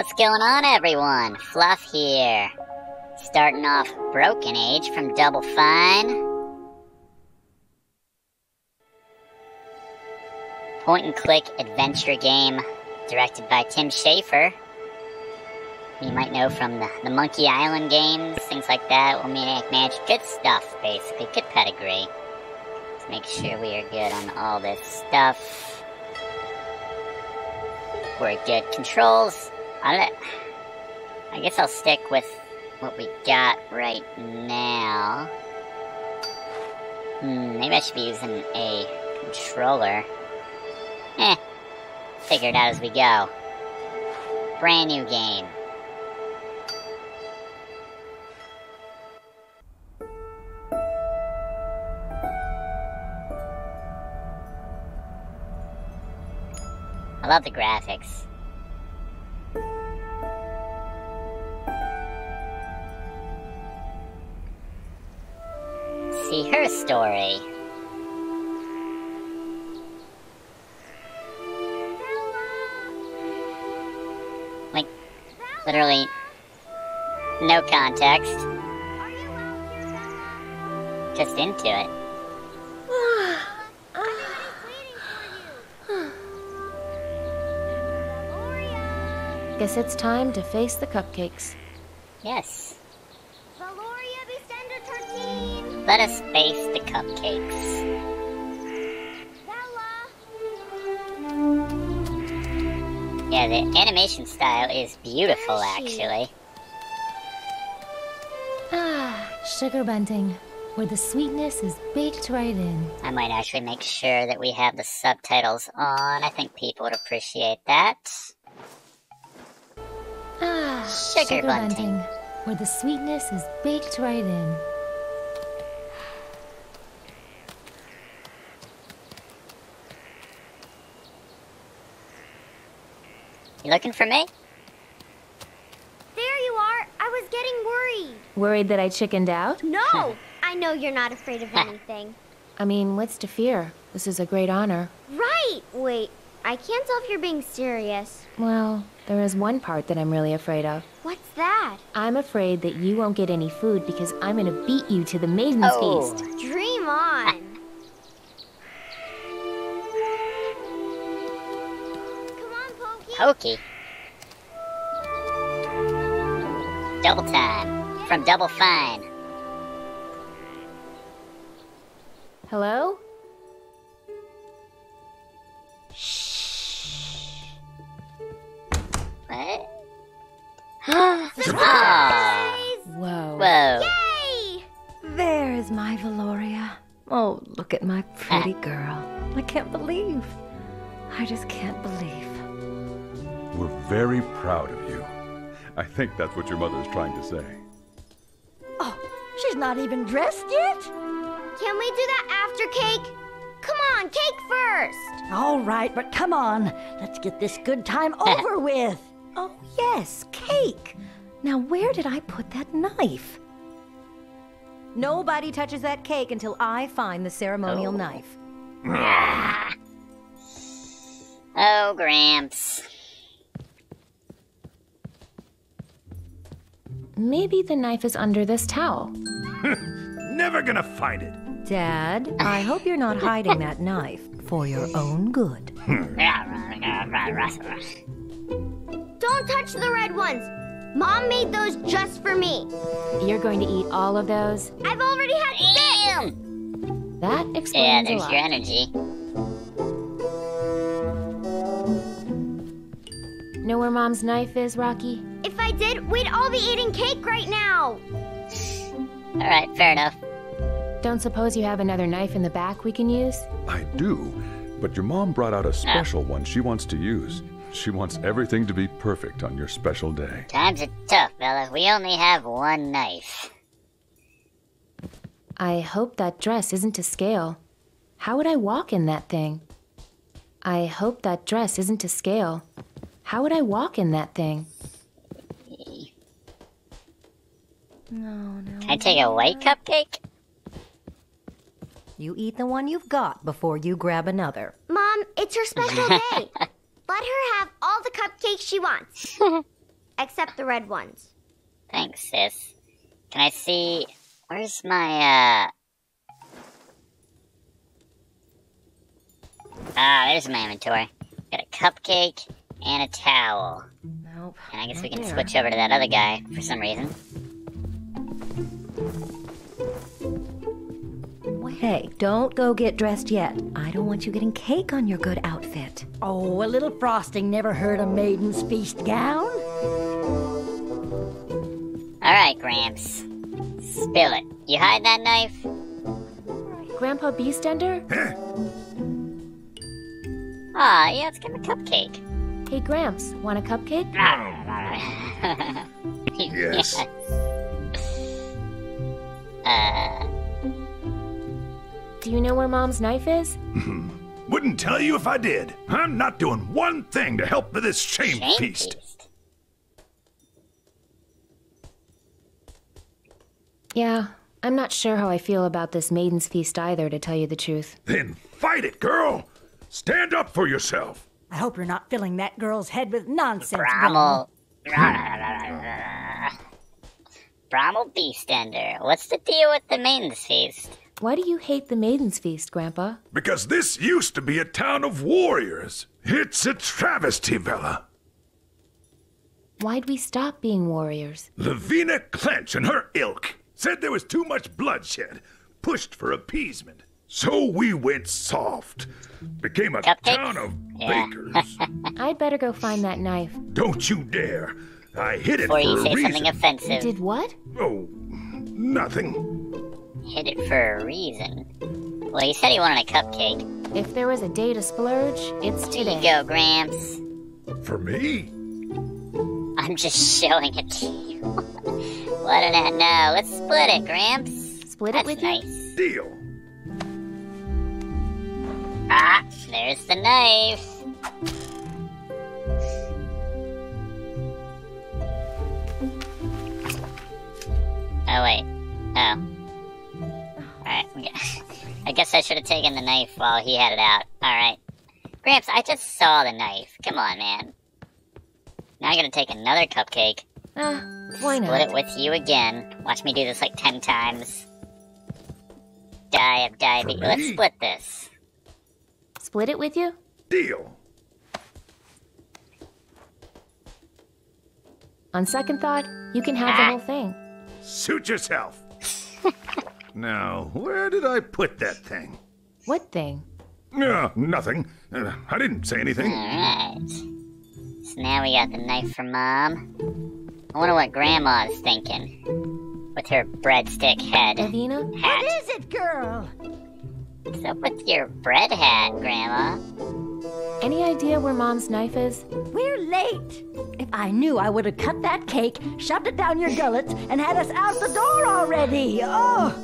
What's going on, everyone? Fluff here. Starting off Broken Age from Double Fine. Point and click adventure game directed by Tim Schafer. You might know from the, the Monkey Island games, things like that. Maniac Mansion. Good stuff, basically. Good pedigree. Let's make sure we are good on all this stuff. We're good. Controls. I, I guess I'll stick with what we got right now. Hmm, maybe I should be using a controller. Eh, figure it out as we go. Brand new game. I love the graphics. See her story. Like, literally, no context. Just into it. Guess it's time to face the cupcakes. Yes. Let us face the cupcakes. Yeah, the animation style is beautiful, actually. Ah, sugar bunting, where the sweetness is baked right in. I might actually make sure that we have the subtitles on. I think people would appreciate that. Ah, Sugar bunting. where the sweetness is baked right in. You looking for me? There you are! I was getting worried! Worried that I chickened out? No! I know you're not afraid of anything. I mean, what's to fear? This is a great honor. Right! Wait, I can't tell if you're being serious. Well, there is one part that I'm really afraid of. What's that? I'm afraid that you won't get any food because I'm gonna beat you to the Maiden's Oh. Feast. Dream on! Pokey! Pokey. Double time. From Double Fine. Hello? Shh. What? oh, Whoa. whoa. Yay! There's my Valoria. Oh, look at my pretty ah. girl. I can't believe. I just can't believe. We're very proud of you. I think that's what your mother's trying to say. Oh, she's not even dressed yet? Can we do that after cake? Come on, cake first! All right, but come on. Let's get this good time over with. Oh, yes, cake. Now, where did I put that knife? Nobody touches that cake until I find the ceremonial Oh. knife. Oh, Gramps. Maybe the knife is under this towel. Never gonna find it. Dad, I hope you're not hiding that knife for your own good. Don't touch the red ones! Mom made those just for me. You're going to eat all of those? I've already had six! Damn! That Yeah, explains a there's lot. your energy. Know where Mom's knife is, Rocky? If I did, we'd all be eating cake right now. Alright, fair enough. Don't suppose you have another knife in the back we can use? I do, but your mom brought out a ah. special one she wants to use. She wants everything to be perfect on your special day. Times are tough, Vella. We only have one knife. I hope that dress isn't to scale. How would I walk in that thing? I hope that dress isn't to scale. How would I walk in that thing? No, no. Can I take a white cupcake? You eat the one you've got before you grab another. Mom, it's her special day. Let her have all the cupcakes she wants. except the red ones. Thanks, sis. Can I see... Where's my, uh... Ah, there's my inventory. Got a cupcake and a towel. Nope. And I guess we can there. switch over to that other guy for some reason. Hey, don't go get dressed yet. I don't want you getting cake on your good outfit. Oh, a little frosting never hurt a maiden's feast gown. Alright, Gramps. Spill it. You hide that knife? Grandpa Beastender? Ah, yeah, let's give him a cupcake. Hey, Gramps, want a cupcake? Yes. Uh, Do you know where Mom's knife is? Hmm. Wouldn't tell you if I did. I'm not doing one thing to help with this shame, shame feast. feast. Yeah, I'm not sure how I feel about this Maiden's Feast either, to tell you the truth. Then fight it, girl. Stand up for yourself. I hope you're not filling that girl's head with nonsense. Brommel. Brommel Beastender. What's the deal with the Maiden's Feast? Why do you hate the Maiden's Feast, Grandpa? Because this used to be a town of warriors. It's a travesty, Vella. Why'd we stop being warriors? Lavina Clench and her ilk said there was too much bloodshed, pushed for appeasement. So we went soft. Became a Cupcakes? town of Yeah. bakers. I'd better go find that knife. Don't you dare. I hid it Before for you a say reason. something offensive, Did what? Oh, nothing. Hit it for a reason. Well, he said he wanted a cupcake. If there was a day to splurge, it's Here you go, Gramps. For me? I'm just showing it to you. what did that know? Let's split it, Gramps. Split it That's with you? nice. Deal. Ah, there's the knife. Oh wait. Oh. Alright. I guess I should have taken the knife while he had it out. Alright. Gramps, I just saw the knife. Come on, man. Now I'm gonna take another cupcake, Ah, why not? split it with you again. Watch me do this like ten times. Die of diabetes. Let's split this. Split it with you? Deal. On second thought, you can have the Ah. whole thing. Suit yourself. now, where did I put that thing? What thing? Uh, nothing. Uh, I didn't say anything. Alright. So now we got the knife for mom. I wonder what grandma's thinking. With her breadstick head. Lavina? Hat. What is it, girl? What's up with your bread hat, grandma? Any idea where Mom's knife is? We're late. If I knew, I would have cut that cake, shoved it down your gullets, and had us out the door already. Oh,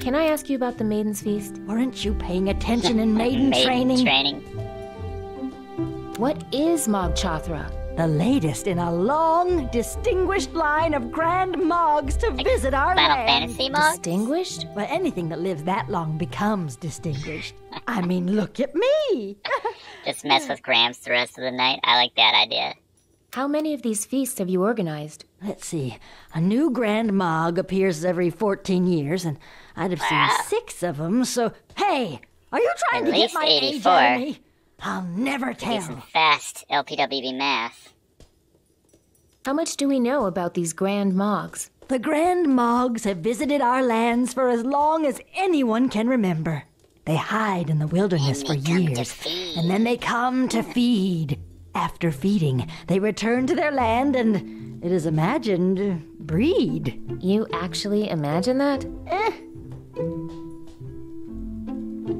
Can I ask you about the Maiden's Feast? weren't you paying attention in maiden, Maiden training? training. What is Mog Chothra? The latest in a long, distinguished line of grand mogs to visit our Final land. Fantasy mug? Distinguished? Well, anything that lives that long becomes distinguished. I mean, look at me. Just mess with Gramps the rest of the night. I like that idea. How many of these feasts have you organized? Let's see. A new Grand Mog appears every 14 years, and I'd have Wow. seen six of them, so. Hey! Are you trying At to get least my age 84. out of me? I'll never Do some tell. fast LPWB math. How much do we know about these grand mogs? The Grand Mogs have visited our lands for as long as anyone can remember. They hide in the wilderness for they come to years, and then they come to feed. After feeding, they return to their land and, it is imagined, breed. You actually imagine that? Eh.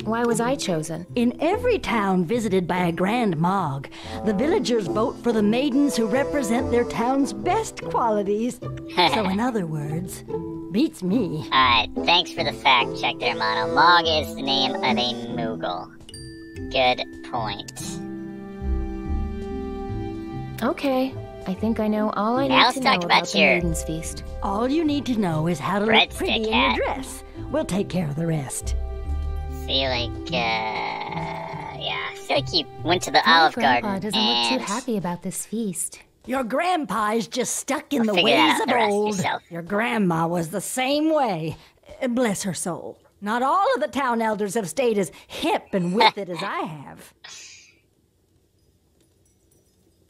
Why was I chosen? In every town visited by a Grand Mog, the villagers vote for the maidens who represent their town's best qualities. so, in other words, beats me. Alright, thanks for the fact check there, Mono. Mog is the name of a Moogle. Good point. Okay, I think I know all I Now need let's to know talk about about the your- Maiden's Feast. All you need to know is how to look Breadstick pretty in hat. your dress. We'll take care of the rest. Feel like, uh, yeah, I feel like you went to the My Olive grandpa Garden doesn't and look too happy about this feast. Your grandpa's just stuck in We'll the ways of the old. yourself. Your grandma was the same way. Uh, Bless her soul. Not all of the town elders have stayed as hip and with it as I have.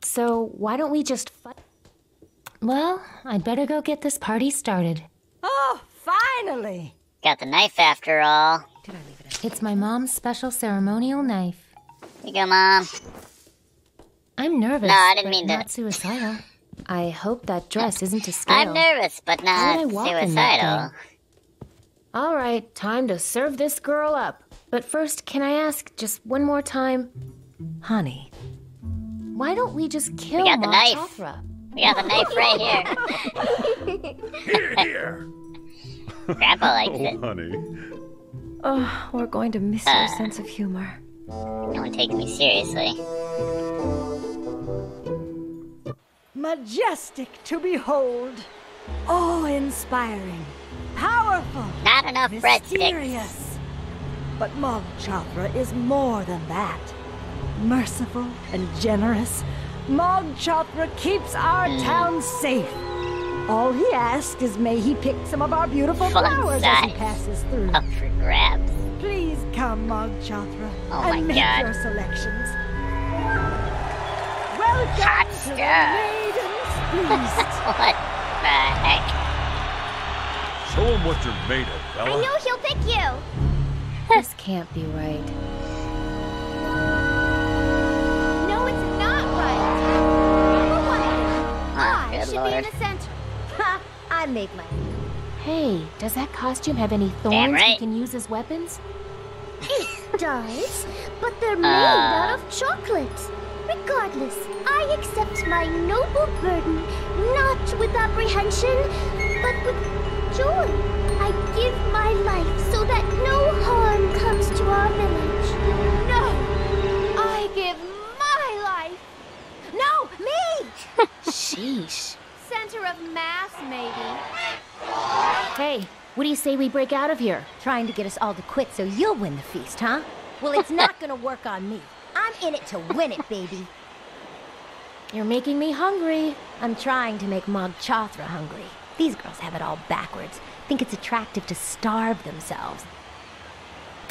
So why don't we just fu- Well, I'd better go get this party started. Oh, finally! Got the knife after all. It's my mom's special ceremonial knife. Here you go, Mom. I'm nervous, No, I didn't but mean to- not suicidal. I hope that dress isn't to scale. I'm nervous, but not would I walk in that suicidal. All right, time to serve this girl up. But first, can I ask just one more time? Honey, Why don't we just kill got the Ma knife. Chothra? We got the knife right here. Here, here. Grandpa likes Oh, it. honey. Oh, we're going to miss your sense of humor. No one takes me seriously. majestic to behold, awe-inspiring, powerful, Not enough breadsticks. mysterious. But Mog Chothra is more than that. Merciful and generous, Mog Chothra keeps our Hmm. town safe. All he asks is may he pick some of our beautiful Fun flowers as he passes through. Up for grabs. Please come, Mog Chothra, Oh my and make God. your selections. Welcome Hot to the stuff. Maiden's Feast. What the heck? Show him what you're made of, I know he'll pick you. This can't be right. No, it's not right. Number one, oh, I good should be in the center. Ha! I make my Hey, does that costume have any thorns Damn we can use as weapons? It does, but they're made Uh. out of chocolate. Regardless, I accept my noble burden, not with apprehension, but with joy. I give my life so that no harm comes to our village. No! I give my life! No, me! Sheesh. Center of mass, maybe. Hey, what do you say we break out of here? Trying to get us all to quit so you'll win the feast, huh? Well, it's not gonna work on me. I'm in it to win it, baby. You're making me hungry. I'm trying to make Mog Chothra hungry. These girls have it all backwards. Think it's attractive to starve themselves.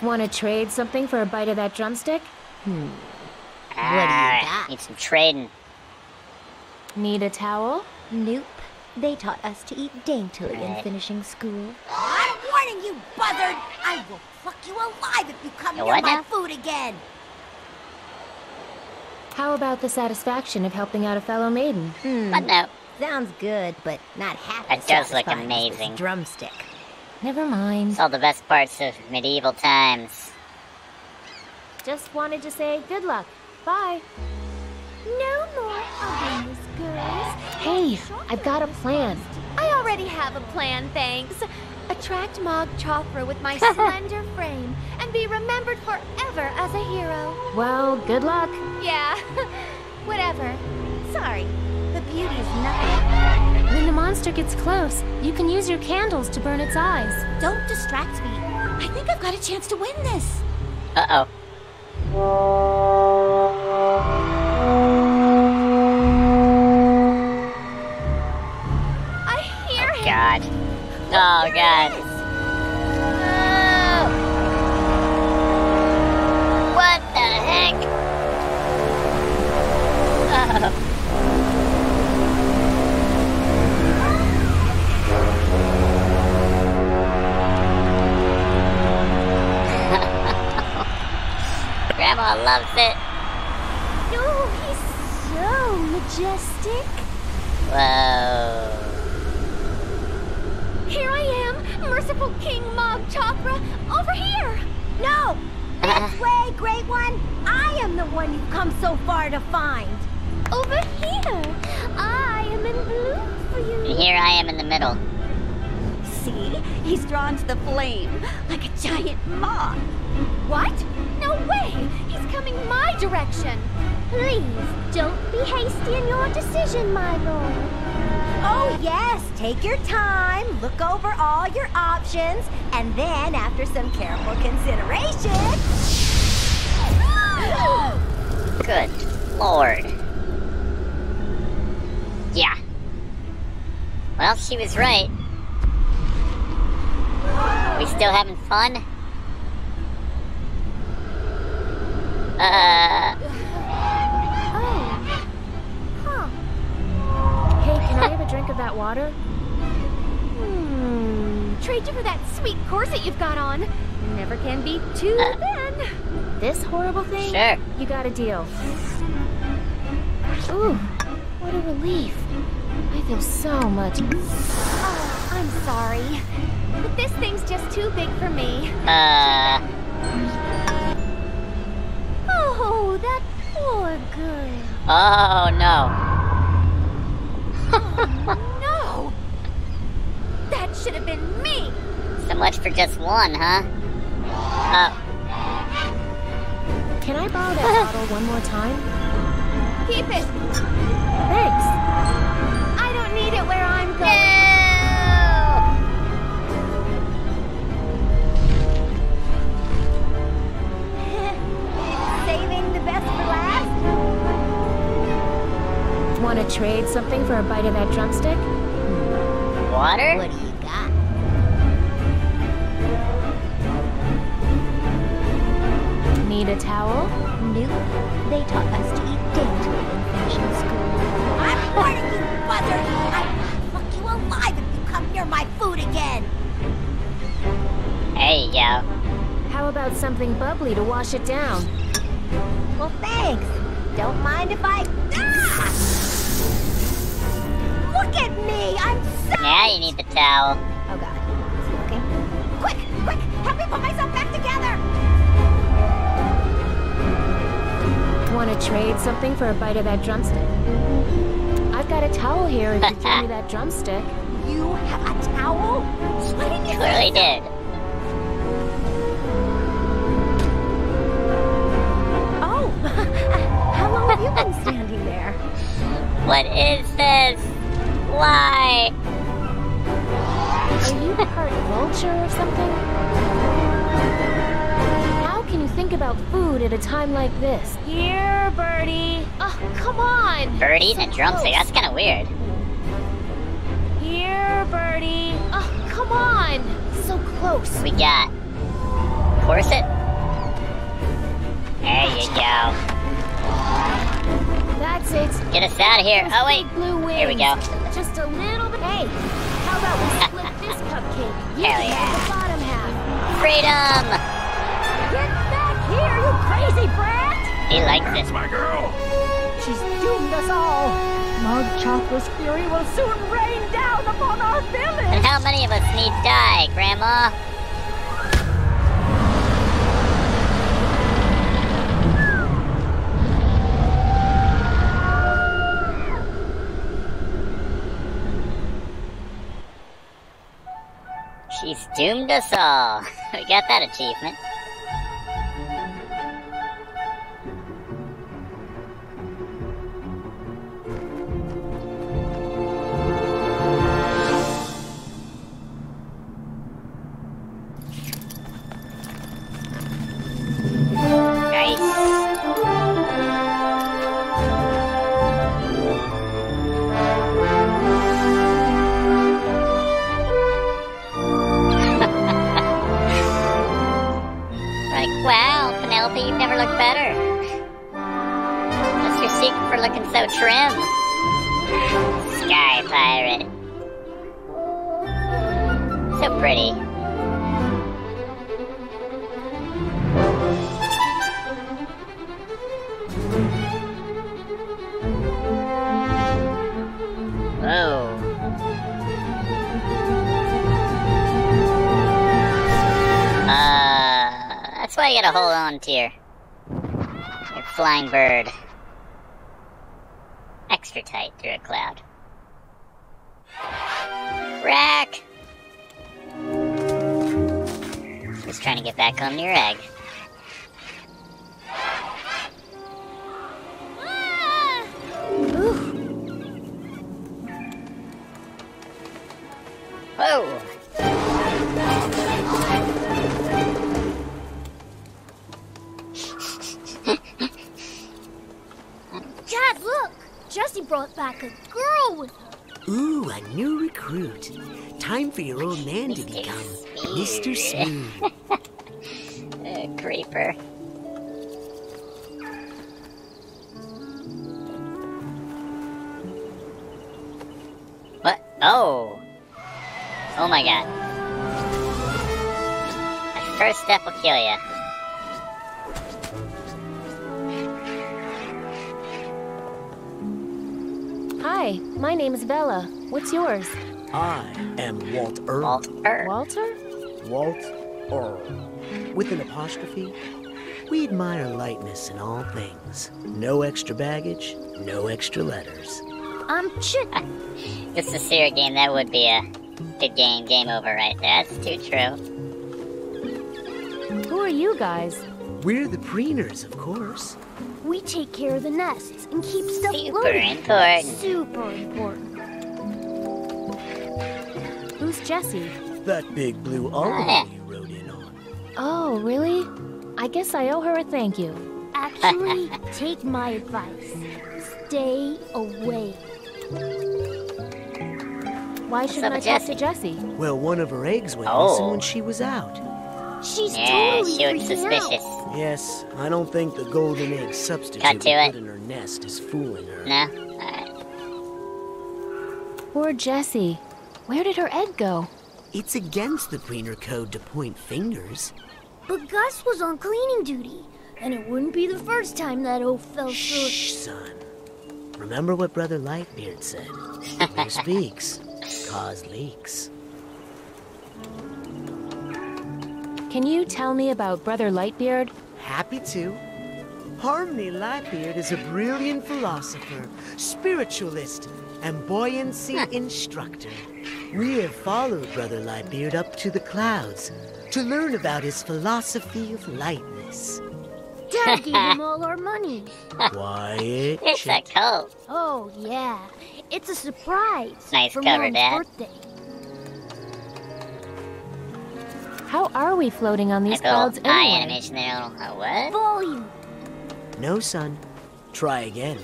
Want to trade something for a bite of that drumstick? Hmm. Alright, ah, got? need some trading. Need a towel? Nope. They taught us to eat daintily in finishing school. I'm warning you, buzzard! I will fuck you alive if you come You what now? food again! How about the satisfaction of helping out a fellow maiden? Hmm. But no, Sounds good, but not half That as does look satisfying as this amazing. drumstick. Never mind. it's all the best parts of medieval times. Just wanted to say good luck. Bye. No more ugliness, girls. Hey, I've got a plan. I already have a plan, thanks. Attract Mog Chothra with my slender frame and be remembered forever as a hero. Well, good luck. Yeah, whatever. Sorry, the beauty's nothing. When the monster gets close, you can use your candles to burn its eyes. Don't distract me. I think I've got a chance to win this. Uh God. Oh God. What the heck? Oh. Grandma loves it. Oh, he's so majestic. Whoa. Here I am, merciful King Mog Chothra, over here. No! This uh. way, Great One! I am the one you've come so far to find. Over here. I am in blue for And you. here I am in the middle. See? He's drawn to the flame, like a giant moth. What? No way! He's coming my direction. Please, don't be hasty in your decision, my lord. Oh, yes, take your time, look over all your options, and then, after some careful consideration. Good lord. Yeah. Well, she was right. We still having fun? Uh. I have a drink of that water? Hmm. Trade you for that sweet corset you've got on. Never can be too Uh. thin. This horrible thing? Sure. You got a deal. Ooh, what a relief. I feel so much. Oh, I'm sorry. But this thing's just too big for me. Uh. Oh, that poor girl. Oh no. No! That should have been me! So much for just one, huh? Uh. Can I borrow that bottle one more time? Keep it! Thanks. I don't need it where I'm going. Saving Want to trade something for a bite of that drumstick? Water? What do you got? Need a towel? Nope. They taught us to eat daintily in fashion school. I'm warning you, buzzard! I'll fuck you alive if you come near my food again! There you go. How about something bubbly to wash it down? Well, thanks. Don't mind if I. Look at me! I'm so. Now you need the towel. Oh god. Is he looking? Quick! Quick! Help me put myself back together! Want to trade something for a bite of that drumstick? I've got a towel here if you give me that drumstick. You have a towel? Why didn't you Clearly did. Oh! How long have you been standing there? What is this? Why? Are you part vulture or something? How can you think about food at a time like this? Here, Birdie. Oh, come on. Bird eating a drumstick? That's kind of weird. Here, Birdie. Oh, come on. So close. We got corset. There you go. That's it. Get us out of here. Oh wait. Here we go. Hell yeah. the bottom half. Freedom. Get back here, you crazy brat! He likes That's it. my girl. She's doomed us all. Mug Chocolate fury will soon rain down upon our village. And how many of us need die, Grandma? Doomed us all. We got that achievement. On to your, flying bird. Extra tight through a cloud. Rack! Just trying to get back to your egg. What's yours? I am Walt Earl. Walter. Walter? Walt Earl. With an apostrophe. We admire lightness in all things. No extra baggage, no extra letters. Um, shit. This is a serious game. That would be a good game. Game over right there. That's too true. Who are you guys? We're the preeners, of course. We take care of the nests and keep stuff Super floating. important. Super important. Who's Jesse? That big blue owl you rode in on. Oh, really? I guess I owe her a thank you. Actually, take my advice. Stay away. Why shouldn't I talk to Jessie? Well, one of her eggs went Oh. missing when she was out. She's Yeah, totally she looks suspicious. out. Yes, I don't think the golden egg substitute Cut to it. put in her nest is fooling her. No? Alright. Poor Jessie. Where did her egg go? It's against the preener code to point fingers. But Gus was on cleaning duty, and it wouldn't be the first time that oaf fell through. Shh, son. Remember what Brother Lightbeard said. Who speaks, cause leaks. Can you tell me about Brother Lightbeard? Happy to. Harmony Lightbeard is a brilliant philosopher, spiritualist, and buoyancy instructor. We have followed Brother Lightbeard up to the clouds to learn about his philosophy of lightness. Dad gave him all our money. Quiet. It's a coat. Oh, yeah. It's a surprise. Nice for cover, Mom's Dad. birthday. How are we floating on these Like a little clouds eye animation there. a uh, what? Volume. No, son. Try again.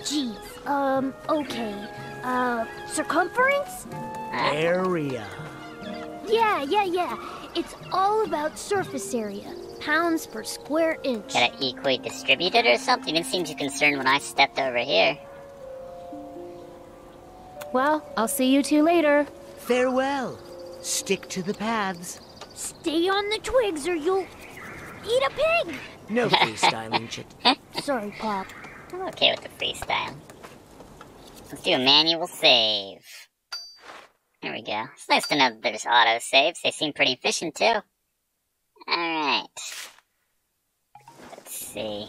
Jeez. Um, okay. Uh, circumference? Area. Yeah, yeah, yeah. It's all about surface area. Pounds per square inch. Got it equally distributed or something? You didn't seem too concerned when I stepped over here. Well, I'll see you two later. Farewell. Stick to the paths. Stay on the twigs or you'll eat a pig. No freestyling, Chit. Sorry, Pop. I'm okay with the freestyle. Let's do a manual save. There we go. It's nice to know that there's auto saves. They seem pretty efficient too. Alright. Let's see.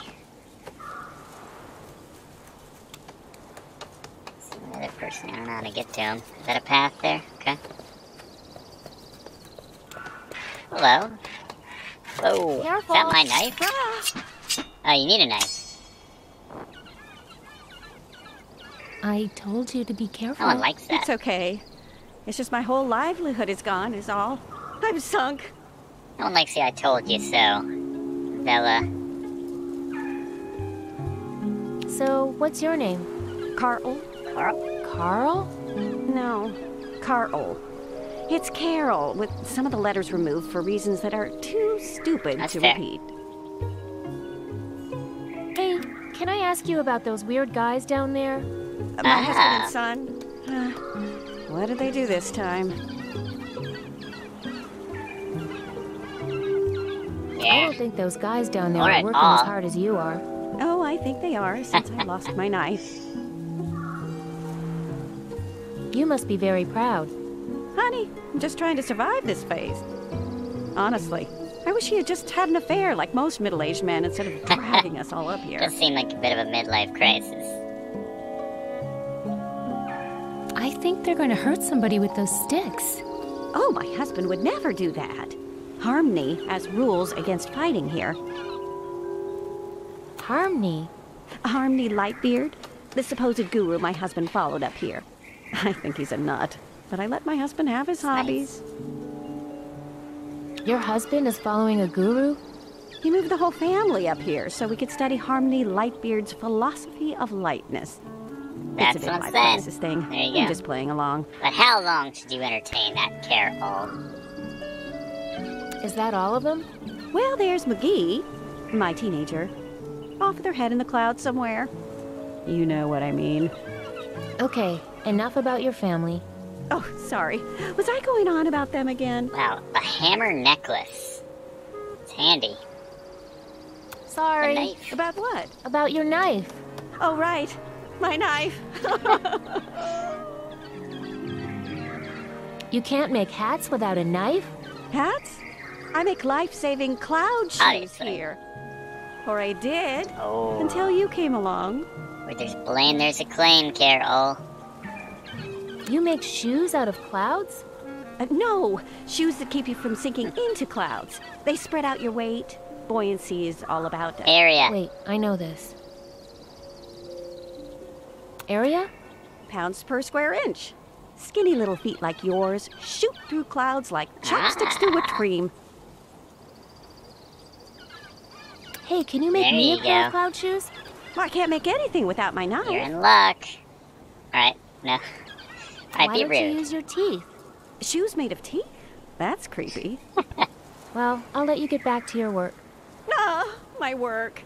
see another person. I don't know how to get to him. Is that a path there? Okay. Hello. Whoa. Is Careful. that my knife? Oh, you need a knife. I told you to be careful. No careful. one likes that. It's okay. It's just my whole livelihood is gone, is all. I'm sunk. No one likes the I told you so. Vella. So, what's your name? Carl? Carl? Carl? No, Carl. It's Carol, with some of the letters removed for reasons that are too stupid That's to fair. repeat. Hey, can I ask you about those weird guys down there? Uh, My Ah. husband and son. Uh, what did they do this time? I don't think those guys down there All are working ah. as hard as you are. Oh, I think they are, since I lost my knife. You must be very proud. Honey, I'm just trying to survive this phase. Honestly, I wish he had just had an affair like most middle aged men instead of dragging us all up here. Does seem like a bit of a midlife crisis. I think they're going to hurt somebody with those sticks. Oh, my husband would never do that. Harmony has rules against fighting here. Harmony. Harmony Lightbeard, the supposed guru my husband followed up here. I think he's a nut, but I let my husband have his hobbies. Your husband is following a guru? He moved the whole family up here so we could study Harmony Lightbeard's philosophy of lightness. That's it's a bit what I'm saying. thing. There you I'm go. just playing along. But how long should you entertain that Carol? Is that all of them? Well, there's McGee, my teenager, off with her head in the clouds somewhere. You know what I mean. Okay, enough about your family. Oh, sorry. Was I going on about them again? Wow, a hammer necklace. It's handy. A Sorry. knife. About what? About your knife. Oh, right. My knife. You can't make hats without a knife? Hats? I make life-saving cloud shoes here. Or I did, Oh. until you came along. Where there's blame, there's a claim, Carol. You make shoes out of clouds? Uh, no, shoes that keep you from sinking into clouds. They spread out your weight. Buoyancy is all about it. Area. Wait, I know this. Area? Pounds per square inch. Skinny little feet like yours shoot through clouds like chopsticks through whipped cream. Hey, can you make There me you a pair of cloud shoes? Well, I can't make anything without my knife. You're in luck. Alright, no. Alright, Why be don't rude. you use your teeth? Shoes made of teeth? That's creepy. Well, I'll let you get back to your work. ah, my work.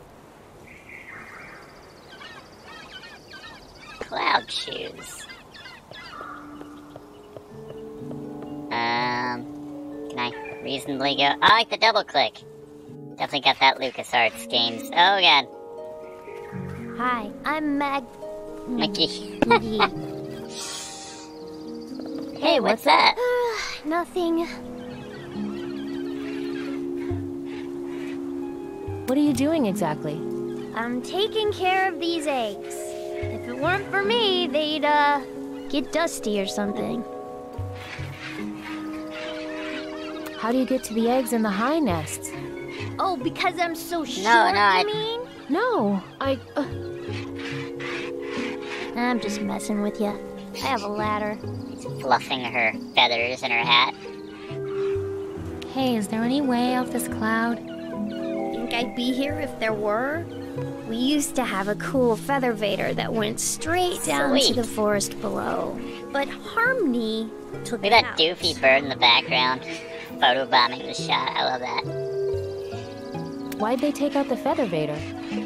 Cloud shoes. Um, can I reasonably go? I like the double click. Definitely got that LucasArts games. Oh god, Hi, I'm Mag. Mickey. Maggie. Hey, what's that? Nothing. What are you doing exactly? I'm taking care of these eggs. If weren't for me, they'd, uh, get dusty or something. How do you get to the eggs in the high nests? Oh, because I'm so short, no, I- mean? No, I. Uh, I'm just messing with you. I have a ladder. Fluffing her feathers in her hat. hey, is there any way off this cloud? Think I'd be here if there were? We used to have a cool feather vader that went straight down to the forest below. But Harmony took Look it at that out. doofy bird in the background. Photobombing the shot. I love that. Why'd they take out the feather vader?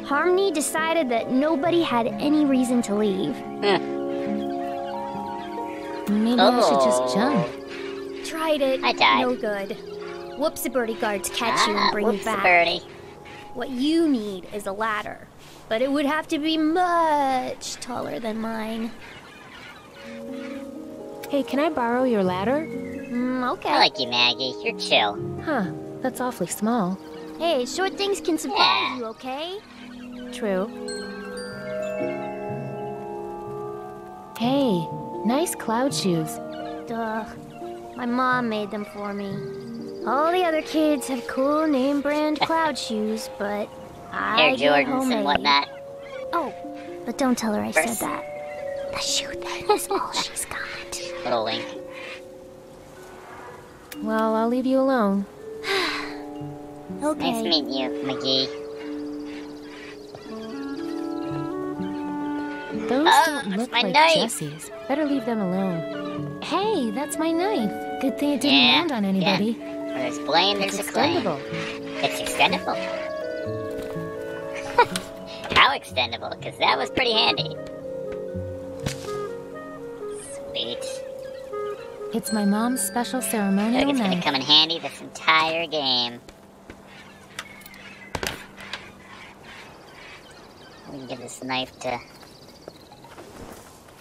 Harmony decided that nobody had any reason to leave. Maybe I should Oh. just jump. Tried it. I died. No good. Whoopsie-birdie guards catch you Ah, and bring you whoops, back. birdie. What you need is a ladder. But it would have to be much taller than mine. Hey, can I borrow your ladder? Mm, okay. I like you, Maggie. You're chill. Huh, that's awfully small. Hey, short things can surprise Yeah. you, okay? True. Hey, nice cloud shoes. Duh. My mom made them for me. All the other kids have cool name brand cloud shoes, but I Air get Jordans homemade. and whatnot. Oh, but don't tell her I First- said that. The shoe thing is all she's got. Little wink. Well, I'll leave you alone. Okay. Nice meeting you, McGee. Those Ah, don't look my like knife. Jesse's. Better leave them alone. Hey, that's my knife. Good thing it didn't Yeah, land on anybody. Where there's blame, there's It's a claim. extendable. It's extendable. How extendable? Because that was pretty handy. Sweet. It's my mom's special ceremonial Look, it's gonna come in handy this entire game. We can give this knife to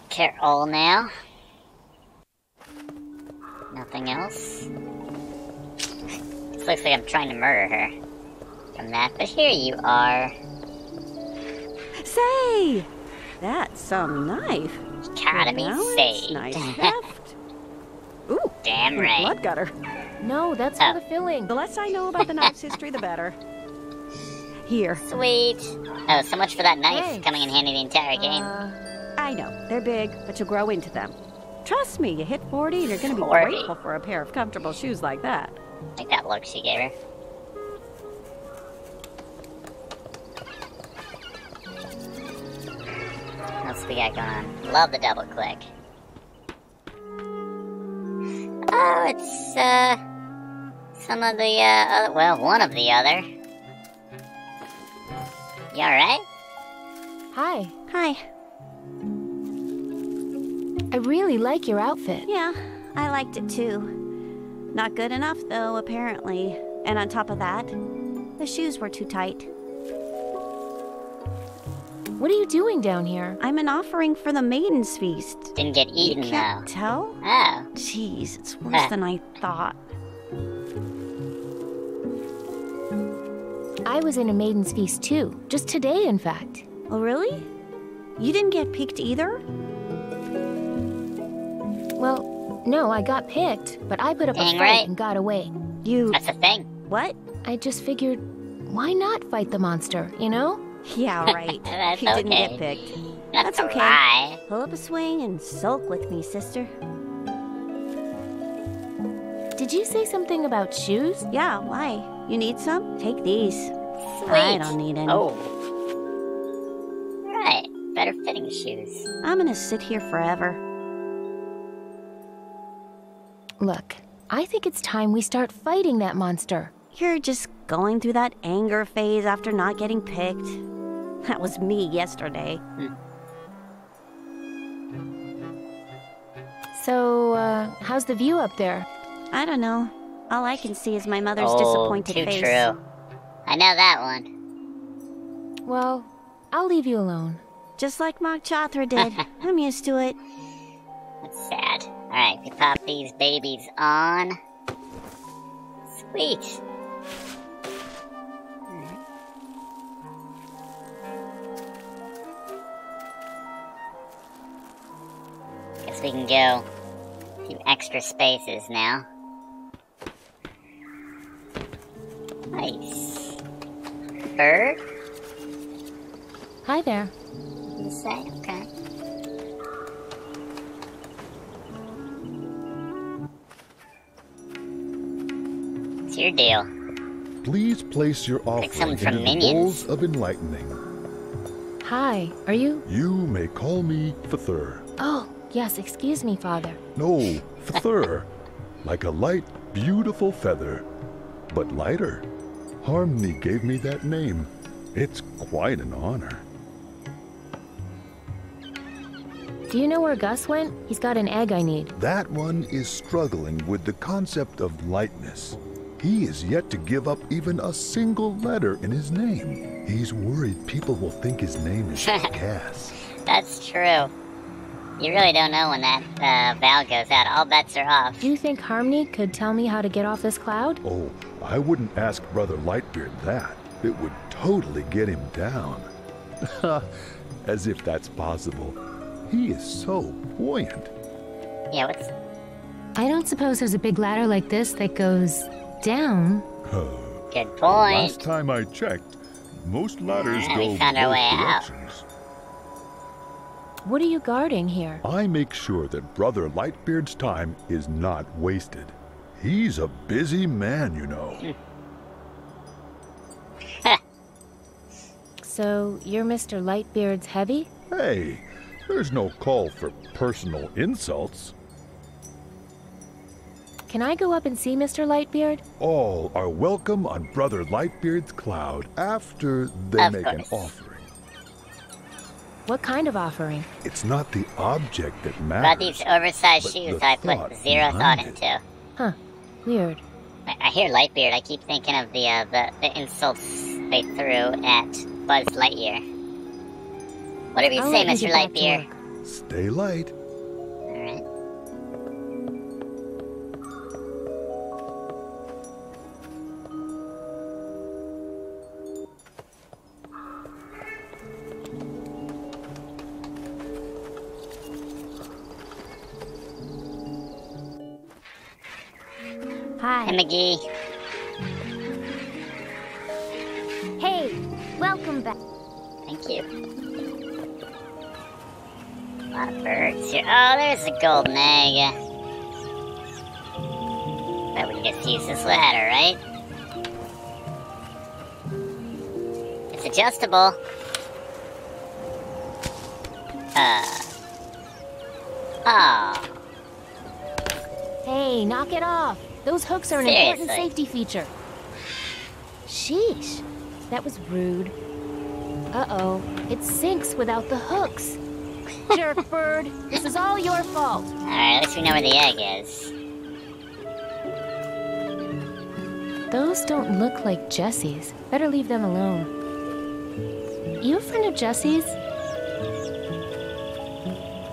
Carol now. Nothing else. This looks like I'm trying to murder her from that, but here you are. Say, that's some knife. Gotta be saved. Nice heft. Ooh, Damn a right. blood gutter. No, that's Oh. for the filling. The less I know about the knife's history, the better. Here, Sweet. Oh, so much for that knife Thanks. coming in handy the entire game. Uh, I know they're big, but you'll grow into them. Trust me, you hit 40 and you're going to be 40. grateful for a pair of comfortable shoes like that. like that look she gave her. Let's we got going on? Love the double click. Oh, it's, uh, some of the, uh, other, well, one of the other. You alright? Hi. Hi. I really like your outfit. Yeah, I liked it too. Not good enough, though, apparently. And on top of that, the shoes were too tight. What are you doing down here? I'm an offering for the Maiden's Feast. Didn't get eaten, you can't though. tell? Oh. Jeez, it's worse than I thought. I was in a Maiden's Feast too. Just today, in fact. Oh, really? You didn't get picked either? Well, no, I got picked, but I put up Dang a fight right. and got away. You. That's the thing. What? I just figured, why not fight the monster, you know? Yeah, right. That's you didn't okay. get picked. That's, That's okay. Lie. Pull up a swing and sulk with me, sister. Did you say something about shoes? Yeah, why? You need some? Take these. Sweet. I don't need any. Oh. Right. Better fitting shoes. I'm gonna sit here forever. Look, I think it's time we start fighting that monster. You're just going through that anger phase after not getting picked. That was me yesterday. So, uh, how's the view up there? I don't know. All I can see is my mother's oh, disappointed too face. true. I know that one. Well, I'll leave you alone. Just like Mog Chothra did. I'm used to it. That's sad. Alright, we pop these babies on. Sweet. Guess we can go a few extra spaces now. Nice. Bird? Hi there. You say? Okay. What's your deal? Please place your offering someone from into the bowls of enlightening. Hi, are you? You may call me Fathur. Oh, yes, excuse me, Father. No, Fathur. like a light, beautiful feather. But lighter. Harmony gave me that name. It's quite an honor. Do you know where Gus went? He's got an egg I need. That one is struggling with the concept of lightness. He is yet to give up even a single letter in his name. He's worried people will think his name is Cass. That's true. You really don't know when that uh, valve goes out. All bets are off. Do you think Harmony could tell me how to get off this cloud? Oh, I wouldn't ask Brother Lightbeard that. It would totally get him down. As if that's possible. He is so buoyant. Yeah, what's... I don't suppose there's a big ladder like this that goes down. Good point. Last time I checked, most ladders Ah, go we found our both way out. Directions. What are you guarding here? I make sure that Brother Lightbeard's time is not wasted. He's a busy man, you know. Hmm. So, you're Mr. Lightbeard's heavy? Hey, there's no call for personal insults. Can I go up and see Mr. Lightbeard? All are welcome on Brother Lightbeard's cloud after they Of make an course. Offering. What kind of offering? It's not the object that matters. About these oversized shoes the I put zero behind thought it. into. Huh. Weird. I, I hear Lightbeard. I keep thinking of the, uh, the the insults they threw at Buzz Lightyear. Whatever you I'll say, let you Mr. get Lightbeard. Stay light. Hi, Hi. McGee. Hey, welcome back. Thank you. A lot of birds here. Oh, there's a golden egg. Bet we can to use this ladder, right? It's adjustable. Uh. Oh. Hey, knock it off. Those hooks are an important safety feature. Sheesh. That was rude. Uh-oh. It sinks without the hooks. Jerk bird, this is all your fault. Alright, at least we know where the egg is. Those don't look like Jessie's. Better leave them alone. You a friend of Jessie's?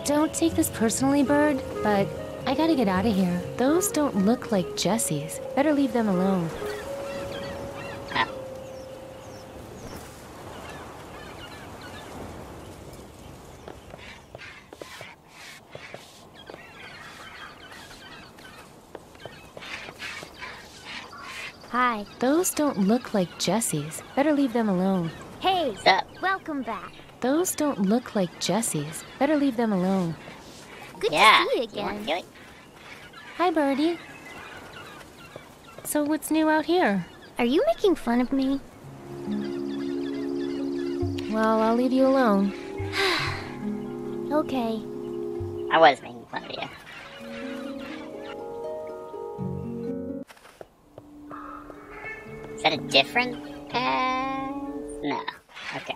Don't take this personally, Bird, but I gotta get out of here. Those don't look like Jessie's. Better leave them alone. Hi. Those don't look like Jessie's. Better leave them alone. Hey, What's up? welcome back. Those don't look like Jessie's. Better leave them alone. Good Yeah. to see you You again. do it? Hi, Birdie. So what's new out here? Are you making fun of me? Well, I'll leave you alone. Okay. I was making fun of you. Is that a different path? No. Okay.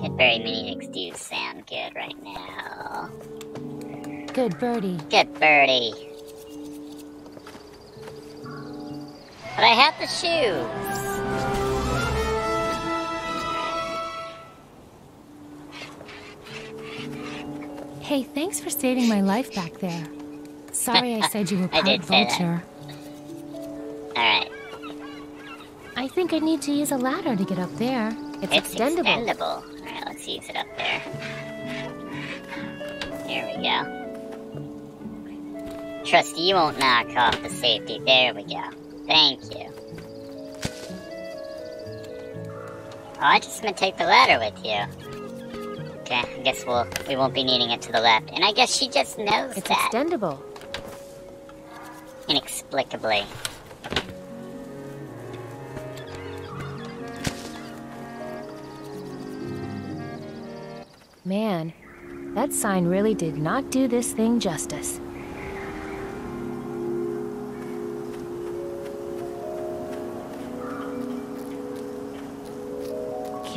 Cadbury Mini Mix do sound good right now. Good, Birdie. Good birdie. But I have the shoes. Hey, thanks for saving my life back there. Sorry I said you were I part did that. vulture. Alright. I think I need to use a ladder to get up there. It's, It's extendable. extendable. Alright, let's use it up there. There we go. Trust you won't knock off the safety. There we go. Thank you. Oh, I just meant take the ladder with you. Okay, I guess we'll we won't be needing it to the left. And I guess she just knows It's that. extendable. Inexplicably. Man, that sign really did not do this thing justice.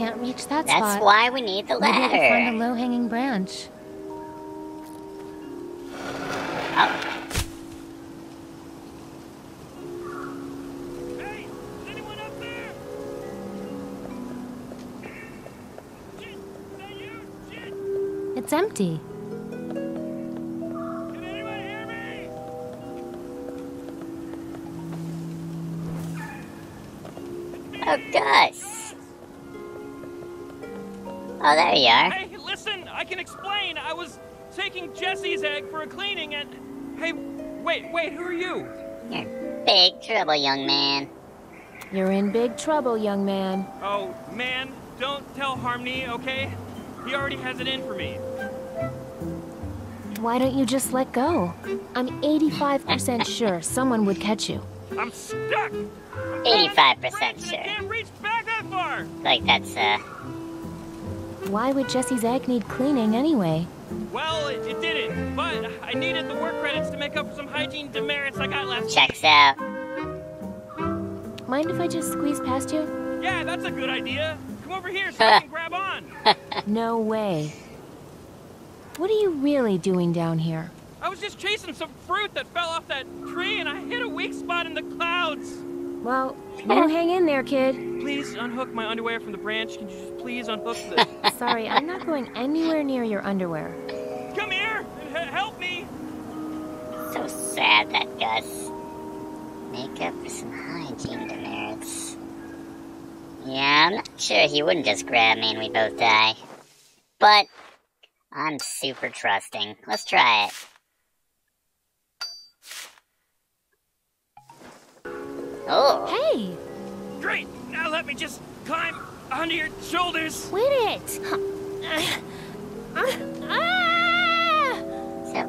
Can't reach that That's spot. why we need the ladder. Maybe I can find a low-hanging branch. Oh, Hey, is anyone up Oh, there you are. Hey, listen, I can explain. I was taking Jesse's egg for a cleaning and. Hey, wait, wait, who are you? You're in big trouble, young man. You're in big trouble, young man. Oh, man, don't tell Harmony, okay? He already has it in for me. Why don't you just let go? I'm 85% sure someone would catch you. I'm stuck. 85% sure. Can't reach back that far. Like that's, uh, Why would Jesse's egg need cleaning anyway? Well, it, it didn't, but I needed the work credits to make up for some hygiene demerits I got last checks out. Mind if I just squeeze past you? Yeah, that's a good idea. Come over here so I can grab on. No way. What are you really doing down here? I was just chasing some fruit that fell off that tree and I hit a weak spot in the clouds. Well, you hang in there, kid. Please unhook my underwear from the branch. Can you just please unhook this? Sorry, I'm not going anywhere near your underwear. Come here and help me. So sad that Gus. Make up for some hygiene demerits. Yeah, I'm not sure he wouldn't just grab me and we both die. But I'm super trusting. Let's try it. Oh, Hey, Great. Now let me just climb onto your shoulders. quit it! Ah! so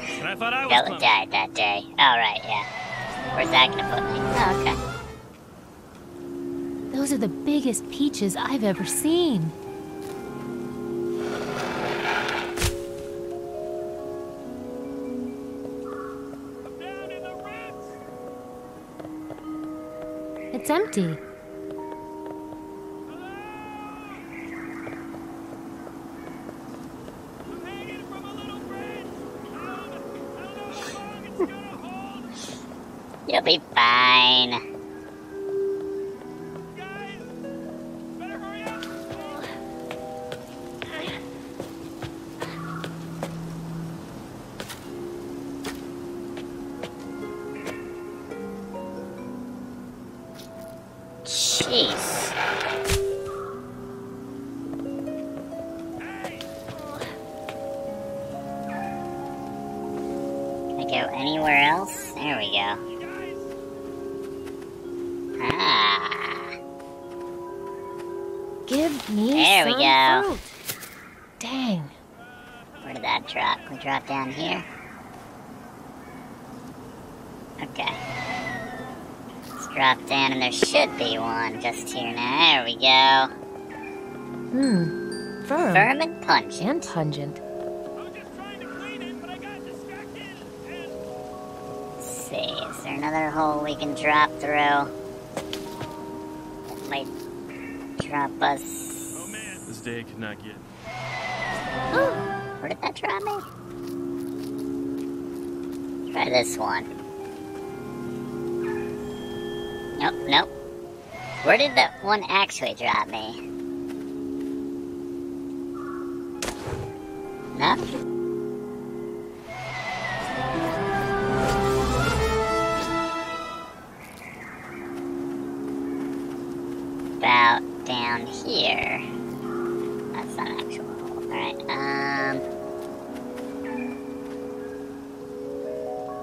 And I thought I was Vella died that day. Alright, yeah. Where's that gonna put me? Oh, okay. Those are the biggest peaches I've ever seen. It's empty. You'll be fine. There should be one just here now. There we go. Hmm. Firm. Firm and pungent. And pungent. See, is there another hole we can drop through? That might drop us. Oh man, This day could not get. Where did that drop me? Try this one. Nope, nope. Where did that one actually drop me? Nothing. About down here. That's not actual. Alright, um.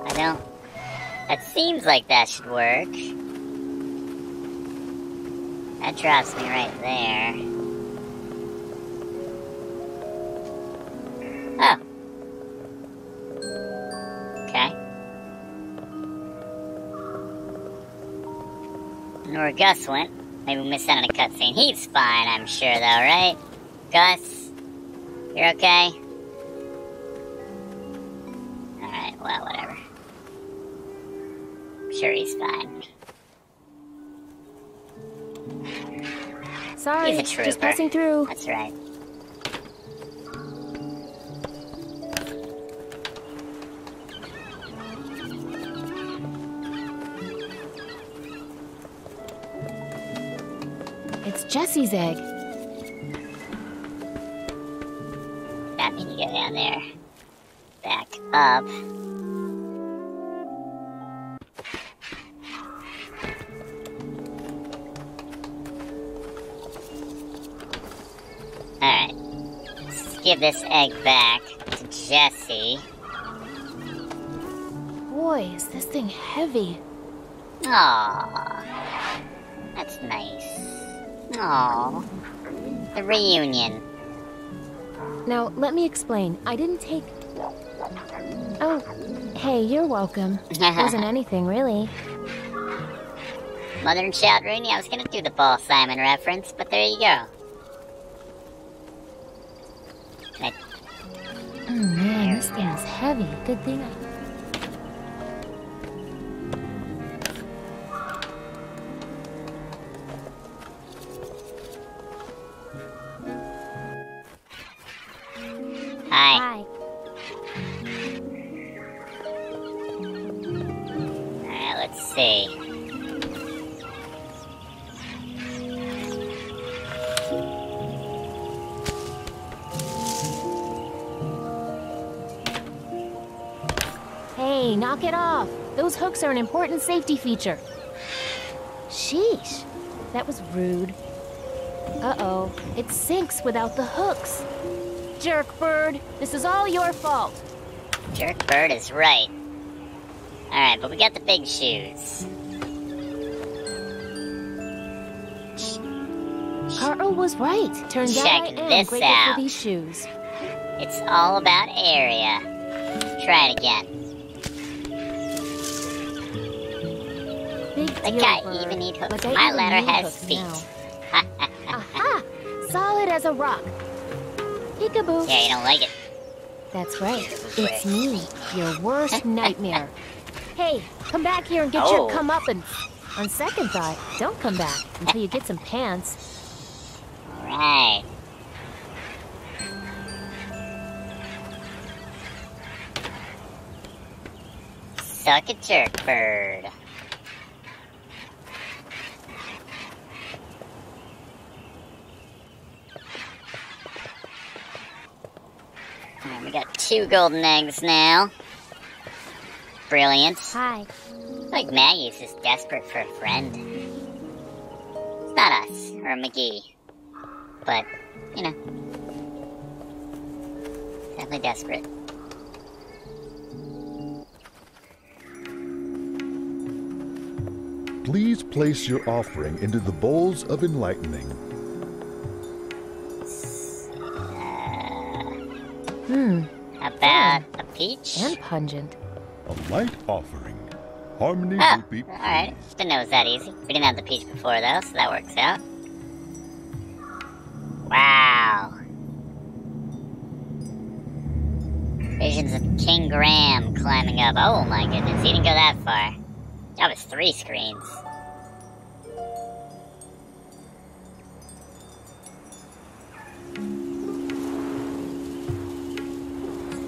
I don't. That seems like that should work. That drops me right there. Oh. Okay. Where Gus went. Maybe we missed out on a cutscene. He's fine, I'm sure, though, right? Gus? You're okay? Alright, well, whatever. I'm sure he's fine. Sorry, He's a trooper. just passing through. That's right. It's Jesse's egg. That means you go down there. Back up. Give this egg back to Jesse. Boy, is this thing heavy. Aww. That's nice. Aww. The reunion. Now, let me explain. I didn't take. Oh, hey, you're welcome. Wasn't anything, really. Mother and Child Reunion, I was gonna do the Paul Simon reference, but there you go. Heavy. Good thing I. Are an important safety feature. Sheesh, that was rude. Uh oh, it sinks without the hooks. Jerk bird, this is all your fault. Jerk Bird is right. Alright, but we got the big shoes. Carl was right. Turns out I Check am this out. for these shoes. It's all about area. Try it again. Like I even need uh, hooks. My ladder has feet. Aha! Solid as a rock. Peekaboo. Yeah, you don't like it. That's right. It's me, your worst nightmare. Hey, come back here and get Oh. your comeuppance. On second thought, don't come back until you get some pants. Alright. Suck a jerk bird. Alright, we got two golden eggs now. Brilliant. Hi. Like Maggie's just desperate for a friend. It's not us, or McGee. But, you know. Definitely desperate. Please place your offering into the bowls of enlightening. Hmm, About a peach? and pungent. A light offering. Harmony Oh, will be alright. Didn't know it was that easy. We didn't have the peach before, though, so that works out. Wow. Visions of King Graham climbing up. Oh my goodness, he didn't go that far. That was three screens.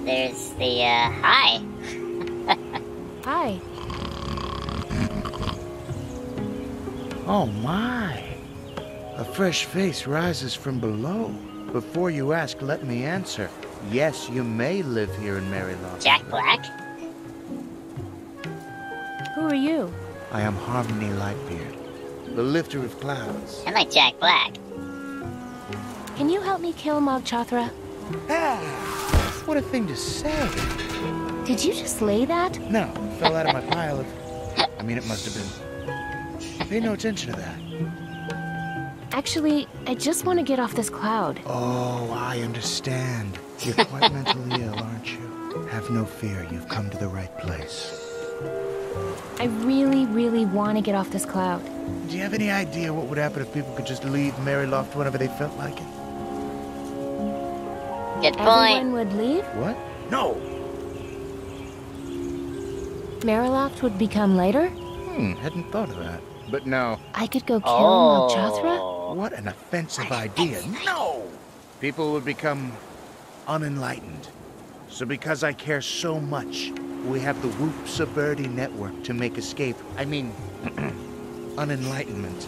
There's the, uh, hi. Hi. Oh my! A fresh face rises from below. Before you ask, let me answer. Yes, you may live here in Meriloft. Jack Black? Who are you? I am Harmony Lightbeard, the lifter of clouds. I like Jack Black. Can you help me kill Mog Chothra? Ah, what a thing to say. Did you just lay that? No, it fell out of my pile of. I mean, it must have been. Pay no attention to that. Actually, I just want to get off this cloud. Oh, I understand. You're quite mentally ill, aren't you? Have no fear, you've come to the right place. I really, really want to get off this cloud. Do you have any idea what would happen if people could just leave Meriloft whenever they felt like it? Good point. Everyone would leave? What? No! Meriloft would become lighter? Hmm, hadn't thought of that. But no. I could go kill Mog Chothra? Oh. What an offensive idea. No! People would become unenlightened. So because I care so much, we have the Whoops Birdie network to make escape. I mean, unenlightenment.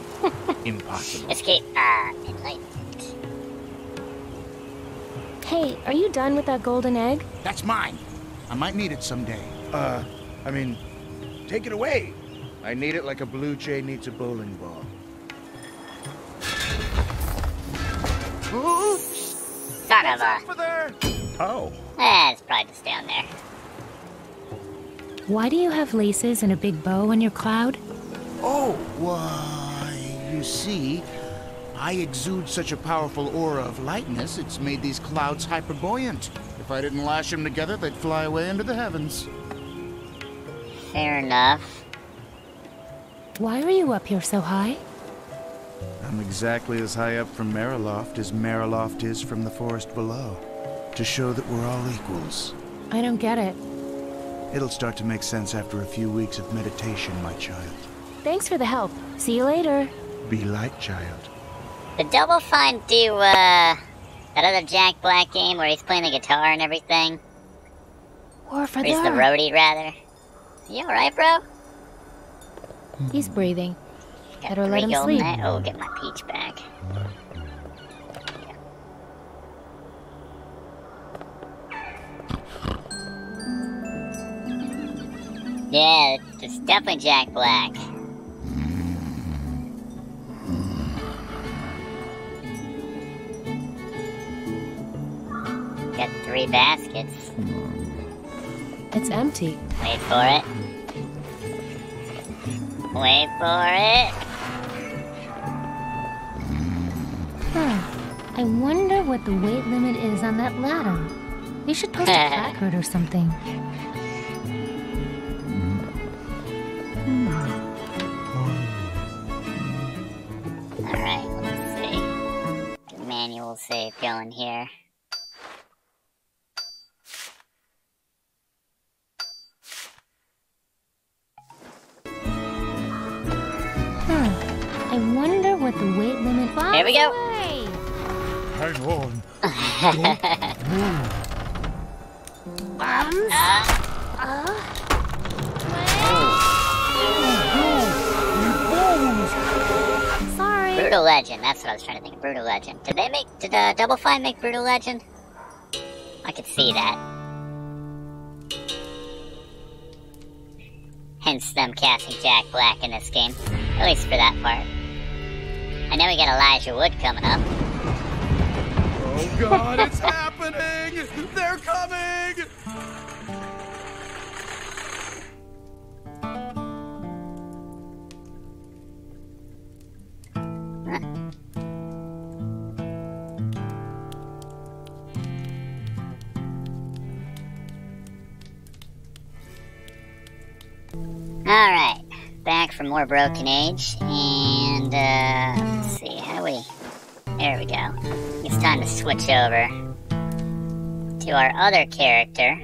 Impossible. Escape, uh, enlightenment. Hey, are you done with that golden egg? That's mine. I might need it someday. Uh, I mean, take it away. I need it like a blue jay needs a bowling ball. Oops! Son of a. Over there! Oh. Eh, it's probably just down there. Why do you have laces and a big bow on your cloud? Oh, why, you see, I exude such a powerful aura of lightness, it's made these clouds hyperbuoyant. If I didn't lash them together, they'd fly away into the heavens. Fair enough. Why are you up here so high? I'm exactly as high up from Meriloft as Meriloft is from the forest below. To show that we're all equals. I don't get it. It'll start to make sense after a few weeks of meditation, my child. Thanks for the help. See you later. Be light, child. Did Double Fine do, uh, that other Jack Black game where he's playing the guitar and everything? Or for Or he's the roadie, rather? You alright, bro? He's breathing. Got Better let him sleep. egg- Oh, get my peach back. Yeah, it's definitely Jack Black. Got three baskets. It's empty. Wait for it. Wait for it. Huh. I wonder what the weight limit is on that ladder. We should post a placard or something. Alright, let's see. The manual save going here. I wonder what the weight limit. Here we go. Hang on. Bombs? Sorry. Brutal Legend. That's what I was trying to think. Brutal Legend. Did they make? Did uh, Double Fine make Brutal Legend? I could see that. Hence them casting Jack Black in this game. At least for that part. I know we got Elijah Wood coming up. Oh god, it's happening! They're coming! Alright, back for more Broken Age, and uh, let's see, how we. There we go. It's time to switch over to our other character.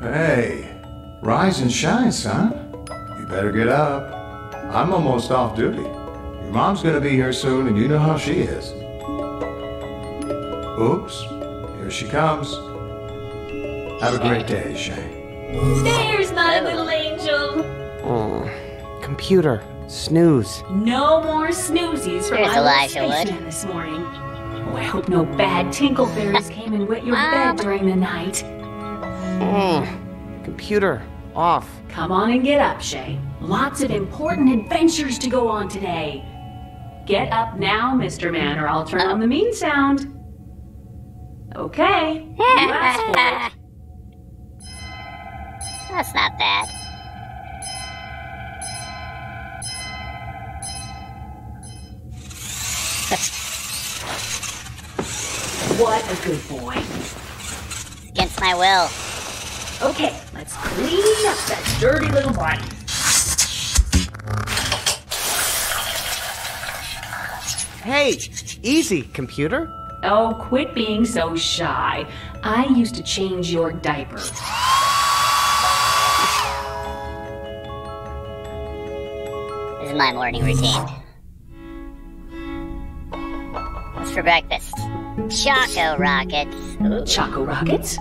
Hey, rise and shine, son. You better get up. I'm almost off duty. Your mom's gonna be here soon, and you know how she is. Oops, here she comes. Have a great day, Shay. There's my little angel. Oh, computer, snooze. No more snoozies for There's my little Elijah Wood. this morning. Oh, I hope no bad tinkle fairies came and wet your bed during the night. Mm, computer, off. Come on and get up, Shay. Lots of important adventures to go on today. Get up now, Mr. Man, or I'll turn on the mean sound. Okay. You asked for it. That's not bad. Good boy. Against my will. Okay, let's clean up that dirty little body. Hey, easy, computer. Oh, quit being so shy. I used to change your diaper. This is my morning routine. What's for breakfast? Choco Rockets. Ooh. Choco Rockets?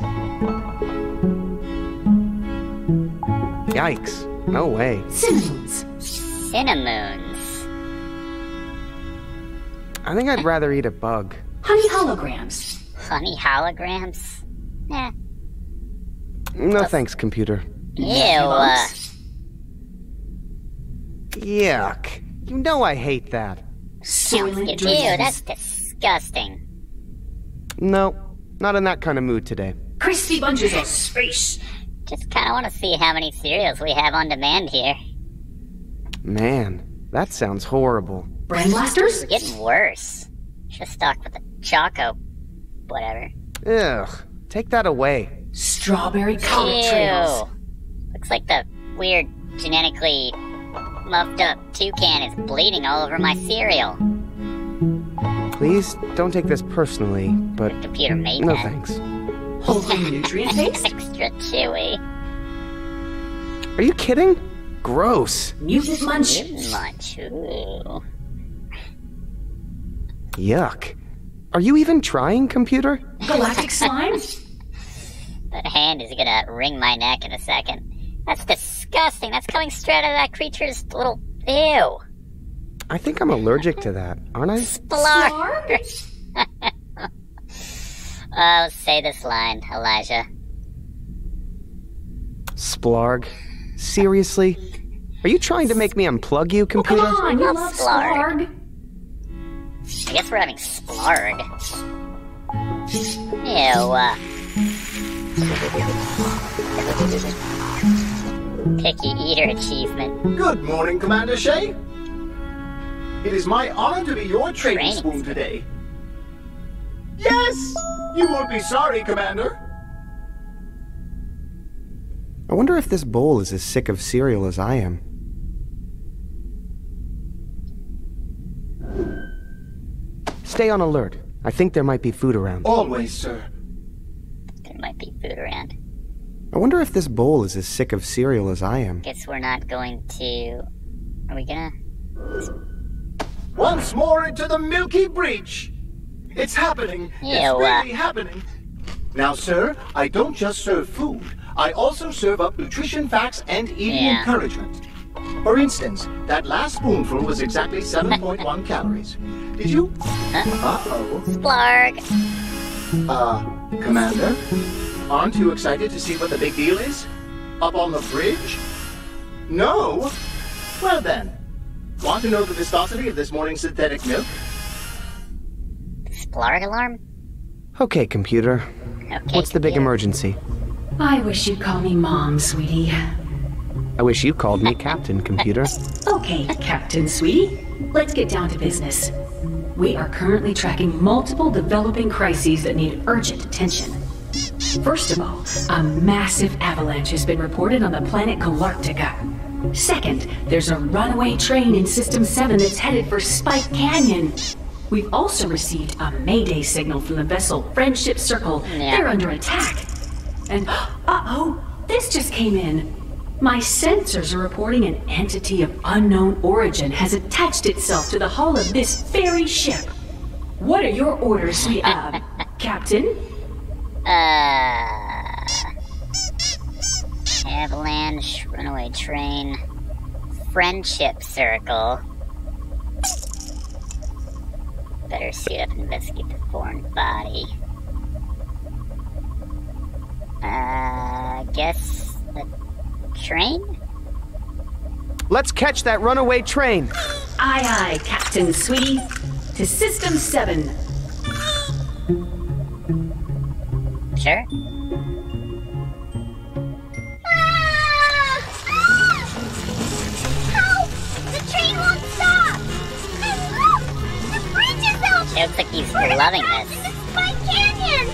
Yikes, no way. Cinnamons. Cinnamoons. I think I'd rather eat a bug. Honey holograms. Honey holograms? Eh. No thanks, computer. Ew. Uh, Yuck. You know I hate that. Soylent ew, that's disgusting. No, not in that kind of mood today. Crispy bunches of space. Just kind of want to see how many cereals we have on demand here. Man, that sounds horrible. Brain blasters? It's getting worse. Should stuck with the choco, whatever. Ugh, take that away. Strawberry comet trails. Ew. Looks like the weird genetically muffed up toucan is bleeding all over my cereal. Please don't take this personally, but The computer made no that. thanks. Wholesome nutrient taste? Extra chewy. Are you kidding? Gross. Mutant munch. Mutant munch. Ooh. Yuck. Are you even trying, computer? Galactic slime? That hand is gonna wring my neck in a second. That's disgusting. That's coming straight out of that creature's little. Ew. I think I'm allergic to that, aren't I? Splark. oh, say this line, Elijah. Splarg. Seriously? Are you trying to make me unplug you, computer? Come on, you Love love Splarg. Splarg. I guess we're having splarg. Ew. Uh. Picky eater achievement. Good morning, Commander Shay. It is my honor to be your training Training spoon today. Yes! You won't be sorry, Commander. I wonder if this bowl is as sick of cereal as I am. Stay on alert. I think there might be food around. Always, sir. There might be food around. I wonder if this bowl is as sick of cereal as I am. Guess we're not going to Are we gonna? Once more into the Milky Breach. It's happening. Ew, It's really happening. Now, sir, I don't just serve food. I also serve up nutrition facts and eating Yeah. encouragement. For instance, that last spoonful was exactly 7.1 calories. Did you? Uh-oh. Splarg. Uh, Commander? Aren't you excited to see what the big deal is? Up on the bridge? No? Well then, want to know the viscosity of this morning's synthetic milk? Splarg alarm? Okay, computer. Okay, What's the big emergency? I wish you'd call me Mom, sweetie. I wish you called me Captain Computer. Okay, Captain Sweetie, let's get down to business. We are currently tracking multiple developing crises that need urgent attention. First of all, a massive avalanche has been reported on the planet Galarctica. Second, there's a runaway train in System 7 that's headed for Spike Canyon. We've also received a mayday signal from the vessel Friendship Circle. Yeah. They're under attack. And uh-oh, this just came in. My sensors are reporting an entity of unknown origin has attached itself to the hull of this very ship. What are your orders, sweet uh, Captain? Uh. Avalanche, runaway train, friendship circle. Better suit up and investigate the foreign body. Uh, guess the train? Let's catch that runaway train. Aye, aye, Captain Sweetie. To System 7. Sure. It looks like he's We're loving about this. to the Spike Canyon!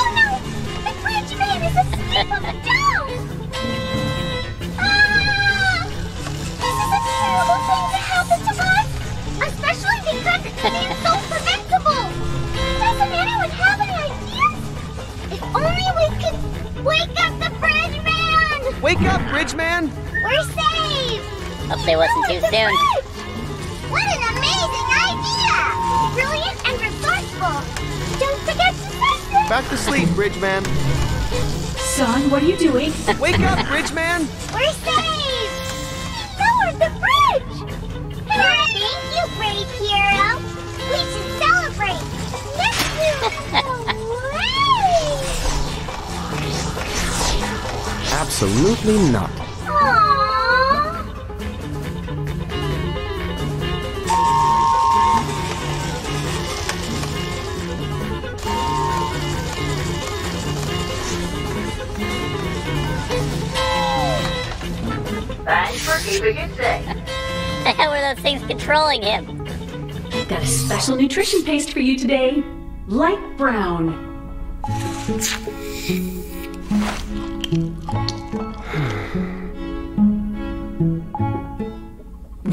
Oh no! The bridge man is asleep on the down! Ah! This is a terrible thing to happen to us! Especially because it seems so preventable! Doesn't anyone have any ideas? If only we could wake up the bridge man! Wake up, Bridgeman! We're saved! Hopefully it wasn't too soon. What an amazing idea! Brilliant and resourceful! Don't forget to test Back to sleep, Bridgeman. Son, what are you doing? Wake up, Bridgeman! We're saved! We lowered the bridge! Thank you, brave hero! We should celebrate! Let's do Absolutely not. Aww! Thanks for keeping it safe. How are those things controlling him? Got a special nutrition paste for you today. Light brown.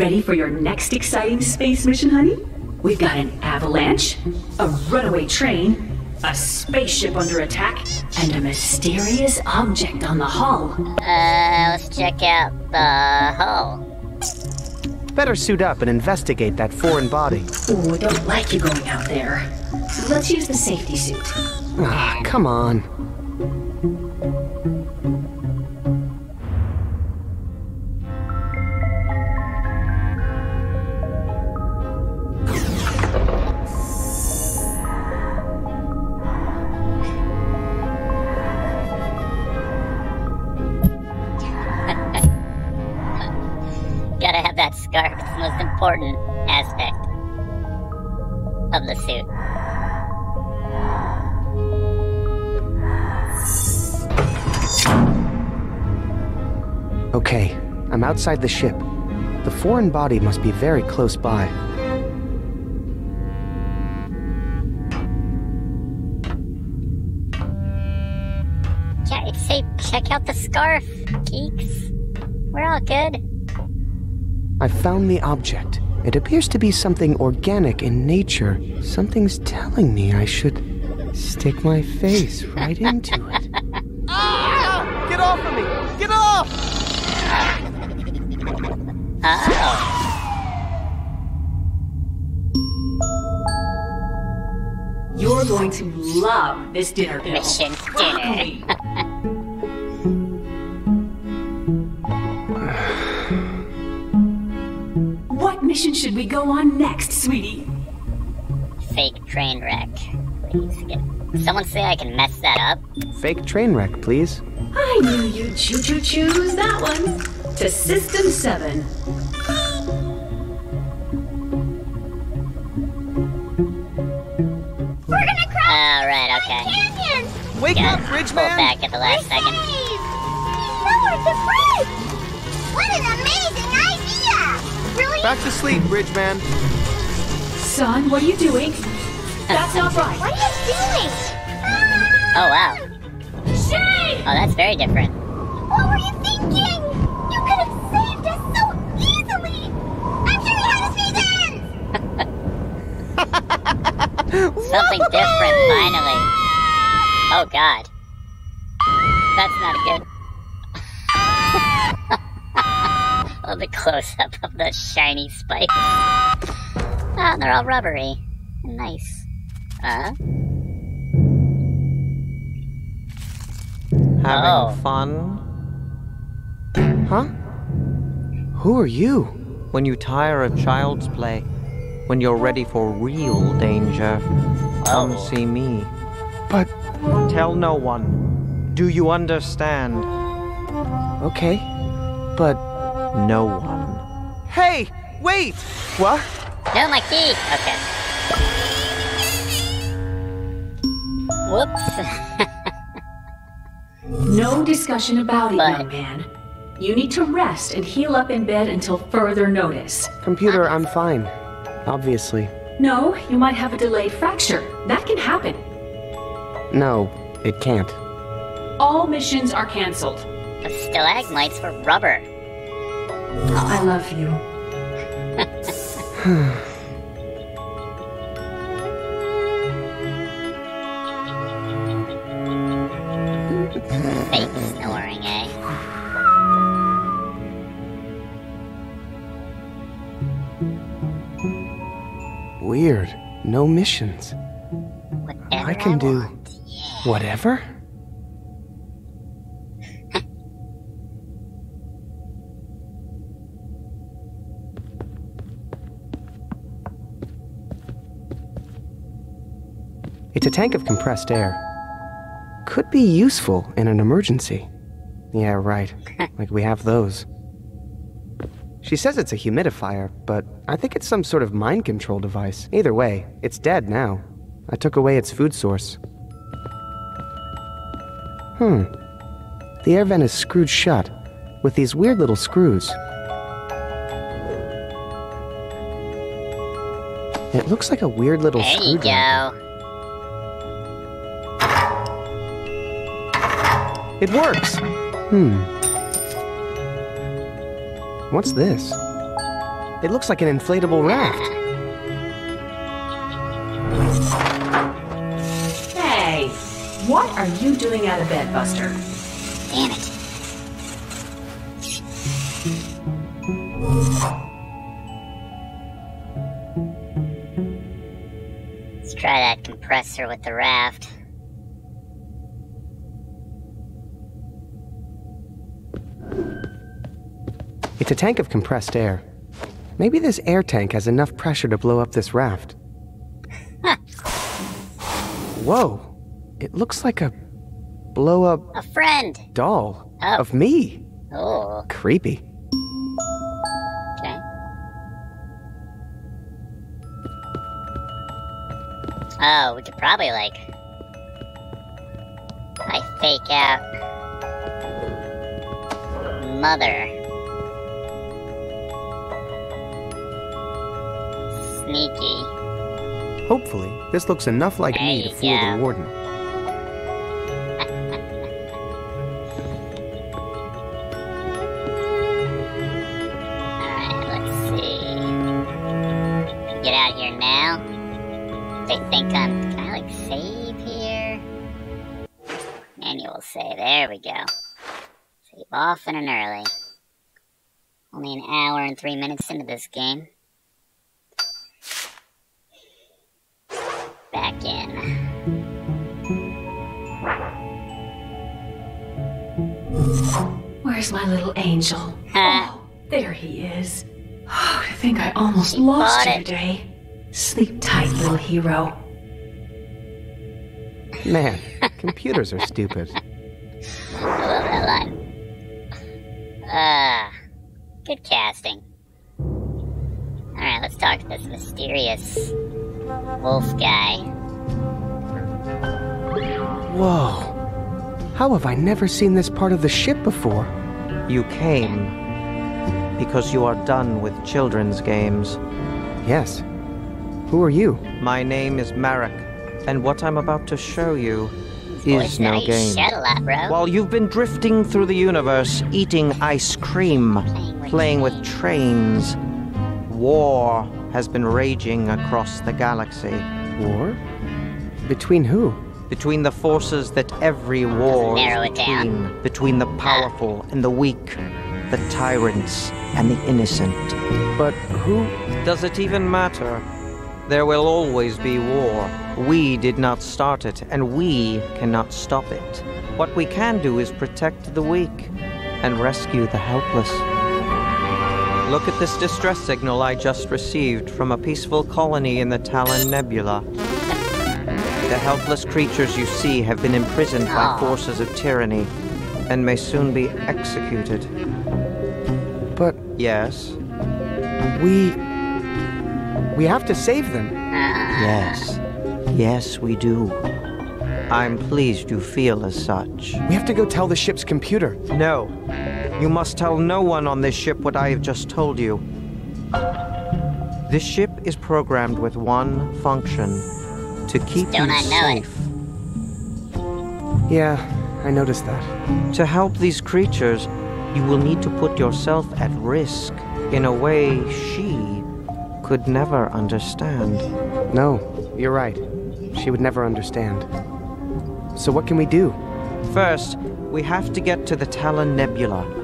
Ready for your next exciting space mission, honey? We've got an avalanche, a runaway train, a spaceship under attack, and a mysterious object on the hull. Uh, let's check out the hull. Better suit up and investigate that foreign body. Oh, I don't like you going out there. Let's use the safety suit. Ah, come on. Outside the ship. The foreign body must be very close by. Yeah, it say check out the scarf, geeks. We're all good. I found the object. It appears to be something organic in nature. Something's telling me I should stick my face right into it. Going to love this dinner bill. Mission dinner. What mission should we go on next, sweetie? Fake train wreck. Please. Get... Someone say I can mess that up. Fake train wreck, please. I knew you'd choo choo choose that one. To System 7. Cross Alright, okay. Wake Got up, Bridge pulled Man! back at the last second. Lower the bridge! What an amazing idea! Brilliant! Back to sleep, Bridge Man. Son, what are you doing? That's not right. What are you doing? Oh, wow. Shane! Oh, that's very different. What were you thinking? You could have saved us so easily! I'm sure you had his reasons! Something different, finally. Oh, God. That's not a good. oh, the close up of the shiny spikes. Oh, they're all rubbery. Nice. Huh? Having Oh. fun? Huh? Who are you? When you tire of child's play, when you're ready for real danger, come Oh. see me. But. Tell no one. Do you understand? Okay. But. No one. Hey! Wait! What? No, my key! Okay. Whoops. No discussion about it, But- young man. You need to rest and heal up in bed until further notice. Computer, I'm fine. Obviously. No, you might have a delayed fracture. That can happen. No, it can't. All missions are canceled. the stalagmites were rubber. I love you. Weird. No missions. Whatever I can do want. whatever? It's a tank of compressed air. Could be useful in an emergency. Yeah, right. like we have those. She says it's a humidifier, but I think it's some sort of mind control device. Either way, it's dead now. I took away its food source. Hmm. The air vent is screwed shut, with these weird little screws. It looks like a weird little There you go. It works! Hmm. What's this? It looks like an inflatable raft. Hey, what are you doing out of bed, Buster? Damn it. Let's try that compressor with the raft. It's a tank of compressed air. Maybe this air tank has enough pressure to blow up this raft. Whoa! It looks like a blow up A friend! doll Oh. of me. Oh, Creepy. okay. Oh, we could probably, like. I fake out. Mother. Sneaky. Hopefully, this looks enough like me to fool go. the warden. Alright, let's see. Get out here now. They think I'm. Can I, like, save here? Manual save. There we go. Save often and early. Only an hour and three minutes into this game. Back in. Where's my little angel? oh, there he is. Oh, I think I almost lost you today. Sleep tight, little hero. Man, computers are stupid. I love that line. Ah, good casting. Alright, let's talk to this mysterious wolf guy. Whoa. How have I never seen this part of the ship before? You came because you are done with children's games. Yes. Who are you? My name is Marek, and what I'm about to show you is no you game. shed a bro. While you've been drifting through the universe, eating ice cream, playing with trains, war has been raging across the galaxy. War? Between who? Between the forces that every war is between. Between the powerful and the weak, the tyrants and the innocent. But who? Does it even matter? There will always be war. We did not start it, and we cannot stop it. What we can do is protect the weak and rescue the helpless. Look at this distress signal I just received from a peaceful colony in the Talon Nebula. The helpless creatures you see have been imprisoned by ah. forces of tyranny and may soon be executed. But Yes, we. We have to save them. yes, yes, we do. I'm pleased you feel as such. We have to go tell the ship's computer. No. You must tell no one on this ship what I have just told you. This ship is programmed with one function to keep Don't you I know it? safe. Yeah, I noticed that. To help these creatures, you will need to put yourself at risk in a way she could never understand. No, you're right. She would never understand. So what can we do? First, we have to get to the Talon Nebula.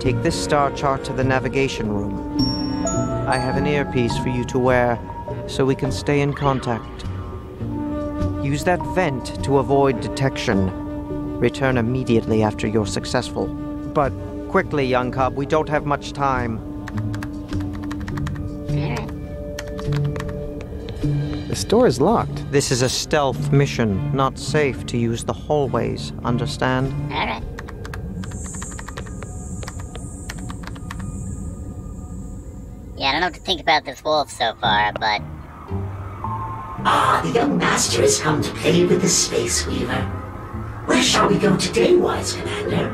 Take this star chart to the navigation room. I have an earpiece for you to wear so we can stay in contact. Use that vent to avoid detection. Return immediately after you're successful. But quickly, young cub, we don't have much time. This door is locked. This is a stealth mission, not safe to use the hallways, understand? Know what to think about this wolf so far, but Ah, the young master has come to play with the Space Weaver. Where shall we go today, wise commander?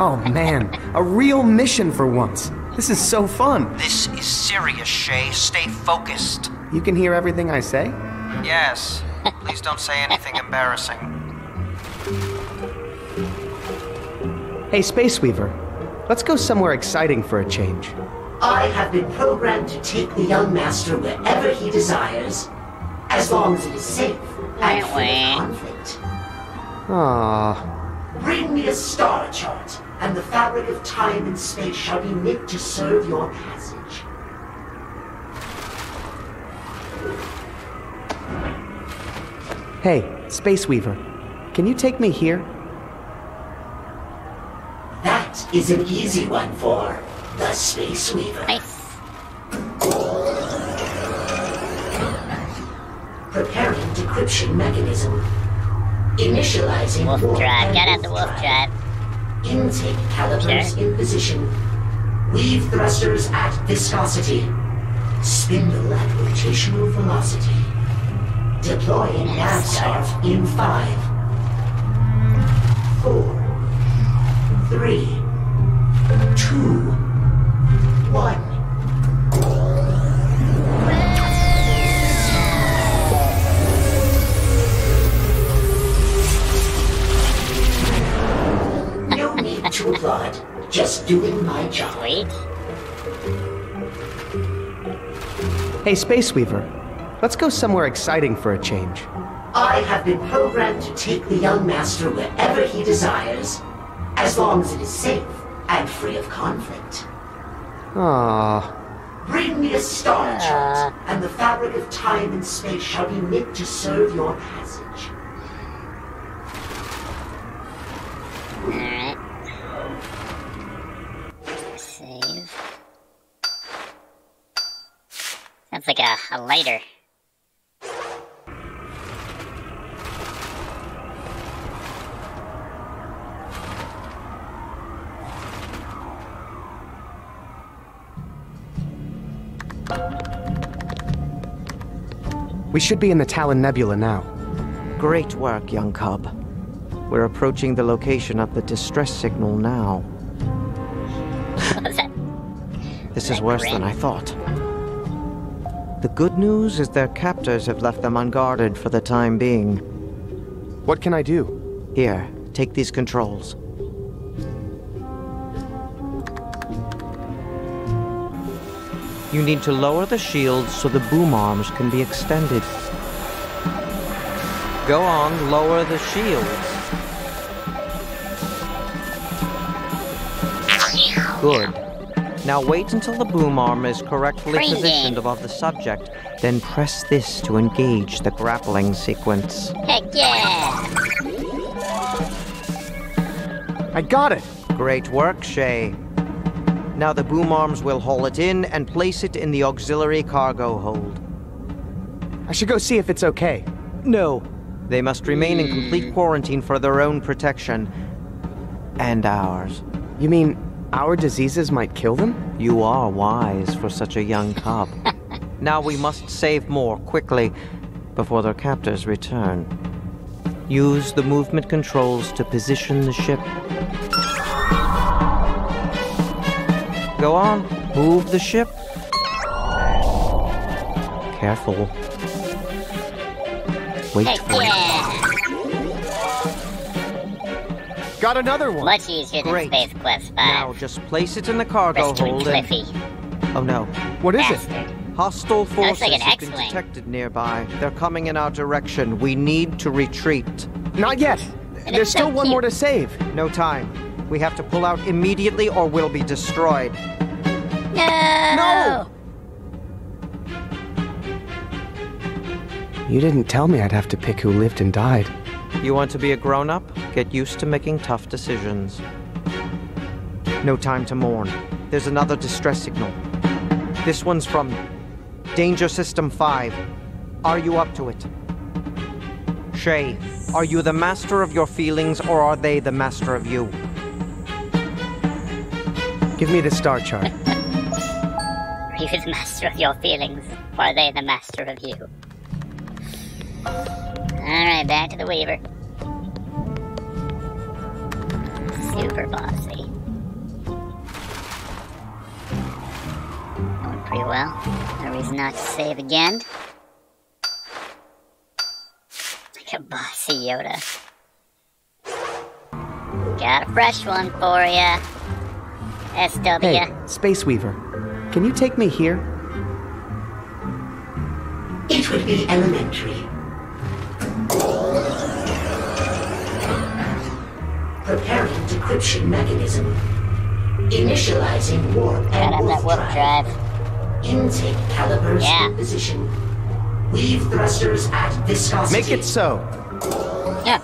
Oh man, a real mission for once. This is so fun. This is serious, Shay. Stay focused. You can hear everything I say? Yes. Please don't say anything embarrassing. Hey, Space Weaver. Let's go somewhere exciting for a change. I have been programmed to take the young master wherever he desires, as long as it is safe and free of conflict. Ah, Bring me a star chart, and the fabric of time and space shall be knit to serve your passage. Hey, Space Weaver. Can you take me here? That is an easy one for the Space Weaver. Preparing decryption mechanism. Initializing wolf drive. Got out the wolf drive. Intake calipers in position. Weave thrusters at viscosity. Spindle at rotational velocity. Deploying nav staff in five, four, three, two, one. No need to applaud. Just doing my job. Hey, Space Weaver. Let's go somewhere exciting for a change. I have been programmed to take the young master wherever he desires, as long as it is safe and free of conflict. Ah. Bring me a star chart, and the fabric of time and space shall be knit to serve your passage. Alright. Save. Sounds like a, a lighter. We should be in the Talon Nebula now. Great work, young cub. We're approaching the location of the distress signal now. This is worse than I thought. The good news is their captors have left them unguarded for the time being. What can I do? Here, take these controls. You need to lower the shields so the boom arms can be extended. Go on, lower the shields. Good. Now wait until the boom arm is correctly Crane positioned game. above the subject, then press this to engage the grappling sequence. Heck yeah! I got it! Great work, Shay. Now the boom arms will haul it in and place it in the auxiliary cargo hold. I should go see if it's okay. No. They must remain in complete hmm. quarantine for their own protection. And ours. You mean our diseases might kill them? You are wise for such a young cub. now we must save more quickly before their captors return. Use the movement controls to position the ship. Go on, move the ship. Careful. Wait Heck for it. Got another one! Much easier than Great. Space Quest 5. Now just place it in the cargo Rescuing hold and... Oh no. What is it? Hostile forces like have been detected nearby. They're coming in our direction. We need to retreat. Not yet! There's it's so still one cute. more to save. No time. We have to pull out immediately or we'll be destroyed. No! You didn't tell me I'd have to pick who lived and died. You want to be a grown up? Get used to making tough decisions. No time to mourn. There's another distress signal. This one's from Danger System 5. Are you up to it? Shay, are you the master of your feelings or are they the master of you? Give me the star chart. Are you the master of your feelings, or are they the master of you? Alright, back to the Weaver. Super bossy. Going pretty well. No reason not to save again. Like a bossy Yoda. Got a fresh one for ya. SW. Hey, Space Weaver. Can you take me here? It would be elementary. Preparing decryption mechanism. Initializing warp Gotta and have that warp drive. drive. Intake calipers Yeah. in position. Weave thrusters at viscosity. Make it so. Yeah.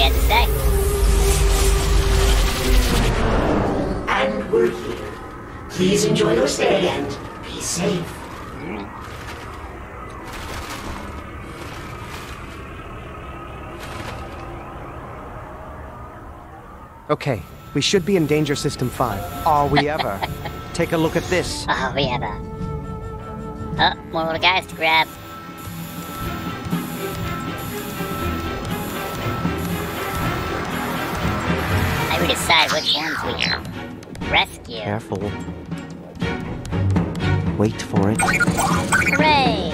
Guess we had to say. And we're here. Please enjoy your stay and be safe. Okay, we should be in Danger System 5. Are we ever? Take a look at this. Oh, we ever? Oh, more little guys to grab. How do we decide which ones we rescue? Careful. Wait for it. Hooray!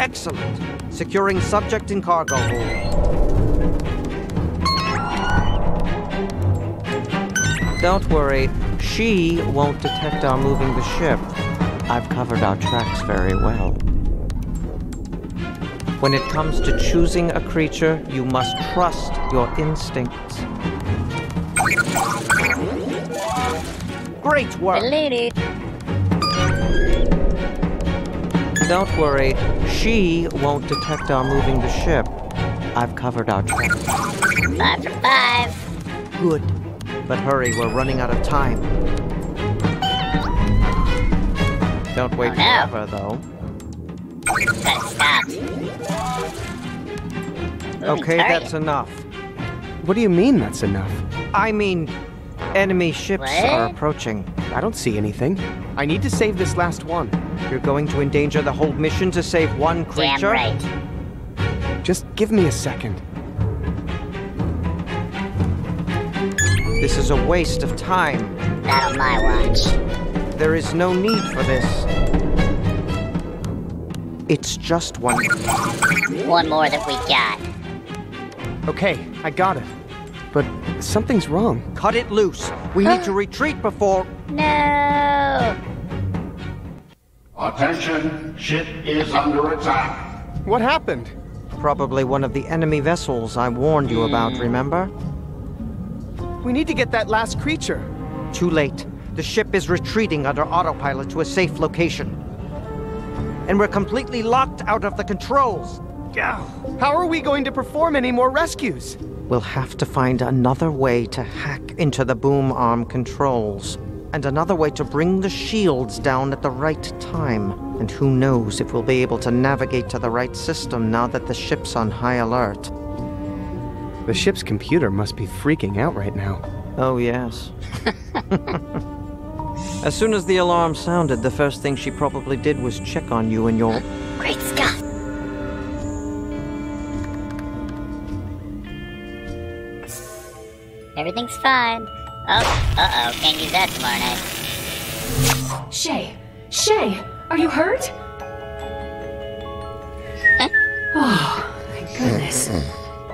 Excellent. Securing subject in cargo hold. Don't worry, she won't detect our moving the ship. I've covered our tracks very well. When it comes to choosing a creature, you must trust your instincts. Great work. Don't worry, she won't detect our moving the ship. I've covered our tracks. Five for five. Good. But hurry, we're running out of time. Don't wait Oh, no. forever, though. Gotta stop. Okay, that's enough. What do you mean that's enough? I mean, enemy ships What? are approaching. I don't see anything. I need to save this last one. You're going to endanger the whole mission to save one creature? Damn creature? right. Just give me a second. This is a waste of time. Not on my watch. There is no need for this. It's just one. One more that we got. Okay, I got it. But something's wrong. Cut it loose. We need to retreat before. No. Attention, ship is under attack. What happened? Probably one of the enemy vessels I warned you about, hmm. remember? We need to get that last creature. Too late. The ship is retreating under autopilot to a safe location. And we're completely locked out of the controls. How are we going to perform any more rescues? We'll have to find another way to hack into the boom arm controls. And another way to bring the shields down at the right time. And who knows if we'll be able to navigate to the right system now that the ship's on high alert. The ship's computer must be freaking out right now. Oh, yes. as soon as the alarm sounded, the first thing she probably did was check on you and your. Great Scott. Everything's fine. Oh, uh-oh. Can't use that tomorrow night. Shay, Shay, are you hurt? Oh, thank goodness.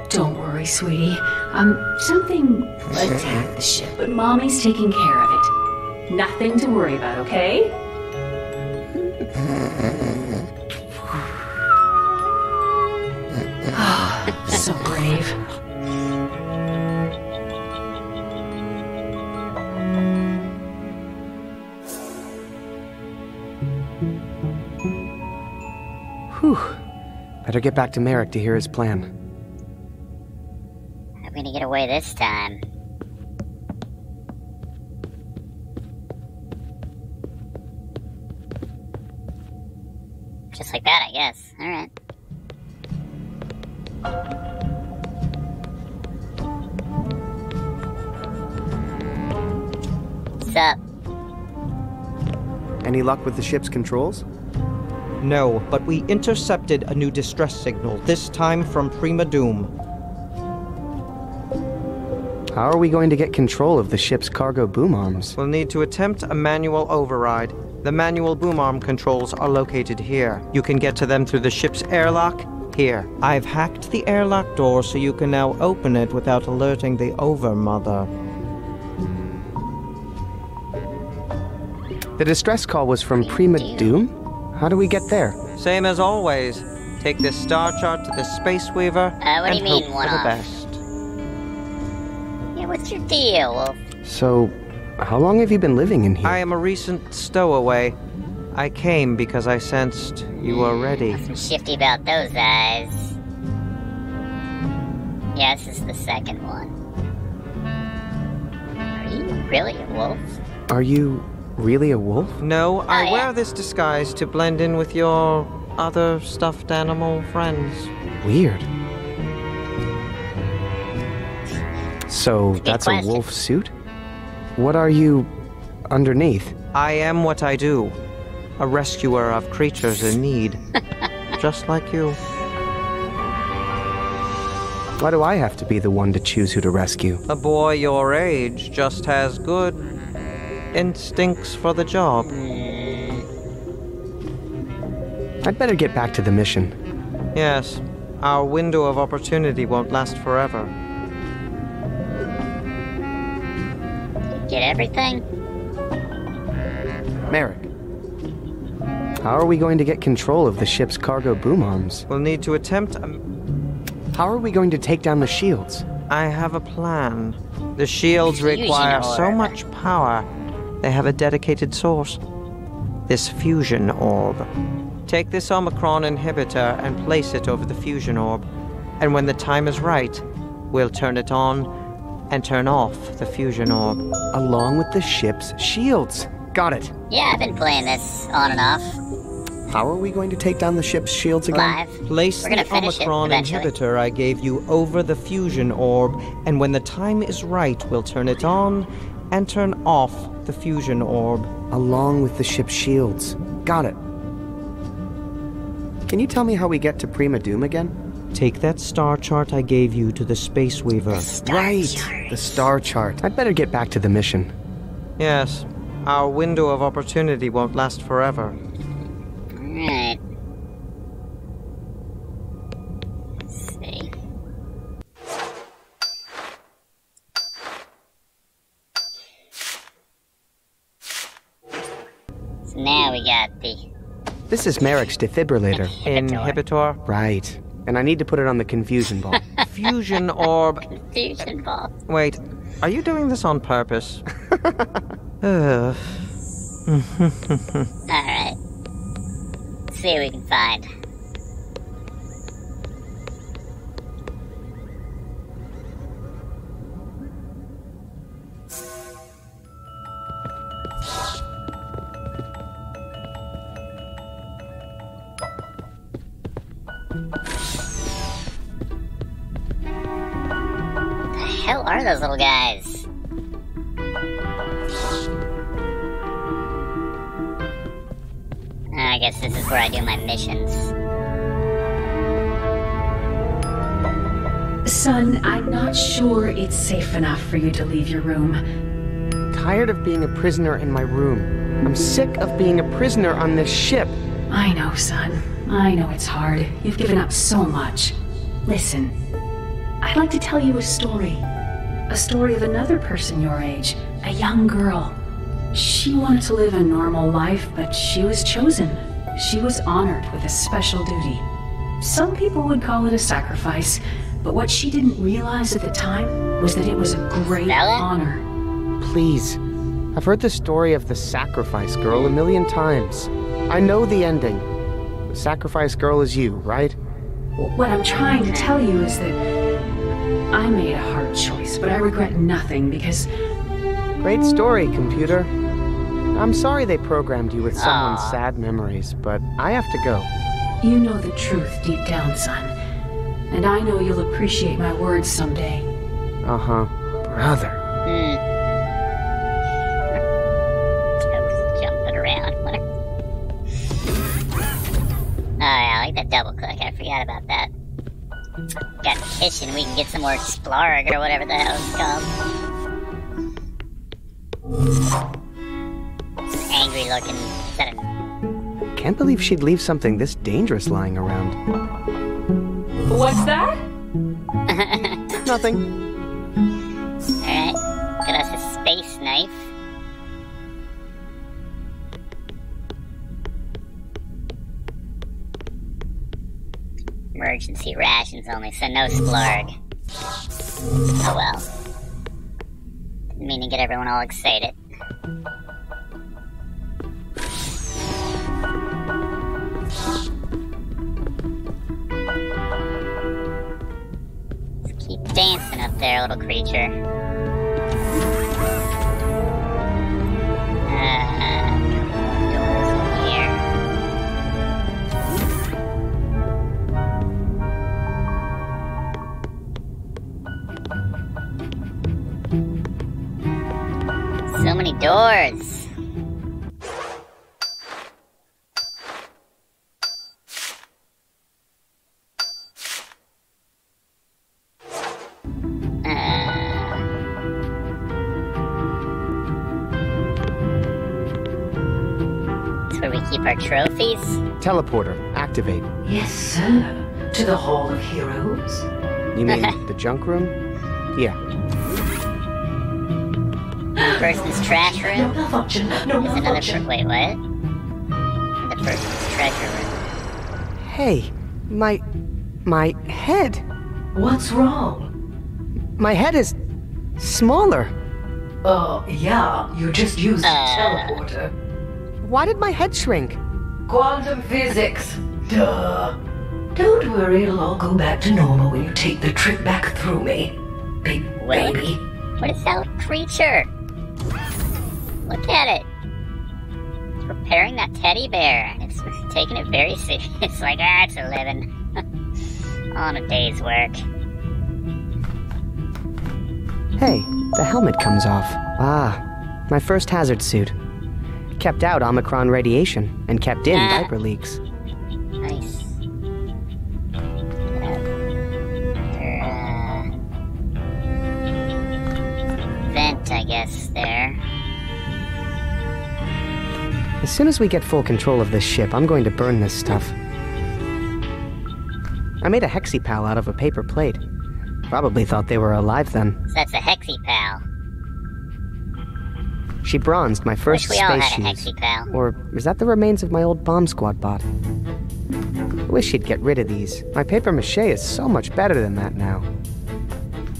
Don't worry, sweetie. Um, something attacked the ship, but Mommy's taking care of it. Nothing to worry about, okay? Ah, so brave. Better get back to Marek to hear his plan. I'm gonna get away this time? Just like that, I guess. Alright. What's up? Any luck with the ship's controls? No, but we intercepted a new distress signal, this time from Prima Doom. How are we going to get control of the ship's cargo boom arms? We'll need to attempt a manual override. The manual boom arm controls are located here. You can get to them through the ship's airlock. Here, I've hacked the airlock door so you can now open it without alerting the Overmother. The distress call was from Prima Doom? How do we get there? Same as always. Take this star chart to the Space Weaver Uh, what do and you mean, hope one for the best. Yeah, what's your deal, Wolf? So, how long have you been living in here? I am a recent stowaway. I came because I sensed you were ready. Nothing shifty about those eyes. Yeah, this is the second one. Are you really a wolf? Are you really a wolf? No, I Oh, yeah. wear this disguise to blend in with your other stuffed animal friends. Weird. So, that's a wolf suit? What are you underneath? I am what I do a rescuer of creatures in need. Just like you. Why do I have to be the one to choose who to rescue? A boy your age just has good instincts for the job. I'd better get back to the mission. Yes, our window of opportunity won't last forever. Get everything? Marek. How are we going to get control of the ship's cargo boom arms? We'll need to attempt. A... How are we going to take down the shields? I have a plan. The shields require so much power They have a dedicated source. This fusion orb. Take this Omicron inhibitor and place it over the fusion orb. And when the time is right, we'll turn it on and turn off the fusion orb. Along with the ship's shields. Got it. Yeah, I've been playing this on and off. How are we going to take down the ship's shields again? Live. Place the Omicron inhibitor I gave you over the fusion orb, and when the time is right, we'll turn it on and turn off the fusion orb. Along with the ship's shields. Got it. Can you tell me how we get to Prima Doom again? Take that star chart I gave you to the Space Weaver. right, the star chart. I'd better get back to the mission. Yes, our window of opportunity won't last forever. Mm. This is Marek's defibrillator. Inhibitor. Right. And I need to put it on the confusion ball. Fusion orb. Confusion ball. Wait, are you doing this on purpose? Alright. See what we can find. What the hell are those little guys? I guess this is where I do my missions. Son, I'm not sure it's safe enough for you to leave your room. Tired of being a prisoner in my room. I'm sick of being a prisoner on this ship. I know, son. I know it's hard. You've given up so much. Listen, I'd like to tell you a story. A story of another person your age, a young girl. She wanted to live a normal life, but she was chosen. She was honored with a special duty. Some people would call it a sacrifice, but what she didn't realize at the time was that it was a great honor. Please. I've heard the story of the sacrifice girl a million times. I know the ending. The sacrifice girl is you, right? What I'm trying to tell you is that I made a hard choice, but I regret nothing because Great story, computer. I'm sorry they programmed you with someone's Aw. sad memories, but I have to go. you know the truth deep down, son. And I know you'll appreciate my words someday. Uh huh. Brother. Hmm. Like that double click. I forgot about that. Got fishing. We can get some more Splarg or whatever the hell it's called. Angry looking. Is that a Can't believe she'd leave something this dangerous lying around. What's that? Nothing. Alright. Got us a space knife. Emergency rations only, so no splurg. Oh well. Didn't mean to get everyone all excited. Let's keep dancing up there, little creature. Uh, many doors. Uh. Where we keep our trophies. Teleporter, activate. Yes, sir. To the Hall of Heroes. You mean the junk room? Yeah. Person's trash room. No malfunction. No There's another. malfunction. Per- wait, what? The person's treasure room. Hey, my. my head. What's wrong? My head is smaller. Uh, yeah, you just used a Uh. teleporter. Why did my head shrink? Quantum physics. Duh. Don't worry, it'll all go back to normal when you take the trip back through me. Big What? baby. What is that creature? Look at it. It's repairing that teddy bear. It's taking it very serious. It's like, ah, it's a living. On a day's work. Hey, the helmet comes off. Ah, my first hazard suit. Kept out Omicron radiation and kept in Ah. diaper leaks. Nice. Vent, I guess, there. As soon as we get full control of this ship, I'm going to burn this stuff. I made a hexipal out of a paper plate. Probably thought they were alive then. So that's a Hexipal. She bronzed my first Wish we all space had a shoes. Hexipal. Or is that the remains of my old bomb squad bot? I wish she'd get rid of these. My paper mache is so much better than that now.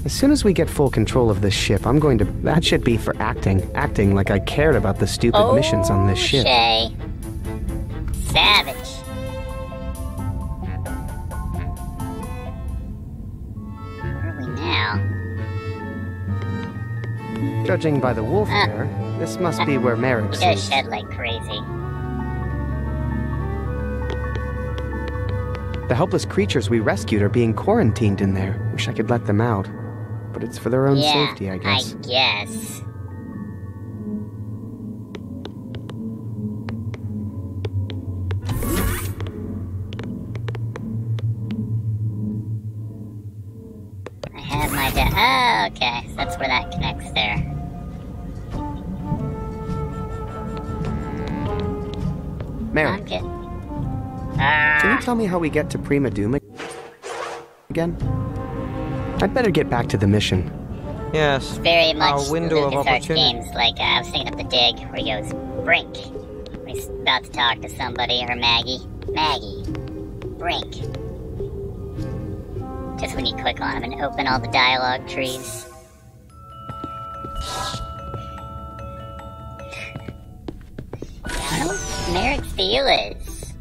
As soon as we get full control of this ship, I'm going to. That should be for acting. Acting like I cared about the stupid missions on this ship. Shay. Savage. Where are we now? Judging by the wolf uh. there, this must be where Marek is. shed like crazy. The helpless creatures we rescued are being quarantined in there. Wish I could let them out. But it's for their own yeah, safety, I guess. I guess. I have my Oh, okay. So that's where that connects there. I'm good. can you ah. tell me how we get to Prima Doom again? I'd better get back to the mission. Yes. Very much Our window of LucasArts opportunity. games. Like, uh, I was thinking of the dig where he goes, Brink. When he's about to talk to somebody, or Maggie. Maggie. Brink. Just when you click on him and open all the dialogue trees. I don't know what Marek's is.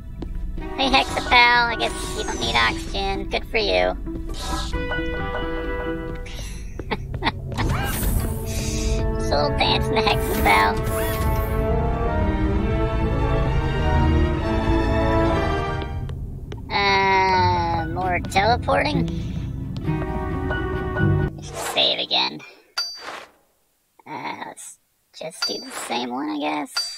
Hey, Hexipal, I guess you don't need oxygen. Good for you. A little dance in the Hexipal. Uh, more teleporting? Save again. Uh, let's just do the same one, I guess.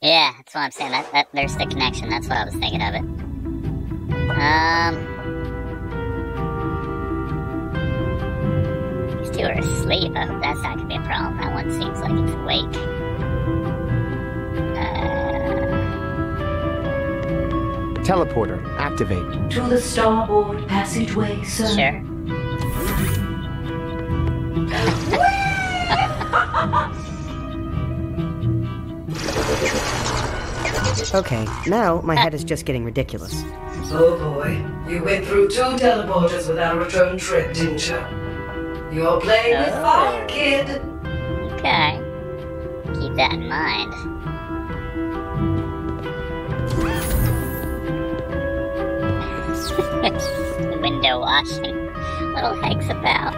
Yeah, that's what I'm saying. That, that there's the connection. That's what I was thinking of it. Um, these two are asleep. I hope that's not gonna be a problem. That one seems like it's awake. Uh... Teleporter, activate. To the starboard passageway, sir. Sure. Okay, now my head is just getting ridiculous. Oh boy, you went through two teleporters without a return trip, didn't you? You're playing with fire, kid. Okay. Keep that in mind. Window washing. Little hexipal.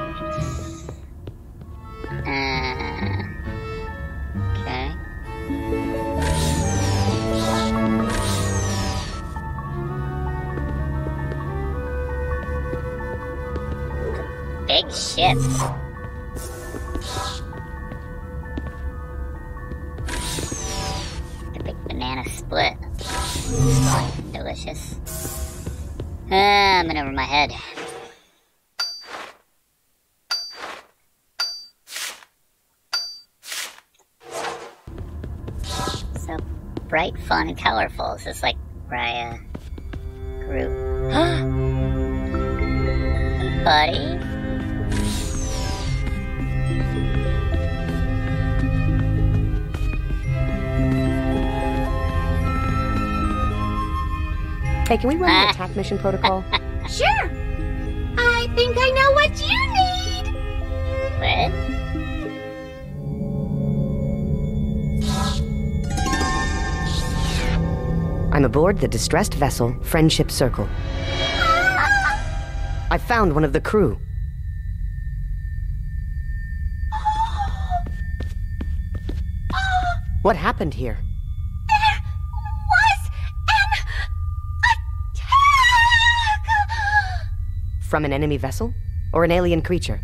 Uh, Big ship. The big banana split. Delicious. Uh, I'm in over my head. So bright, fun, and colorful. Is this like where I uh, grew? Buddy? Hey, can we run an ah. attack mission protocol? Sure. I think I know what you need. What? I'm aboard the distressed vessel Friendship Circle. Ah! I found one of the crew. What happened here? Was an From an enemy vessel? Or an alien creature?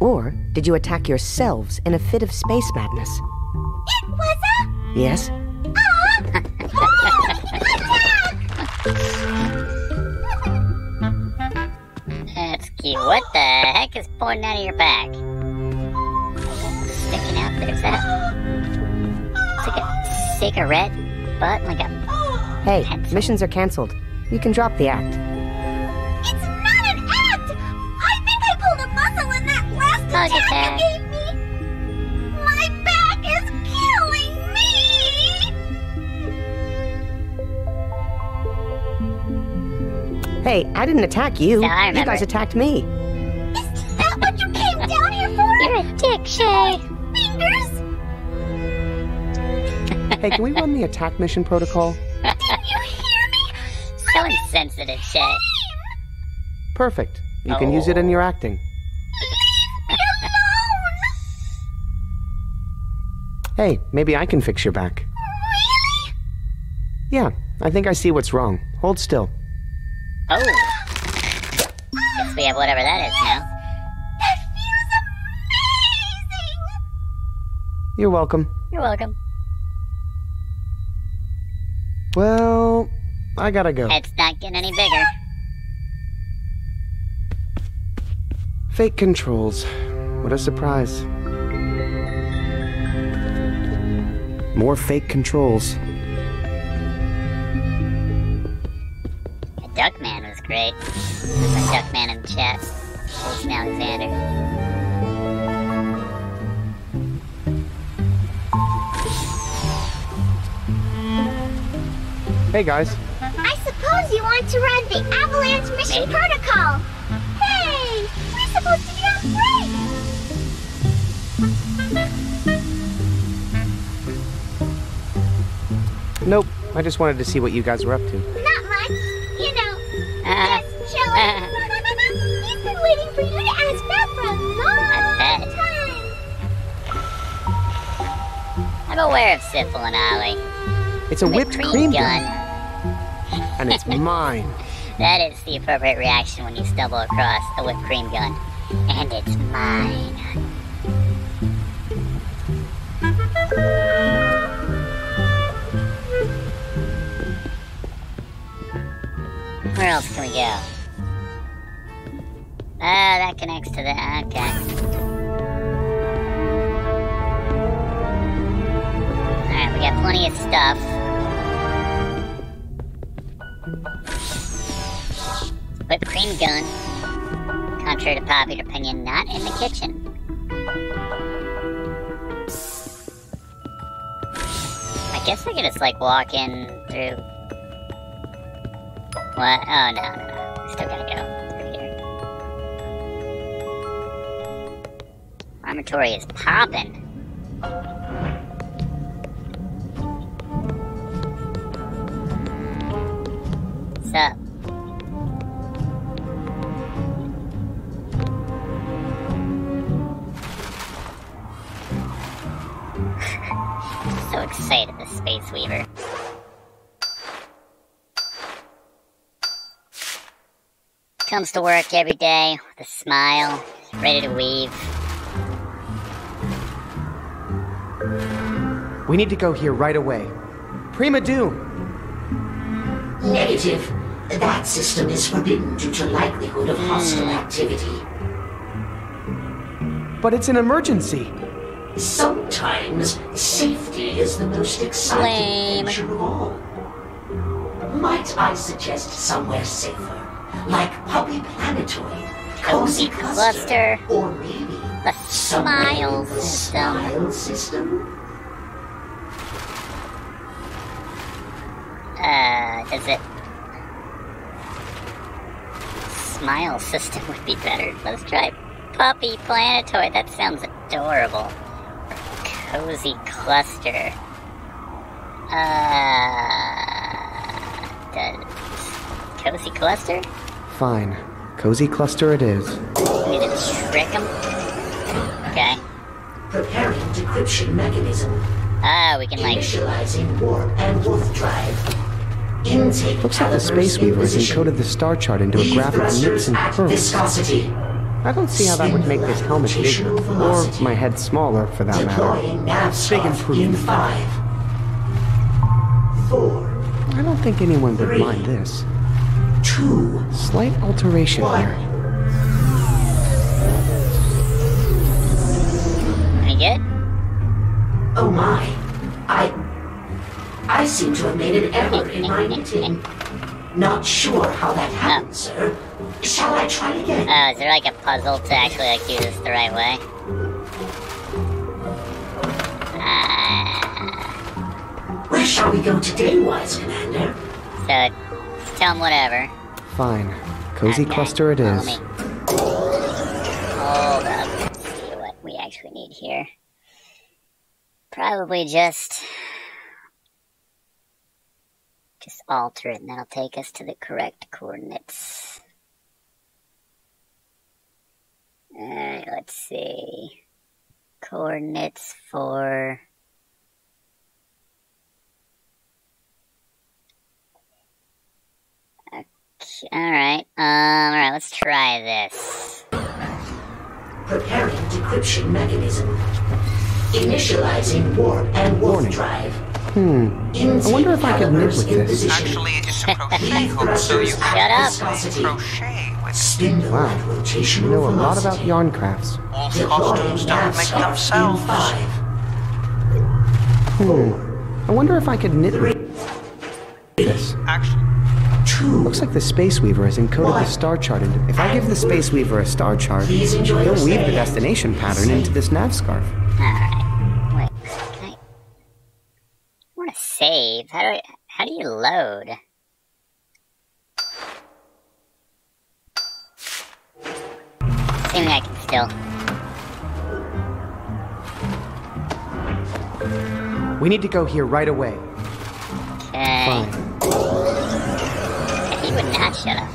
Or did you attack yourselves in a fit of space madness? It was a Yes? That's cute. What the heck is pointing out of your back? Sticking out there. Is that a. It's like a cigarette butt? Like a. Hey, missions are cancelled. You can drop the act. It's not an act! I think I pulled a muscle in that last oh, Hug attack attack. you gave me! My back is killing me! Hey, I didn't attack you. Yeah, I you guys attacked me. Is that what you came down here for? You're a dick, Shay. Hey, can we run the attack mission protocol? Did you hear me? So insensitive, Shay. Perfect. You can use it in your acting. Hey, maybe I can fix your back. Really? Yeah, I think I see what's wrong. Hold still. Oh. Guess we have whatever that is now. That feels amazing! You're welcome. You're welcome. Well, I gotta go. It's not getting any bigger. Fake controls. What a surprise. More fake controls. Duckman was great. Duckman in the chat. Jason Alexander. Hey guys. I suppose you want to run the Avalanche Mission Protocol! Hey! We're supposed to be on break! Nope. I just wanted to see what you guys were up to. Not much. You know, uh. just chilling. Uh. He's been waiting for you to ask that for a long time. I'm aware of Syphil and Ollie. It's a whipped cream cream gun. gun. And it's mine. That is the appropriate reaction when you stumble across a whipped cream gun. And it's mine. Where else can we go? Ah, that connects to the. Okay. Alright, we got plenty of stuff. Whipped cream gun. Contrary to popular opinion, not in the kitchen. I guess I could just like walk in through. What? Oh no, no, no. Still gotta go here. Armatory is popping. What's up? So excited, the Space Weaver. Comes to work every day with a smile, ready to weave. We need to go here right away. Prima Doom! Negative. That system is forbidden due to likelihood of hostile hmm. activity. But it's an emergency. Sometimes safety is the most exciting adventure of all. Might I suggest somewhere safer, like Puppy Planetoid, Cozy Cluster, or maybe the Smile Smile Smile System? Uh, does it? Smile system would be better. Let's try Puppy Planetoid. That sounds adorable. Cozy Cluster. Uh, the cozy cluster. Fine. Cozy cluster it is. Need to trick him. Okay. Preparing decryption mechanism. Ah, we can like. Initializing warp and weft drive. Intake Looks like the Space Weaver has encoded the star chart into a graph of knits and purls. Viscosity. I don't see how that would make this helmet bigger, or my head smaller for that matter. nav Big in improvement. five, four, I don't think anyone would mind this. two, Slight alteration here. Any good? Oh my. I. I seem to have made an error in my knitting. Not sure how that happened, sir. Shall I try again? Oh, is there like a puzzle to actually like do this the right way? Uh. Where shall we go today, wise commander? So, tell him whatever. Fine. Cozy cluster it Follow me. Hold up. Let's see what we actually need here. Probably just. Just alter it and that'll take us to the correct coordinates. Alright, let's see. Coordinates for. Alright, um, alright, let's try this. Preparing decryption mechanism. Initializing warp and weft drive. Hmm. I wonder if I could knit with this. Actually, it's a crochet hook, so you Shut up. crochet with Spindle Wow. You know a lot about yarn crafts. All costumes don't make themselves. Hmm. I wonder if I could knit with this. Actually, two, Looks like the Space Weaver has encoded the star chart into. If I give the Space Weaver a star chart, he'll weave the destination pattern into this nav scarf. Alright. Save. How do I... How do you load? Assuming I can still... We need to go here right away. Okay. Fine. He would not shut up.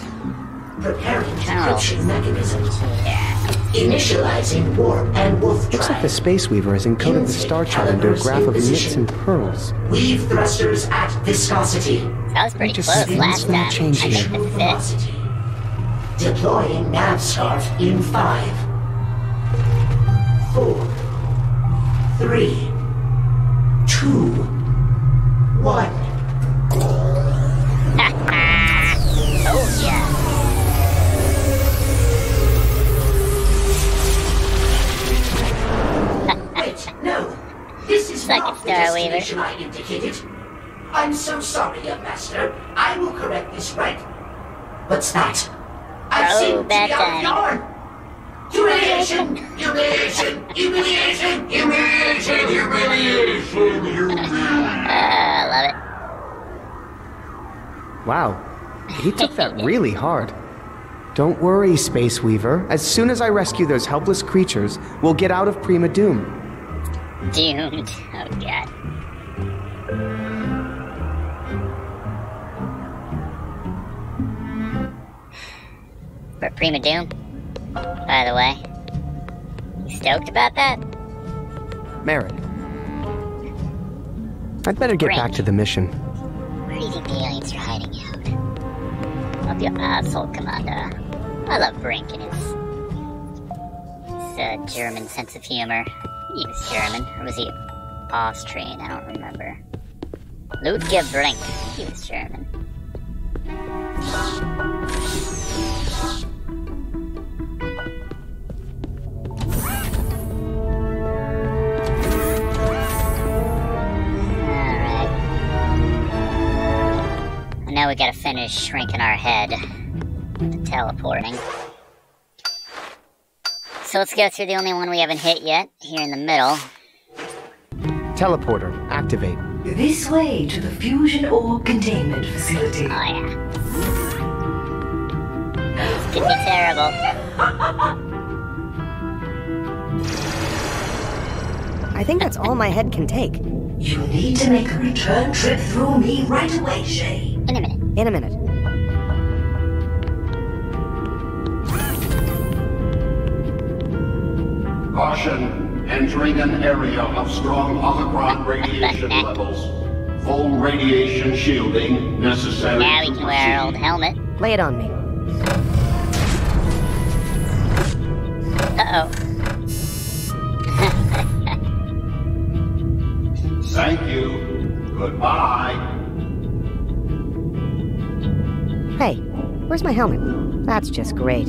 Preparing Oh. decryption mechanism. Yeah. Initializing warp and weft Looks like the. Space Weaver has encoded the star chart into a graph of knits and purls. Weave thrusters at viscosity. That was pretty Just close last small time. change I here. think this is it. Velocity. Deploying nav scarf in five, four, three, two, one. This is not the Star Weaver. destination I indicated. I'm so sorry, young master. I will correct this right. What's that? I Oh, seem to be bad out of yarn. Humiliation! Humiliation! Humiliation! Humiliation! Humiliation! Humiliation! Uh, love it. Wow. He took that really hard. Don't worry, Space Weaver. As soon as I rescue those helpless creatures, we'll get out of Prima Doom. Doomed. Oh god. But Prima Doom, by the way, you stoked about that? Merit. I'd better get back to the mission. Where do you think the aliens are hiding out? Up your asshole, Commander. I love Brink and his, his uh, German sense of humor. He was German, or was he Austrian? I don't remember. Ludger Brink. He was German. Alright. Now we gotta finish shrinking our head. The teleporting. So let's go through the only one we haven't hit yet, here in the middle. Teleporter, activate. This way to the fusion orb containment facility. Oh yeah. This could be terrible. I think that's all my head can take. You need to make a return trip through me right away, Shay. In a minute. In a minute. Caution, entering an area of strong Omicron radiation levels. Full radiation shielding necessary Now we can wear our old helmet. Lay it on me. Uh oh. Thank you. Goodbye. Hey, where's my helmet? That's just great.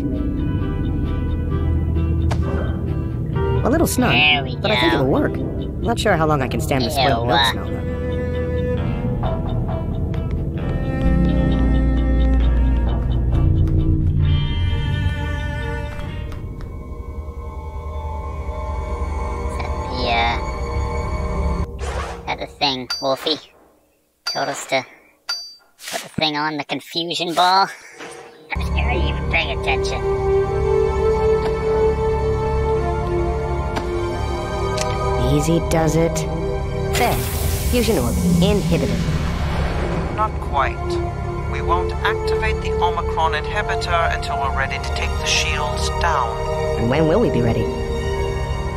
A little snug, but I think it'll work. Not sure how long I can stand this Ew, milk smell, though. The. The thing, Wolfie. Told us to put the thing on the confusion ball. Are you even paying attention? Easy does it. There. Fusion orb. Inhibited. Not quite. We won't activate the Omicron inhibitor until we're ready to take the shields down. And when will we be ready?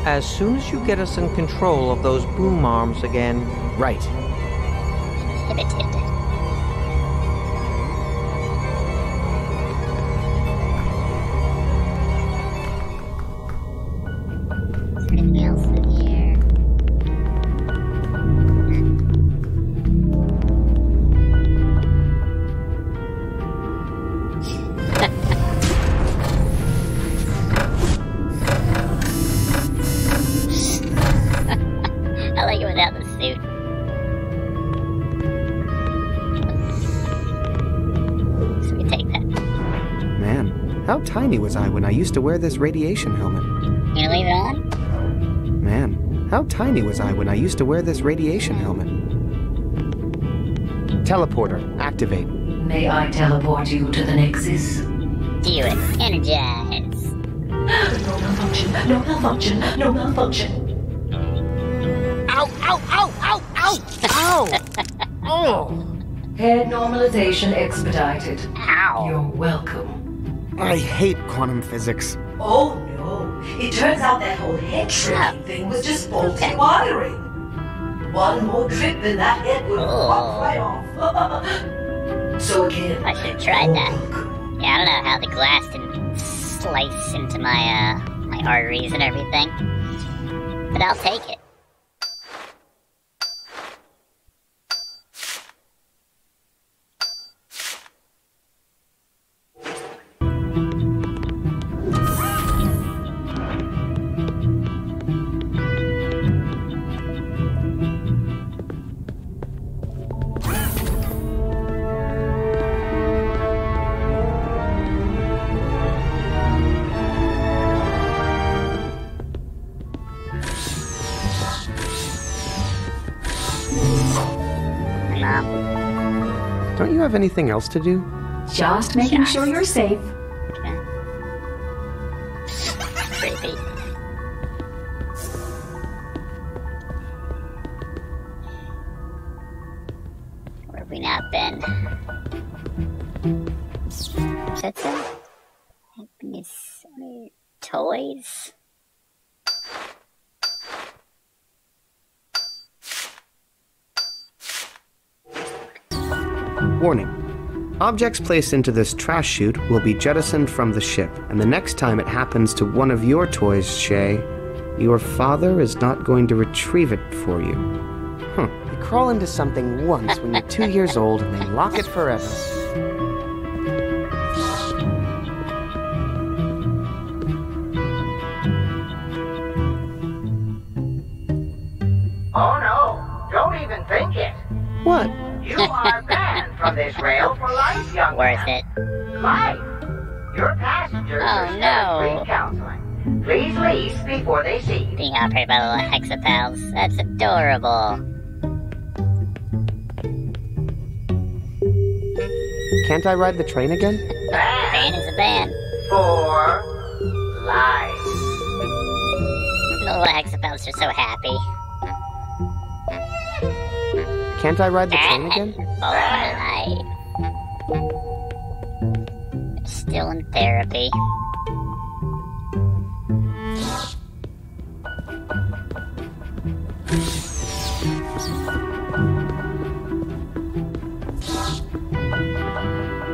As soon as you get us in control of those boom arms again. Right. Inhibited. Used to wear this radiation helmet? You gonna leave it on? Man, how tiny was I when I used to wear this radiation helmet? Teleporter, activate. May I teleport you to the Nexus? Do it. Energize. No malfunction, no malfunction, no malfunction. Ow, ow, ow, ow, ow! Ow! oh! Head normalization expedited. Ow! You're welcome. I hate quantum physics. Oh no, it turns out that whole head shrinking thing was just faulty wiring. One more trip and that head will pop right off. so again, I should have tried that. Yeah, I don't know how the glass didn't slice into my uh my arteries and everything. But I'll take it. Anything else to do? Just making sure you're safe. Warning. Objects placed into this trash chute will be jettisoned from the ship, and the next time it happens to one of your toys, Shay, your father is not going to retrieve it for you. Huh. You crawl into something once when you're two years old and they lock it forever. Banned from this rail for life, young Worth man. it. Life. Your passengers Oh, are still no. free counseling. Please leave before they see you. Being operated by little hexipals. That's adorable. Can't I ride the train again? Ban is a ban. For life. The little hexipals are so happy. Can't I ride the train again? Alright. Still in therapy.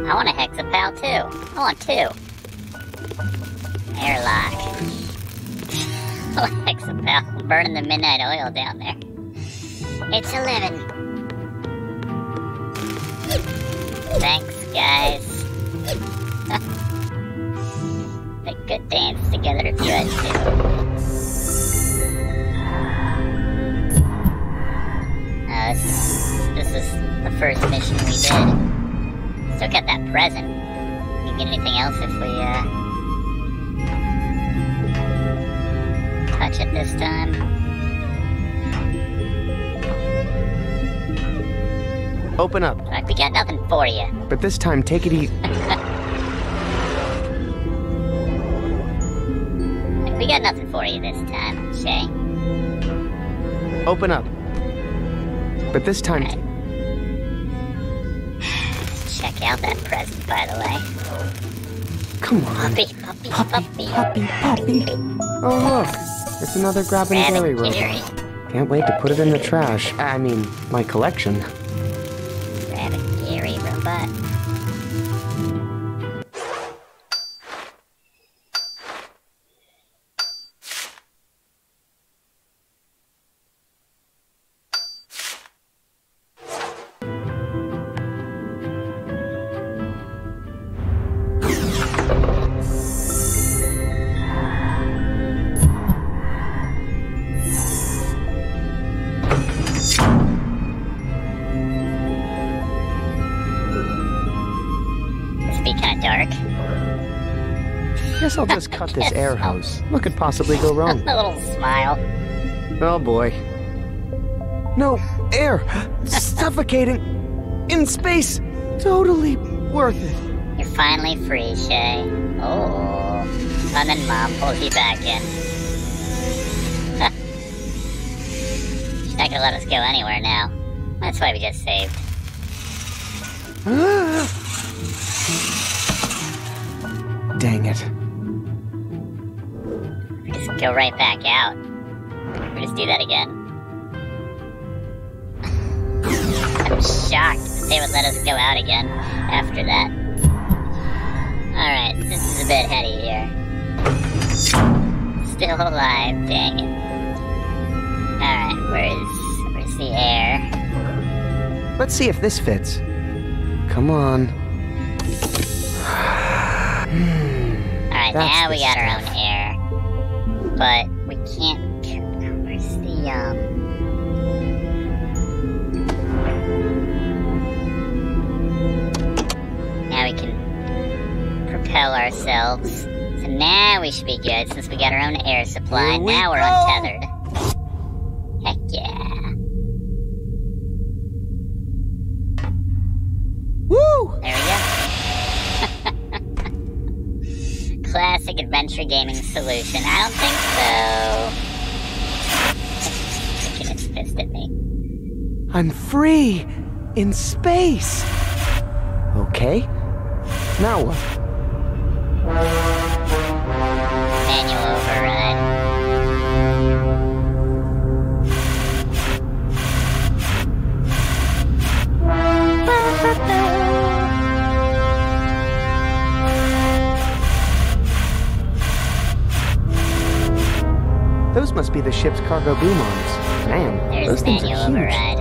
I want a hexipal too. I want two. Airlock. hexipal. Burning the midnight oil down there. It's 11. Thanks, guys. Could dance together if you had to. Uh, this, is, the first mission we did. Still got that present. You get anything else if we, uh... Touch it this time? Open up. Like, we got nothing for you. But this time, take it easy. for you this time, Shay. Open up. But this time, Check out that present, by the way. come on. Puppy, puppy, puppy, puppy, puppy. Oh look, it's another grab and carry robot. Can't wait to put it in the trash. I mean, my collection. Hose. What could possibly go wrong? A little smile. Oh boy. No, air! Suffocating! In space! Totally worth it. You're finally free, Shay. Oh. Mom and then Mom pulls you back in. She's not gonna let us go anywhere now. That's why we just saved. go right back out. We just do that again. I'm shocked that they would let us go out again after that. Alright, this is a bit heady here. Still alive, dang it. Alright, where's where's the air? Let's see if this fits. Come on. Alright, now we got our own air. But we can't where's the um Now we can propel ourselves. So now we should be good since we got our own air supply. We now we're go. untethered. Adventure gaming solution. I don't think so. Its fist at me. I'm free! In space! Okay. Now what? Be the ship's cargo boom arms. Man, There's those things are huge. override.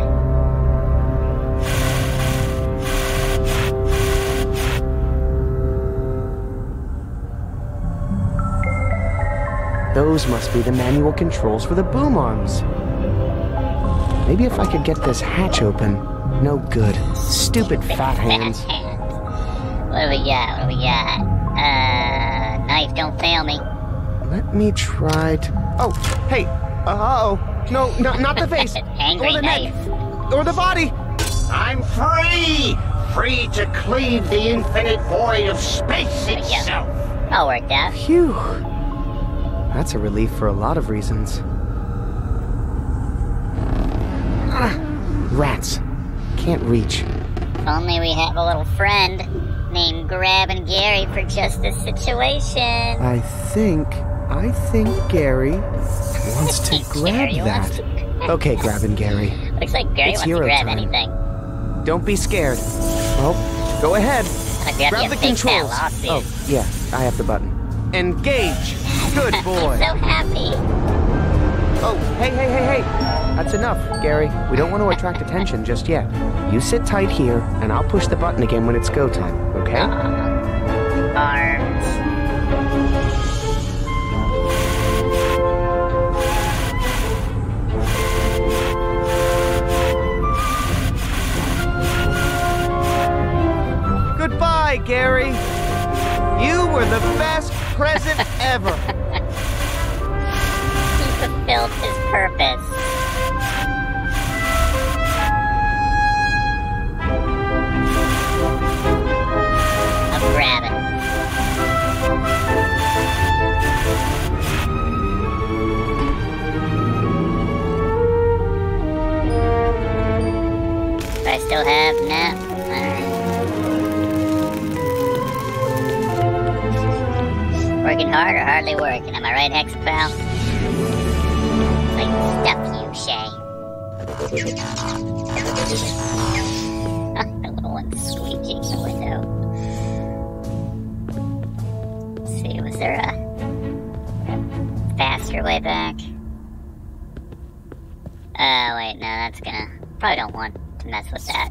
Those must be the manual controls for the boom arms. Maybe if I could get this hatch open. No good. Stupid fat hands. What do we got? What do we got? Uh, knife, don't fail me. Let me try to. Oh, hey. Uh oh. No, no, not the face. Angry or the knife. neck. Or the body. I'm free! Free to cleave the infinite void of space itself! All worked out. Phew. That's a relief for a lot of reasons. Ah, rats. can't reach. If only we have a little friend named Grab and Gary for just this situation. I think. I think Gary wants to grab that. Okay, Grab and Gary. Looks like Gary It's wants to grab time. anything. Don't be scared. Well, go ahead. I grab, Grab the a fake fat controls. Oh, yeah, I have the button. Engage. Good boy. I'm so happy. Oh, hey, hey, hey, hey. That's enough, Gary. We don't want to attract attention just yet. You sit tight here, and I'll push the button again when it's go time, okay? Uh-huh. Arms. Goodbye, Gary. You were the best present ever. He fulfilled his purpose. Grabbing. Do I still have no? Working hard or hardly working? Am I right, Hexipal? Like stuff you, Shay. the little one squeaking the window. Let's see, was there a, faster way back? Oh, wait, no, that's gonna. Probably don't want to mess with. That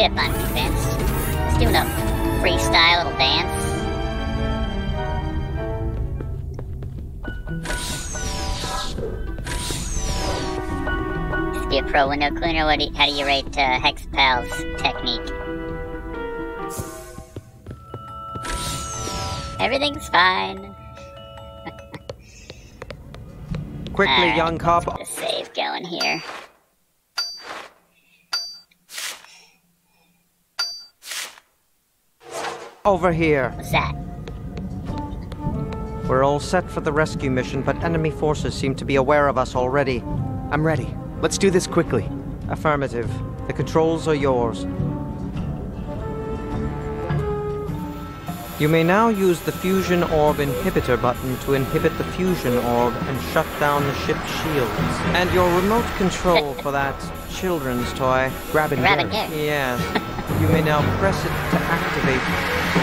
job on the ship, I'm convinced. It's doing a freestyle little dance. Just be a pro window cleaner. What do you, how do you rate uh, Hexipal's technique? Everything's fine. Quickly, Alright, young cop. The save going here. Over here. What's that? We're all set for the rescue mission, but enemy forces seem to be aware of us already. I'm ready. Let's do this quickly. Affirmative. The controls are yours. You may now use the fusion orb inhibitor button to inhibit the fusion orb and shut down the ship's shields. And your remote control for that children's toy. Grab and Grab and. Yes. You may now press it to activate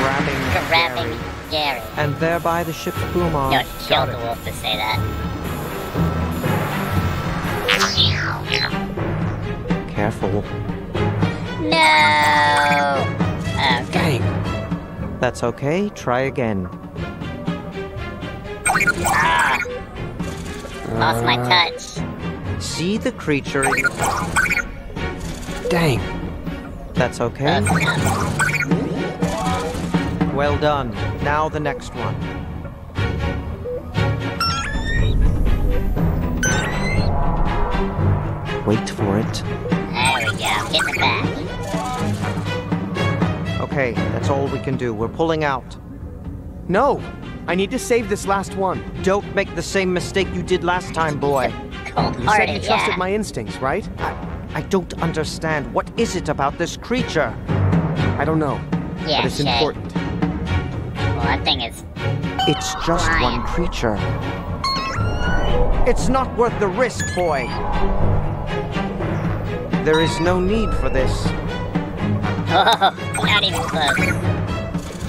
grabbing Grabbing Gary. Gary. And thereby the ship's boom arms. No, kill the wolf to say that. Careful. No! Oh, Dang. That's okay. Try again. ah. Lost my Uh, touch. See the creature. Dang. That's okay. Well done. Now the next one. Wait for it. There we go. Get the back. Okay, that's all we can do. We're pulling out. No. I need to save this last one. Don't make the same mistake you did last time, boy. Cold You said you trusted yeah. my instincts, right? I don't understand. What is it about this creature? I don't know. Yeah, but it's Shay. important. Well, that thing is. It's just Fine. one creature. It's not worth the risk, boy. There is no need for this. Oh, not even close.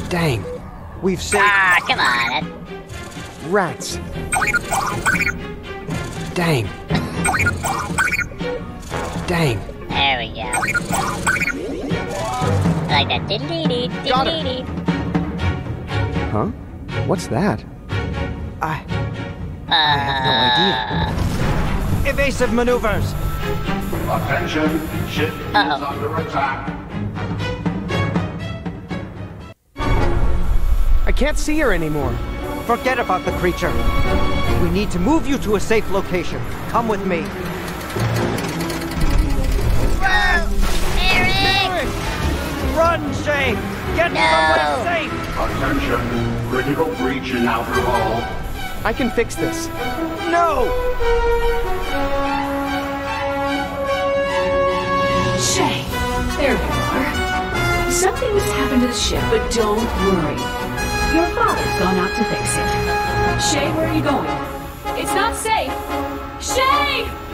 Dang. We've saved. Ah, come on. Rats. Dang. Dang. There we go. I like that. Diddly-dee, Got it. diddly-dee. Huh? What's that? I. Uh, have no idea. Evasive maneuvers. Attention, ship is Uh-oh. under attack. I can't see her anymore. Forget about the creature. We need to move you to a safe location. Come with me. Run, Shay! Get someplace safe! Attention. Critical breach in outer hull. I can fix this. No! Shay, there you are. Something must happen to the ship, but don't worry. Your father's gone out to fix it. Shay, where are you going? It's not safe. Shay!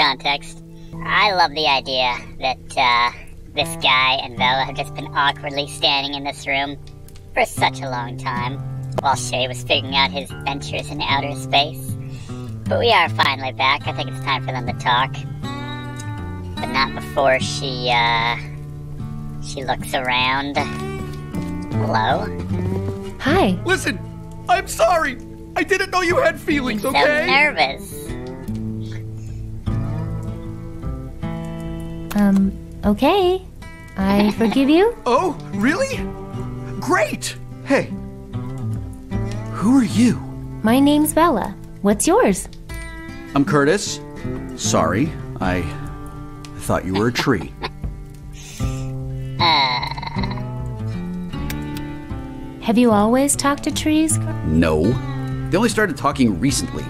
Context. I love the idea that uh, this guy and Vella have just been awkwardly standing in this room for such a long time while Shay was figuring out his ventures in outer space. But we are finally back. I think it's time for them to talk. But not before she, uh, she looks around. Hello? Hi. Listen, I'm sorry. I didn't know you had feelings, So okay? nervous. Um, okay. I forgive you? Oh, really? Great! Hey, who are you? My name's Vella. What's yours? I'm Curtis. Sorry, I thought you were a tree. Have you always talked to trees? No. They only started talking recently.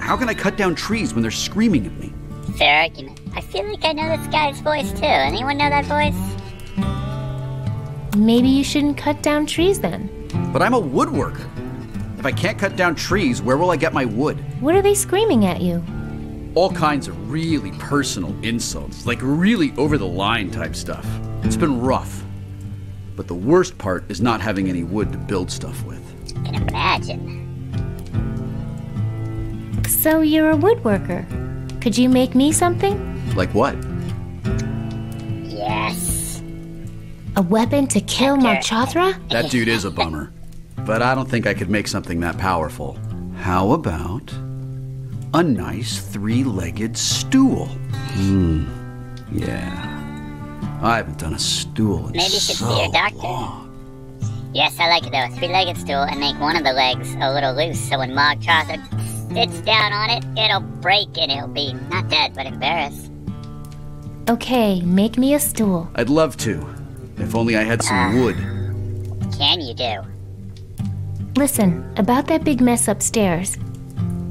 How can I cut down trees when they're screaming at me? Fair argument. I feel like I know this guy's voice too. Anyone know that voice? Maybe you shouldn't cut down trees then. But I'm a woodworker. If I can't cut down trees, where will I get my wood? What are they screaming at you? All kinds of really personal insults, like really over the line type stuff. It's been rough. But the worst part is not having any wood to build stuff with. I Can imagine. So you're a woodworker. Could you make me something? Like what? Yes. A weapon to kill Mog Chothra? That dude is a bummer. But I don't think I could make something that powerful. How about a nice three legged stool? Hmm. Yeah. I haven't done a stool in Maybe you should so see your doctor. Yes, I like it though. Three-legged stool and make one of the legs a little loose, so when Mog Chothra sits down on it, it'll break and it'll be not dead but embarrassed. Okay, make me a stool. I'd love to. If only I had some wood. Can you do? Listen, about that big mess upstairs.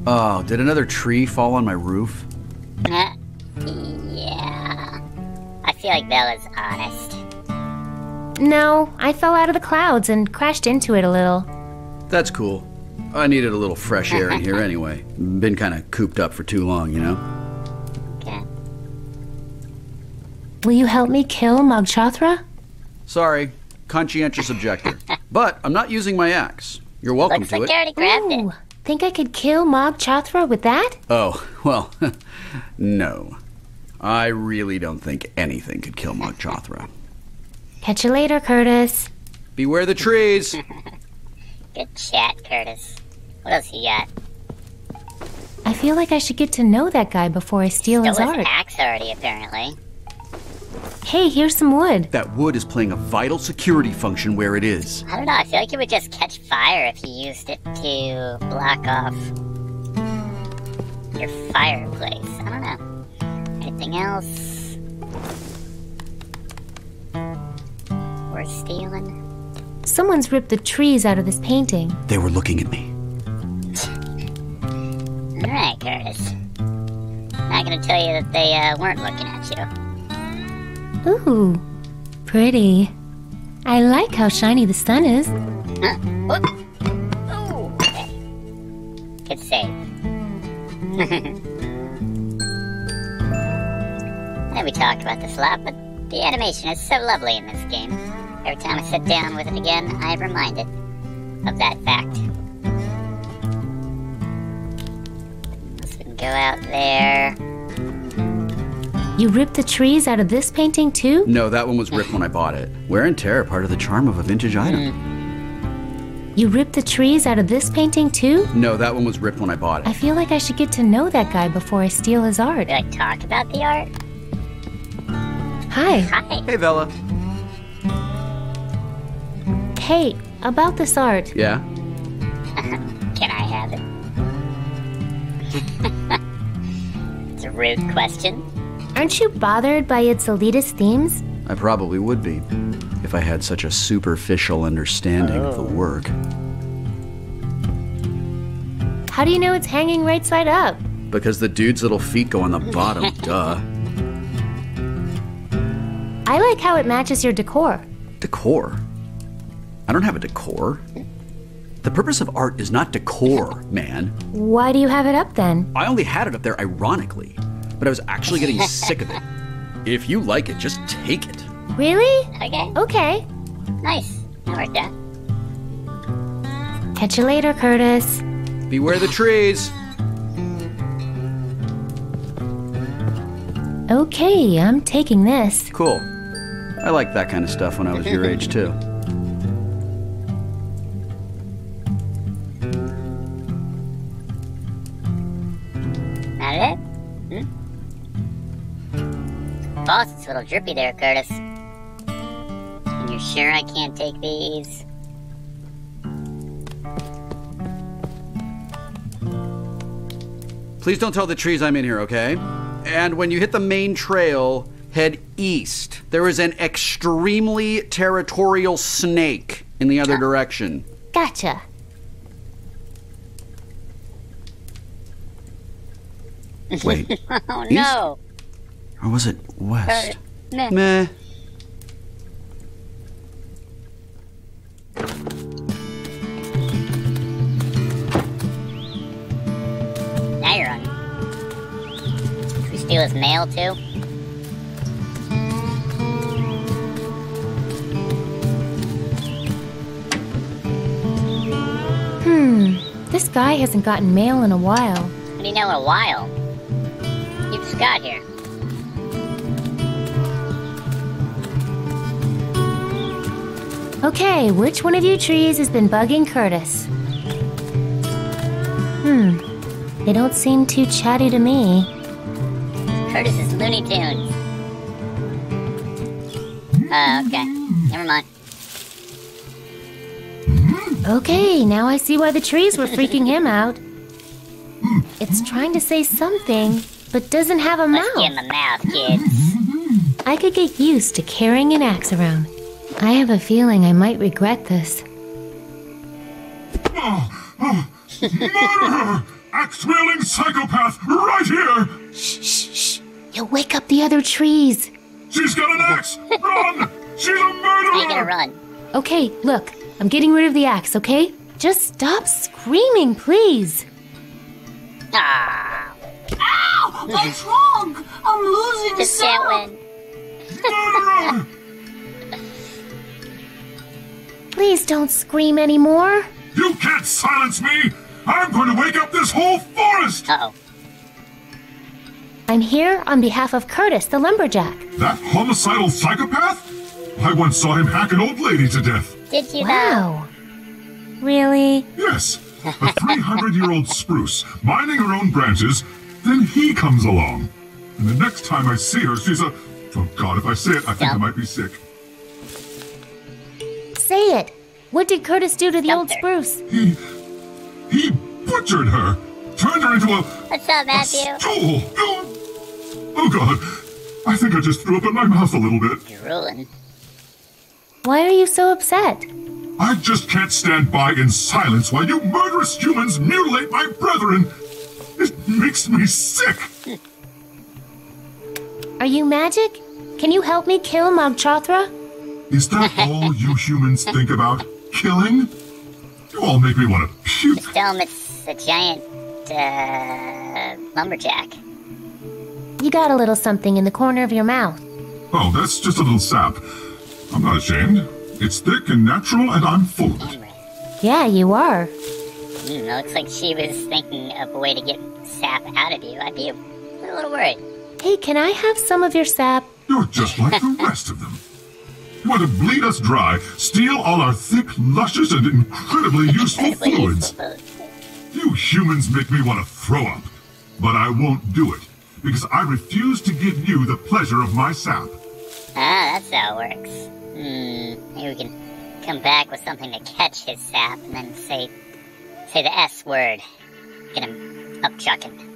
Oh, did another tree fall on my roof? Uh, yeah. I feel like Vella's honest. No, I fell out of the clouds and crashed into it a little. That's cool. I needed a little fresh air in here anyway. Been kind of cooped up for too long, you know? Will you help me kill Mog Chothra? Sorry, conscientious objector. But I'm not using my axe. You're welcome Looks to like it. you already grabbed it. Think I could kill Mog Chothra with that? Oh, well, no. I really don't think anything could kill Mog Chothra. Catch you later, Curtis. Beware the trees! Good chat, Curtis. What else you got? I feel like I should get to know that guy before I steal Stole his his art. axe already, apparently. Hey, here's some wood. That wood is playing a vital security function where it is. I don't know, I feel like it would just catch fire if you used it to block off your fireplace. I don't know. Anything else? worth stealing. Someone's ripped the trees out of this painting. They were looking at me. Alright, Curtis. Not gonna tell you that they uh, weren't looking at you. Ooh, pretty. I like how shiny the sun is. Huh? Ooh. Good save. We talked about this a lot, but the animation is so lovely in this game. Every time I sit down with it again, I am reminded of that fact. Can go out there. You ripped the trees out of this painting too? No, that one was ripped when I bought it. Wear and tear, part of the charm of a vintage item. Mm. You ripped the trees out of this painting too? No, that one was ripped when I bought it. I feel like I should get to know that guy before I steal his art. Did I talk about the art? Hi. Hi. Hey, Vella. Hey, about this art. Yeah? Can I have it? it's a rude question. Aren't you bothered by its elitist themes? I probably would be if I had such a superficial understanding of the oh. work. How do you know it's hanging right side up? Because the dude's little feet go on the bottom, duh. I like how it matches your decor. Decor? I don't have a decor. The purpose of art is not decor, man. Why do you have it up then? I only had it up there ironically, but I was actually getting sick of it. If you like it, just take it. Really? Okay. Okay. Nice. That worked out. Catch you later, Curtis. Beware the trees. Okay, I'm taking this. Cool. I liked that kind of stuff when I was your age, too. That it? Boss, it's a little drippy there, Curtis. And you're sure I can't take these? Please don't tell the trees I'm in here, okay? And when you hit the main trail, head east. There is an extremely territorial snake in the other ah. direction. Gotcha. Wait, oh East? no! Or was it west? Uh, meh. Meh. Now you're on. Should we steal his mail too? Hmm, this guy hasn't gotten mail in a while. What do you know in a while? You just got here. Okay, which one of you trees has been bugging Curtis? Hmm, they don't seem too chatty to me. Curtis is Looney Tunes. Oh, okay. Never mind. Okay, now I see why the trees were freaking him out. It's trying to say something, but doesn't have a Let's mouth. him a mouth, kids. I could get used to carrying an axe around. I have a feeling I might regret this. Murderer! Axe-wielding psychopath right here! Shh, shh, shh. You'll wake up the other trees. She's got an axe! Run! She's a How you gonna run? Okay, look, I'm getting rid of the axe, okay? Just stop screaming, please. Ah, Ow! What's wrong? I'm losing just can't sound. win. Murderer! Please don't scream anymore. You can't silence me! I'm going to wake up this whole forest! Uh oh. I'm here on behalf of Curtis, the lumberjack. That homicidal psychopath? I once saw him hack an old lady to death. Did you know? Wow. Really? Yes, a 300 year old spruce mining her own branches, then he comes along. And the next time I see her, she's a. Oh god, if I say it, I think I might be sick. Say it. What did Curtis do to the old Dump spruce? He. he butchered her! Turned her into a. What's up, Matthew? stool! Oh, oh god, I think I just threw up in my mouth a little bit. Drooling. Why are you so upset? I just can't stand by in silence while you murderous humans mutilate my brethren. It makes me sick. Are you magic? Can you help me kill Mog Chothra? Is that all you humans think about? Killing? You all make me want to puke. Just tell him it's a giant uh, lumberjack. You got a little something in the corner of your mouth. Oh, that's just a little sap. I'm not ashamed. It's thick and natural, and I'm full of it. Yeah, you are. Mm, looks like she was thinking of a way to get sap out of you. I'd be a, a little worried. Hey, can I have some of your sap? You're just like the rest of them. You want to bleed us dry, steal all our thick, luscious, and incredibly useful fluids. You humans make me want to throw up. But I won't do it, because I refuse to give you the pleasure of my sap. Ah, that's how it works. Hmm, maybe we can come back with something to catch his sap and then say say the S word. Get him up chucking.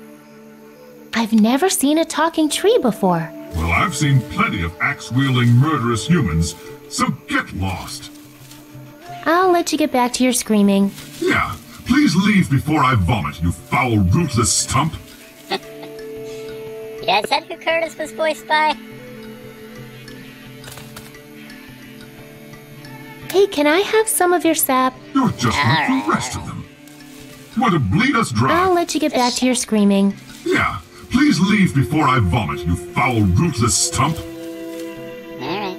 I've never seen a talking tree before. Well, I've seen plenty of axe-wielding murderous humans, so get lost. I'll let you get back to your screaming. Yeah, please leave before I vomit, you foul, rootless stump. Yeah, is that who Curtis was voiced by? Hey, can I have some of your sap? You're just like the rest of them. You want to bleed us dry? I'll let you get back to your screaming. Yeah, please leave before I vomit, you foul, rootless stump. Alright.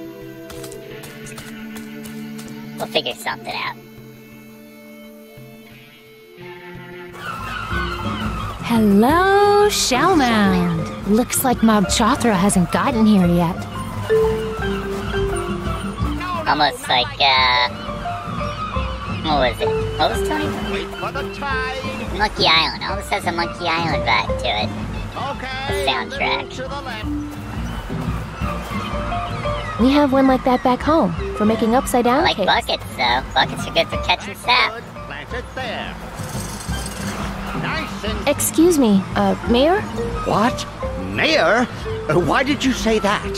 We'll figure something out. Hello, Shellmound. Looks like Mog Chothra hasn't gotten here yet. Almost like, uh. What was it? What was Tony? Monkey Island. Almost has a Monkey Island vibe to it. The soundtrack. We have one like that back home for making upside down I like cakes. buckets, though. Buckets are good for catching sap. there. Excuse me, uh, Mayor? What? Mayor? Uh, why did you say that?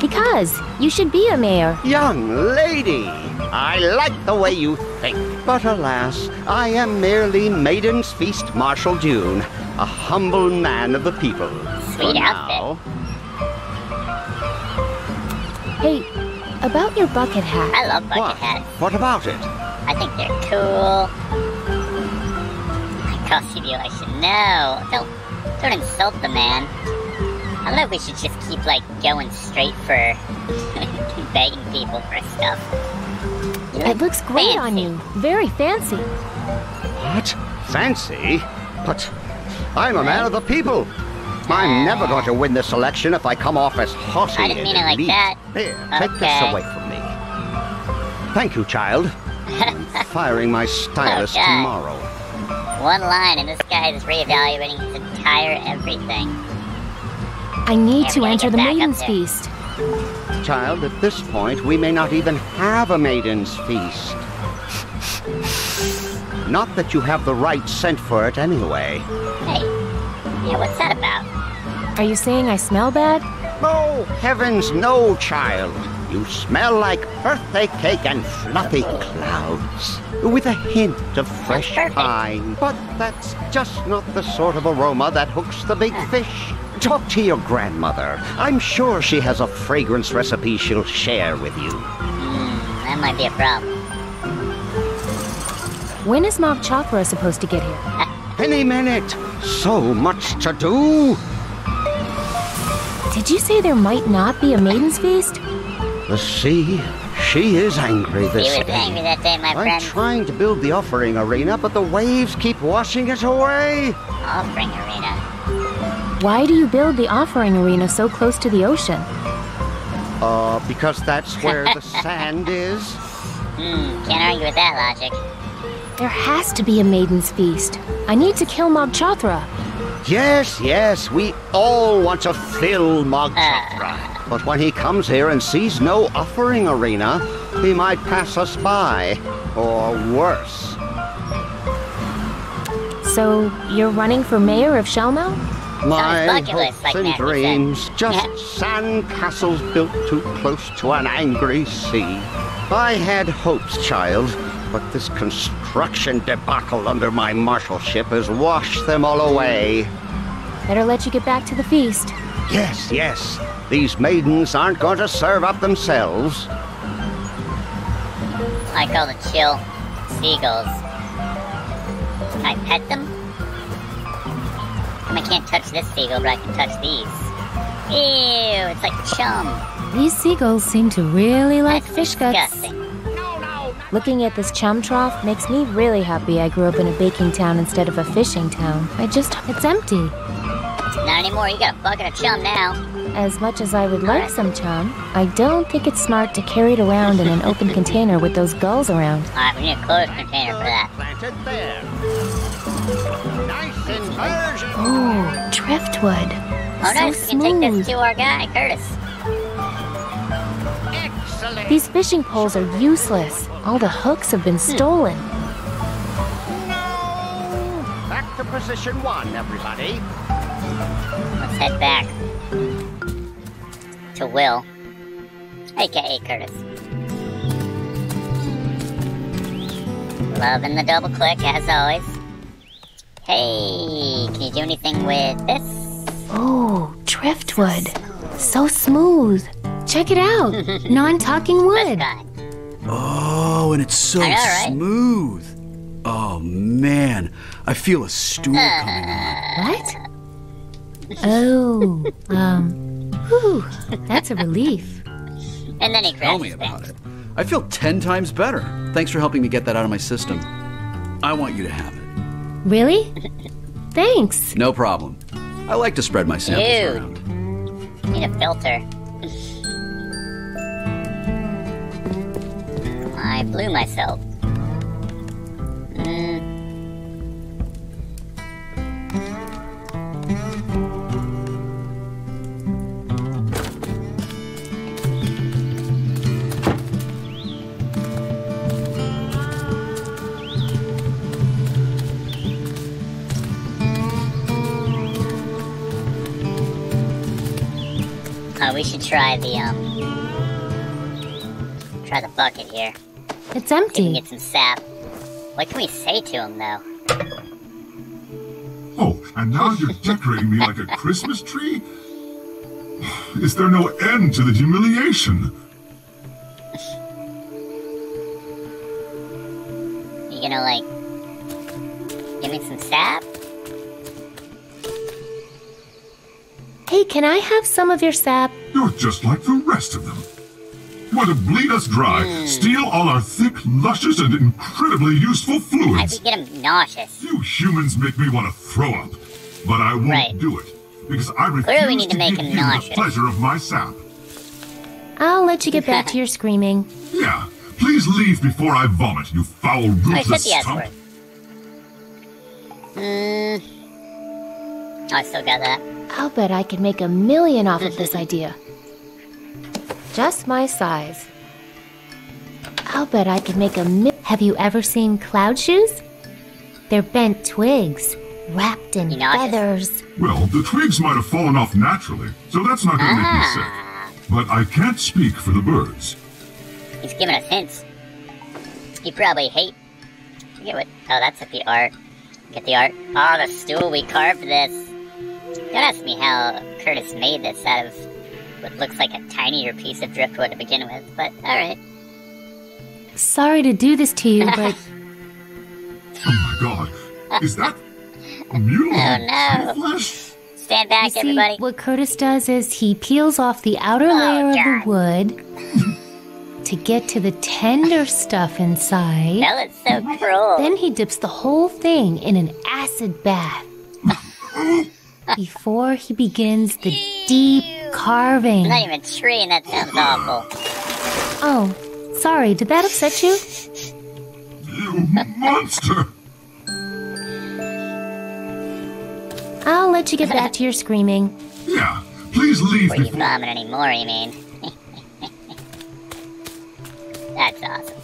Because you should be a mayor. Young lady, I like the way you think. But alas, I am merely Maiden's Feast Marshal Dune, a humble man of the people. Sweet For outfit. now. Hey, about your bucket hat. I love bucket hats. What about it? I think they're cool. My costume you, I should know. Don't, don't insult the man. I don't know if we should just keep, like, going straight for begging people for stuff. You It looks great on you. Very fancy. What? Fancy? But I'm a man of the people. I'm never going to win this election if I come off as haughty I didn't mean it and like elite. that. Here, take this away from me. Thank you, child. I'm firing my stylist Okay. tomorrow. One line, and this guy is reevaluating his entire everything. I need Yeah, to gotta enter the Maiden's there. Feast. Child, at this point, we may not even have a maiden's feast. Not that you have the right scent for it anyway. Hey, yeah, what's that about? Are you saying I smell bad? Oh, heavens, no, child. You smell like birthday cake and fluffy clouds, with a hint of fresh pine. But that's just not the sort of aroma that hooks the big fish. Talk to your grandmother. I'm sure she has a fragrance recipe she'll share with you. Hmm, that might be a problem. When is Mog Chothra supposed to get here? Any minute. So much to do. Did you say there might not be a Maiden's Feast? The sea, she is angry He this was day. angry that day, my I'm friend. trying to build the offering arena, but the waves keep washing it away. Offering arena. Why do you build the offering arena so close to the ocean? Uh, because that's where the sand is. Hmm, can't argue with that logic. There has to be a Maiden's Feast. I need to kill Mog Chothra. Yes, yes, we all want to fill Mog Chothra. But when he comes here and sees no offering arena, he might pass us by. Or worse. So, you're running for mayor of Shellmouth? My bucket list, hopes like and said. dreams, just sand castles built too close to an angry sea. I had hopes, child, but this construction debacle under my marshalship has washed them all away. Better let you get back to the feast. Yes, yes, these maidens aren't going to serve up themselves. I call the chill seagulls. Can I pet them? I can't touch this seagull, but I can touch these. Ew, it's like chum. These seagulls seem to really like fish guts. Looking at this chum trough makes me really happy I grew up in a baking town instead of a fishing town. I just, it's empty. Not anymore, you got a bucket of chum now. As much as I would like some chum, I don't think it's smart to carry it around in an open container with those gulls around. Alright, we need a closed container for that. Planted there. Nice and inversion. Oh, driftwood. Oh, so nice, we can take smooth. this to our guy, Curtis. These fishing poles are useless. All the hooks have been hmm. stolen. No! Back to position one, everybody. Let's head back to Will, aka Curtis. Loving the double click as always. Hey, can you do anything with this? Oh, driftwood. So smooth. Check it out. Non-talking wood. Oh, and it's so I know, right? smooth. Oh man, I feel a stool Uh. coming on. What? Oh, um, whew, that's a relief. And then he Tell me about it. I feel ten times better. Thanks for helping me get that out of my system. I want you to have it. Really? Thanks. No problem. I like to spread my samples Ew. around. Need a filter. I blew myself. Try the um, try the bucket here. It's See we empty. can get some sap. What can we say to him though? Oh, and now you're decorating me like a Christmas tree? Is there no end to the humiliation? You gonna like give me some sap? Hey, can I have some of your sap? You're just like the rest of them. You want to bleed us dry, Hmm. steal all our thick, luscious, and incredibly useful I fluids. could get him nauseous. You humans make me want to throw up, but I won't Right. do it because I refuse Clearly we need to make give him you nauseous. the pleasure of my sap. I'll let you get back to your screaming. Yeah, please leave before I vomit, you foul, I said ruthless the S stump. Hmm. Oh, I still got that. I'll bet I could make a million off of this idea. Just my size. I'll bet I could make a mi- Have you ever seen cloud shoes? They're bent twigs, wrapped in feathers. Well, the twigs might have fallen off naturally, so that's not going to make me Ah. sick. But I can't speak for the birds. He's giving us hints. He probably hate. Forget what. Oh, that's at the art. Get the art. Oh, the stool. We carved this. Don't ask me how Curtis made this out of what looks like a tinier piece of driftwood to begin with, but alright. Sorry to do this to you, but Oh my god, is that a mutilated Oh no! flesh? Stand back, you see, everybody. what Curtis does is he peels off the outer Oh, layer of the wood to get to the tender stuff inside. That looks so cruel. Then he dips the whole thing in an acid bath before he begins the deep carving. I'm not even a tree, and that sounds awful. Oh, sorry, did that upset you? You monster! I'll let you get back to your screaming. Yeah, please leave Before you before. vomit anymore, you mean? That's awesome.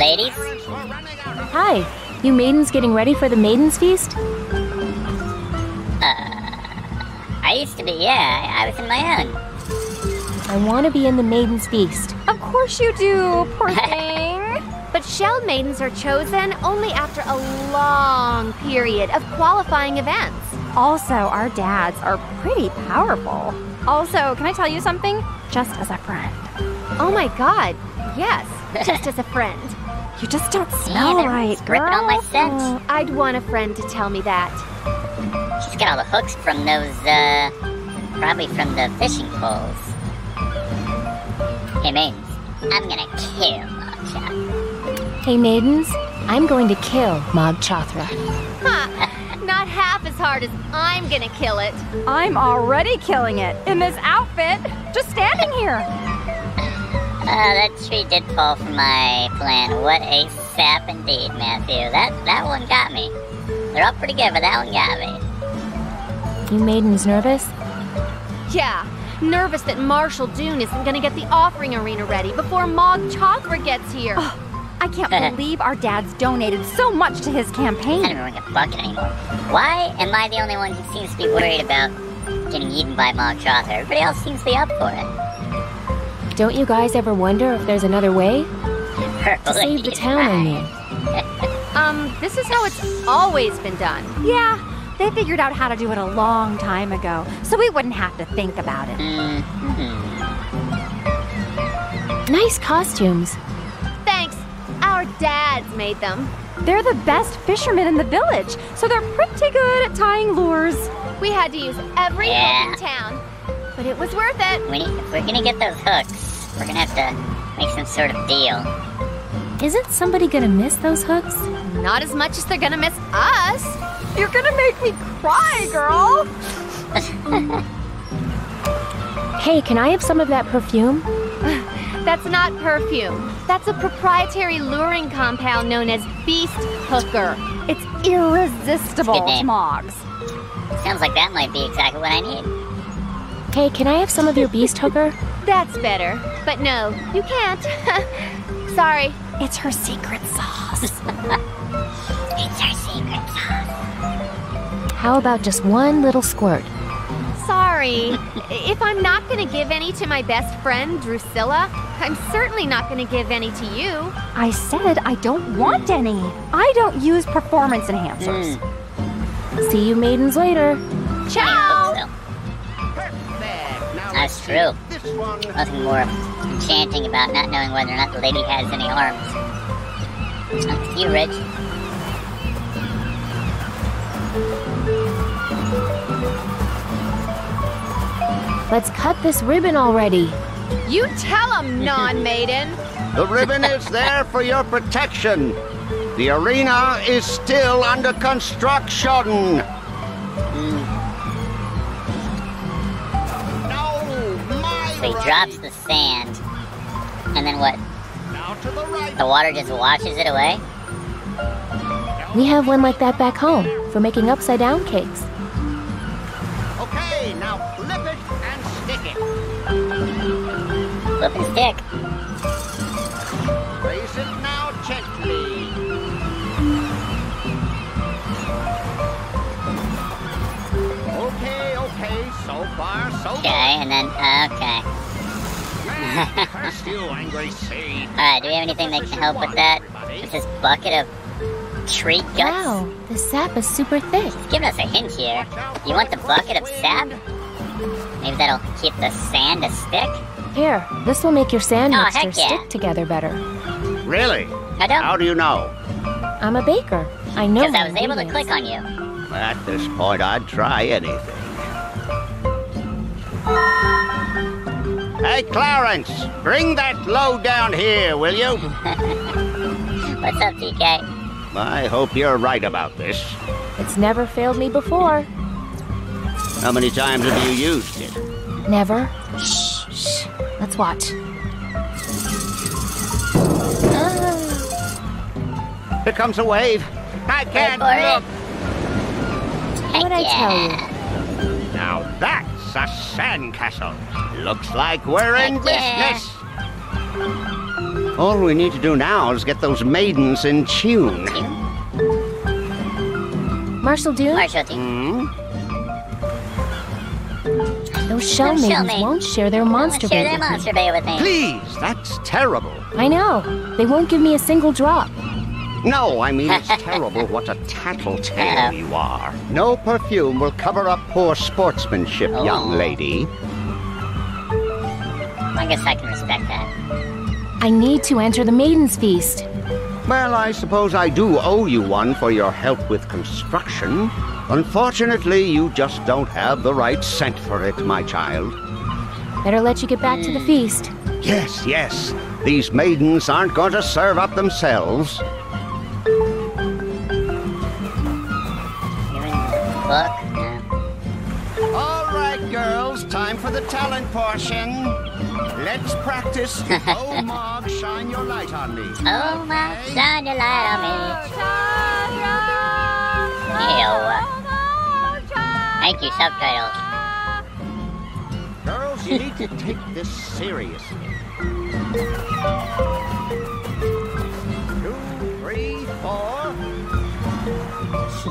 Ladies? Hi. You maidens getting ready for the Maiden's Feast? Uh, I used to be, yeah. I, I was in my own. I want to be in the Maiden's Feast. Of course you do, poor thing. But shell maidens are chosen only after a long period of qualifying events. Also, our dads are pretty powerful. Also, can I tell you something? Just as a friend. Oh my god, yes, just as a friend. You just don't smell they're right, gripping girl. on my scent. Oh, I'd want a friend to tell me that. She's got all the hooks from those, uh, probably from the fishing poles. Hey, maidens, I'm gonna kill Moksha. Hey, maidens. I'm going to kill Mog Chothra. Not half as hard as I'm gonna kill it. I'm already killing it in this outfit, just standing here. Uh, that tree did fall from my plan. What a sap indeed, Matthew. That that one got me. They're all pretty good, but that one got me. You maidens nervous? Yeah, nervous that Marshall Dune isn't gonna get the offering arena ready before Mog Chothra gets here. I can't believe our dads donated so much to his campaign. I don't even bring a bucket anymore. Why am I the only one who seems to be worried about getting eaten by Mog Chothra? Everybody else seems to be up for it. Don't you guys ever wonder if there's another way? To save the town, I mean. Um, this is how it's always been done. Yeah, they figured out how to do it a long time ago, so we wouldn't have to think about it. Nice costumes. Thanks. Our dads made them. They're the best fishermen in the village, so they're pretty good at tying lures. We had to use every Yeah. hook in town, but it was worth it. We we're gonna get those hooks, we're gonna have to make some sort of deal. Isn't somebody gonna miss those hooks? Not as much as they're gonna miss us. You're gonna make me cry, girl. Hey, can I have some of that perfume? That's not perfume. That's a proprietary luring compound known as Beast Hooker. It's irresistible Good to name. Sounds like that might be exactly what I need. Hey, can I have some of your beast hooker? That's better. But no, you can't. Sorry. It's her secret sauce. It's her secret sauce. How about just one little squirt? Sorry. if I'm not gonna give any to my best friend, Drusilla, I'm certainly not gonna give any to you. I said I don't want any. I don't use performance enhancers. Hmm. See you maidens later. Ciao! So, that's true. Nothing more enchanting about not knowing whether or not the lady has any arms. Up to you, Rich. Let's cut this ribbon already. You tell him, non-maiden. The ribbon is there for your protection. The arena is still under construction. So he drops the sand, and then what? The water just washes it away? We have one like that back home for making upside down cakes. Okay, now flip it and stick it. Flip and stick. Okay, okay, so far, so Okay, and then, uh, okay. good. Angry seed. Alright, do we have anything that can help with that? Is this bucket of tree guts? Wow, the sap is super thick. It's giving us a hint here. You want the bucket of sap? Maybe that'll keep the sand a stick? Here, this will make your sand Oh, mixture yeah. stick together better. Really? I don't. How do you know? I'm a baker. I know. Because I was able to click on you. At this point, I'd try anything. Hey, Clarence, bring that load down here, will you? What's up, TK? I hope you're right about this. It's never failed me before. How many times have you used it? Never. Shh, shh. Let's watch. Ah. Here comes a wave. I can't for it. look. What'd I tell you? Now that's a sandcastle. Looks like we're in Heck business. All we need to do now is get those maidens in tune. Marshal Doom? Marshal Doom. Hmm? Those shell Those shell maidens maidens won't share their monster Share bait their with me. monster with me. Please, that's terrible. I know. They won't give me a single drop. No, I mean, it's terrible what a tattletale you are. No perfume will cover up poor sportsmanship, oh. young Oh. lady. I guess I can respect that. I need to enter the Maiden's Feast. Well, I suppose I do owe you one for your help with construction. Unfortunately, you just don't have the right scent for it, my child. Better let you get back to the hmm. feast. Yes, yes. These maidens aren't going to serve up themselves. Book? All right, girls, time for the talent portion. Let's practice. oh, Mog, shine your light on me. Oh my, shine your light on me. Ew. Thank you, subtitles. Girls, you need to take this seriously. Two, three, four.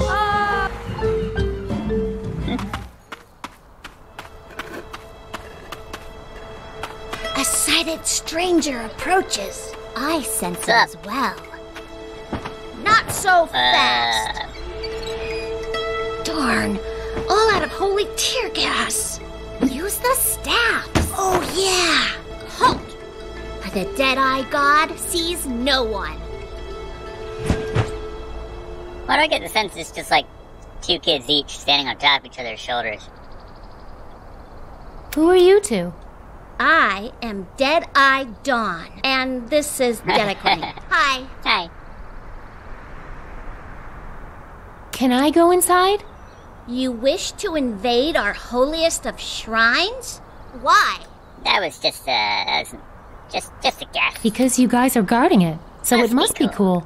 A sighted stranger approaches. I sense it as well. Not so uh. fast. Darn. All out of holy tear gas. Use the staff. Oh, yeah. Halt. For the Deadeye God sees no one. Why do I get the sense it's just like two kids each standing on top of each other's shoulders? Who are you two? I am Deadeye Dawn, and this is Deadeye Queen. Hi. Hi. Can I go inside? You wish to invade our holiest of shrines? Why? That was just, uh, that was just, just a guess. Because you guys are guarding it, so it must be cool.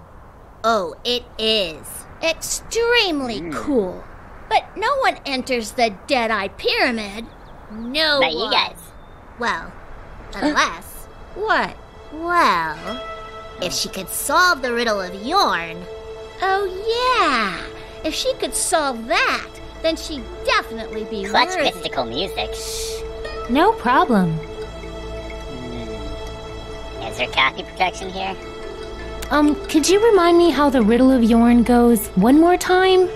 Oh, it is. Extremely Hmm. cool. But no one enters the Deadeye Pyramid. No Not you guys. Well, unless. what? Well, if she could solve the riddle of Yorn. Oh, yeah. If she could solve that, then she'd definitely be Clutch worthy. mystical music. No problem. Is there copy protection here? Um, could you remind me how the Riddle of Yorn goes one more time?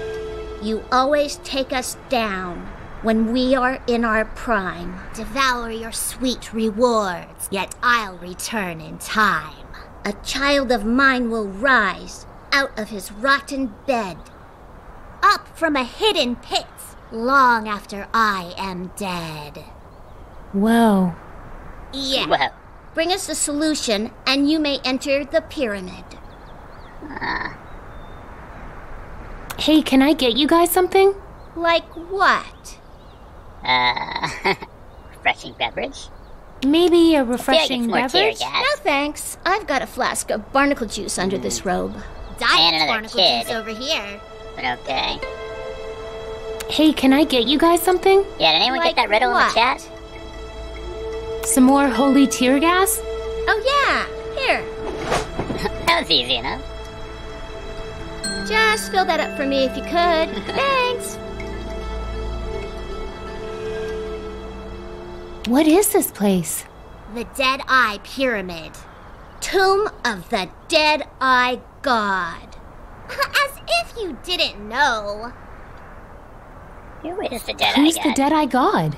You always take us down when we are in our prime. Devour your sweet rewards, yet I'll return in time. A child of mine will rise out of his rotten bed, up from a hidden pit, long after I am dead. Whoa. Yeah. Whoa. Bring us a solution, and you may enter the pyramid. Ah. Hey, can I get you guys something? Like what? Uh, refreshing beverage? Maybe a it's refreshing more tear beverage? gas. No thanks. I've got a flask of barnacle juice under this robe. And Diet another barnacle kid. juice over here. But okay. Hey, can I get you guys something? Yeah, did anyone Like get that riddle in the chat? Some more holy tear gas? Oh yeah, here. that was easy enough. Just fill that up for me if you could. Thanks. What is this place? The Dead Eye Pyramid. Tomb of the Dead Eye God. As if you didn't know. Who is the dead Who's eye the god? Dead Eye God?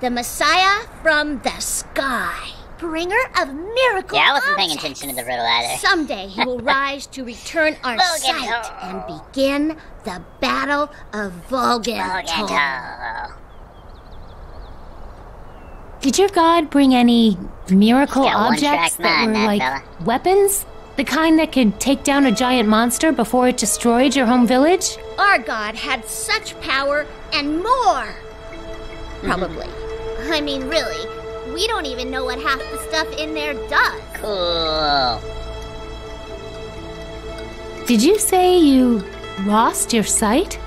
The Messiah from the sky. Bringer of miracles. Yeah, I wasn't paying attention to the riddle either. Someday he will rise to return our Volgenthal. sight and begin the Battle of Volgenthal. Volgenthal. Did your god bring any miracle He's got one objects that were that like fella. weapons? The kind that could take down a giant monster before it destroyed your home village? Our God had such power and more. Mm-hmm. Probably. I mean, really, we don't even know what half the stuff in there does. Cool. Did you say you lost your sight?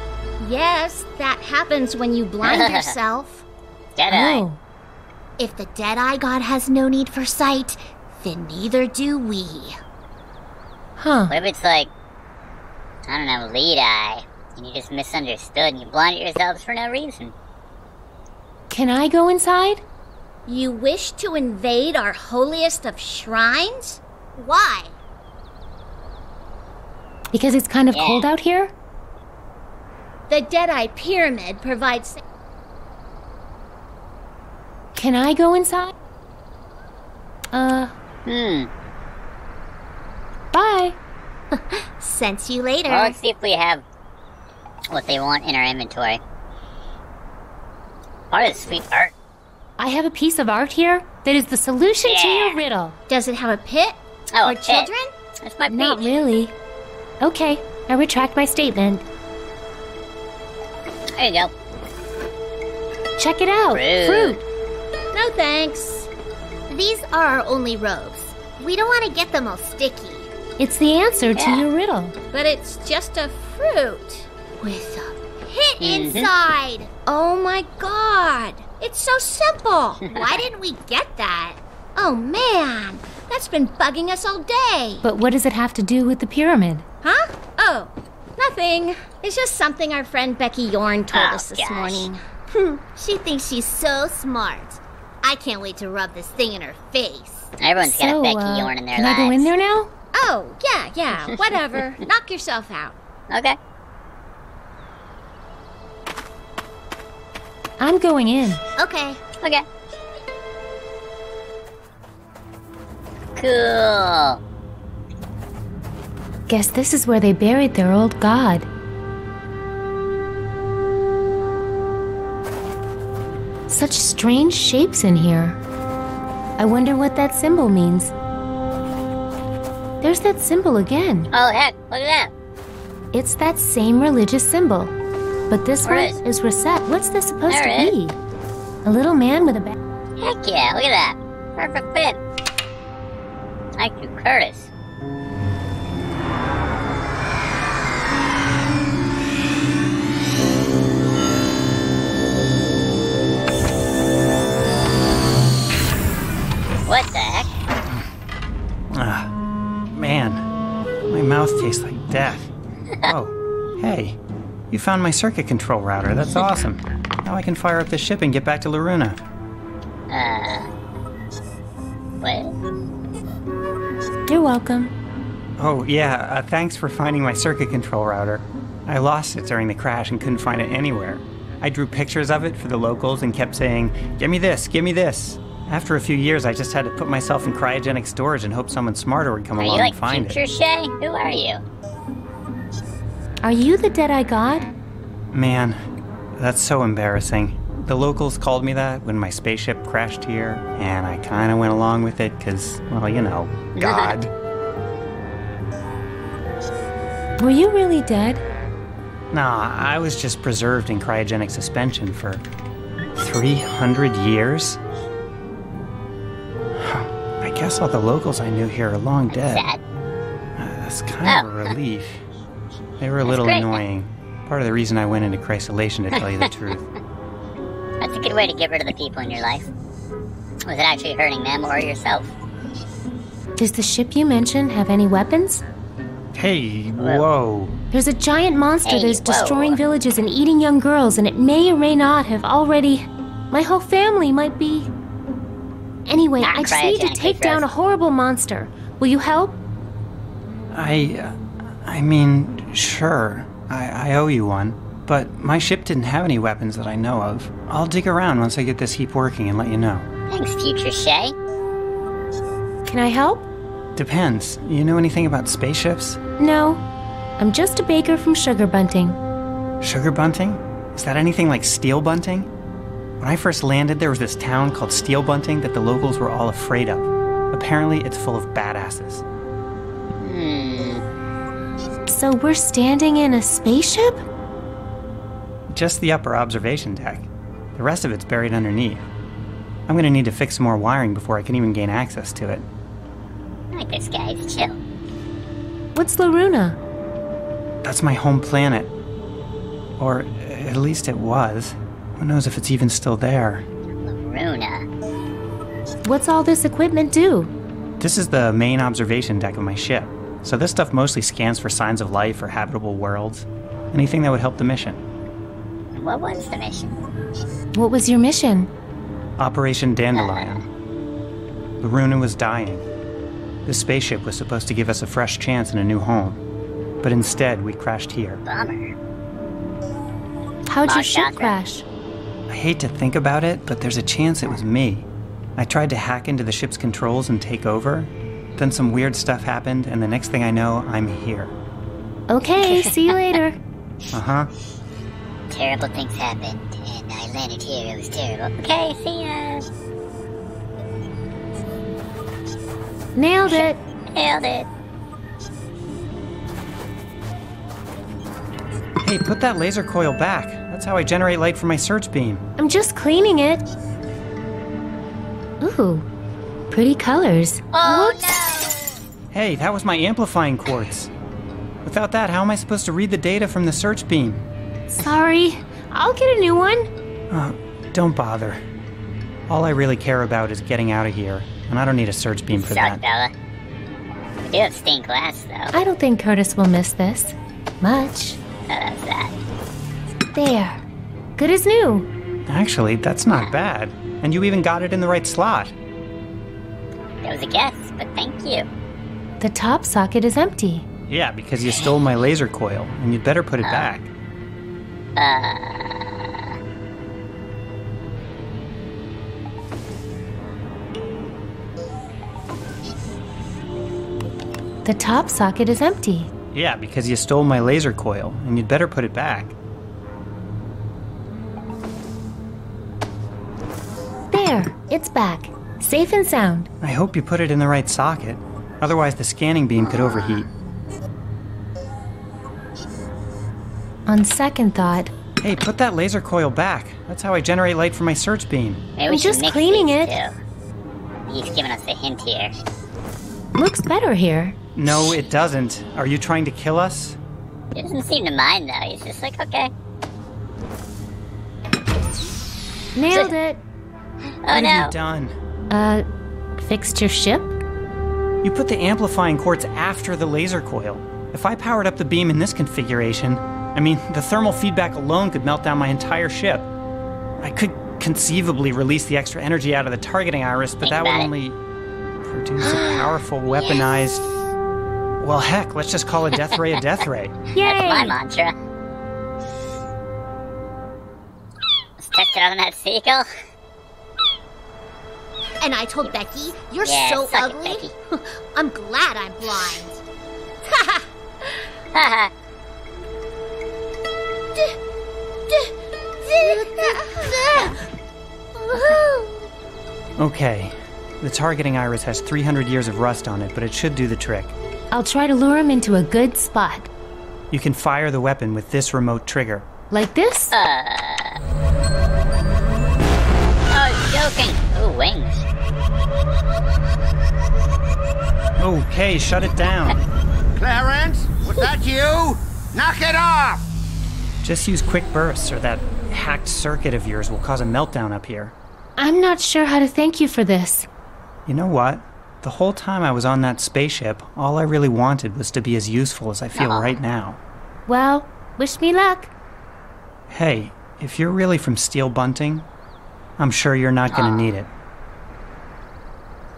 Yes, that happens when you blind yourself. Dead eye. Oh, If the Deadeye God has no need for sight, then neither do we. Huh. What if it's like, I don't know, lead eye, and you just misunderstood and you blinded yourselves for no reason? Can I go inside? You wish to invade our holiest of shrines? Why? Because it's kind of Yeah. cold out here? The Deadeye Pyramid provides. Can I go inside? Uh. Hmm. Bye. Sense you later. Well, let's see if we have what they want in our inventory. What is sweet art? I have a piece of art here that is the solution to your riddle. Does it have a pit? Oh, or a pit. children? That's my Not really. Okay, I retract my statement. There you go. Check it out. Fruit. Fruit. No thanks. These are our only robes. We don't want to get them all sticky. It's the answer to Yeah. your riddle. But it's just a fruit with a pit Mhm. inside. Oh my god. It's so simple. Why didn't we get that? Oh man, that's been bugging us all day. But what does it have to do with the pyramid? Huh? Oh, nothing. It's just something our friend Becky Yorn told Oh, us this gosh. morning. Hmm, she thinks she's so smart. I can't wait to rub this thing in her face. Everyone's got a Becky uh, Yorn in their Can lives. I go in there now? Oh, yeah, yeah, whatever. Knock yourself out. Okay. I'm going in. Okay. Okay. Cool. Guess this is where they buried their old god. Such strange shapes in here. I wonder what that symbol means. There's that symbol again. Oh heck, look at that. It's that same religious symbol. But this Where one is- is reset. What's this supposed There to be? A little man with a bag. Heck yeah, look at that. Perfect fit. Thank you, Curtis. What the heck? Ah, man, my mouth tastes like death. oh, hey, you found my circuit control router. That's awesome. Now I can fire up the ship and get back to Laruna. Uh. What? You're welcome. Oh, yeah, uh, thanks for finding my circuit control router. I lost it during the crash and couldn't find it anywhere. I drew pictures of it for the locals and kept saying, Give me this, give me this. After a few years, I just had to put myself in cryogenic storage and hope someone smarter would come Are you along like and find Future it. Shay? Who are you? Are you the Deadeye God? Man, that's so embarrassing. The locals called me that when my spaceship crashed here, and I kinda went along with it because, well, you know, God. Were you really dead? Nah, I was just preserved in cryogenic suspension for 300 years? I guess all the locals I knew here are long dead. Sad. Uh, That's kind of a relief. They were a little great. annoying. Part of the reason I went into chrysolation, to tell you the truth. That's a good way to get rid of the people in your life. Was it actually hurting them or yourself? Does the ship you mentioned have any weapons? Hey, whoa. There's a giant monster Hey, that is whoa. destroying villages and eating young girls, and it may or may not have already. My whole family might be. Anyway, Not I just need to take down a horrible monster. Will you help? I. uh, I mean, sure. I, I owe you one. But my ship didn't have any weapons that I know of. I'll dig around once I get this heap working and let you know. Thanks, Future Shay. Can I help? Depends. You know anything about spaceships? No. I'm just a baker from Sugar Bunting. Sugar bunting? Is that anything like steel bunting? When I first landed, there was this town called Steel Bunting that the locals were all afraid of. Apparently, it's full of badasses. Hmm. So we're standing in a spaceship? Just the upper observation deck. The rest of it's buried underneath. I'm gonna need to fix some more wiring before I can even gain access to it. Like this guy's chill. What's Laruna? That's my home planet. Or at least it was. Who knows if it's even still there? Luna. What's all this equipment do? This is the main observation deck of my ship. So this stuff mostly scans for signs of life or habitable worlds. Anything that would help the mission. What was the mission? What was your mission? Operation Dandelion. Uh-huh. Loruna was dying. The spaceship was supposed to give us a fresh chance and a new home. But instead, we crashed here. Bummer. How'd your ship Catherine. crash? I hate to think about it, but there's a chance it was me. I tried to hack into the ship's controls and take over. Then some weird stuff happened, and the next thing I know, I'm here. Okay, see you later. Uh huh. Terrible things happened, and I landed here. It was terrible. Okay, see ya. Nailed it. Nailed it. Hey, put that laser coil back. That's how I generate light from my search beam. I'm just cleaning it. Ooh, pretty colors. Oh no! Hey, that was my amplifying quartz. Without that, how am I supposed to read the data from the search beam? Sorry, I'll get a new one. Uh, don't bother. All I really care about is getting out of here, and I don't need a search beam for Suck, that. Vella. We do have stained glass, though. I don't think Curtis will miss this. Much. Oh, that's that. There. Good as new. Actually, that's not bad. And you even got it in the right slot. That was a guess, but thank you. The top socket is empty. Yeah, because you stole my laser coil, and you'd better put it back. Uh, The top socket is empty. Yeah, because you stole my laser coil, and you'd better put it back. There, it's back. Safe and sound. I hope you put it in the right socket. Otherwise, the scanning beam could overheat. On second thought, Hey, put that laser coil back. That's how I generate light from my search beam. maybe I'm just cleaning it. two. He's giving us a hint here. looks better here. No, it doesn't. Are you trying to kill us? He doesn't seem to mind, though. He's just like, okay. Nailed it. Oh, what have you done? Uh, fixed your ship? You put the amplifying quartz after the laser coil. If I powered up the beam in this configuration, I mean, the thermal feedback alone could melt down my entire ship. I could conceivably release the extra energy out of the targeting iris, but Think that would it. only produce a powerful weaponized. Well, heck, let's just call a death ray a death ray. That's my mantra. Let's test it on that seagull. And I told Becky, you're Yeah, so suck it, ugly. Becky. I'm glad I'm blind. Haha. Okay. The targeting iris has 300 years of rust on it, but it should do the trick. I'll try to lure him into a good spot. You can fire the weapon with this remote trigger. Like this? Uh. Oh, joking. Ooh, wings. Okay, shut it down. Clarence, was that you? Knock it off! Just use quick bursts, or that hacked circuit of yours will cause a meltdown up here. I'm not sure how to thank you for this. You know what? The whole time I was on that spaceship, all I really wanted was to be as useful as I feel Aw. right now. Well, wish me luck. Hey, if you're really from Steel Bunting, I'm sure you're not gonna Aw. need it.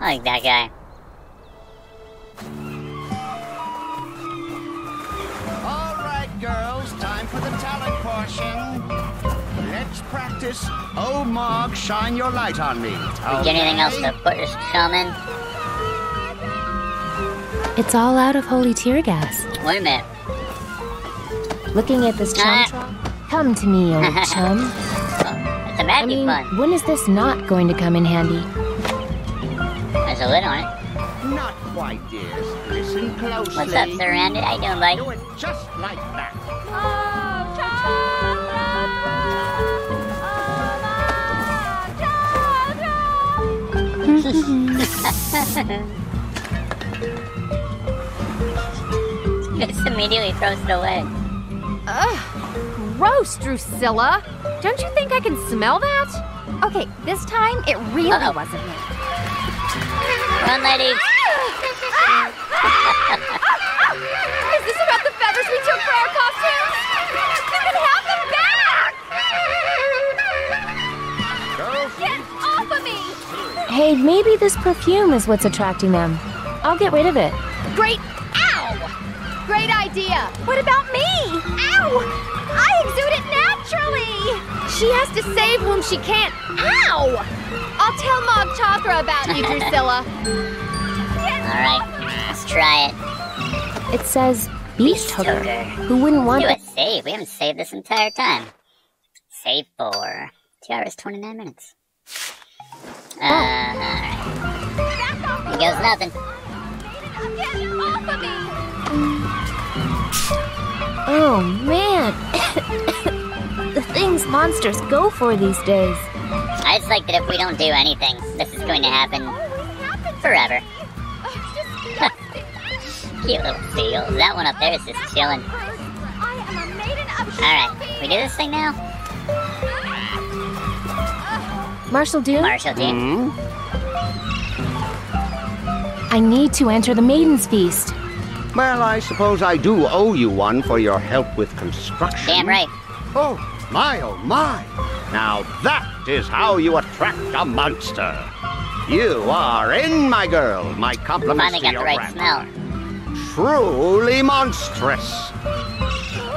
I like that guy. All right, girls, time for the talent portion. Let's practice. Oh, Mog, shine your light on me. We get anything else to put your chum in? It's all out of holy tear gas. Wait a minute. Looking at this chum Ah. Come to me, old chum. It's a I magic mean, bun. when is this not going to come in handy? There's a lid on it. Not quite, dears. Listen closely. What's up, Sir Randy? How you doing, buddy? Do it just like that. Oh, Just immediately throws it away. Ugh, gross, Drusilla. Don't you think I can smell that? Okay, this time it really Uh-oh. wasn't me. Run, lady. Ah! Ah! Is this about the feathers we took for our costumes? You can have them back! Get off of me! Hey, maybe this perfume is what's attracting them. I'll get rid of it. Great. Ow! Great idea. What about me? Ow! I exude it naturally. She has to save whom she can't. Ow! I'll tell Mog Chothra about you, Drusilla. Alright, let's try it. It says beast hooker. Who wouldn't want Do that? a save. We haven't saved this entire time. Save for 2 hours 29 minutes. Uh, alright. Here goes nothing. Oh man, the things monsters go for these days. I just like that if we don't do anything, this is going to happen forever. Cute little seal. That one up there is just chilling. Alright, we do this thing now? Marshal Doom? Marshal Doom. Hmm? I need to enter the Maiden's Feast. Well, I suppose I do owe you one for your help with construction. Damn right. Oh, my, oh, my. Now that is how you attract a monster. You are in, my girl. My compliments Finally to got your the right grandmother. smell. Truly monstrous.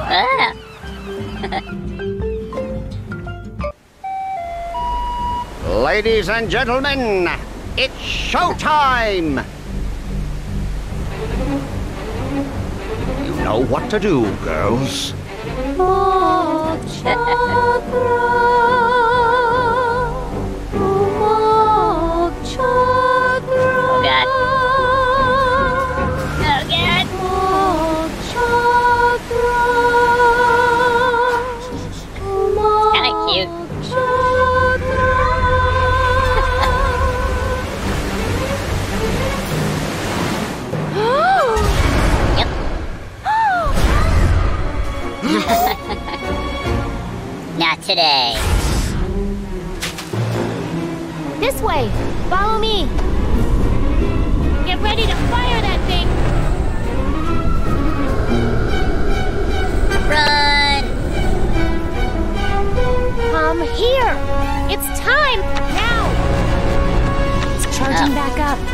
Ah. Ladies and gentlemen, it's showtime! You know what to do, girls. Oh today. This way! Follow me! Get ready to fire that thing! Run! Come here! It's time! Now! It's charging Oh. back up.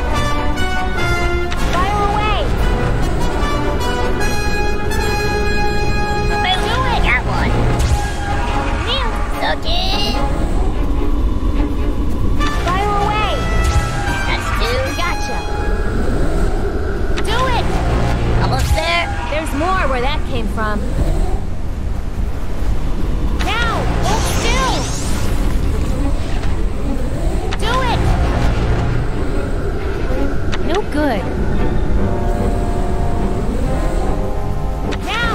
More where that came from. Now! Hold still! Do it! No good. Now!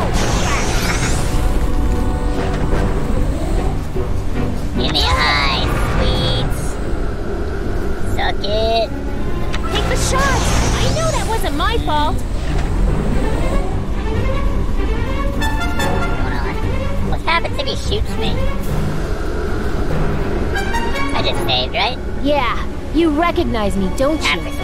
The eye, sweets. Suck it. Take the shot! I know that wasn't my fault! Happens if he shoots me? I just saved, right? Yeah, you recognize me, don't you?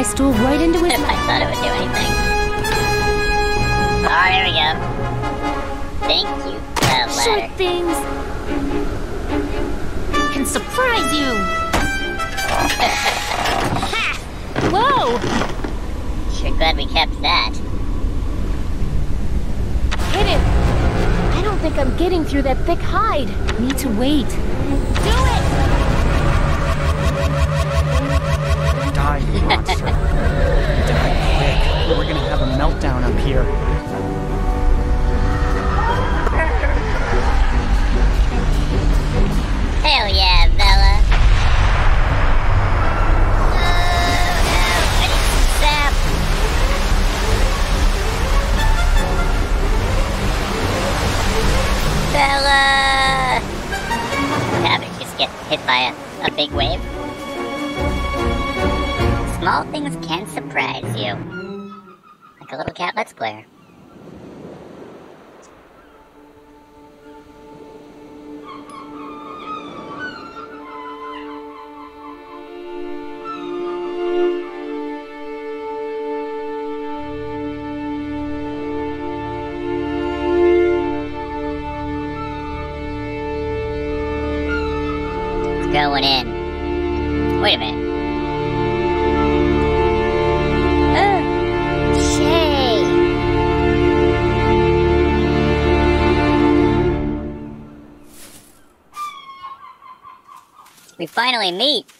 My stool right into his If I thought it would do anything. Oh, there we go. Thank you, Short things can surprise you. ha! Whoa! Sure glad we kept that. Hit it! I don't think I'm getting through that thick hide. Need to wait. Meltdown up here. Hell yeah, Vella. Oh, no. Vella! What happens? Just get hit by a, a big wave? Small things can surprise you. Cat let's player. Finally meet.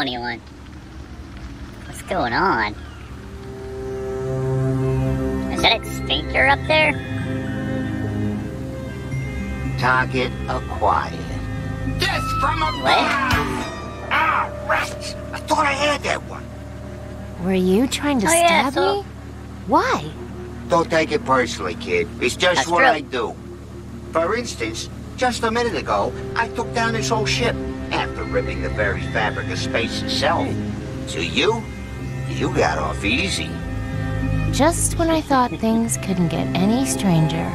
Don't tell anyone. What's going on? Is that a sphincter up there? Target acquired. Death from above! Ah, rats! I thought I had that one. Were you trying to Oh, yeah, stab so- me? Why? Don't take it personally, kid. It's just That's what true. I do. For instance, just a minute ago, I took down this whole ship after ripping the very fabric of space itself. To you, you got off easy. Just when I thought things couldn't get any stranger.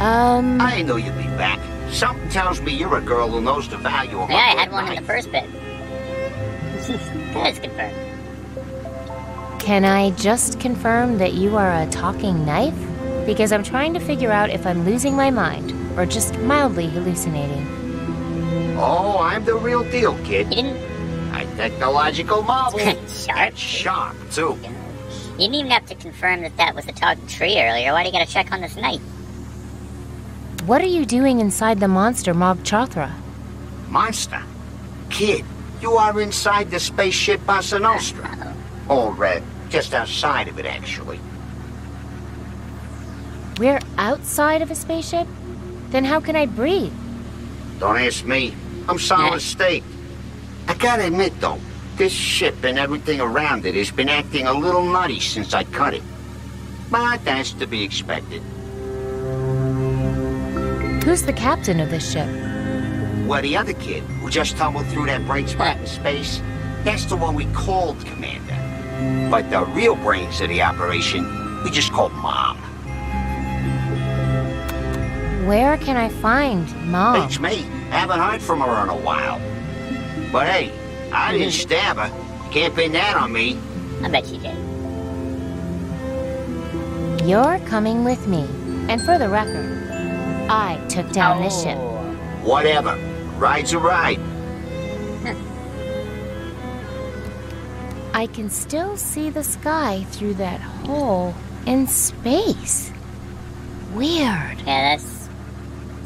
Um. I knew you'd be back. Something tells me you're a girl who knows the value of Yeah, a I good had one in the first bit. That's confirmed. Can I just confirm that you are a talking knife? Because I'm trying to figure out if I'm losing my mind or just mildly hallucinating. Oh, I'm the real deal, kid. i technological marvel. Sharp. Sharp, too. You didn't even have to confirm that that was the talking tree earlier. Why do you gotta check on this knife? What are you doing inside the monster Mog Chothra? Monster. Kid, you are inside the spaceship Bossa Nostra. Or, uh, just outside of it, actually. We're outside of a spaceship? Then how can I breathe? Don't ask me. I'm solid state. I gotta admit, though, this ship and everything around it has been acting a little nutty since I cut it. But that's to be expected. Who's the captain of this ship? Well, the other kid who just tumbled through that bright spot in space, that's the one we called Commander. But the real brains of the operation, we just call Mom. Where can I find Mom? Beats me. Haven't heard from her in a while. But hey, I didn't mm-hmm. stab her. Can't pin that on me. I bet you did. You're coming with me. And for the record, I took down this ship. Oh. Whatever. Ride's a ride. I can still see the sky through that hole in space. Weird. Yeah, that's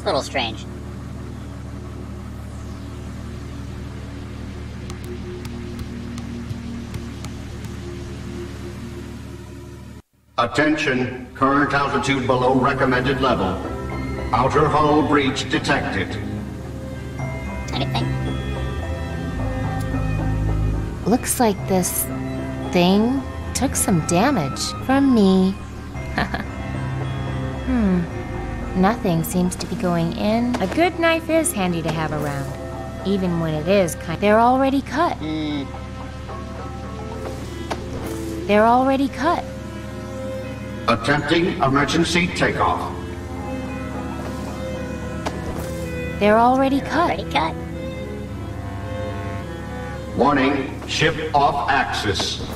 a little strange. Attention, current altitude below recommended level. Outer hull breach detected. Anything? Looks like this thing took some damage from me. hmm. Nothing seems to be going in. A good knife is handy to have around. Even when it is kind They're already cut. They're already cut. Attempting emergency takeoff. They're already cut. Already cut. Warning, ship off axis.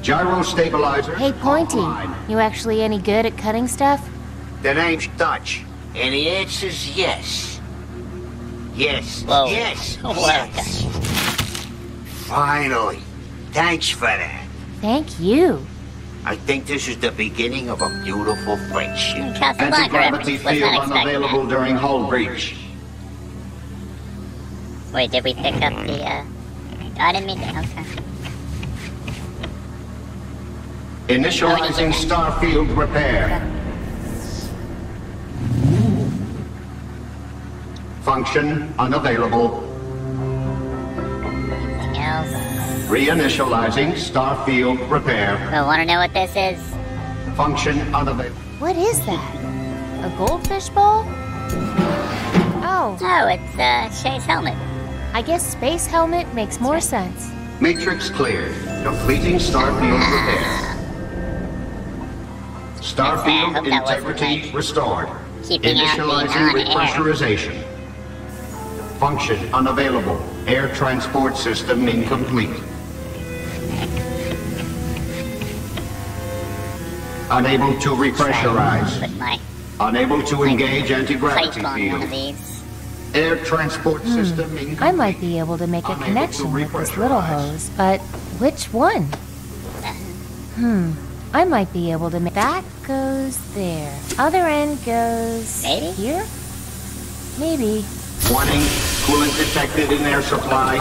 Gyro stabilizer. Hey, Pointy, you actually any good at cutting stuff? The name's Dutch, and the answer's yes. Yes. Whoa. Yes. Oh, Whoa. yes. Finally. Thanks for that. Thank you. I think this is the beginning of a beautiful friendship. Anti-gravity field not expecting unavailable during hull breach. Wait, did we pick up the, uh... I didn't mean to... Okay. Initializing starfield repair. Function unavailable. Anything else? Reinitializing starfield repair. I want to know what this is. Function unavailable. What is that? A goldfish bowl? Oh. Oh, it's, uh, Shay's helmet. I guess space helmet makes more sense. Matrix cleared. Completing starfield repair. Starfield hope that wasn't integrity restored. keeping Initializing on air. repressurization. Function unavailable. Air transport system incomplete. Unable to repressurize. Unable to engage anti-gravity pipe on one of field. Air transport system incomplete. I might be able to make a connection with this little hose, but which one? Hmm. I might be able to make that goes there. Other end goes Maybe? here? Maybe. Warning, coolant detected in air supply.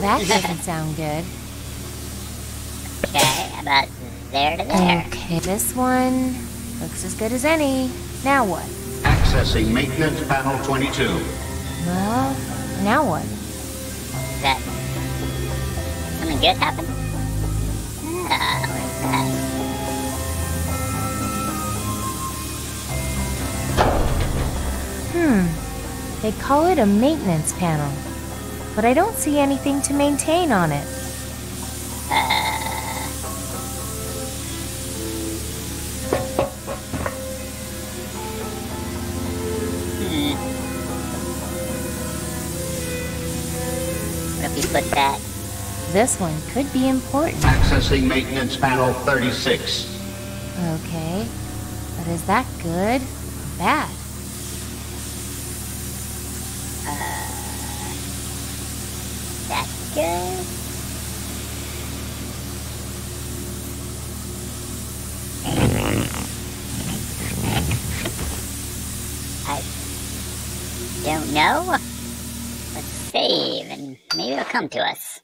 That doesn't sound good. Okay, about there to there. Okay, this one looks as good as any. Now what? Accessing maintenance panel 22. Well, now what? Is that... Something good happened? Ah, where's that? Hmm. They call it a maintenance panel, but I don't see anything to maintain on it. Hmm. This one could be important. Accessing maintenance panel 36. Okay, but is that good or bad? Uh, That good? I don't know. Let's save and maybe it'll come to us.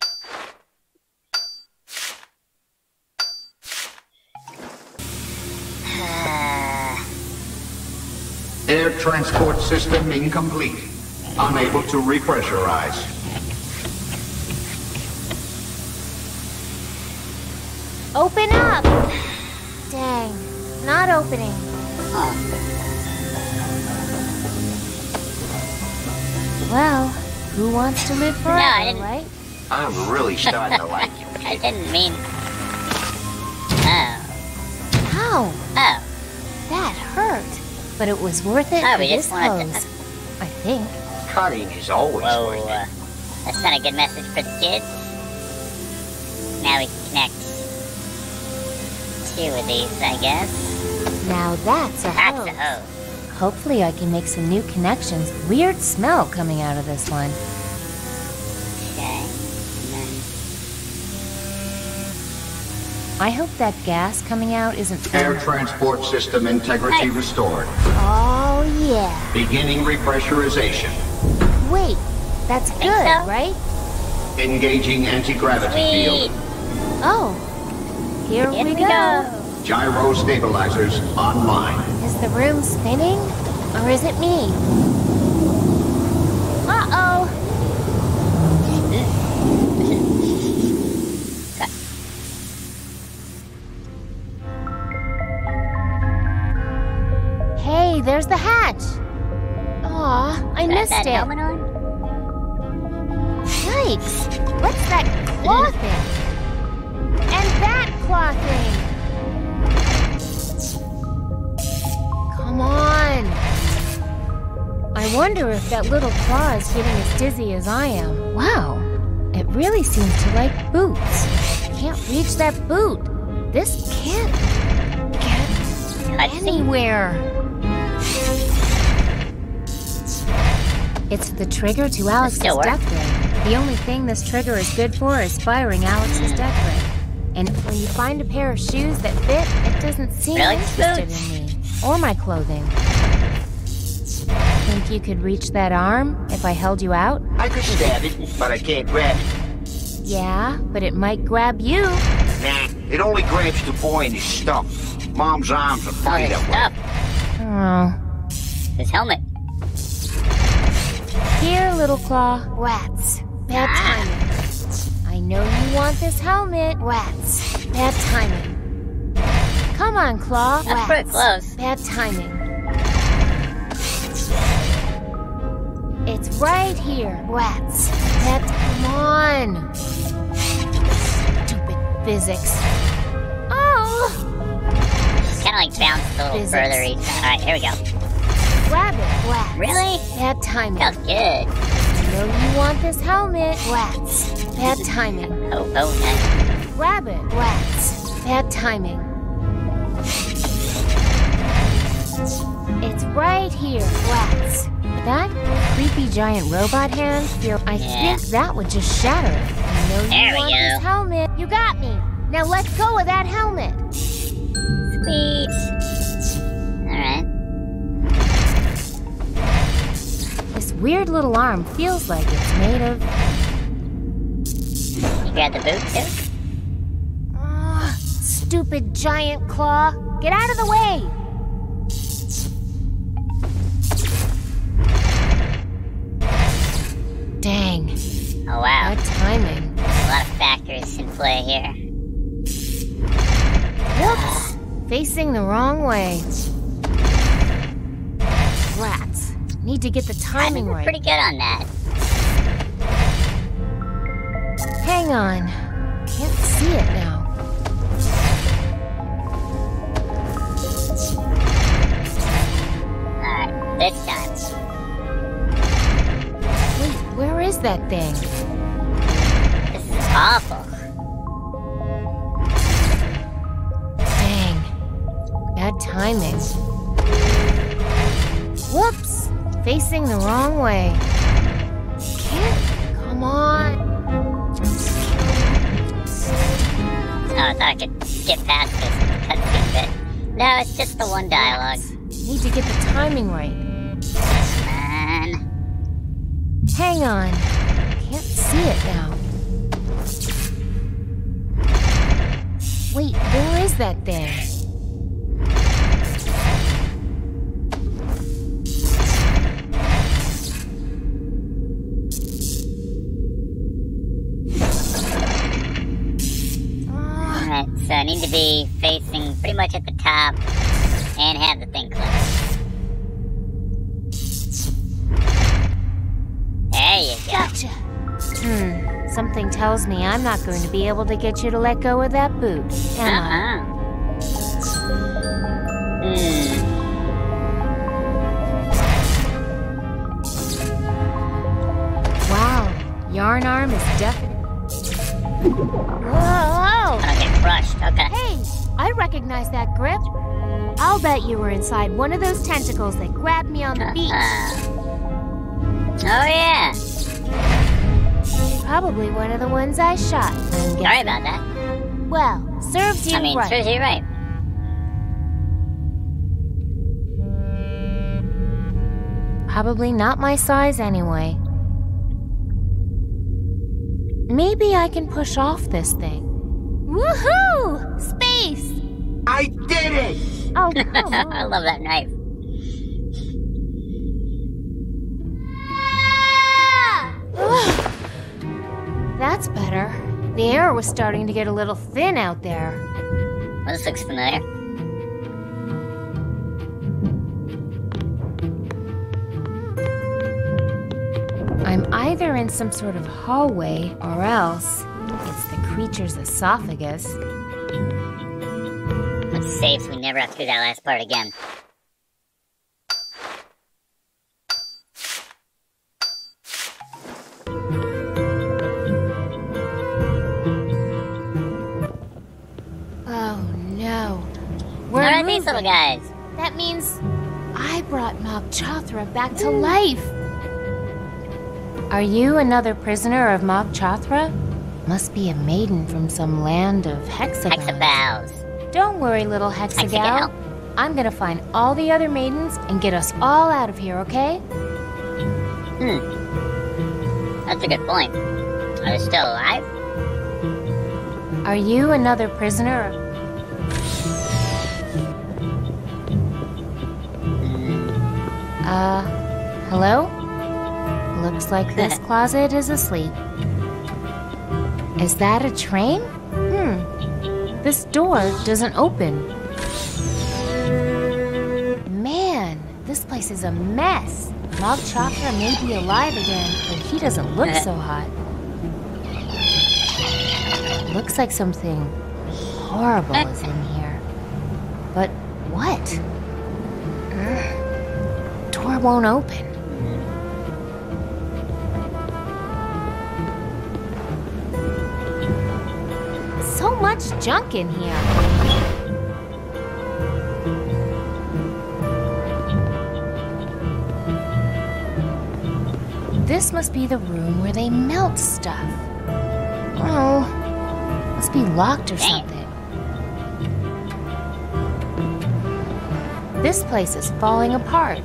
Air transport system incomplete. Unable to repressurize. Open up! Dang, not opening. Well, who wants to live forever, no, I didn't- right? I'm really starting to like you. I didn't mean... Oh. How? Oh. That hurt. But it was worth it Oh, for this just wanted to- hose. I think. Cutting is always Whoa, worth it. uh, that's not a good message for the kids. Now we can connect two of these, I guess. Now that's a That's hose. a hose. Hopefully I can make some new connections. Weird smell coming out of this one. I hope that gas coming out isn't Air transport system integrity restored. Oh, yeah. Beginning repressurization. Wait, that's good, so? right? Engaging anti-gravity field. Oh, here, Here we, we go. go. Gyro stabilizers online. Is the room spinning? Or is it me? Uh-oh. There's the hatch. Aw, I missed that it. Yikes! What's that claw thing? And that claw thing! Come on! I wonder if that little claw is getting as dizzy as I am. Wow, it really seems to like boots. Can't reach that boot. This can't get anywhere. It's the trigger to Alex's still death ray. The only thing this trigger is good for is firing Alex's death ray. And when you find a pair of shoes that fit, it doesn't seem Really? interested in me or my clothing. Think you could reach that arm if I held you out? I could stab it, but I can't grab it. Yeah, but it might grab you. Nah, it only grabs the boy and his stuff. Mom's arms are funny that way. Oh. His helmet. Here, little claw. Rats. Bad ah. timing. I know you want this helmet. Rats. Bad timing. Come on, claw. That's pretty close. Bad timing. It's right here. Rats. Bad. Come on. Stupid physics. Oh. Kind of like bounced a little Physics. further each. Alright, here we go. Grab it. Rats. Really? Bad timing. Felt good. I know you want this helmet. Rats. Bad timing. Oh, oh, nice. Grab it. Rats. Bad timing. It's right here. Rats. That creepy giant robot hand feel I Yeah. think that would just shatter it. I know you There we want go. this helmet. You got me. Now let's go with that helmet. Sweet. Alright. Weird little arm feels like it's made of You grab the boot too? Ugh, stupid giant claw. Get out of the way. Dang. Oh wow. Bad timing. A lot of factors in play here. Whoops! Facing the wrong way. Rats. Need to get the timing right. Pretty good on that. Hang on. Can't see it now. Alright, this time. Wait, where is that thing? This is awful. Dang. Bad timing. Whoops! Facing the wrong way. Come on. Oh, I thought I could get past this cutscene bit. No, it's just the one dialogue. Need to get the timing right. Man. Hang on. Can't see it now. Wait, where is that thing? To be facing pretty much at the top and have the thing close. There you go. Gotcha. Hmm. Something tells me I'm not going to be able to get you to let go of that boot, am I? Uh-uh. Hmm. Wow. Yarn arm is definitely. Whoa! Okay. Hey, I recognize that grip. I'll bet you were inside one of those tentacles that grabbed me on the uh-huh. beach. Oh yeah. Probably one of the ones I shot. Sorry about that. Well, serves you right. I mean, right. serves you right. Probably not my size anyway. Maybe I can push off this thing. Woohoo! Space! I did it! Oh, come on. I love that knife. That's better. The air was starting to get a little thin out there. Well, this looks familiar. I'm either in some sort of hallway or else it's the creature's esophagus. Let's save so we never have to do that last part again. Oh no. Where are these little guys? That means I brought Mog Chothra back to life. Are you another prisoner of Mog Chothra? Must be a maiden from some land of hexagons. Hexabows. Don't worry, little hexagal. Hexagal. I'm gonna find all the other maidens and get us all out of here, okay? Hmm. That's a good point. Are they still alive? Are you another prisoner? Uh, hello? Looks like this closet is asleep. Is that a train? Hmm. This door doesn't open. Man, this place is a mess. Mog Chothra may be alive again, but he doesn't look so hot. Looks like something horrible is in here. But what? Ugh. Door won't open. So much junk in here. This must be the room where they melt stuff. Oh, must be locked or something. This place is falling apart.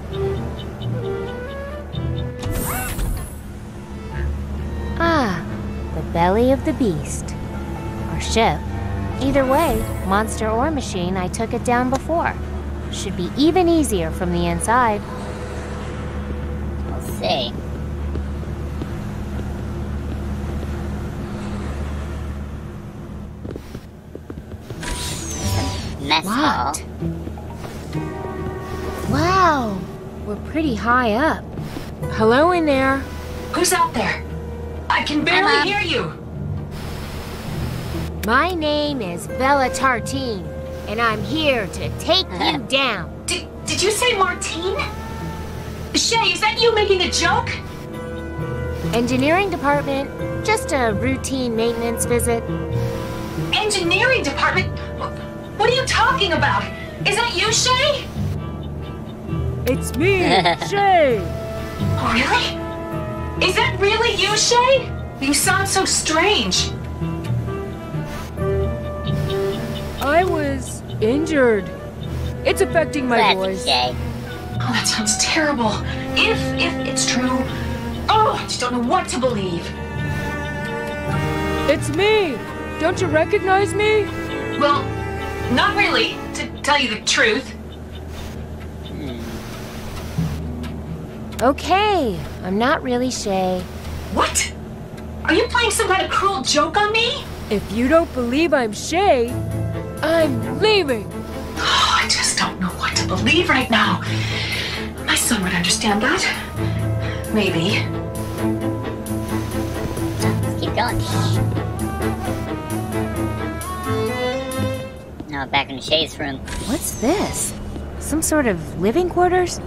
Ah, the belly of the beast. Or ship. Either way, monster or machine, I took it down before. Should be even easier from the inside. We'll see. Mess hall. Locked. Wow, we're pretty high up. Hello in there. Who's out there? I can barely Emma. hear you. My name is Vella Tartine, and I'm here to take you uh-huh. down. Did, did you say Martine? Shay, is that you making a joke? Engineering department, just a routine maintenance visit. Engineering department? What are you talking about? Is that you, Shay? It's me, Shay. Oh, really? Is that really you, Shay? You sound so strange. I was injured. It's affecting my Classic voice. Shay. Oh, that sounds terrible. If if it's true, oh, I just don't know what to believe. It's me. Don't you recognize me? Well, not really, to tell you the truth. Okay, I'm not really Shay. What? Are you playing some kind of cruel joke on me? If you don't believe I'm Shay, I'm leaving. Oh, I just don't know what to believe right now. My son would understand that. Maybe. Let's keep going. Now back in Shay's room. What's this? Some sort of living quarters?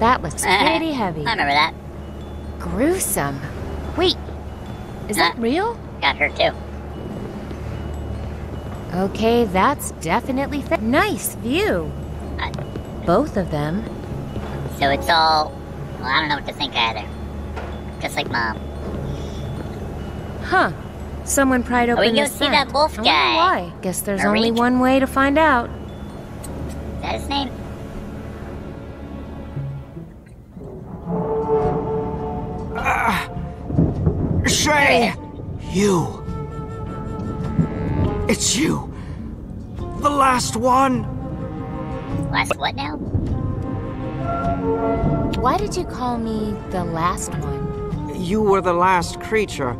That looks pretty heavy. I remember that. Gruesome. Wait, is that Uh. real? Got her too. Okay, that's definitely fa- nice view. Uh, Both of them. So it's all. Well, I don't know what to think either. Just like mom. Huh. Someone pried open. Oh, we open go see that wolf I wonder guy. why. Guess there's Marek? only one way to find out. Is that his name? Shay! You. It's you. The last one. Last what now? Why did you call me the last one? You were the last creature,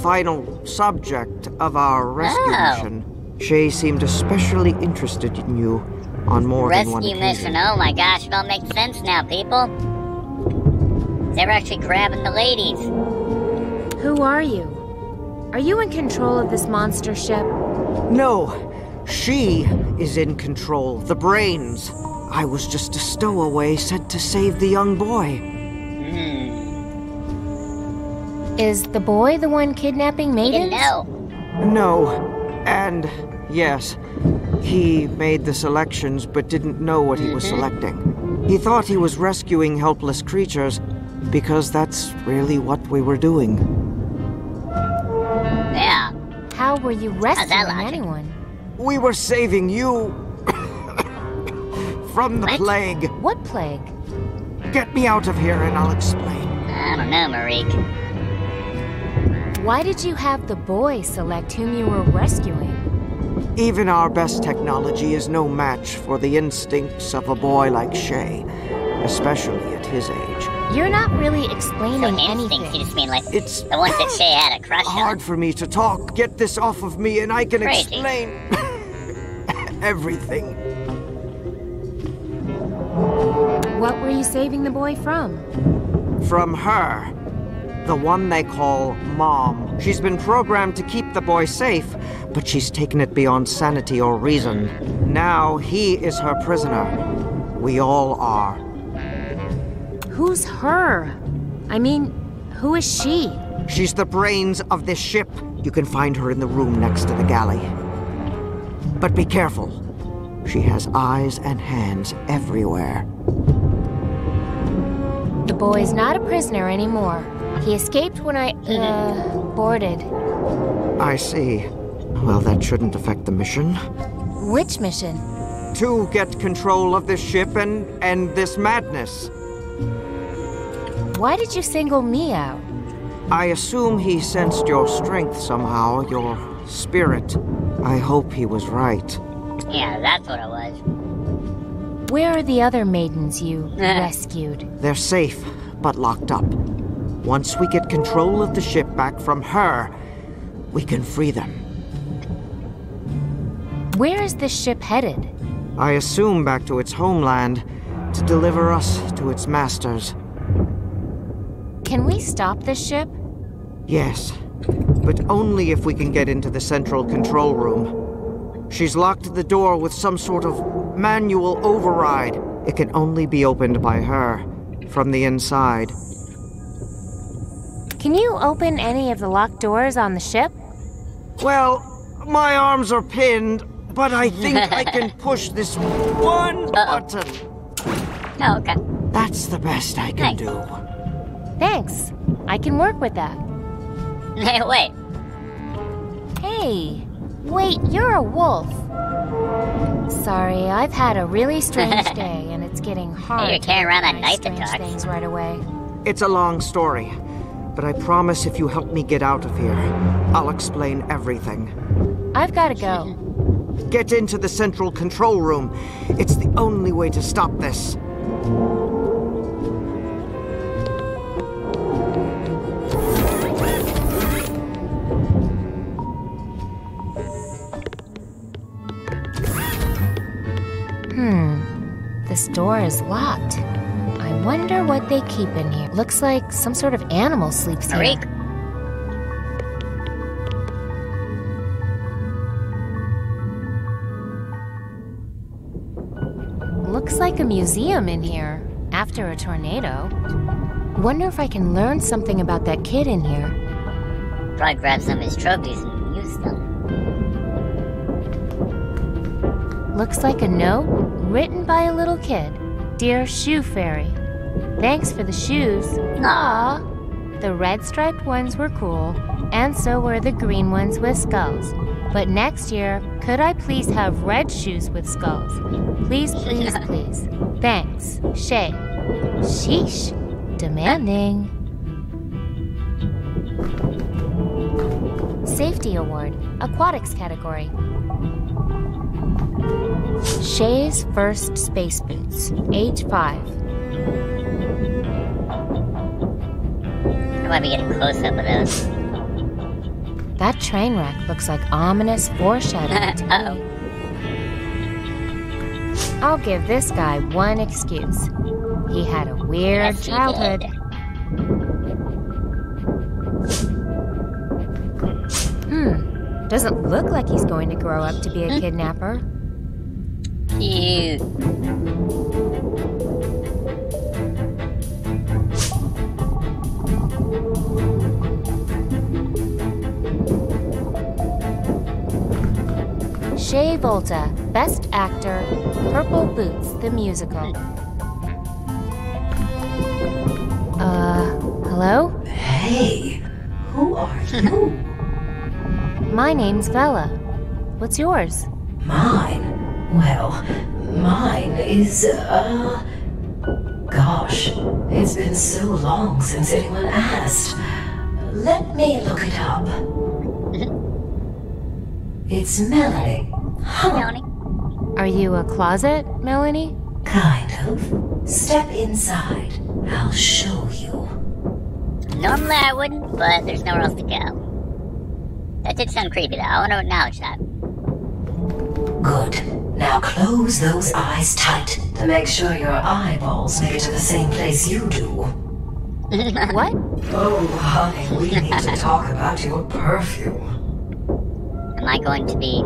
final subject of our rescue Oh. mission. Shay seemed especially interested in you on more than one Rescue occasion. mission. Oh my gosh, it all makes sense now, people. They were actually grabbing the ladies. Who are you? Are you in control of this monster ship? No, she is in control. The brains. I was just a stowaway sent to save the young boy. Hmm. Is the boy the one kidnapping maidens? No. No, and yes, he made the selections but didn't know what he was mm-hmm. selecting. He thought he was rescuing helpless creatures because that's really what we were doing. Yeah. Were you rescuing anyone? We were saving you from the What? plague. What plague? Get me out of here and I'll explain. I don't know, Marek. Why did you have the boy select whom you were rescuing? Even our best technology is no match for the instincts of a boy like Shay, especially at his age. You're not really explaining So anything. you just mean like It's the ones that Shay had a crush on. Hard for me to talk. Get this off of me and I can Crazy. explain everything. What were you saving the boy from? From her. The one they call Mom. She's been programmed to keep the boy safe, but she's taken it beyond sanity or reason. Now he is her prisoner. We all are. Who's her? I mean, who is she? She's the brains of this ship. You can find her in the room next to the galley. But be careful. She has eyes and hands everywhere. The boy's not a prisoner anymore. He escaped when I, uh, boarded. I see. Well, that shouldn't affect the mission. Which mission? To get control of this ship and end this madness. Why did you single me out? I assume he sensed your strength somehow, your spirit. I hope he was right. Yeah, that's what it was. Where are the other maidens you rescued? They're safe, but locked up. Once we get control of the ship back from her, we can free them. Where is this ship headed? I assume back to its homeland to deliver us to its masters. Can we stop this ship? Yes, but only if we can get into the central control room. She's locked the door with some sort of manual override. It can only be opened by her, from the inside. Can you open any of the locked doors on the ship? Well, my arms are pinned, but I think I can push this one button. Oh, okay. That's the best I can do. Thanks. I can work with that. Hey, wait. Hey, wait, you're a wolf. Sorry, I've had a really strange day, and it's getting hard. you're to carrying around that recognize knife that strange talks. things right away. It's a long story, but I promise if you help me get out of here, I'll explain everything. I've got to go. Get into the central control room. It's the only way to stop this. This door is locked. I wonder what they keep in here. Looks like some sort of animal sleeps here. Marek. Looks like a museum in here after a tornado. Wonder if I can learn something about that kid in here. Probably grab some of his trophies and Looks like a note written by a little kid. Dear Shoe Fairy, thanks for the shoes. Aw. The red striped ones were cool, and so were the green ones with skulls. But next year, could I please have red shoes with skulls? Please, please, please. Thanks. Shay. Sheesh. Demanding. Safety Award, Aquatics category. Shay's first space boots, age 5. I might be getting close up of those. That train wreck looks like ominous foreshadowing to Uh-oh. I'll give this guy one excuse. He had a weird Yes, childhood. Hmm. Doesn't look like he's going to grow up to be a kidnapper. Cute. Shay Volta, Best Actor, Purple Boots, the musical. Uh, hello? Hey, who are you? My name's Vella. What's yours? Mine? Well, mine is, uh. Gosh, it's been so long since anyone asked. Let me look it up. It's Melanie. Melanie. Are you a closet, Melanie? Kind of. Step inside. I'll show you. Normally I wouldn't, but there's nowhere else to go. That did sound creepy though. I want to acknowledge that. Good. Now close those eyes tight to make sure your eyeballs make it to the same place you do. what? Oh, honey, we need to talk about your perfume. Am I going to be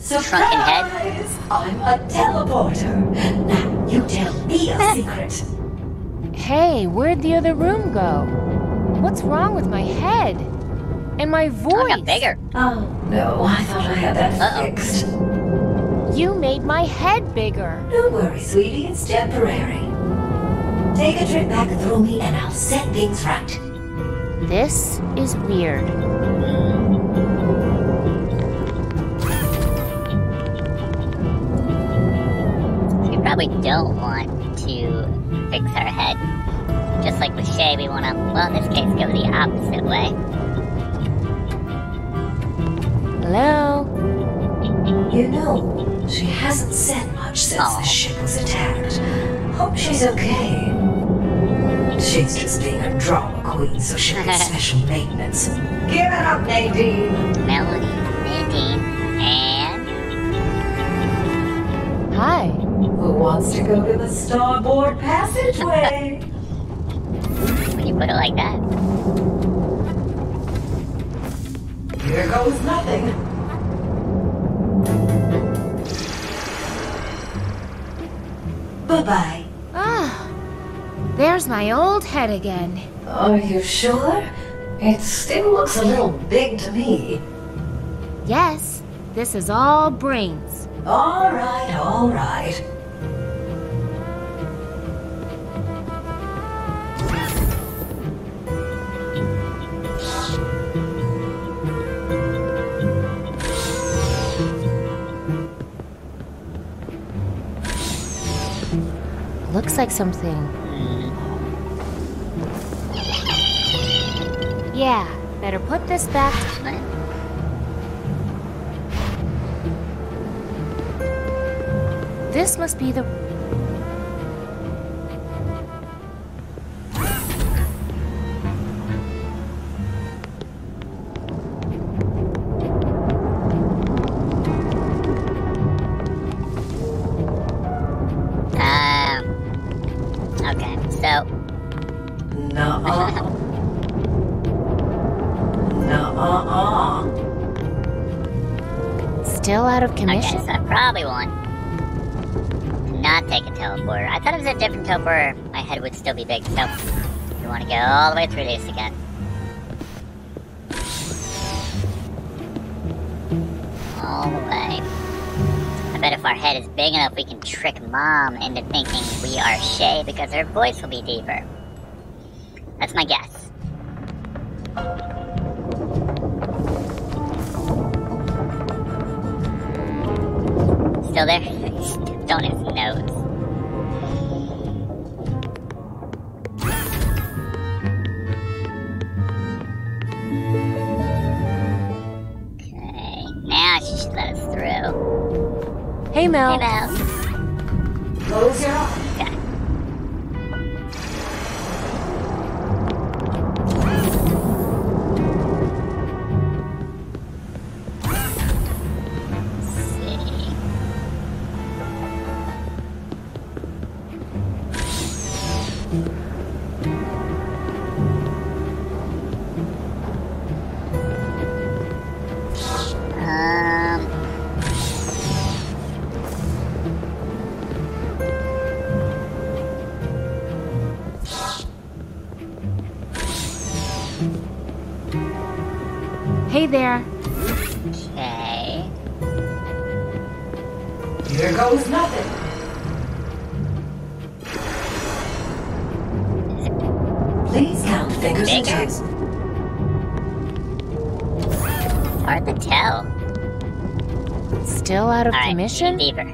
shrunken head? I'm a teleporter. Now, you tell me a secret. Hey, where'd the other room go? What's wrong with my head? And my oh, voice? I got bigger. Oh, no, I thought I had that Uh-oh. fixed. You made my head bigger. Don't worry, sweetie, it's temporary. Take a trip back through me and I'll set things right. This is weird. We probably don't want to fix our head. Just like with Shay, we want to, well, in this case, go the opposite way. Hello? You know, she hasn't said much since Aw. the ship was attacked. Hope she's okay. She's just being a drama queen, so she needs special maintenance. Give it up, Nadine. Melody, Nadine, and Hi. Who wants to go to the starboard passageway? when you put it like that. Here goes nothing. Bye-bye. Ah, there's my old head again. Are you sure? It still looks a little big to me. Yes, this is all brains. All right, all right. Looks like something. Yeah, better put this back. This must be the. Of okay, commission? so I probably won't. not take a teleporter. I thought it was a different teleporter. My head would still be big, so we want to go all the way through this again. All the way. I bet if our head is big enough, we can trick Mom into thinking we are Shay because her voice will be deeper. Hey there. Okay. Here goes nothing. Please count fingers and toes. Hard to tell. Still out of All right, commission? Beaver.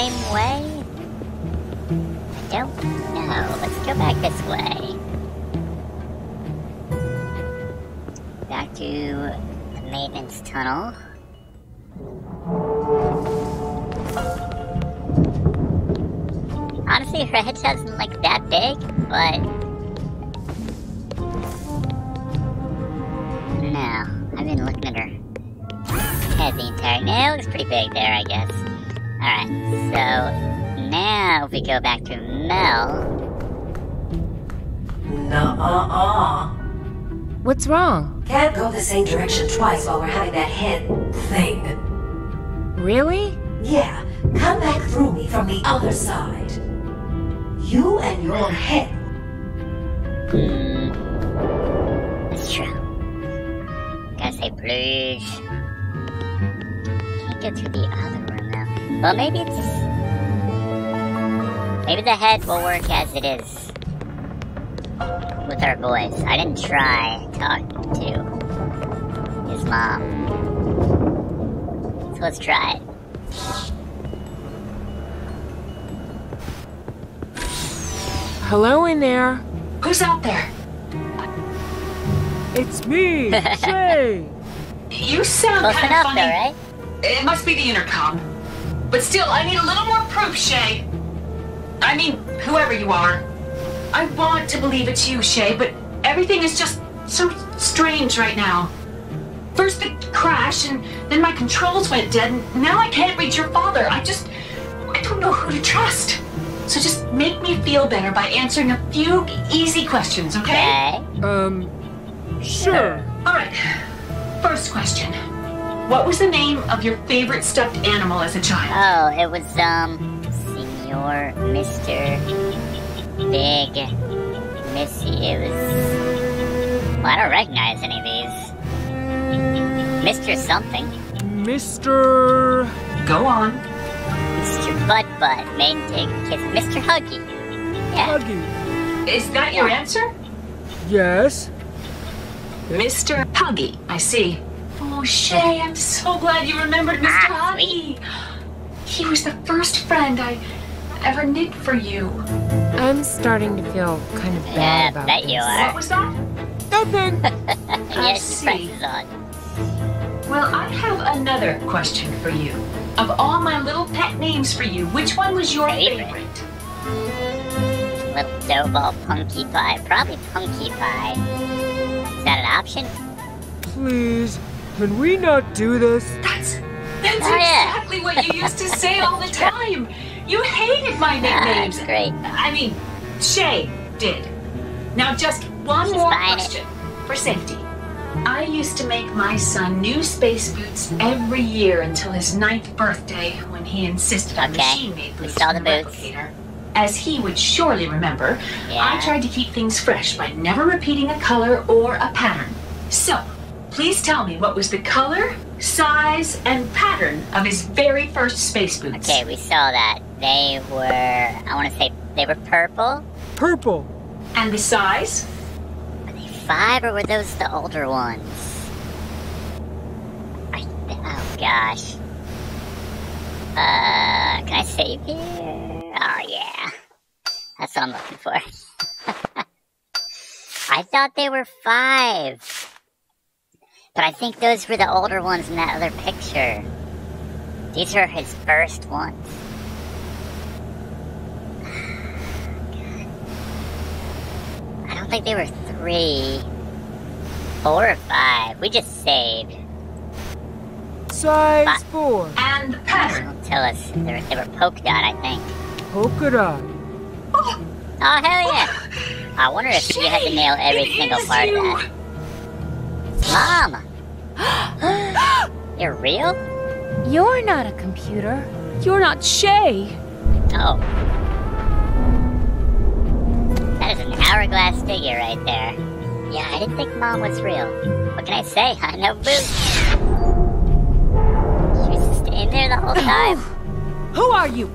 Same way? I don't know. Let's go back this way. Back to the maintenance tunnel. What's wrong? Can't go the same direction twice while we're having that head thing. Really? Yeah, come back through me from the other side. You and your head. hmm, that's true. Gotta say please. Can't go to the other room now. Well, maybe it's maybe the head will work as it is with our voice. I didn't try talking to his mom. So let's try it. Hello in there. Who's out there? It's me, Shay. You sound Close kind enough, of funny. though, right? It must be the intercom. But still, I need a little more proof, Shay. I mean, whoever you are. I want to believe it's you, Shay, but everything is just so strange right now. First the crash, and then my controls went dead, and now I can't reach your father. I just. I don't know who to trust. So just make me feel better by answering a few easy questions, okay? Um, sure. All right. First question. What was the name of your favorite stuffed animal as a child? Oh, it was um Senor Mr. Big Missy. It was well, I don't recognize any of these. Mr. something. Mr. Go on. Mr. Butt Butt made him take kiss. Mr. Huggy. Yeah. Huggy. Is that your answer? Yes. Mr. Huggy. I see. Oh, Shay, I'm so glad you remembered Mr. Ah, Huggy. He was the first friend I ever knit for you. I'm starting to feel kind of Yeah, bad about bet you are. What was that? Nothing. yes, see. on. Well, I have another question for you. Of all my little pet names for you, which one was your Favorite. favorite? Little dough ball punky pie. Probably punky pie. Is that an option? Please, can we not do this? That's that's Oh, yeah. exactly what you used to say all the time. You hated my nicknames. Ah, great. I mean, Shay did. Now just one She's more buying it. question for safety. I used to make my son new space boots every year until his ninth birthday when he insisted on Okay. machine-made We boots saw from the boots. replicator. As he would surely remember, I tried to keep things fresh by never repeating a color or a pattern. So, please tell me what was the color, size, and pattern of his very first space boots. Okay, we saw that. They were, I want to say, they were purple. Purple. And the size? Were they five or were those the older ones? I, oh gosh. Uh, can I save here? Oh yeah. That's what I'm looking for. I thought they were five. But I think those were the older ones in that other picture. These are his first ones. I don't think they were three, four or five. We just saved. Size But- four. And the pattern? Tell us they were, they were polka dot. I think. Polka dot. Oh hell yeah! I wonder if you had to nail every It single part you. of that. Mom, you're real? You're not a computer. You're not Shay. Oh. That is an hourglass figure right there. Yeah, I didn't think Mom was real. What can I say? I know Boots. She was staying there the whole time. Who are you?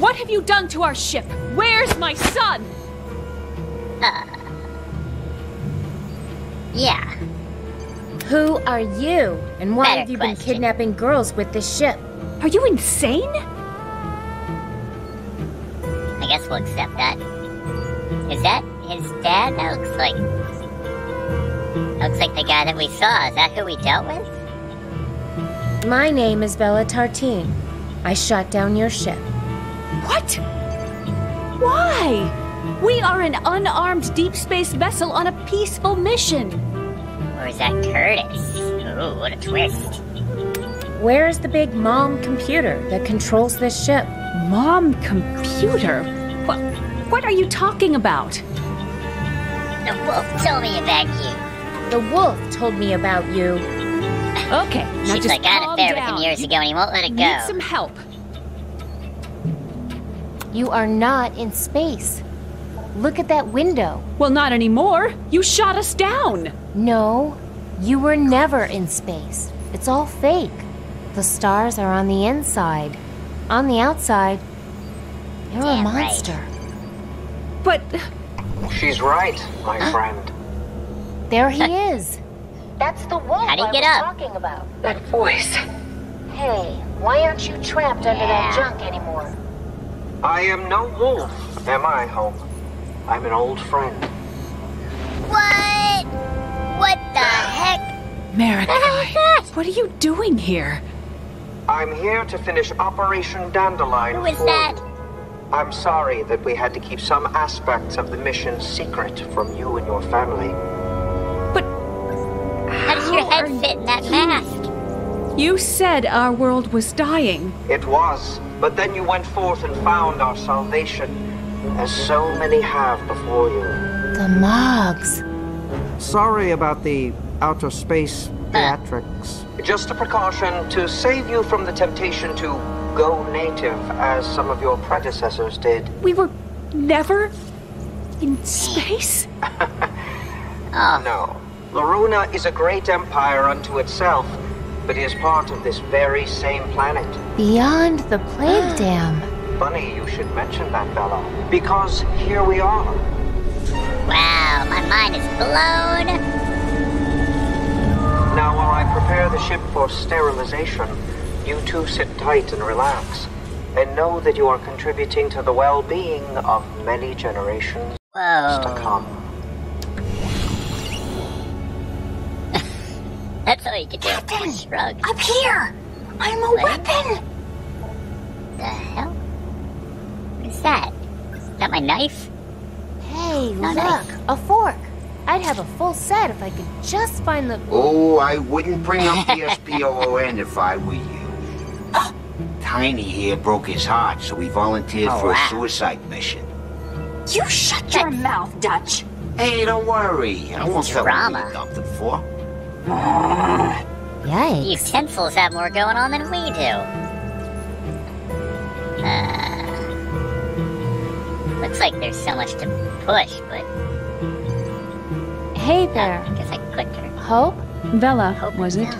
What have you done to our ship? Where's my son? Uh, yeah. Who are you? And why Better have you question. been kidnapping girls with this ship? Are you insane? I guess we'll accept that. Is that his dad? That looks like. Looks like the guy that we saw. Is that who we dealt with? My name is Vella Tartine. I shot down your ship. What? Why? We are an unarmed deep space vessel on a peaceful mission. Or is that Curtis? Ooh, what a twist. Where is the big mom computer that controls this ship? Mom computer? What, what are you talking about? The wolf told me about you. The wolf told me about you. Okay, now She's just like, I had an calm affair with him years ago and he won't let it go. Need go. some help. You are not in space. Look at that window. Well, not anymore. You shot us down. No, you were never in space. It's all fake. The stars are on the inside. On the outside, you're a monster. right. Monster. But She's right, my uh. friend. There he is. That's the wolf How'd he I get was up? talking about. that voice. Hey, why aren't you trapped under that junk anymore? I am no wolf, am I, Hope? I'm an old friend. What? What the heck? Marikai, what are you doing here? I'm here to finish Operation Dandelion. Who is for that? You. I'm sorry that we had to keep some aspects of the mission secret from you and your family. But how does your How head are fit in that you- mask? You said our world was dying. It was, but then you went forth and found our salvation, as so many have before you. The Mogs. Sorry about the outer space uh. theatrics. Just a precaution to save you from the temptation to go native, as some of your predecessors did. We were never in space? Oh, No. Loruna is a great empire unto itself, but is part of this very same planet. Beyond the plague dam. Funny you should mention that, Vella. Because here we are. wow, my mind is blown. Now, while I prepare the ship for sterilization, you two sit tight and relax. And know that you are contributing to the well being of many generations to come. That's all you can do. Just Shrug. Up here! I'm a What? weapon! The hell? What is that? Is that my knife? Hey, Oh, look, nice. a fork. I'd have a full set if I could just find the. Oh, I wouldn't bring up the SPOON if I were you. Tiny here broke his heart, so he volunteered Oh, for wow. a suicide mission. You shut your mouth, Dutch! Hey, don't worry. I won't tell him drama. what he dumped him for. The Yikes. utensils have more going on than we do. Uh, looks like there's so much to push, but Hey there. I guess I clicked her. Hope? Vella, Hope was it?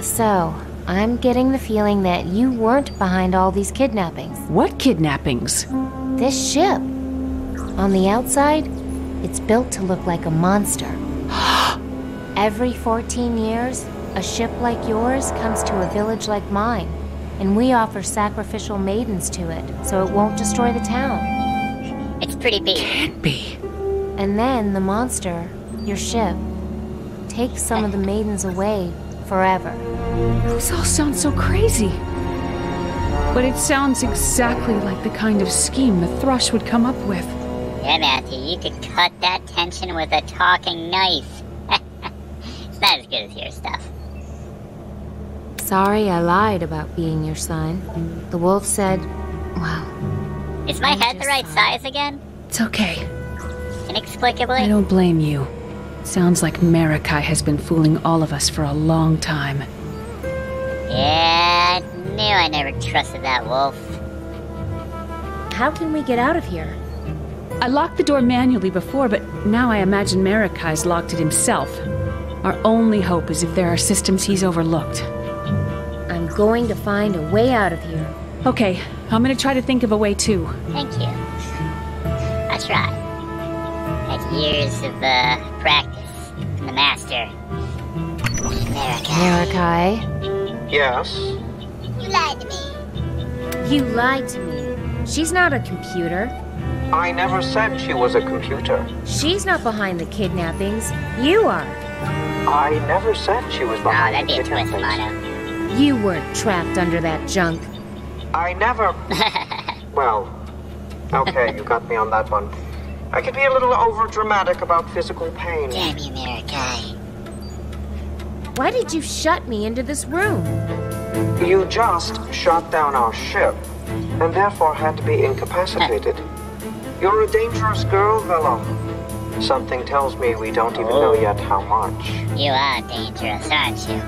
So, I'm getting the feeling that you weren't behind all these kidnappings. What kidnappings? This ship. On the outside, it's built to look like a monster. Every 14 years, a ship like yours comes to a village like mine, and we offer sacrificial maidens to it so it won't destroy the town. It's pretty big. Can't be. And then the monster, your ship, takes some of the maidens away forever. Those all sound so crazy. But it sounds exactly like the kind of scheme the Thrush would come up with. Yeah, Matthew, you could cut that tension with a talking knife. it's not as good as your stuff. Sorry I lied about being your son. The wolf said, well, Is my I'm head the right sorry. size again? It's okay. Inexplicably? I don't blame you. Sounds like Marikai has been fooling all of us for a long time. Yeah, I knew I never trusted that wolf. how can we get out of here? I locked the door manually before, but now I imagine Marikai's locked it himself. Our only hope is if there are systems he's overlooked. I'm going to find a way out of here. Okay, I'm gonna try to think of a way too. Thank you. I tried. Had years of uh, practice from the master. Marikai. Yes? You lied to me. You lied to me. She's not a computer. I never said she was a computer. She's not behind the kidnappings. You are. I never said she was behind oh, that'd the be a twist, kidnappings. You weren't trapped under that junk. I never. well, okay, you got me on that one. I could be a little over dramatic about physical pain. Damn you, Marikai. Why did you shut me into this room? You just shot down our ship, and therefore had to be incapacitated. You're a dangerous girl, Vella. Something tells me we don't even know oh. yet how much. You are dangerous, aren't you?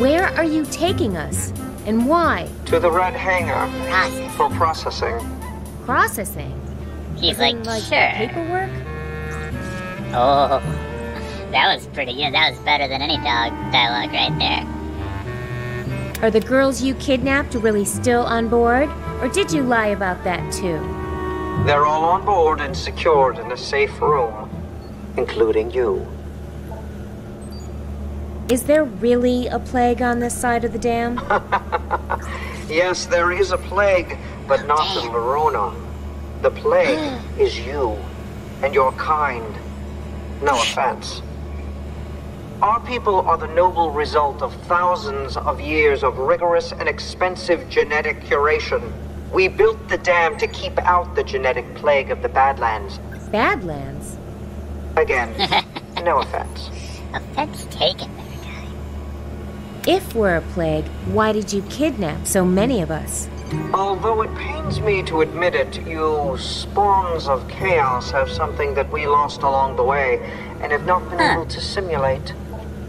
Where are you taking us? And why? To the red hangar Process. for processing. Processing. He's like, like sure. paperwork? Oh, that was pretty good. That was better than any dog dialogue right there. Are the girls you kidnapped really still on board? Or did you lie about that too? They're all on board and secured in a safe room, including you. Is there really a plague on this side of the dam? Yes, there is a plague, but not in Loruna. The plague is you and your kind. No offense. Our people are the noble result of thousands of years of rigorous and expensive genetic curation. We built the dam to keep out the genetic plague of the Badlands. Badlands? Again, no offense. Offense taken. If we're a plague, why did you kidnap so many of us? Although it pains me to admit it, you spawns of chaos have something that we lost along the way and have not been able to simulate.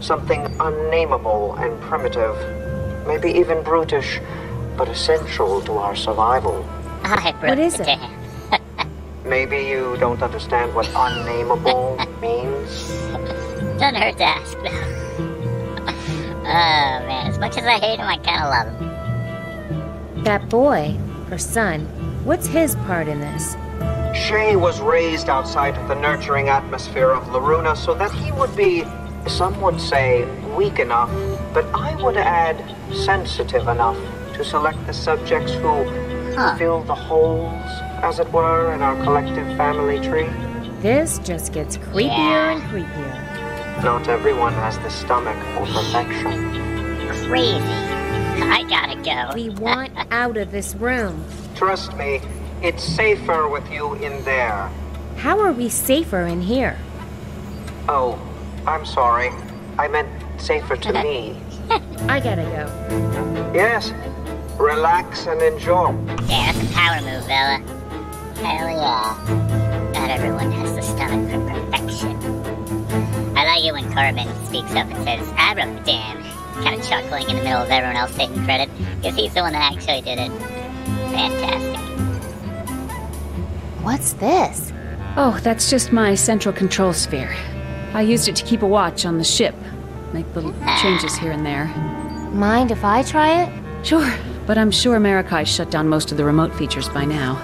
Something unnameable and primitive. Maybe even brutish, but essential to our survival. I What is it? Maybe you don't understand what unnameable means? Doesn't hurt to ask, though. oh, man. As much as I hate him, I kind of love him. That boy, her son, what's his part in this? Shay was raised outside of the nurturing atmosphere of Loruna so that he would be, some would say, weak enough, but I would add sensitive enough to select the subjects who Huh. fill the holes, as it were, in our collective family tree. This just gets creepier Yeah. and creepier. Not everyone has the stomach for perfection. Crazy. I gotta go. We want out of this room. Trust me, it's safer with you in there. How are we safer in here? Oh, I'm sorry. I meant safer to me. I gotta go. Yes, relax and enjoy. Yeah, that's a power move, Vella. Hell yeah. Not everyone has the stomach for perfection. I like it when Corbin speaks up and says, I wrote the dam. Kind of chuckling in the middle of everyone else taking credit, because he's the one that actually did it. Fantastic. What's this? Oh, that's just my central control sphere. I used it to keep a watch on the ship, make little ah. changes here and there. Mind if I try it? Sure, but I'm sure Marikai shut down most of the remote features by now.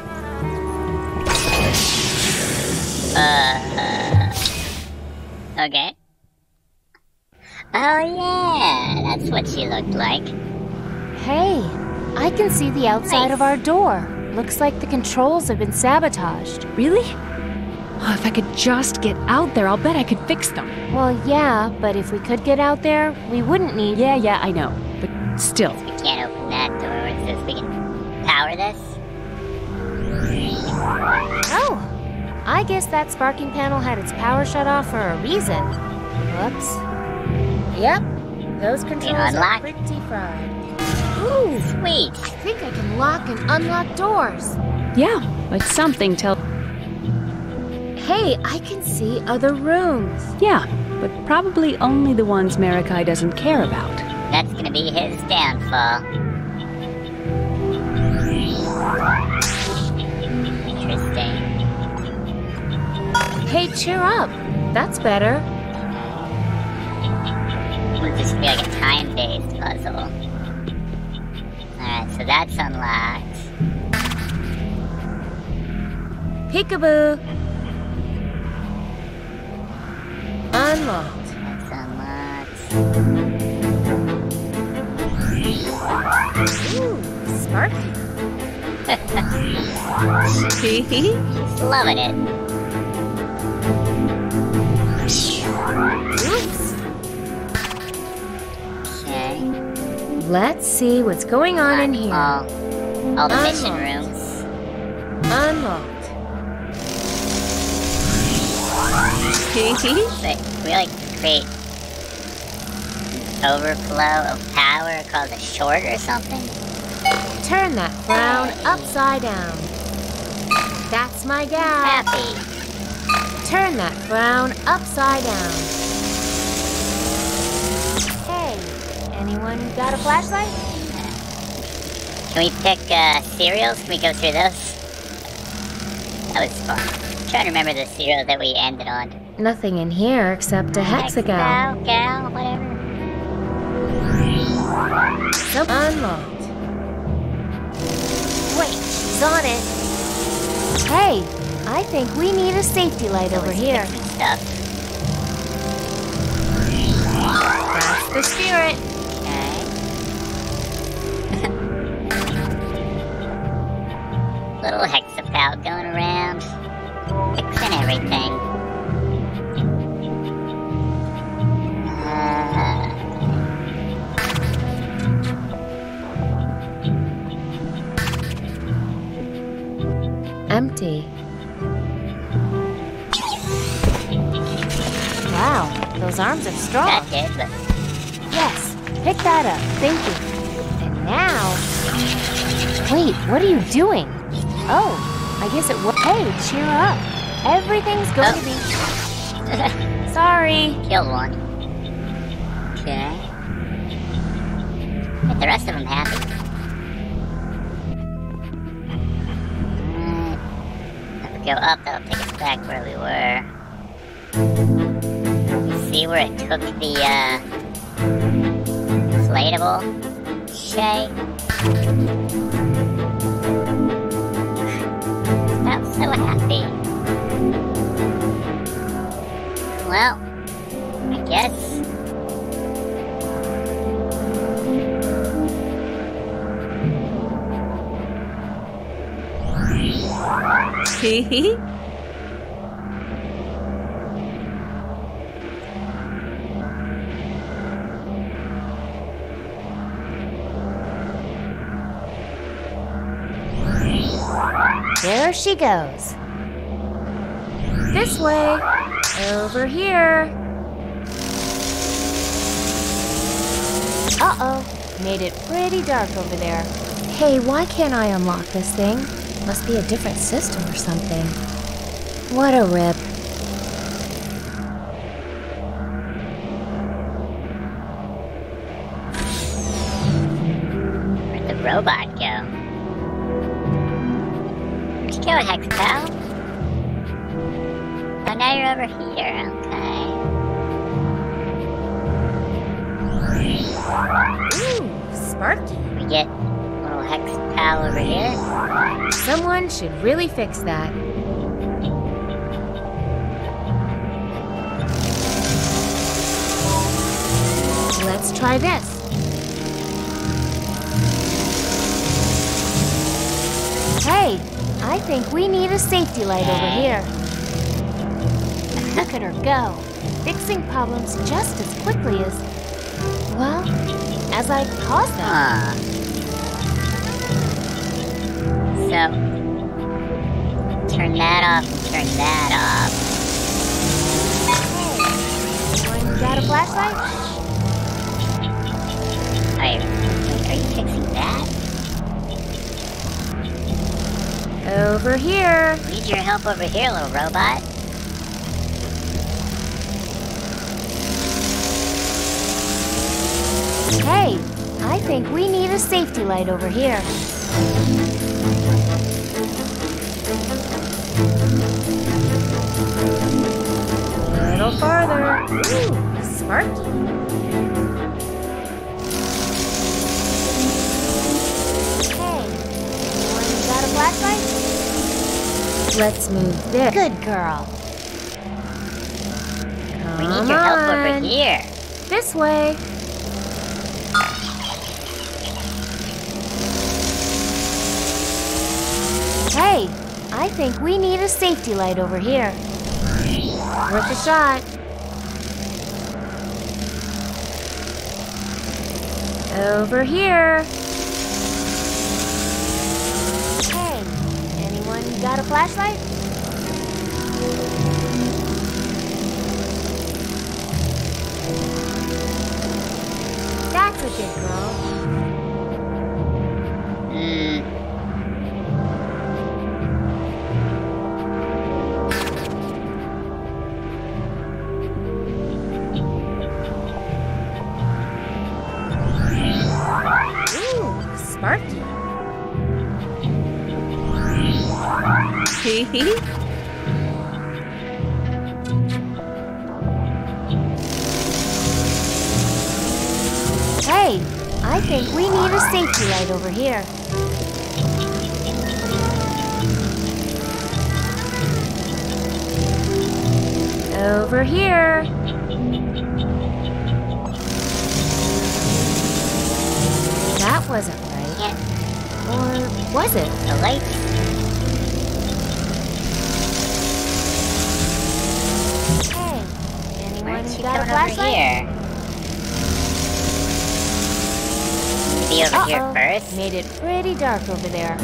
Oh yeah, that's what she looked like. Hey, I can see the outside Nice. of our door. Looks like the controls have been sabotaged. Really? Oh, if I could just get out there, I'll bet I could fix them. Well, yeah, but if we could get out there, we wouldn't need. Yeah, yeah, I know. But still. We can't open that door. It says we can power this. Oh, I guess that sparking panel had its power shut off for a reason. Whoops. Yep, those controls are unlock? pretty fried. Ooh, Sweet. I think I can lock and unlock doors. Yeah, but something tells... Hey, I can see other rooms. Yeah, but probably only the ones Marikai doesn't care about. That's gonna be his downfall. Interesting. Hey, cheer up. That's better. Would this be like a time-based puzzle? Alright, so that's unlocked. Peekaboo. Unlocked. That's unlocked. Ooh, sparky. Loving it. Let's see what's going on in here. All, all the mission rooms. Unlocked. We like to create overflow of power called a short or something. Turn that frown upside down. That's my gal. Happy. Turn that frown upside down. Anyone got a flashlight? Can we pick uh, cereals? Can we go through those? That was fun. I'm trying to remember the cereal that we ended on. Nothing in here except a hexagon. Gal, whatever. Some unlocked. Wait, she's on it. Hey, I think we need a safety light over here. Stuff. That's the spirit. Little hexipal going around, fixing everything. Uh, Empty. Wow, those arms are strong. that did, but Yes, pick that up. Thank you. And now. Wait, what are you doing? Oh, I guess it was. Hey, cheer up. Everything's going to be. Sorry. killed one. Okay. Get the rest of them happy. Alright. If we go up, that'll take us back where we were. See where it took the, uh, inflatable? Shay? So happy. Well, I guess. There she goes. This way. Over here. Uh-oh. Made it pretty dark over there. Hey, why can't I unlock this thing? Must be a different system or something. What a rip. Safety light over here. Look at her go, fixing problems just as quickly as, well, as I caused them. Huh. So, turn that off turn that off. Got a flashlight? Are are you fixing that? Over here. Need your help over here, little robot. Hey, I think we need a safety light over here. A little farther. Ooh, sparky. Hey, anyone got a flashlight? Let's move this. Good girl. Come We need your help over here. This way. Hey, I think we need a safety light over here. Worth a shot. Over here. Hey, anyone got a flashlight? Here. That wasn't right. Or was it? The light. Hey, anyone got a flashlight? here? Be over here Uh-oh. first. Made it pretty dark over there.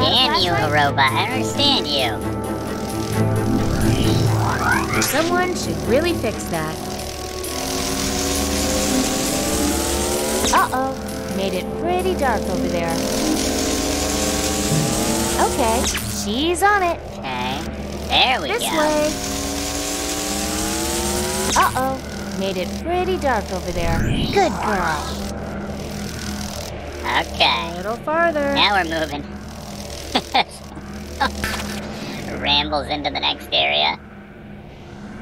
Damn you, robot. I understand you. Someone should really fix that. Uh-oh. Made it pretty dark over there. Okay, she's on it. Okay. There we This go. This way. Uh-oh. Made it pretty dark over there. Good girl. Okay. A little farther. Now we're moving. Rambles into the next area.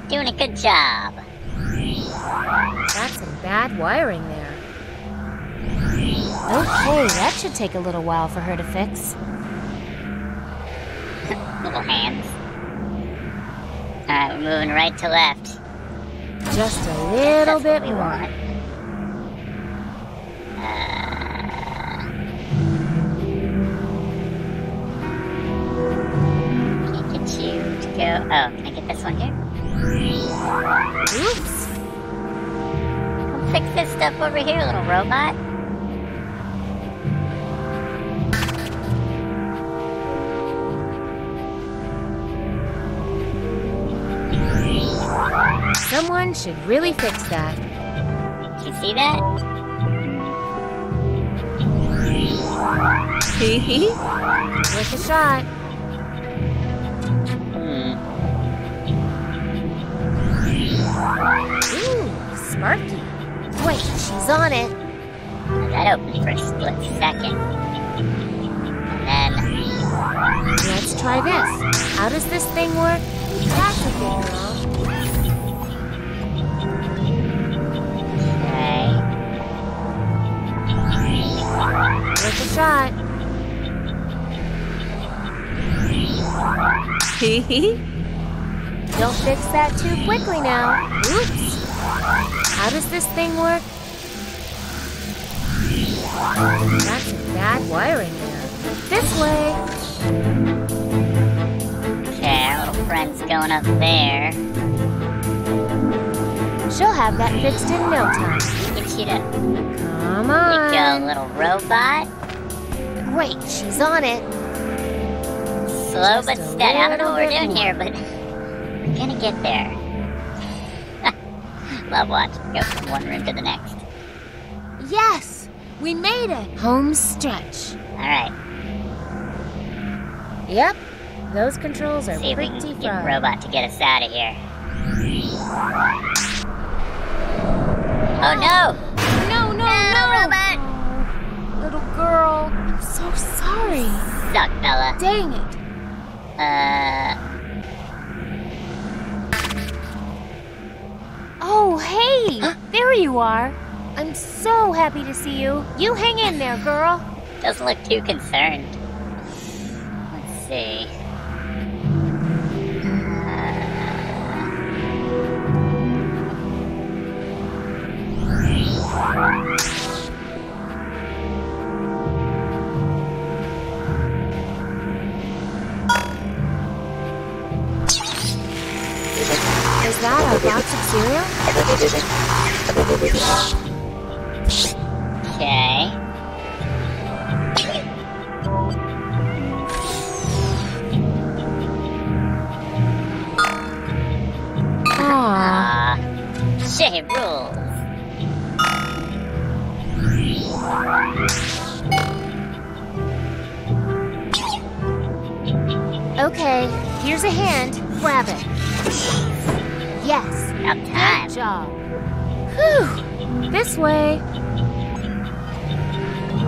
Doing a good job. That's some bad wiring there. Oh, okay, that should take a little while for her to fix. Little hands. Alright, we're moving right to left. Just a little That's bit more. Oh, can I get this one here? Oops. Come fix this stuff over here, little robot. Someone should really fix that. Did you see that? With a shot. Wait, she's on it. That opened for a split second. And then Let's try this. How does this thing work? That's a girl. Okay. With a shot. Don't fix that too quickly now. Oops. How does this thing work? That's bad wiring there. This way. Okay, our little friend's going up there. She'll have that fixed in no time. Get you to Come Here you go, on. little robot. Great, she's on it. Slow Just but steady. I don't know what we're doing bit here, but we're gonna get there. Love watching go from one room to the next. Yes, we made it. Home stretch. Alright, Yep, those controls are see if we pretty can get. Robot to get us out of here. Oh no! No, no, No, no! Robot! Little girl, I'm so sorry. suck, Bella. Dang it. Uh. Oh, hey! there you are. I'm so happy to see you. You hang in there, girl. Doesn't look too concerned. Let's see. Is that a box of cereal? Okay. Aww. Shay rules. Okay, here's a hand. Grab it. Yes. About time. Good job. Whew. This way.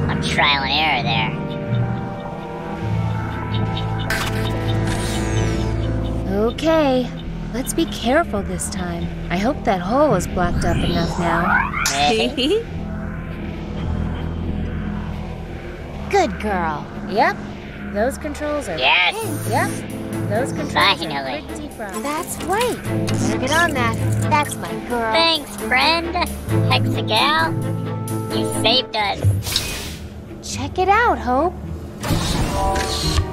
I'm trial and error there. Okay. Let's be careful this time. I hope that hole is blocked up enough now. Good girl. Yep. Those controls are Yes. Yep. Those controls Finally. are pretty firm. That's right. Better get on that. That's my girl. Thanks, friend. Hexipal. You saved us. Check it out, Hope.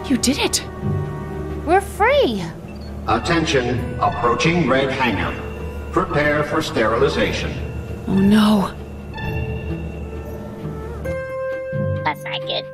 You did it. We're free. Attention, approaching red hangar. Prepare for sterilization. Oh no. That's not good.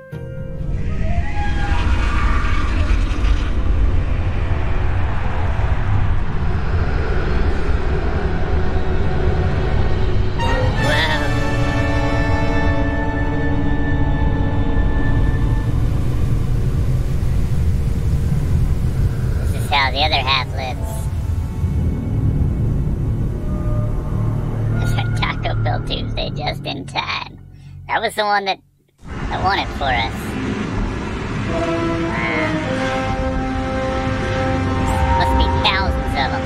That was the one that, that won it for us. Wow. Must be thousands of them.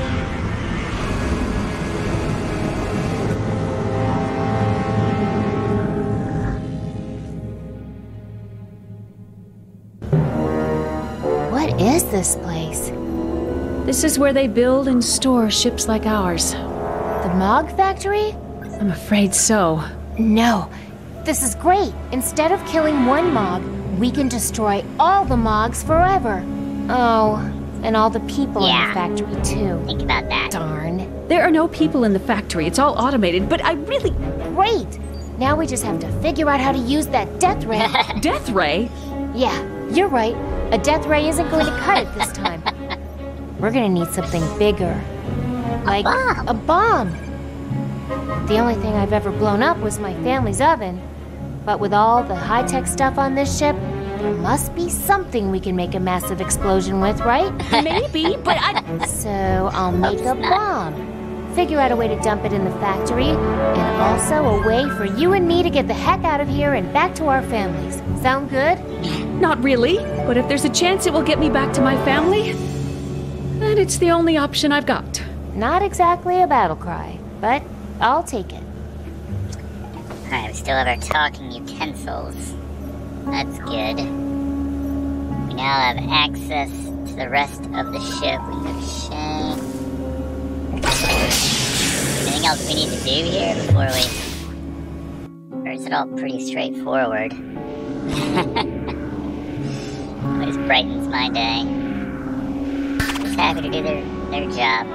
What is this place? This is where they build and store ships like ours. The Mog Factory? I'm afraid so. No. This is great. Instead of killing one Mog, we can destroy all the Mogs forever. Oh, and all the people in the factory, too. Think about that. Darn. There are no people in the factory. It's all automated, but I really. Great! Now we just have to figure out how to use that death ray. Death Ray? yeah, you're right. A death ray isn't going to cut it this time. We're gonna need something bigger. Like bomb. a bomb. The only thing I've ever blown up was my family's oven. But with all the high tech stuff on this ship, there must be something we can make a massive explosion with, right? Maybe, but I. So I'll make a bomb. Figure out a way to dump it in the factory, and also a way for you and me to get the heck out of here and back to our families. Sound good? Not really, but if there's a chance it will get me back to my family, then it's the only option I've got. Not exactly a battle cry, but I'll take it. Alright, we still have our talking utensils. That's good. We now have access to the rest of the ship. We go to Anything else we need to do here before we. Or is it all pretty straightforward? Always brightens my day. Just happy to do their, their job.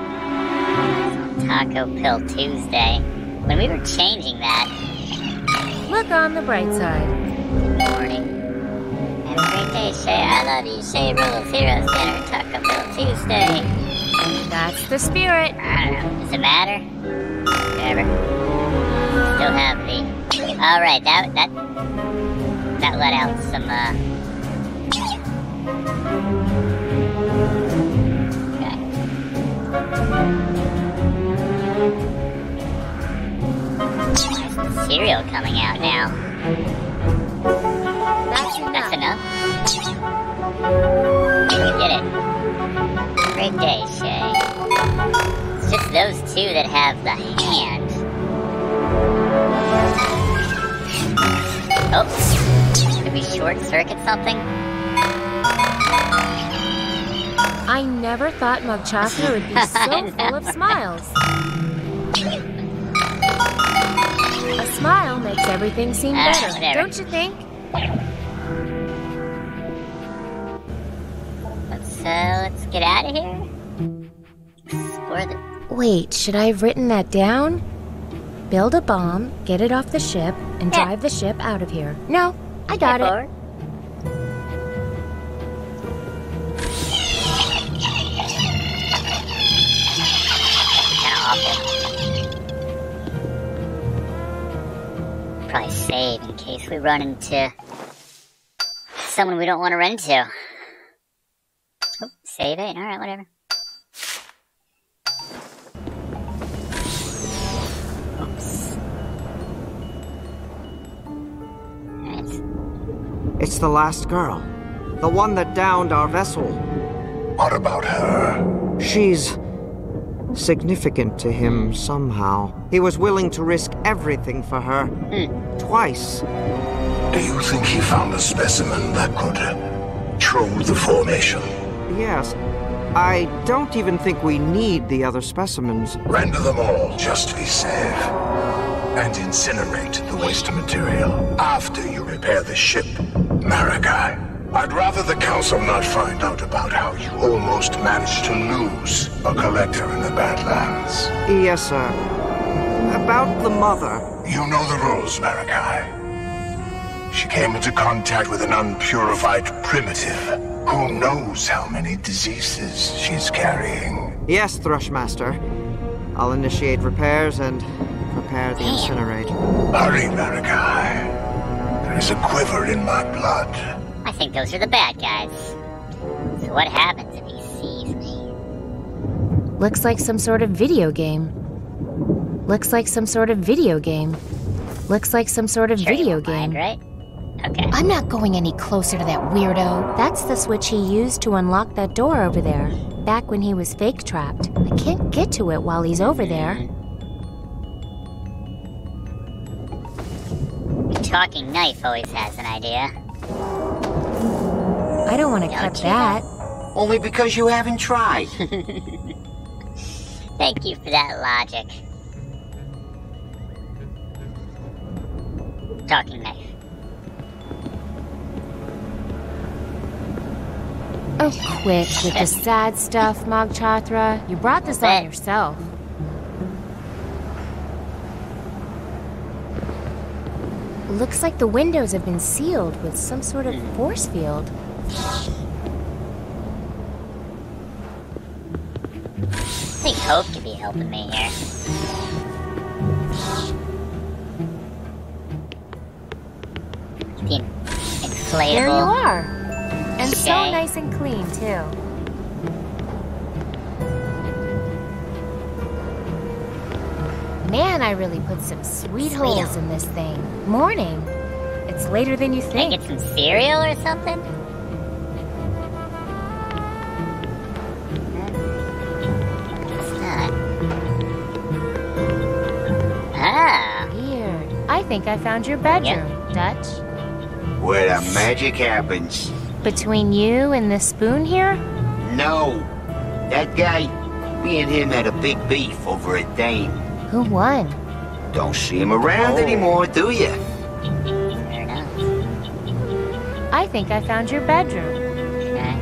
Taco Pill Tuesday. When we were changing that, Look on the bright side. Good morning. Have a great day, Shay. I love you, Shay. Rules Heroes Dinner Taco Bell Tuesday. That's the spirit. I don't know. Does it matter? Whatever. Still have the. All right, that that that let out some. uh... Cereal coming out now. That's enough. That's enough. We did it. Great day, Shay. It's just those two that have the hand. Oh, did we short circuit something? I never thought Mog Chothra would be so full of smiles. A smile makes everything seem Ah, better, don't you think? Let's uh, let's get out of here. Explore the Wait, should I have written that down? Build a bomb, get it off the ship, and Yeah. drive the ship out of here. No, I got it. Probably save in case we run into someone we don't want to run into. Oh, save it. All right, whatever. Oops. It's the last girl. The one that downed our vessel. What about her? She's significant to him somehow. He was willing to risk everything for her. Twice. Do you think he found a specimen that could uh, throw the formation? Yes. I don't even think we need the other specimens. Render them all, just to be safe. And incinerate the waste material after you repair the ship, Marakai. I'd rather the Council not find out about how you almost managed to lose a collector in the Badlands. Yes, sir. About the mother. You know the rules, Marakai. She came into contact with an unpurified primitive. Who knows how many diseases she's carrying? Yes, Thrushmaster. I'll initiate repairs and prepare the incinerator. Hurry, Marakai. There is a quiver in my blood. I think those are the bad guys. So what happens if he sees me? Looks like some sort of video game. Looks like some sort of video game. Looks like some sort of Sure video game. mind, right? Okay. I'm not going any closer to that weirdo. That's the switch he used to unlock that door over there. Back when he was fake trapped. I can't get to it while he's over there. Hmm. The talking knife always has an idea. I don't want to cut that. Only because you haven't tried. Thank you for that logic. Talking knife. Oh, quit with the sad stuff, Mog Chothra. You brought this on yourself. Looks like the windows have been sealed with some sort of hmm. force field. I think Hope could be helping me here. The inflatable. There you are. And so nice and clean, too. Man, I really put some sweet holes in this thing. Morning. It's later than you Can I think. get some cereal or something? Think I found your bedroom, Dutch. Where the magic happens. Between you and this spoon here? No. That guy, me and him had a big beef over a dame. Who won? Don't see him around oh. anymore, do you? I think I found your bedroom. Okay.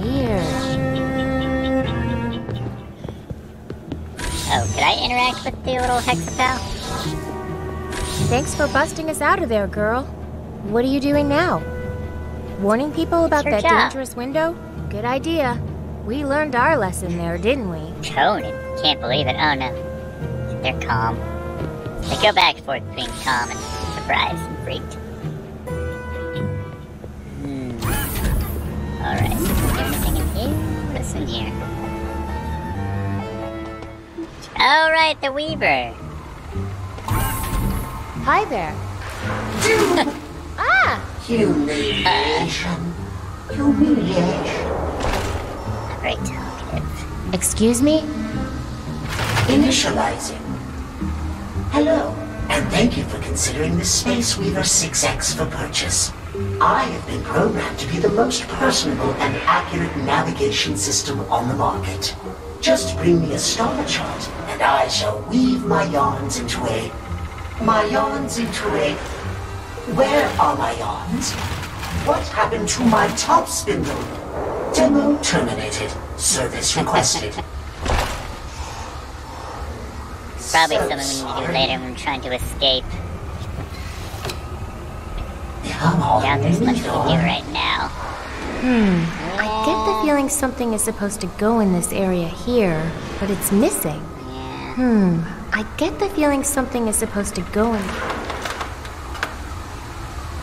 Weird. Oh, could I interact with the little hexipal? Thanks for busting us out of there, girl. What are you doing now? Warning people about your that job. dangerous window? Good idea. We learned our lesson there, didn't we? Conan. Can't believe it. Oh no. They're calm. They go back and forth being calm and surprised and freaked. Hmm. Alright. Anything in here? What's in here? Alright, the Weaver. Hi there. Ah! Humiliation. Humiliation. Talkative. Excuse me? Initializing. Hello, and thank you for considering the Space Weaver 6X for purchase. I have been programmed to be the most personable and accurate navigation system on the market. Just bring me a star chart, and I shall weave my yarns into a... My yarns into a... Where are my yarns? What happened to my top spindle? Demo terminated. Service requested. Probably So something we need to do later when we're trying to escape. Doubt there's much we can do right now. Hmm. I get the feeling something is supposed to go in this area here, but it's missing. Hmm. I get the feeling something is supposed to go in.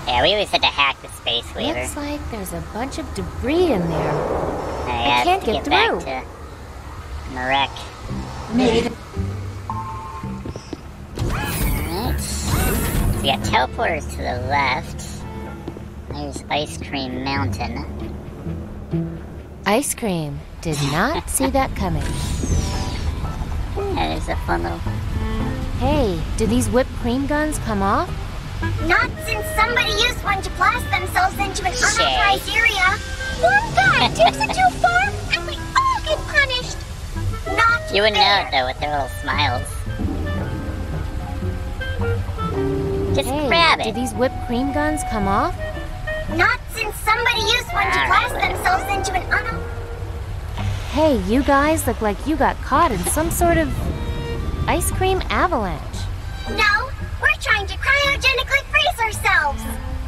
Yeah, we always had to hack the space weaver. Looks like there's a bunch of debris in there. I, I can't to get get, through. back to Marek. Made Alright. So we got teleporters to the left. There's Ice Cream Mountain. Ice cream. Did not see that coming. Yeah, there's a fun little. Hey, do these whipped cream guns come off? Not since somebody used one to blast themselves into an unauthorized area. One guy takes it too far, and we all get punished. Not You wouldn't know it though with their little smiles. Just hey, grab do these whipped cream guns come off? Not since somebody used one to blast themselves into an unauthorized. Hey, you guys look like you got caught in some sort of ice cream avalanche. No, we're trying to cryogenically freeze ourselves.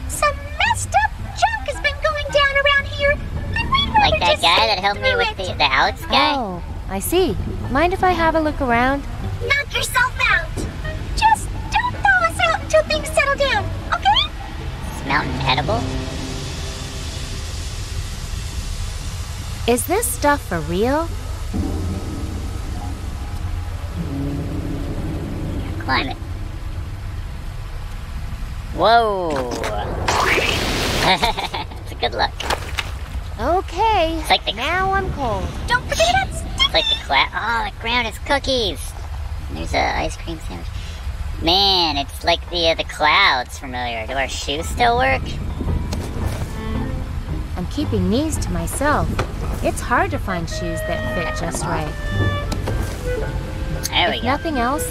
Some messed up junk has been going down around here, and we'd rather Like that just guy that helped me with it. the, the Alex guy? Oh, I see. Mind if I have a look around? Knock yourself out. Just don't thaw us out until things settle down, okay? Is mountain edible? Is this stuff for real? Climb it. Whoa! it's a good look. Okay. It's like the now I'm cold. Don't forget about It's like the cla- Oh, the ground is cookies. There's a ice cream sandwich. Man, it's like the uh, the clouds familiar. Do our shoes still work? I'm keeping these to myself. It's hard to find shoes that fit just right. There we if go. nothing else,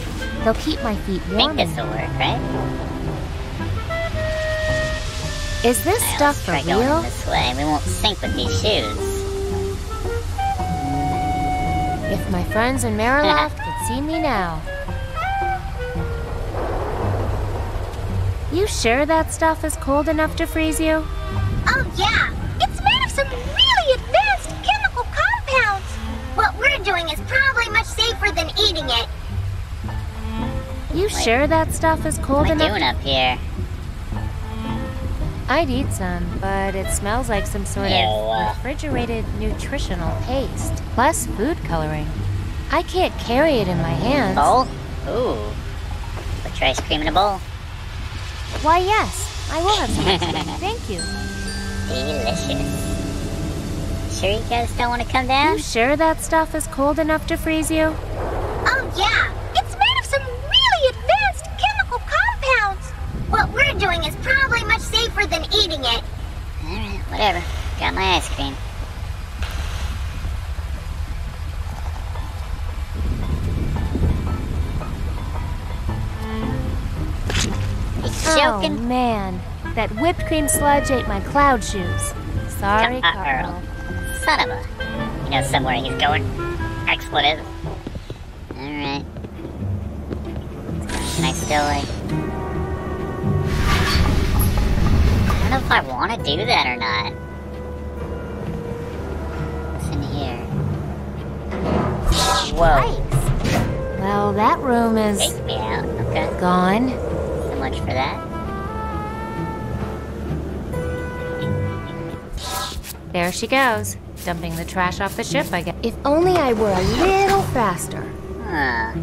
they'll keep my feet I think this will work, right? Is this Alright, stuff for real? this way. We won't sink with these shoes. If my friends in Meriloft could see me now. You sure that stuff is cold enough to freeze you? Oh, yeah. It's made of some really advanced chemical compounds. What we're doing is probably much safer than eating it. You sure that stuff is cold enough? What am enough? doing up here? I'd eat some, but it smells like some sort of refrigerated nutritional paste, plus food coloring. I can't carry it in my hands. Bowl? Ooh. Put your ice cream in a bowl. Why, yes. I will have some ice cream. Thank you. Delicious. Sure you guys don't want to come down? You sure that stuff is cold enough to freeze you? Oh, yeah. It's made of some really advanced chemical compounds. What we're doing is probably much safer than eating it. Alright, whatever. Got my ice cream. Oh, man. That whipped cream sludge ate my cloud shoes. Sorry, Carl. Son of a. You know somewhere he's going. Expletive. Alright. Can I still, like. I don't know if I want to do that or not. What's in here? Whoa. Well, that room is Take me out. Okay. gone. So much for that. There she goes, dumping the trash off the ship, I guess. If only I were a little faster. Huh.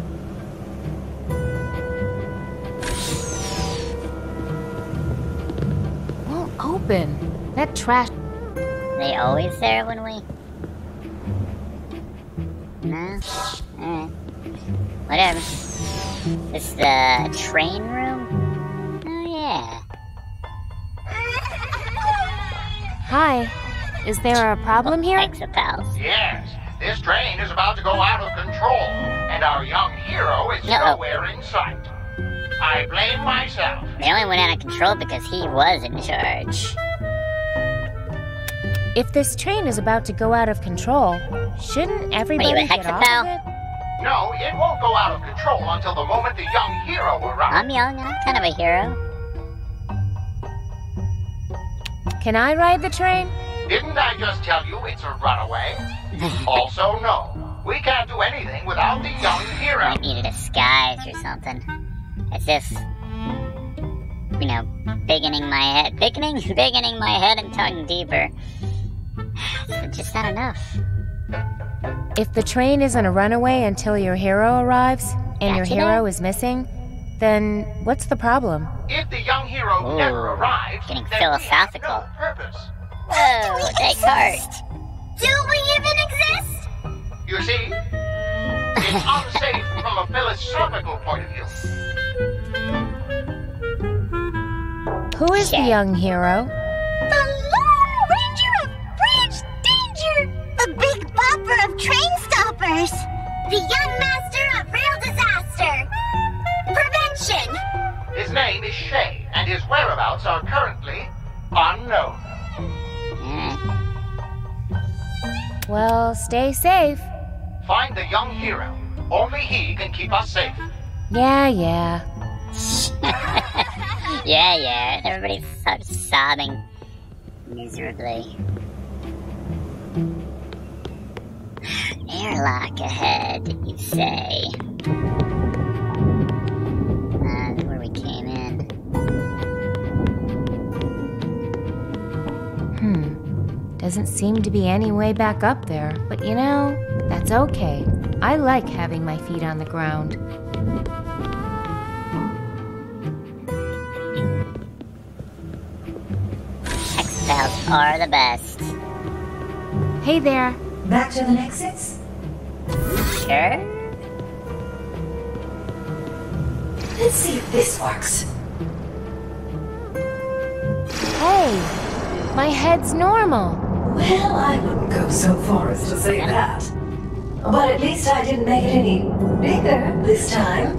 Won't open. That trash. They always there when we. No? Eh. Whatever. This the train room? Oh, yeah. Hi. Is there a problem here? Thanks, pals. Yes, this train is about to go out of control, and our young hero is Uh-oh. nowhere in sight. I blame myself. They only went out of control because he was in charge. If this train is about to go out of control, shouldn't everybody a get off of it? No, it won't go out of control until the moment the young hero arrives. I'm young and I'm kind of a hero. Can I ride the train? Didn't I just tell you it's a runaway? also, no. We can't do anything without the young hero. Might need a disguise or something. As if, you know, biggening my head, biggening, biggening my head and tongue deeper. It's just not enough. If the train isn't a runaway until your hero arrives, and your hero now. is missing, then what's the problem? If the young hero Ooh, never arrives, getting then philosophical. we have no purpose. Oh, Whoa, Descartes. Do we even exist? You see, it's unsafe from a philosophical point of view. Who is the young hero? The Lone Ranger of Bridge Danger! The Big Bopper of Train Stoppers! The Young Master of Rail Disaster! Prevention! His name is Shay, and his whereabouts are currently unknown. Well, stay safe. Find the young hero. Only he can keep us safe. Yeah, yeah. Yeah, yeah. Everybody starts sobbing miserably. Airlock ahead, you say? Doesn't seem to be any way back up there, but you know, that's okay. I like having my feet on the ground. X-Files are the best. Hey there. Back to the Nexus? Sure? Let's see if this works. Hey, my head's normal. Well, I wouldn't go so far as to say that. But at least I didn't make it any bigger this time.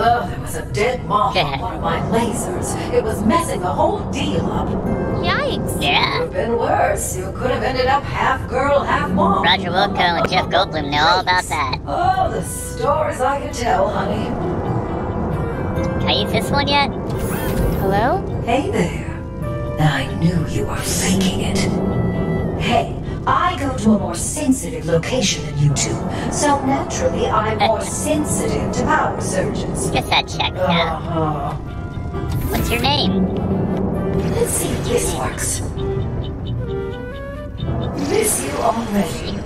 Oh, there was a dead moth on one of my lasers. It was messing the whole deal up. Yikes. Yeah. It Could have been worse. You could have ended up half girl, half moth. Roger Wilco and Jeff Goldblum know all about that. Oh, the stories I could tell, honey. Can I use this one yet? Hello? Hey there. I knew you were faking it. Hey, I go to a more sensitive location than you two, so naturally I'm more sensitive to power surges. Guess that checks out. Uh-huh. What's your name? Let's see if this works. Miss you already.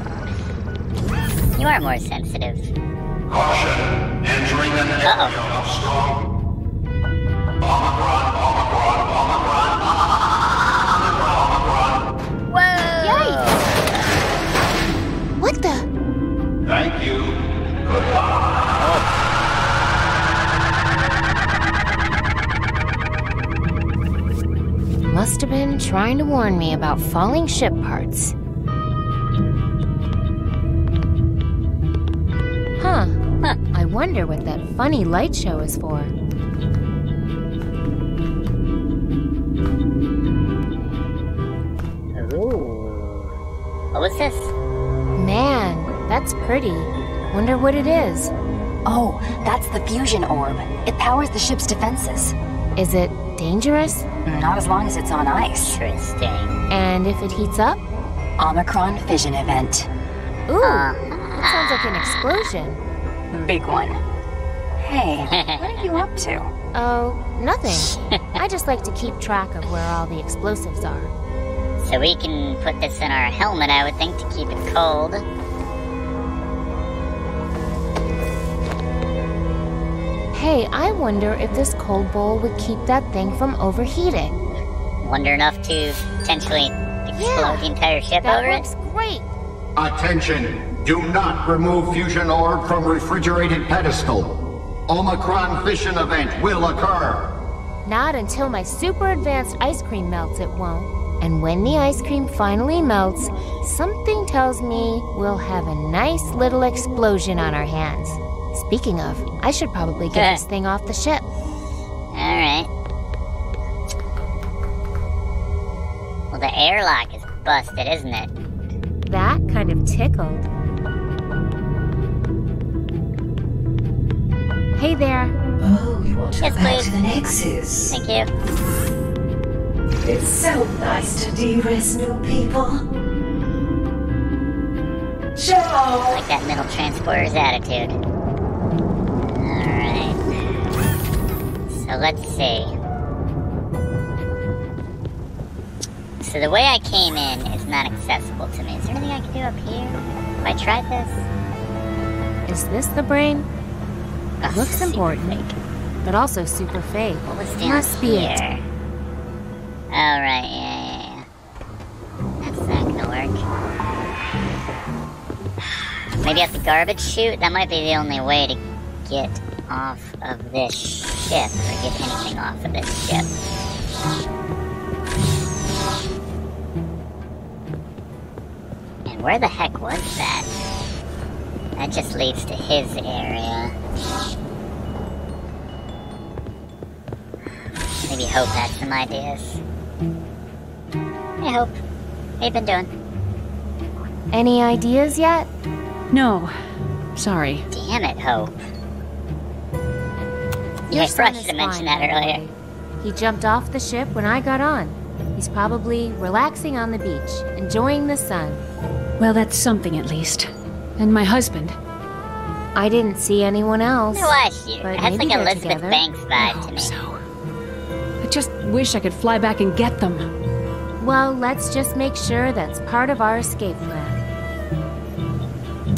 You are more sensitive. Caution, entering an area of strong Yikes! Must have been trying to warn me about falling ship parts. Huh. huh. I wonder what that funny light show is for. Ooh. What was this? Man, that's pretty. Wonder what it is. Oh, that's the fusion orb. It powers the ship's defenses. Is it dangerous? Not as long as it's on ice. Interesting. And if it heats up? Omicron fission event. Ooh, uh, that sounds like an explosion. Big one. Hey, what are you up to? Oh, nothing. I just like to keep track of where all the explosives are. So we can put this in our helmet, I would think, to keep it cold. Hey, I wonder if this cold bowl would keep that thing from overheating. wonder enough to potentially explode the entire ship That over it? works great. Attention! Do not remove fusion orb from refrigerated pedestal. Omicron fission event will occur. Not until my super advanced ice cream melts, it won't. And when the ice cream finally melts, something tells me we'll have a nice little explosion on our hands. Speaking of, I should probably get Yeah. this eh. thing off the ship. Alright. Well, the airlock is busted, isn't it? That kind of tickled. Hey there. Oh, you want to Yes, go back please. to the Nexus? Thank you. It's so nice to de-res new people. Ciao! Like that middle transporter's attitude. So let's see. So the way I came in is not accessible to me. Is there anything I can do up here? Have I tried this? Is this the brain? Oh, Ugh, Looks important, fake. but also super fake. What was down Must be it. here? Alright, yeah, yeah, yeah. That's not gonna work. Maybe at the garbage chute? That might be the only way to get off of this ship, or get anything off of this ship. And where the heck was that? That just leads to his area. Maybe Hope had some ideas. Hey, Hope. How you been doing? Any ideas yet? No. Sorry. Damn it, Hope. Your Yeah, I son forgot is to mention that earlier. He jumped off the ship when I got on. He's probably relaxing on the beach, enjoying the sun. Well, that's something at least. And my husband. I didn't see anyone else. Who was you? But It has maybe like Elizabeth together. Banks vibe to me. So. I just wish I could fly back and get them. Well, let's just make sure that's part of our escape plan.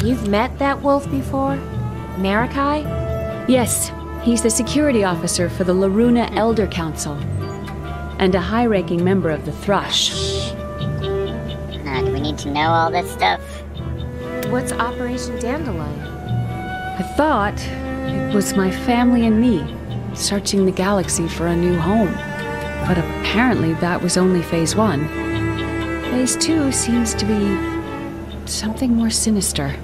You've met that wolf before? Marikai? Yes, he's the security officer for the Loruna Elder Council. And a high ranking member of the Thrush. Now, do we need to know all this stuff? What's Operation Dandelion? I thought it was my family and me searching the galaxy for a new home. But apparently that was only phase one. Phase two seems to be something more sinister.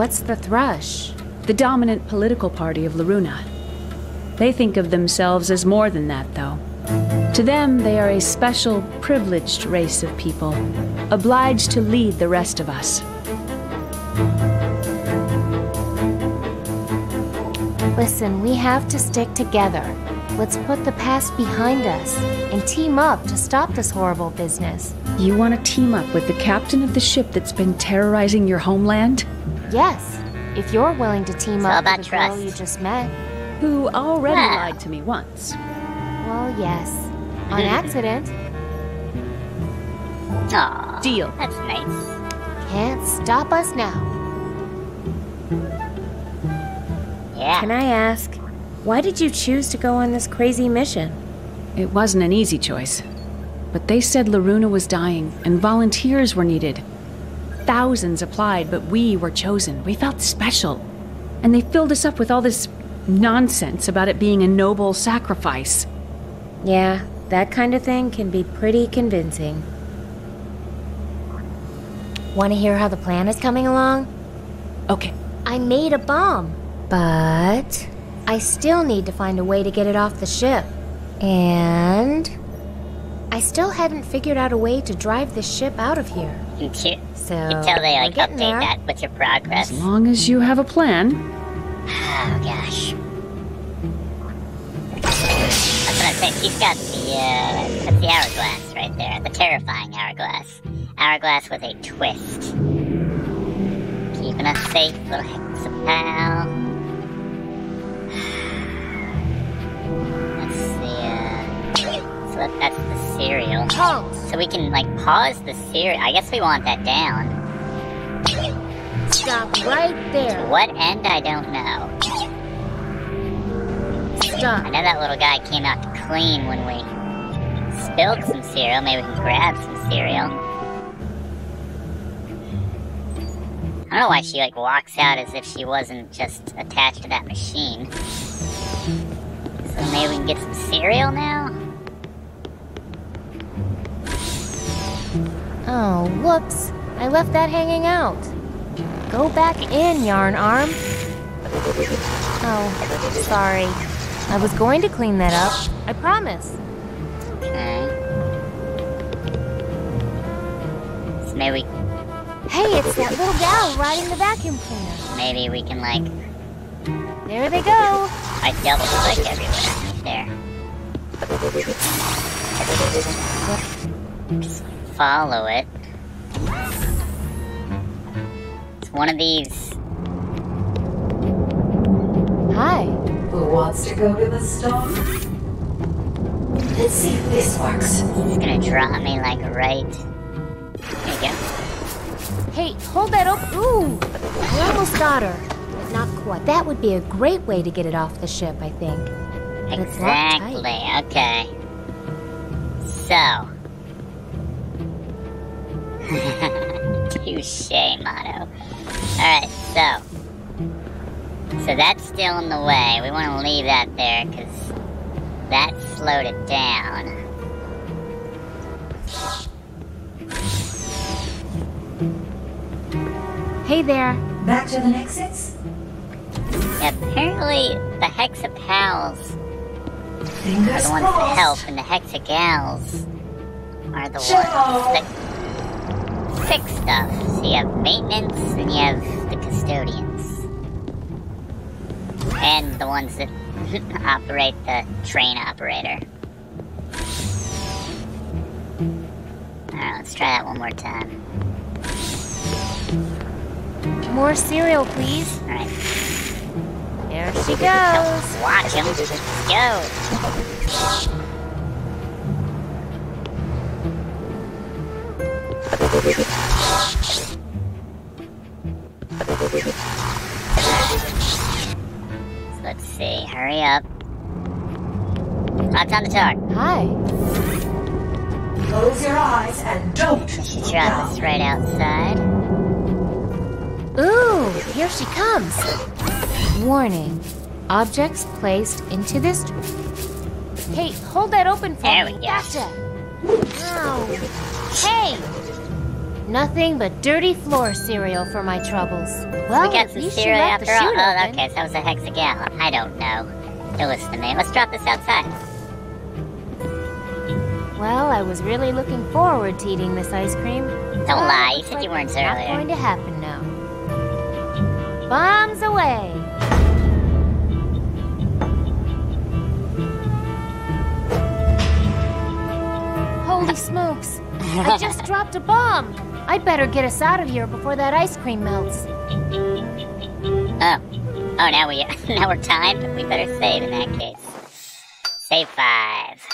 What's the thrush? The dominant political party of Loruna. They think of themselves as more than that, though. To them, they are a special, privileged race of people, obliged to lead the rest of us. Listen, we have to stick together. Let's put the past behind us and team up to stop this horrible business. You want to team up with the captain of the ship that's been terrorizing your homeland? Yes, if you're willing to team It's up with the girl you just met. Who already Wow. lied to me once. Well, yes. On accident. Aw, Deal. that's nice. Can't stop us now. Yeah. Can I ask, why did you choose to go on this crazy mission? It wasn't an easy choice. But they said Loruna was dying and volunteers were needed. Thousands applied, but we were chosen. We felt special. And they filled us up with all this nonsense about it being a noble sacrifice. Yeah, that kind of thing can be pretty convincing. Want to hear how the plan is coming along? Okay. I made a bomb, but I still need to find a way to get it off the ship. And I still hadn't figured out a way to drive this ship out of here. You can, you So can tell they like update there. that with your progress. As long as you have a plan. Oh gosh. That's what I'm saying. He's got the uh, that's the hourglass right there, the terrifying hourglass. Hourglass with a twist. Keeping us safe, little hexipal. Let's see. Uh, so that's the cereal. Halt! So we can like pause the cereal. I guess we want that down. Stop right To there. what end, I don't know. stuff. I know that little guy came out to clean when we spilled some cereal. Maybe we can grab some cereal. I don't know why she like walks out as if she wasn't just attached to that machine. So maybe we can get some cereal now? Oh, whoops. I left that hanging out. Go back in, Yarn Arm. Oh, sorry. I was going to clean that up. I promise. Okay. Maybe Hey, it's that little gal riding the vacuum cleaner. maybe we can like There they go. I double click everywhere. There. Just follow it. It's one of these. Hi. Who wants to go to the store? Let's see if this works. It's gonna drop me like right. There you go. Hey, hold that up. Ooh, I almost got her. But not quite. That would be a great way to get it off the ship, I think. But it's locked tight. Exactly. Okay. So. Touche, Motto. Alright, so. So that's still in the way. We want to leave that there because that slowed it down. Hey there. Back to the Nexus? Yeah, apparently the Hexipals are the ones that help, and the Hexagals are the ones that fix stuff. So you have maintenance, and you have the custodians. And the ones that operate the train operator. Alright, let's try that one more time. More cereal, please. Alright. There she goes. Watch him. Go. So let's see. Hurry up. Not on the talk. Hi. Close your eyes and don't She look dropped down. right outside. Ooh, here she comes. Warning. Objects placed into this... Hey, hold that open for There me. we go. Gotcha. Ow. Hey! Nothing but dirty floor cereal for my troubles. Well, we got some cereal after all. Oh, okay, so that was a hexagal. I don't know. You listen to me. Let's drop this outside. Well, I was really looking forward to eating this ice cream. Don't Well, lie. You said like you weren't it's not going to happen now. Bombs away! Holy smokes! I just dropped a bomb! I'd better get us out of here before that ice cream melts. Oh. Oh, now we now we're timed. We better save in that case. Save five.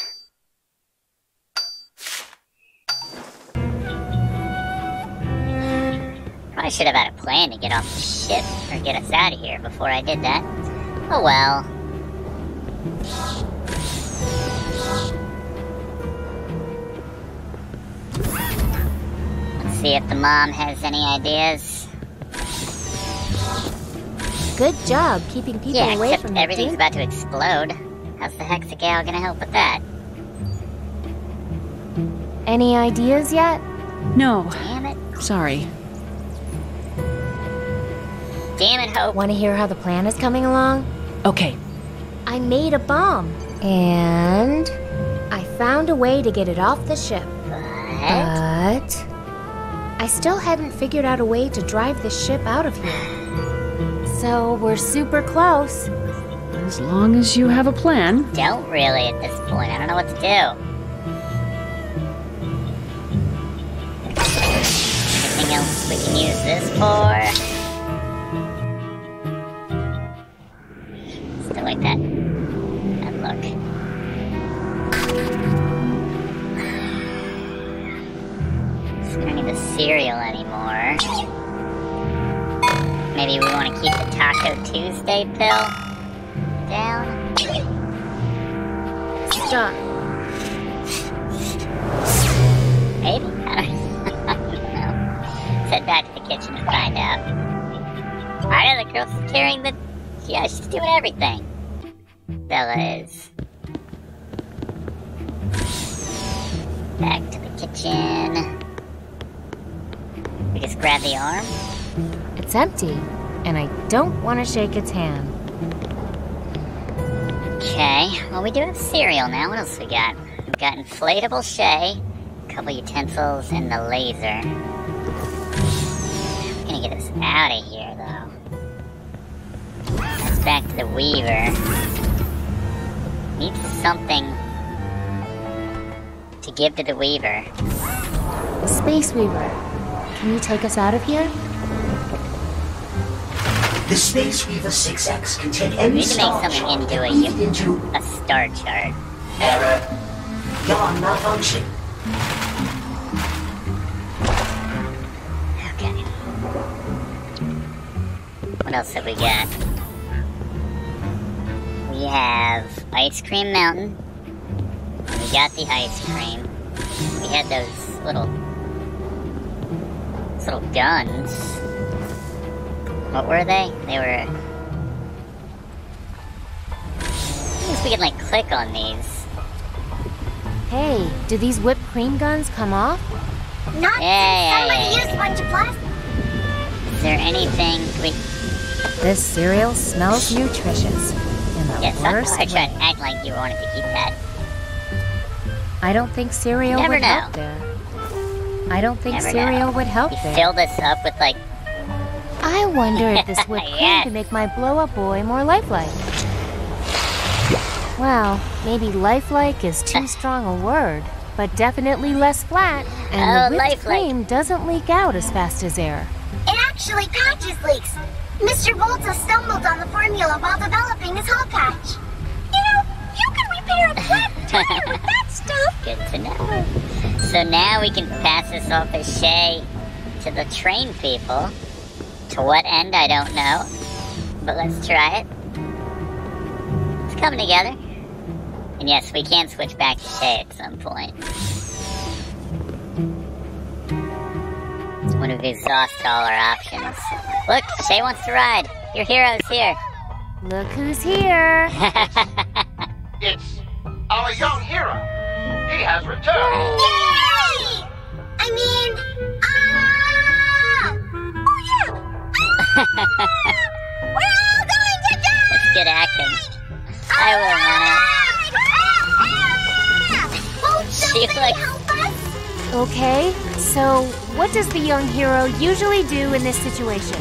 Probably should have had a plan to get off the ship or get us out of here before I did that. Oh well. See if the mom has any ideas. Good job keeping people yeah, away except from the everything's ding- about to explode. How's the Hexagal gonna help with that? Any ideas yet? No. Damn it. Sorry. Damn it, Hope. Want to hear how the plan is coming along? Okay. I made a bomb. And I found a way to get it off the ship. But I still hadn't figured out a way to drive this ship out of here. So we're super close. As long as you have a plan. Don't really at this point. I don't know what to do. Anything else we can use this for? Still like that. That Don't need the cereal anymore. Maybe we want to keep the Taco Tuesday pill down. Stop. Maybe? I don't know. Head back to the kitchen and find out. Are the girls carrying the... Yeah, she's doing everything. Vella is. Back to the kitchen. We just grab the arm. It's empty, and I don't want to shake its hand. Okay, well we do have cereal now. What else we got? We've got inflatable Shay, a couple utensils, and the laser. I'm gonna get us out of here, though. Let's back to the Weaver. Need something to give to the Weaver. The Space Weaver, can you take us out of here? The Space Weaver 6X can take We any need to make star something chart into a, and weave it into a star chart. error. Yarn malfunction. Okay. What else have we got? We have Ice Cream Mountain. We got the ice cream. We had those little those little guns. What were they? They were. I guess we can like click on these. Hey, do these whipped cream guns come off? Not Yeah, yeah, somebody yeah, used a bunch of plastic. Is there anything we? This cereal smells nutritious. In the Yeah, stop worst trying way. to act like you wanted to eat that. I don't think cereal Never would know. help there. I don't think Never cereal know. would help You there. filled us up with like I wonder if this whipped cream Yes. can make my blow-up boy more lifelike. Well, maybe lifelike is too strong a word, but definitely less flat, and Oh, the whipped lifelike. cream doesn't leak out as fast as air. It actually patches leaks. Mr. Volta stumbled on the formula while developing his hot patch. You know, you can repair a flat tire with that stuff. Good to know. So now we can pass this off as Shay to the train people. To what end, I don't know. But let's try it. It's coming together. And yes, we can switch back to Shay at some point. When we've exhausted all our options. Look, Shay wants to ride. Your hero's here. Look who's here. It's our young hero. He has returned. Yay! I mean, ah! Oh yeah! We're all going to die! That's good acting. I will, Nana. She like Okay, so what does the young hero usually do in this situation?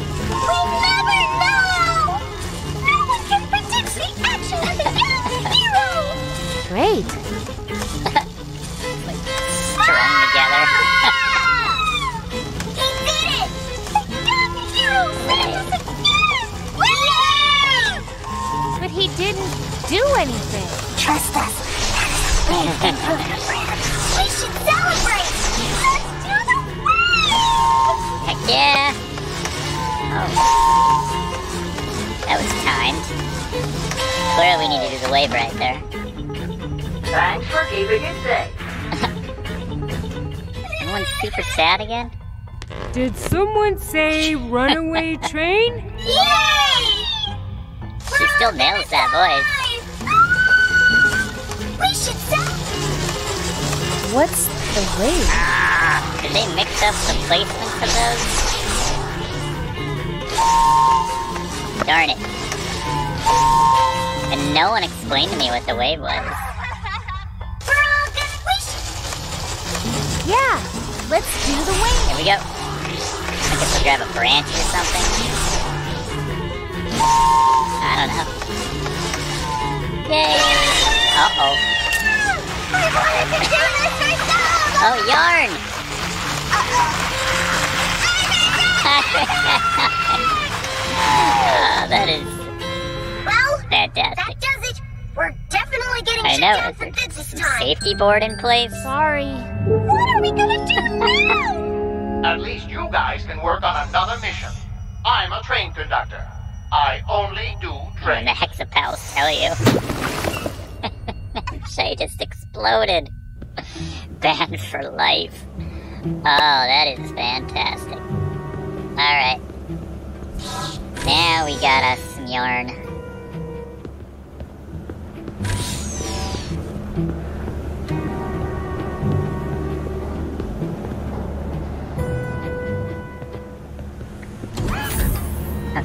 We never know! No one can predict of the young hero! Great. strung together. He did it! The young hero saved us again! Yay! But he didn't do anything. Trust us. we should celebrate! Let's do the wave! Heck yeah! Oh. That was timed. Clearly we need to do the wave right there. Thanks for keeping it safe. Everyone's super sad again? Did someone say runaway train? Yay! She still nails that voice. We should celebrate! What's the wave? Ah, did they mix up the placements of those? Darn it. And no one explained to me what the wave was. Yeah, let's do the wing. Here we go. I guess we'll grab a branch or something. I don't know. Yay! Uh-oh. I wanted to do this myself! Oh, yarn! Ah, that is Well, fantastic. that does it. We're definitely getting I know. down for good this time. safety board in place? Sorry. What are we gonna do now? At least you guys can work on another mission. I'm a train conductor. I only do When trains. the hexipals tell you. Shay just exploded. Banned for life. Oh, that is fantastic. Alright. Now we got us some yarn.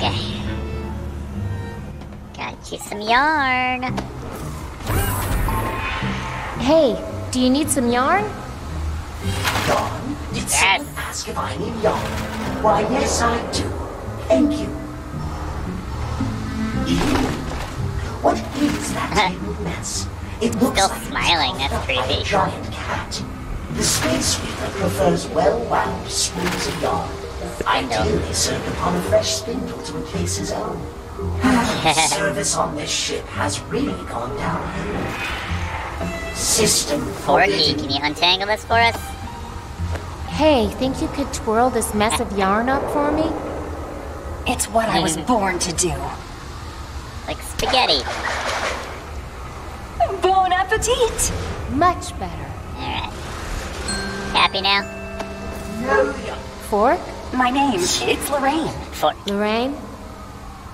Okay. Got you some yarn. Hey, do you need some yarn? Yarn? Did someone ask if I need yarn? Why, yes, I do. Thank you. Ew. What is that tiny mess? It looks Still like smiling, that's by a creepy. giant cat. The space weaver prefers well-wound spools of yarn, ideally served upon a fresh spindle to replace his own. Service on this ship has really gone downhill. System Forky, can you untangle this for us? Hey, think you could twirl this mess of yarn up for me? It's what I was born to do. Like spaghetti. Bon appetit! Much better. Alright. Happy now? No, Fork? My name, it's Lorraine. Fork. Lorraine?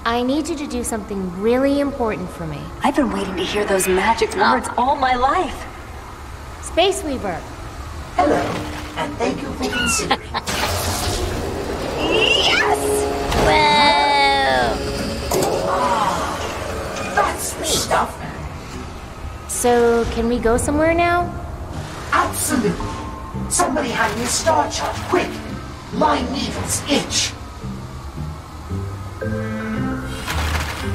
I need you to do something really important for me. I've been waiting to hear those magic ah. words all my life. Space Weaver. Hello, and thank you for considering. Yes! Whoa! That's the stuff. So, can we go somewhere now? Absolutely. Somebody hand me a star chart, quick. My needles itch.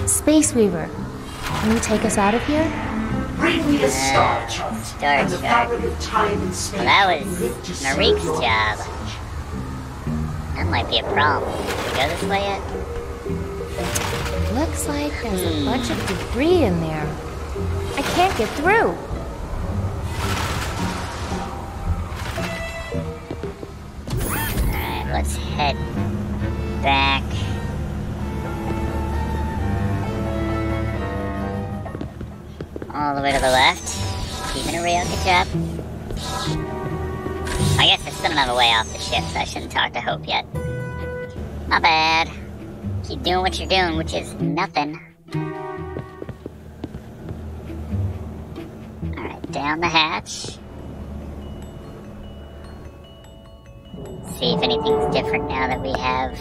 Space Weaver, can you take us out of here? Bring me a star chart. Star and the chart. fabric of time and space. Well, that will live to was serve Marek's job. That might be a problem. Can we go this way yet? Looks like there's a hmm. bunch of debris in there. I can't get through. Let's head back. All the way to the left. Keeping it real, good job. I guess I still don't have a way off the ship, so I shouldn't talk to Hope yet. My bad. Keep doing what you're doing, which is nothing. Alright, down the hatch. See if anything's different now that we have.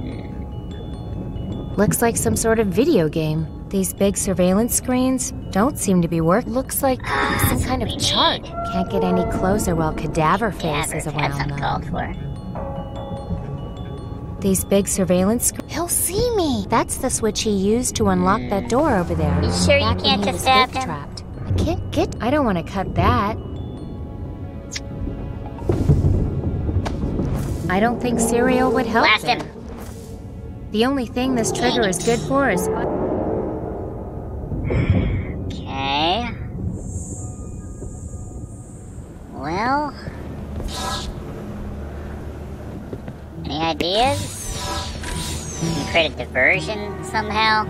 Hmm. Looks like some sort of video game. These big surveillance screens don't seem to be working. Looks like ah, some kind of chart. Can't get any closer while Cadaver Face is around called for. These big surveillance screens. He'll see me. That's the switch he used to unlock that hmm. door over there. You sure you Back when can't just stab him? trapped. I can't get. I don't want to cut that. I don't think cereal would help. Blast him. The only thing this trigger is good for is. Okay. Well. Any ideas? Can create a diversion somehow?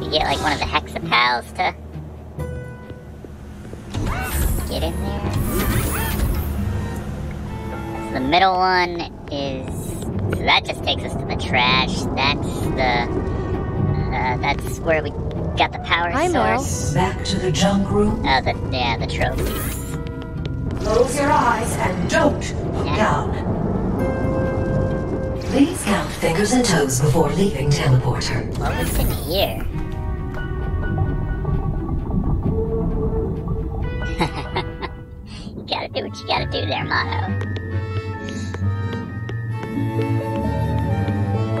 We get like one of the hexipals to get in there. So the middle one is. So that just takes us to the trash. That's the. Uh, that's where we got the power Hi, Mel. source. Back to the junk room. Oh, the yeah, the trophies. Close your eyes and don't look down. Please count fingers and toes before leaving teleporter. What was in here? you gotta do what you gotta do there, Mono.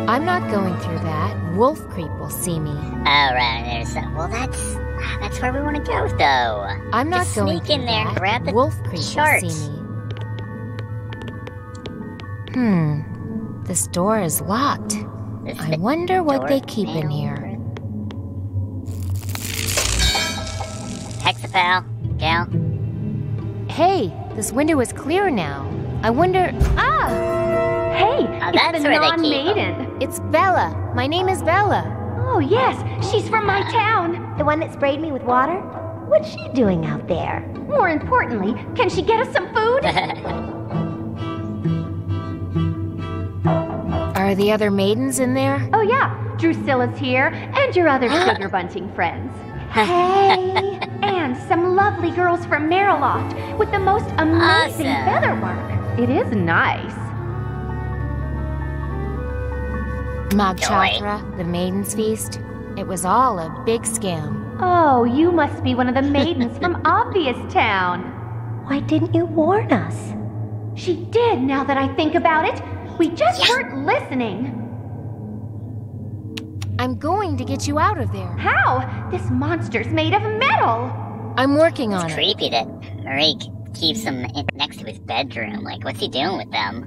I'm not going through that. Wolf Creep will see me. Oh, right, there's uh, well, that's that's where we want to go, though. I'm not Just going sneak in through there and that. grab the Wolf Creep chart. will see me. Hmm. This door is locked. I wonder what they keep in here. Hexipal, gal. Hey, this window is clear now. I wonder. Ah! Hey, Oh, that's it's the where they keep 'em. non-maiden. It's Vella. My name is Vella. Oh, yes, she's from my town. The one that sprayed me with water? What's she doing out there? More importantly, can she get us some food? Are the other maidens in there? oh, yeah, Drusilla's here, and your other sugar bunting friends. Hey! and some lovely girls from Meriloft with the most amazing Awesome. featherwork. It is nice. Mog Chothra, the Maiden's Feast. It was all a big scam. Oh, you must be one of the maidens from Obvious Town. Why didn't you warn us? She did, now that I think about it. We just weren't listening. I'm going to get you out of there. How? This monster's made of metal. I'm working on It's it. creepy that Marie keeps them next to his bedroom. Like, what's he doing with them?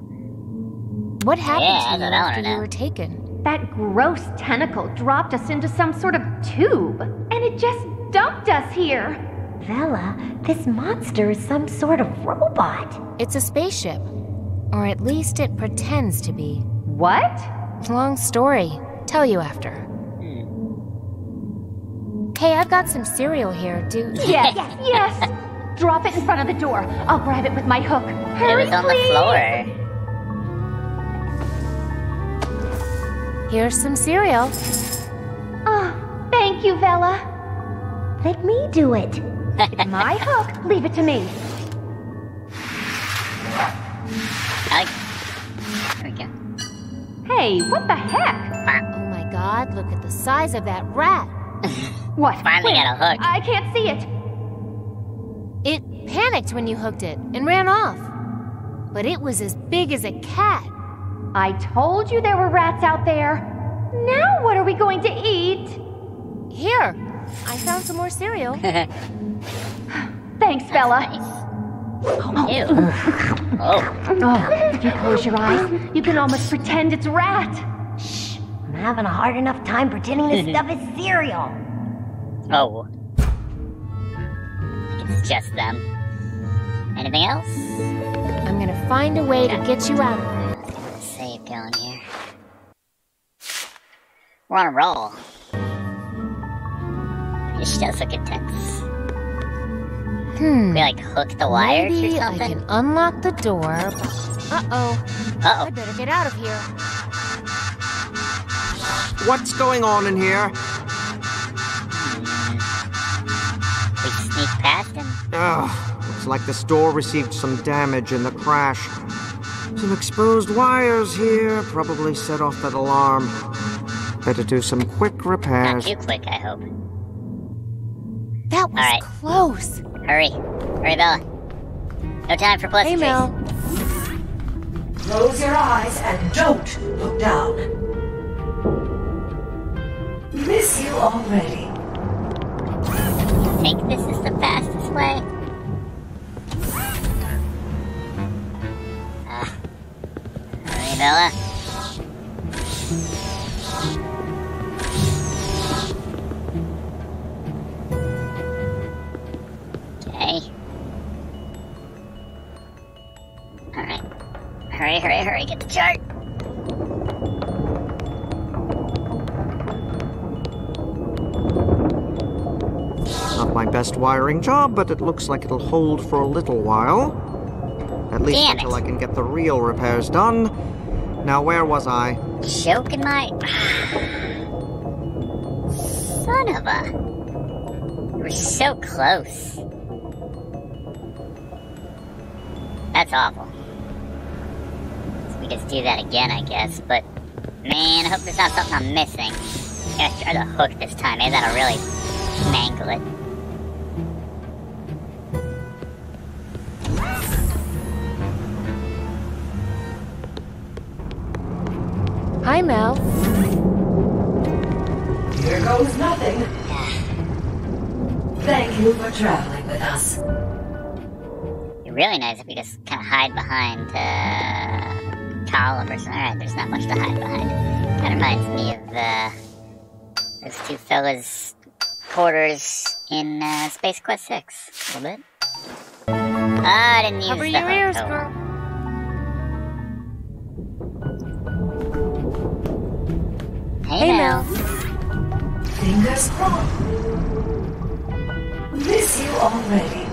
What happened Yeah, to you after wanna you were taken? That gross tentacle dropped us into some sort of tube, and it just dumped us here. Vella, this monster is some sort of robot. It's a spaceship. Or at least it pretends to be. What? Long story. Tell you after. Hey, I've got some cereal here. Do Yes, yes. yes! Drop it in front of the door. I'll grab it with my hook. Hurry, it was on please. the floor. Here's some cereal. Oh, thank you, Vella. Let me do it. It's my hook. Leave it to me. I, there we go. Hey, what the heck? Ah, oh my god, look at the size of that rat. What? Finally Where? got a hook. I can't see it. It panicked when you hooked it and ran off. But it was as big as a cat. I told you there were rats out there. Now what are we going to eat? Here, I found some more cereal. Thanks, Vella. Ew. Oh. Oh, if you close your eyes, you can almost pretend it's rat. Shh, I'm having a hard enough time pretending this stuff is cereal. Oh. It's just them. Anything else? I'm gonna find a way to get you out of here. Save going here. We're on a roll. She does look intense. Hmm. We like hook the wires Maybe or I can unlock the door. Uh oh. Uh I better get out of here. What's going on in here? We sneak past him? Ugh, looks like the store received some damage in the crash. Some exposed wires here probably set off that alarm. Better do some quick repairs. Not repairs. too quick, I hope. That was Alright. close. Hurry. Hurry, Vella. No time for Hey, pleasantries. Mel. Close your eyes and don't look down. Miss you already. think this is the fastest way? Vella. Okay. Alright. Hurry, hurry, hurry, get the chart. Not my best wiring job, but it looks like it'll hold for a little while. At least Damn until it. I can get the real repairs done. Now, where was I? Choking my. Son of a. You were so close. That's awful. So we just do that again, I guess, but. Man, I hope there's not something I'm missing. Gotta try the hook this time, maybe that'll really mangle it. Hi, Mel. Here goes nothing. Thank you for traveling with us. It'd be really nice if we just kind of hide behind uh, column or something. Alright, there's not much to hide behind. Kind of reminds me of uh, those two fellas' quarters in uh, Space Quest 6. A little bit. Ah, I didn't use Cover the your ears, girl. Hey, Hey, Mel. Mel. Fingers crossed. Miss you already.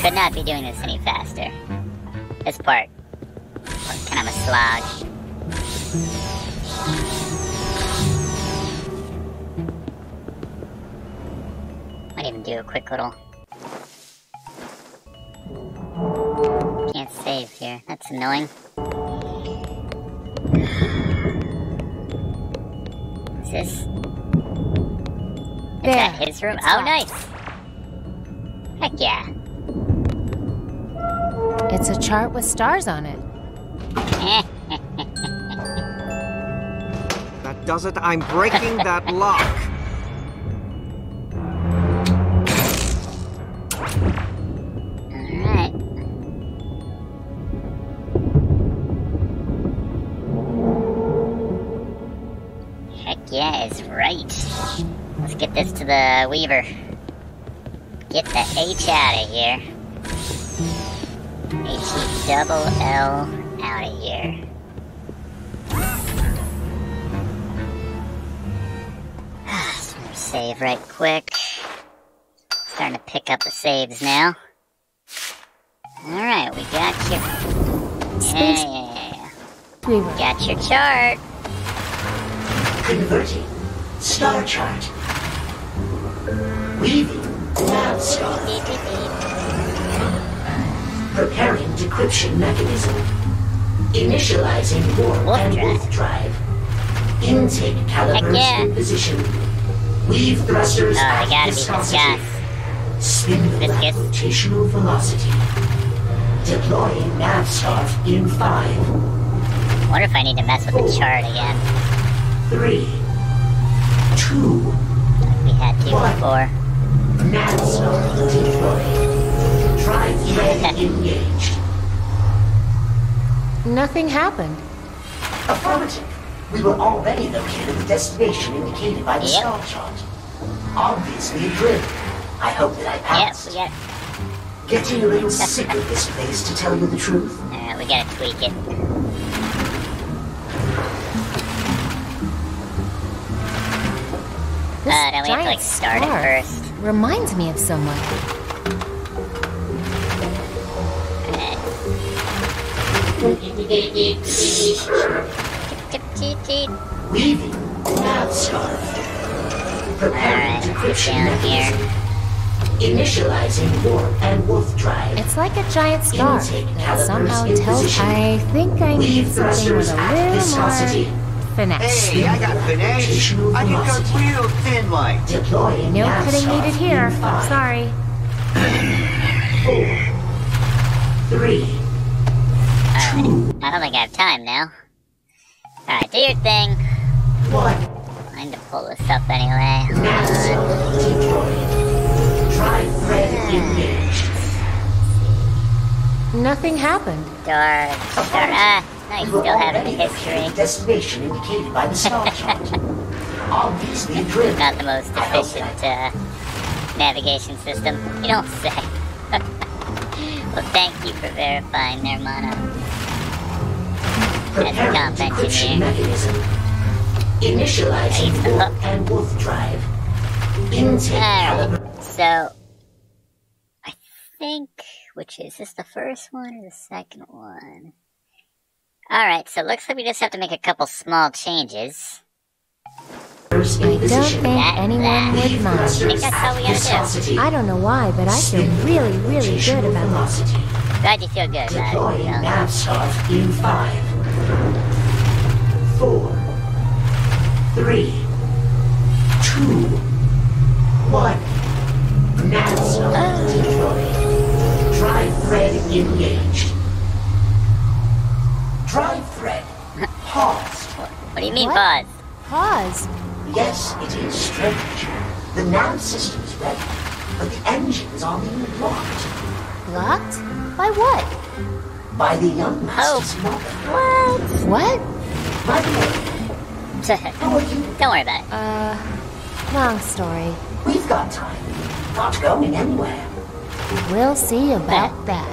Could not be doing this any faster. This part was kind of a slog. Might even do a quick little. Can't save here. That's annoying. Is this? Is that his room? it's Oh, locked. nice. Heck yeah. It's a chart with stars on it. That does it. I'm breaking that lock. Get this to the Weaver. Get the H out of here. H E double L out of here. Just gonna Save right quick. Starting to pick up the saves now. Alright, we got your. Yeah, yeah, yeah, yeah. Weaver. Got your chart. Converting. Star chart. Weaving. Star. Preparing decryption mechanism. Initializing warp and weft drive. Intake calibers yeah. in position. Weave thrusters Oh, at gotta be viscosity. Spin at rotational velocity. Deploying nav scarf in five, Wonder if I need to mess with the chart again. three, two, We had before. nav scarf deployed. Drive thread engaged. Nothing happened. Affirmative. We were already located at the destination indicated by the Yep. star chart. Obviously a drill. I hope that I Yep, passed. we got. Getting a little sick of this place, to tell you the truth. Alright, we gotta tweak it. This Uh, then we have to, like, start it star first. Reminds me of someone. Weaving. Nav scarf. Preparing decryption down here. Initializing warp and weft drive. It's like a giant star that somehow tells. I think I need something with a little more finesse. Hey, I got finesse. I just got real thin like. Deploying No nav cutting needed here. five, Sorry. four, three, Alright. I don't think I have time now. Alright, do your thing. one. I need to pull this up anyway. Hold Nav on. scarf deployed. Drive thread engaged. Nothing happened. Start. Start. Ah, were Still the located the history. destination indicated by the star chart. Obviously a drill. Not the most efficient uh, navigation system. You don't say. well, thank you for verifying there, Mono. A Preparing comp decryption engineer. mechanism. Initializing warp and weft drive. Intake caliber. Alright, so I think which is this the first one or the second one? Alright, so it looks like we just have to make a couple small changes. I don't think That- anyone that. would mind. I think that's all we gotta Viscosity. I don't know why, but I feel really, really good about this. velocity. Glad you feel good about it. Deploying uh, you know? nav scarf in five, four, three, two, one. Nav scarf oh. deployed. Drive thread engaged. Drive thread Pause. What do you mean What? pause? Pause. Yes, it is strange. The nav system is ready, but the engines are being blocked Locked? By what? by the young master's mother. What? By the way, how are you? Don't worry about it. Uh, long story. We've got time. Not going anywhere. We'll see about that.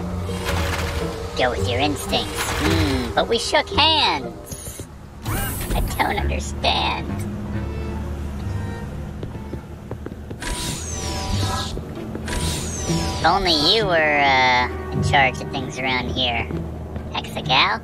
Go with your instincts. Hmm, but we shook hands. I don't understand. If only you were uh, in charge of things around here, Hexagal.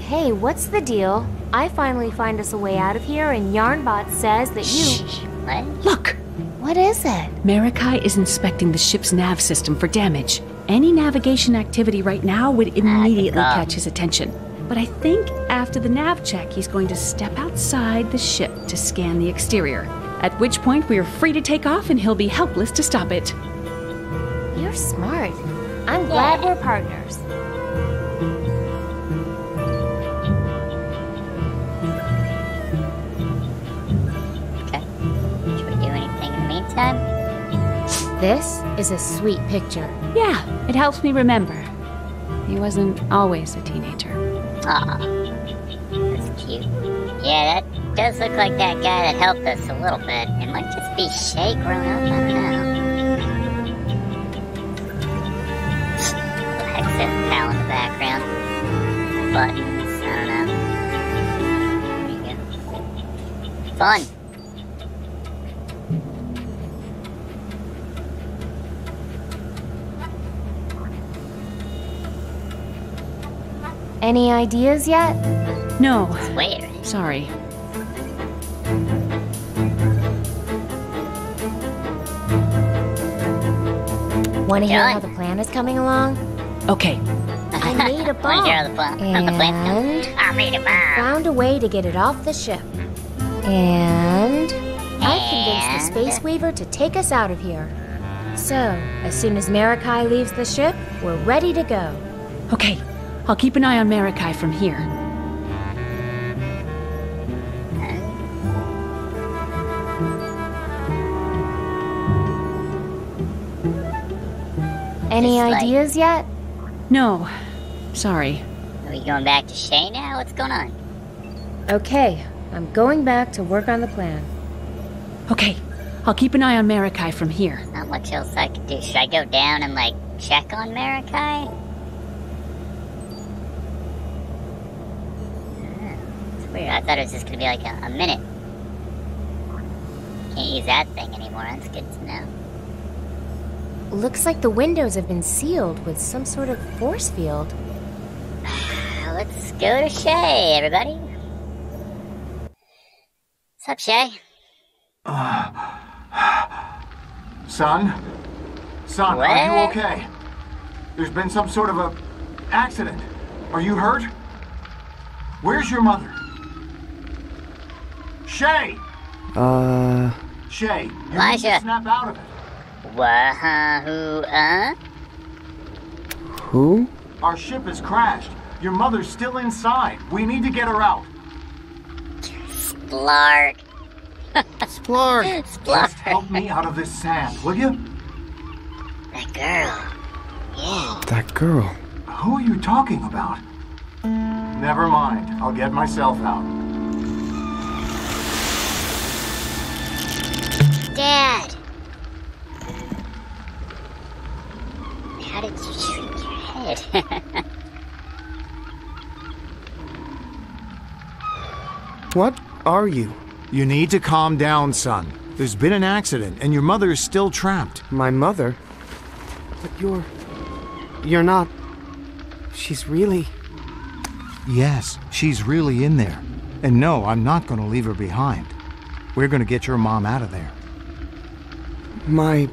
Hey, what's the deal? I finally find us a way out of here, and Yarnbot says that you. What? Look! What is it? Marikai is inspecting the ship's nav system for damage. Any navigation activity right now would immediately catch his attention. But I think after the nav check, he's going to step outside the ship to scan the exterior. At which point, we are free to take off and he'll be helpless to stop it. You're smart. I'm glad we're partners. Anything in the meantime? This is a sweet picture. Yeah, it helps me remember. He wasn't always a teenager. Aw. That's cute. Yeah, that does look like that guy that helped us a little bit. It might just be Shay grown up, I don't know. Exit pal in the background. Buttons, I don't know. There you go. Fun. Any ideas yet? No. Weird. Sorry. Want to hear how the plan is coming along? Okay. I made a bomb. hear how the plan- how the plan's going? and I made a bomb. found a way to get it off the ship. And I convinced the Space Weaver to take us out of here. So, as soon as Marikai leaves the ship, we're ready to go. Okay, I'll keep an eye on Marikai from here. Any Just like- ideas yet? No. Sorry. Are we going back to Shay now? What's going on? Okay, I'm going back to work on the plan. Okay, I'll keep an eye on Marikai from here. Not much else I could do. Should I go down and, like, check on Marikai? Hmm, It's weird. I thought it was just gonna be like a, a minute. Can't use that thing anymore. That's good to know. Looks like the windows have been sealed with some sort of force field. Uh, Let's go to Shay, everybody. What's up, Shay? Son? Son, are you okay? There's been some sort of a accident. Are you hurt? Where's your mother? Shay! Uh. Shay, you Elijah. snap out of it. Wahoo, uh? Who? Our ship has crashed. Your mother's still inside. We need to get her out. Splark. Splark. Just Splark. help me out of this sand, will you? That girl. Yeah. That girl. Who are you talking about? Never mind. I'll get myself out. Dad! How did you shrink your head? What are you? You need to calm down, son. There's been an accident, and your mother is still trapped. My mother? But you're. You're not. She's really. Yes, she's really in there. And no, I'm not going to leave her behind. We're going to get your mom out of there. My.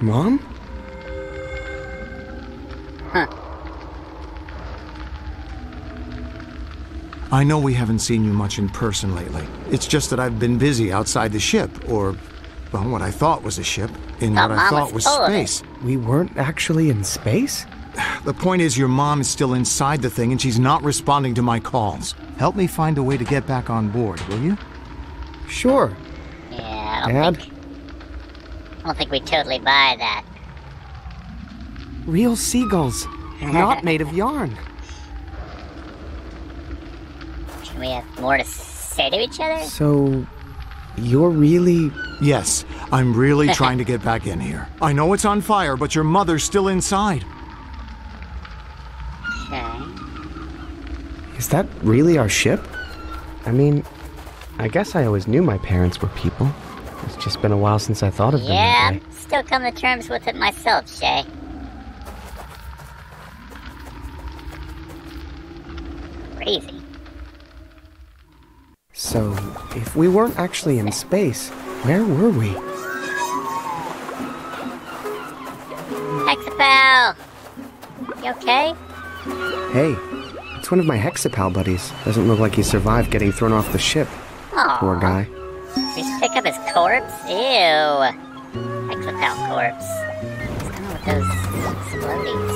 mom? I know we haven't seen you much in person lately. It's just that I've been busy outside the ship, or, well, what I thought was a ship, in Thought what I thought was was it. space. We weren't actually in space? The point is, your mom is still inside the thing and she's not responding to my calls. Help me find a way to get back on board, will you? Sure. yeah, I don't Dad? think I don't think we totally buy that. Real seagulls. Not made of yarn. Can we have more to say to each other? So. You're really. Yes, I'm really trying to get back in here. I know it's on fire, but your mother's still inside. Okay. Is that really our ship? I mean, I guess I always knew my parents were people. It's just been a while since I thought of them. Yeah. I'm still coming to terms with it myself, Shay. Crazy. So, if we weren't actually in space, where were we? Hexipal! You okay? Hey, it's one of my Hexipal buddies. Doesn't look like he survived getting thrown off the ship. Aw. Poor guy. We pick up his corpse? Ew. Hexipal corpse. What's going on with those explodies?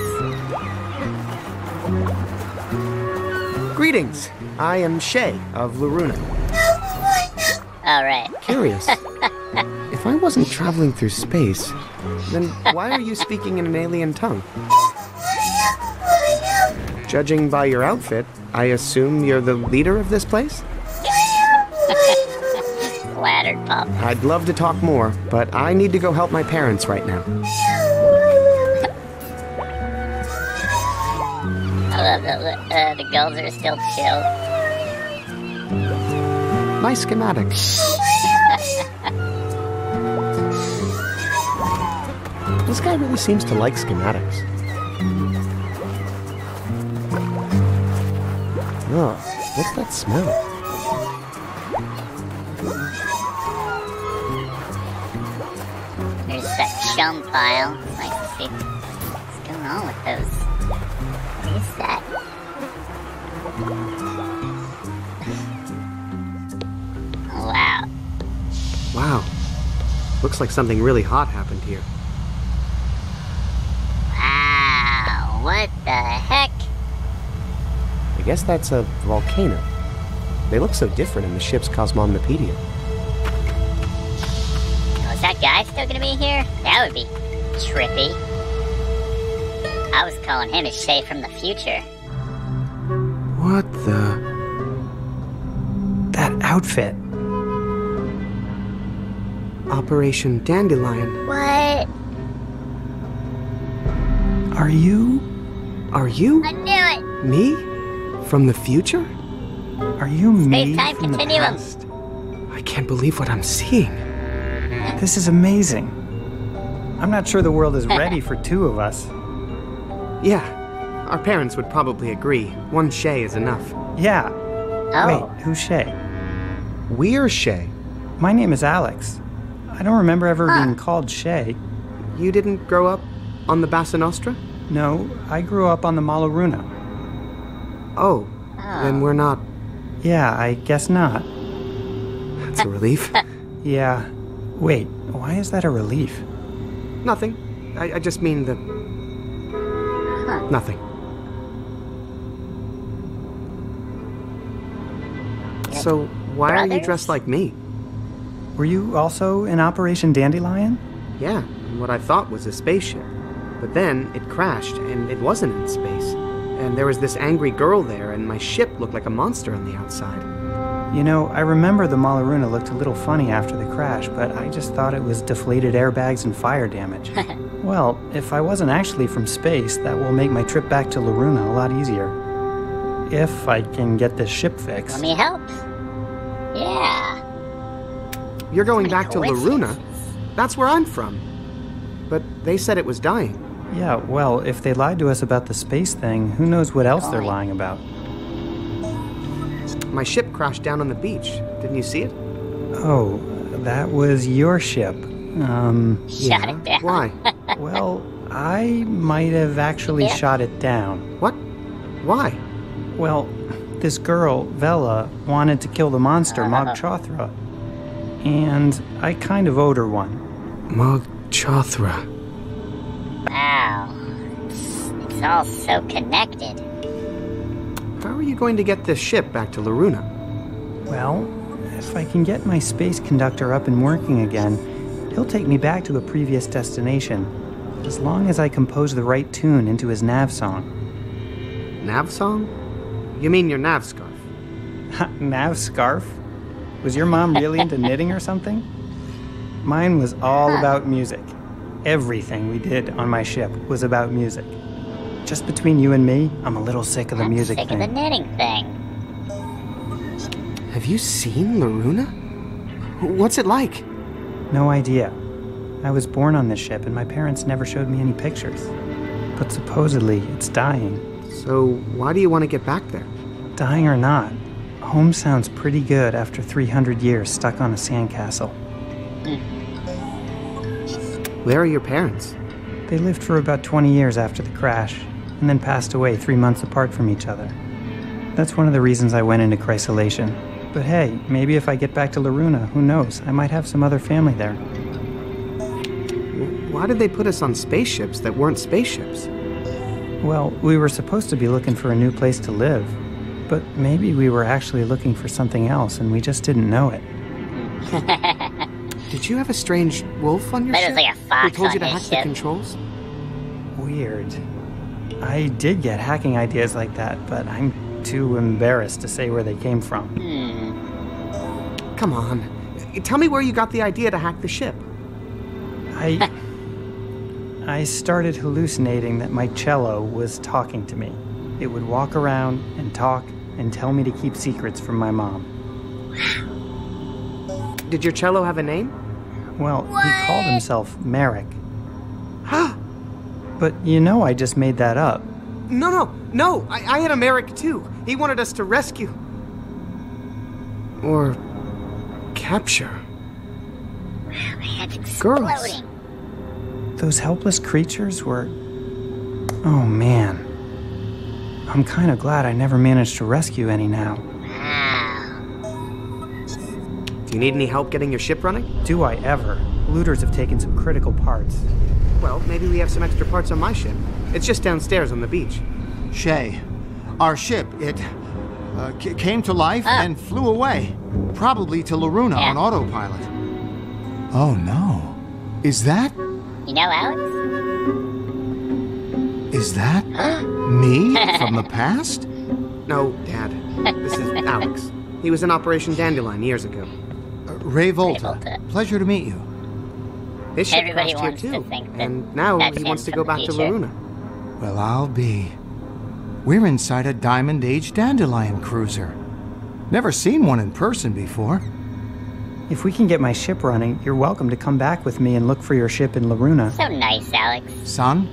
Greetings. I am Shay of Loruna. Alright. Curious. if I wasn't traveling through space, then why are you speaking in an alien tongue? Judging by your outfit, I assume you're the leader of this place? Flattered pup. I'd love to talk more, but I need to go help my parents right now. Love that uh, the girls are still chill. Nice schematic. This guy really seems to like schematics. Oh, what's that smell? Chum pile. It's nice to see what's going on with those. What is that? Oh, wow. Wow. Looks like something really hot happened here. Wow. What the heck? I guess that's a volcano. They look so different in the ship's Cosmonopedia. Guy still gonna be here? That would be trippy. I was calling him a Shay from the future. What the? That outfit. Operation Dandelion. What? Are you? Are you? I knew it! Me? From the future? Are you me? Space-time from the continuum. I can't believe what I'm seeing. This is amazing. I'm not sure the world is ready for two of us. Yeah, our parents would probably agree. One Shay is enough. Yeah. Oh. Wait, who's Shay? We're Shay. My name is Alex. I don't remember ever being called Shay. You didn't grow up on the Bossa Nostra? No, I grew up on the Malaruna. Oh, ah. then we're not. Yeah, I guess not. That's a relief. Yeah. Wait, why is that a relief? Nothing. I, I just mean the. Nothing. So, why are you dressed like me? Were you also in Operation Dandelion? Yeah, in what I thought was a spaceship. But then it crashed, and it wasn't in space. And there was this angry girl there, and my ship looked like a monster on the outside. You know, I remember the Malaruna looked a little funny after the crash, but I just thought it was deflated airbags and fire damage. well, if I wasn't actually from space, that will make my trip back to Loruna a lot easier. If I can get this ship fixed. Let me help. Yeah. You're going back to. Loruna? That's where I'm from. But they said it was dying. Yeah, well, if they lied to us about the space thing, who knows what else they're lying about? My ship crashed down on the beach. Didn't you see it? Oh, that was your ship. Um, Shot it down. Why? well, I might have actually Yeah. shot it down. What? Why? Well, this girl, Vella, wanted to kill the monster, Mog Chothra. And I kind of owed her one. Mog Chothra. Wow. It's, it's all so connected. How are you going to get this ship back to Loruna? Well, if I can get my space conductor up and working again, he'll take me back to a previous destination, as long as I compose the right tune into his nav song. Nav song? You mean your nav scarf? nav scarf? Was your mom really into knitting or something? Mine was all about music. Everything we did on my ship was about music. just between you and me, I'm a little sick of the I'm music sick thing. of the knitting thing. Have you seen Loruna? What's it like? No idea. I was born on this ship, and my parents never showed me any pictures. But supposedly, it's dying. So, why do you want to get back there? Dying or not, home sounds pretty good after 300 years stuck on a sandcastle. Where are your parents? They lived for about 20 years after the crash, and then passed away three months apart from each other. That's one of the reasons I went into chrysolation. But hey, maybe if I get back to Loruna, who knows? I might have some other family there. Why did they put us on spaceships that weren't spaceships? Well, we were supposed to be looking for a new place to live, but maybe we were actually looking for something else and we just didn't know it. Did you have a strange wolf on your But ship? was like a fox Who told on you to his hack the controls? Weird. I did get hacking ideas like that, but I'm too embarrassed to say where they came from. Hmm. Come on. Tell me where you got the idea to hack the ship. I. I started hallucinating that my cello was talking to me. It would walk around and talk and tell me to keep secrets from my mom. Did your cello have a name? Well, he called himself Marek. but you know I just made that up. No, no, no. I, I had a Marek too. He wanted us to rescue. Or capture. Girls. Those helpless creatures were. Oh man. I'm kind of glad I never managed to rescue any now. Do you need any help getting your ship running? Do I ever? Looters have taken some critical parts. Well, maybe we have some extra parts on my ship. It's just downstairs on the beach. Shay, our ship, it uh, c- came to life and flew away. Probably to Loruna on autopilot. Oh no. Is that, You know, Alex? is that me from the past? No, Dad. This is Alex. He was in Operation Dandelion years ago. Uh, Ray Volta. Pleasure to meet you. His ship Everybody crashed here wants to too, think that and now he wants to go the back to. Loruna. Well, I'll be. We're inside a Diamond Age Dandelion cruiser. Never seen one in person before. If we can get my ship running, you're welcome to come back with me and look for your ship in Loruna. So nice, Alex. Son,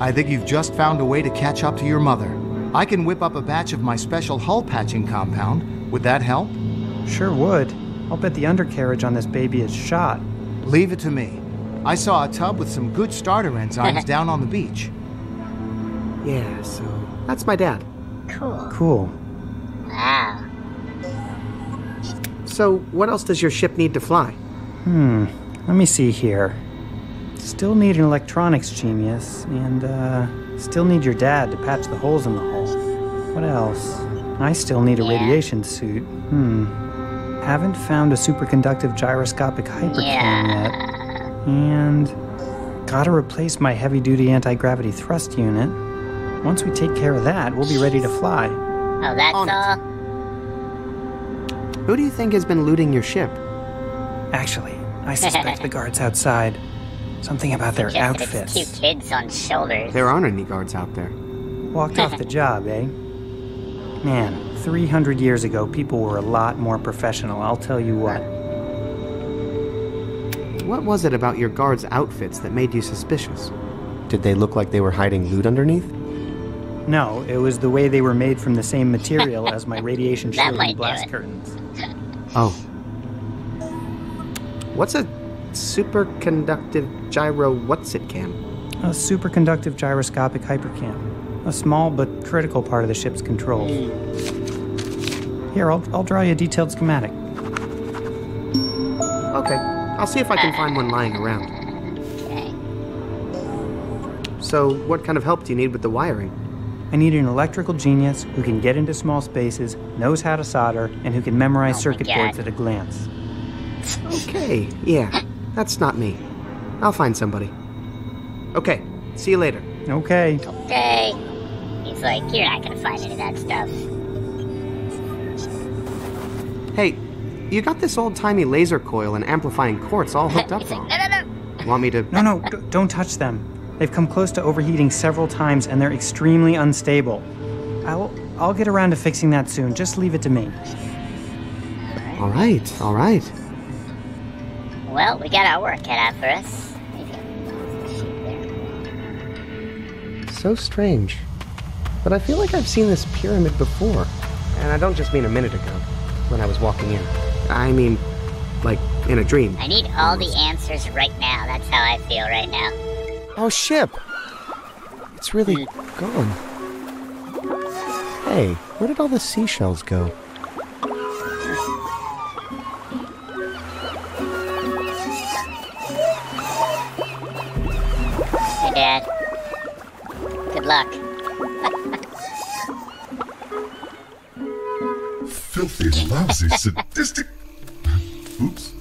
I think you've just found a way to catch up to your mother. I can whip up a batch of my special hull patching compound. Would that help? Sure would. I'll bet the undercarriage on this baby is shot. Leave it to me. I saw a tub with some good starter enzymes down on the beach. Yeah, so that's my dad. Cool. Cool. Wow. So, what else does your ship need to fly? Hmm. Let me see here. Still need an electronics genius, and, uh, still need your dad to patch the holes in the hull. What else? I still need a radiation suit. Hmm. Haven't found a superconductive gyroscopic hypercam yet. And. Gotta replace my heavy duty anti gravity thrust unit. Once we take care of that, we'll be ready to fly. Oh, that's On it. all? Who do you think has been looting your ship? Actually, I suspect the guards outside. Something about their Just that outfits. two kids on shoulders. There aren't any guards out there. Walked off the job, eh? Man, 300 years ago, people were a lot more professional, I'll tell you what. What was it about your guards' outfits that made you suspicious? Did they look like they were hiding loot underneath? No, it was the way they were made from the same material as my radiation shielding might blast curtains. Oh. What's a superconductive gyro what's it cam? A superconductive gyroscopic hypercam. A small but critical part of the ship's controls. Here, I'll, I'll draw you a detailed schematic. Okay, I'll see if I can find one lying around. Okay. So, what kind of help do you need with the wiring? I need an electrical genius who can get into small spaces, knows how to solder, and who can memorize Oh circuit boards at a glance. Okay, yeah, that's not me. I'll find somebody. Okay, see you later. Okay. Okay. He's like, you're not gonna find any of that stuff. Hey, you got this old timey laser coil and amplifying quartz all hooked up like, wrong. no, no, no. Want me to. No, no, don't touch them. They've come close to overheating several times and they're extremely unstable. I'll I'll get around to fixing that soon. Just leave it to me. All right, all right. Well, we got our work cut out for us. So strange. But I feel like I've seen this pyramid before. And I don't just mean a minute ago, when I was walking in. I mean, like, in a dream. I need all the answers right now. That's how I feel right now. Oh, ship! It's really gone. Hey, where did all the seashells go? Hey, Dad. Good luck. Filthy, lousy, sadistic. Oops.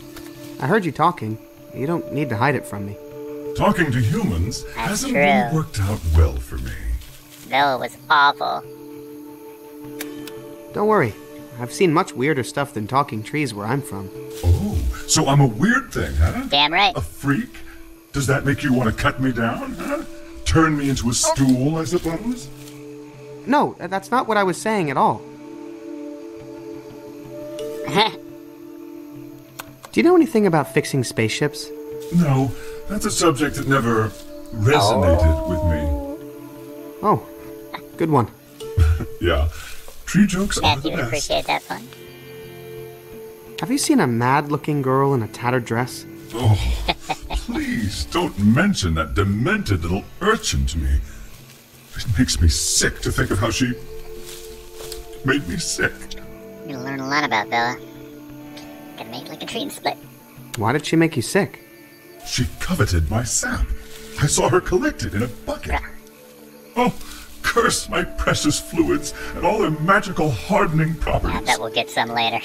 I heard you talking. You don't need to hide it from me. Talking to humans That's hasn't true. really worked out well for me. No, it was awful. Don't worry. I've seen much weirder stuff than talking trees where I'm from. Oh, so I'm a weird thing, huh? Damn right. A freak? Does that make you want to cut me down, huh? Turn me into a stool, I suppose? No, that's not what I was saying at all. Do you know anything about fixing spaceships? No, that's a subject that never resonated oh. with me. Oh, good one. Yeah, tree jokes are the Matthew best. appreciate that one. Have you seen a mad looking girl in a tattered dress? Oh, please don't mention that demented little urchin to me. It makes me sick to think of how she made me sick. You're gonna learn a lot about Vella. Gotta make like a tree and split. Why did she make you sick? She coveted my sap. I saw her collect it in a bucket. Oh, curse my precious fluids and all their magical hardening properties. I properties. bet we'll get some later.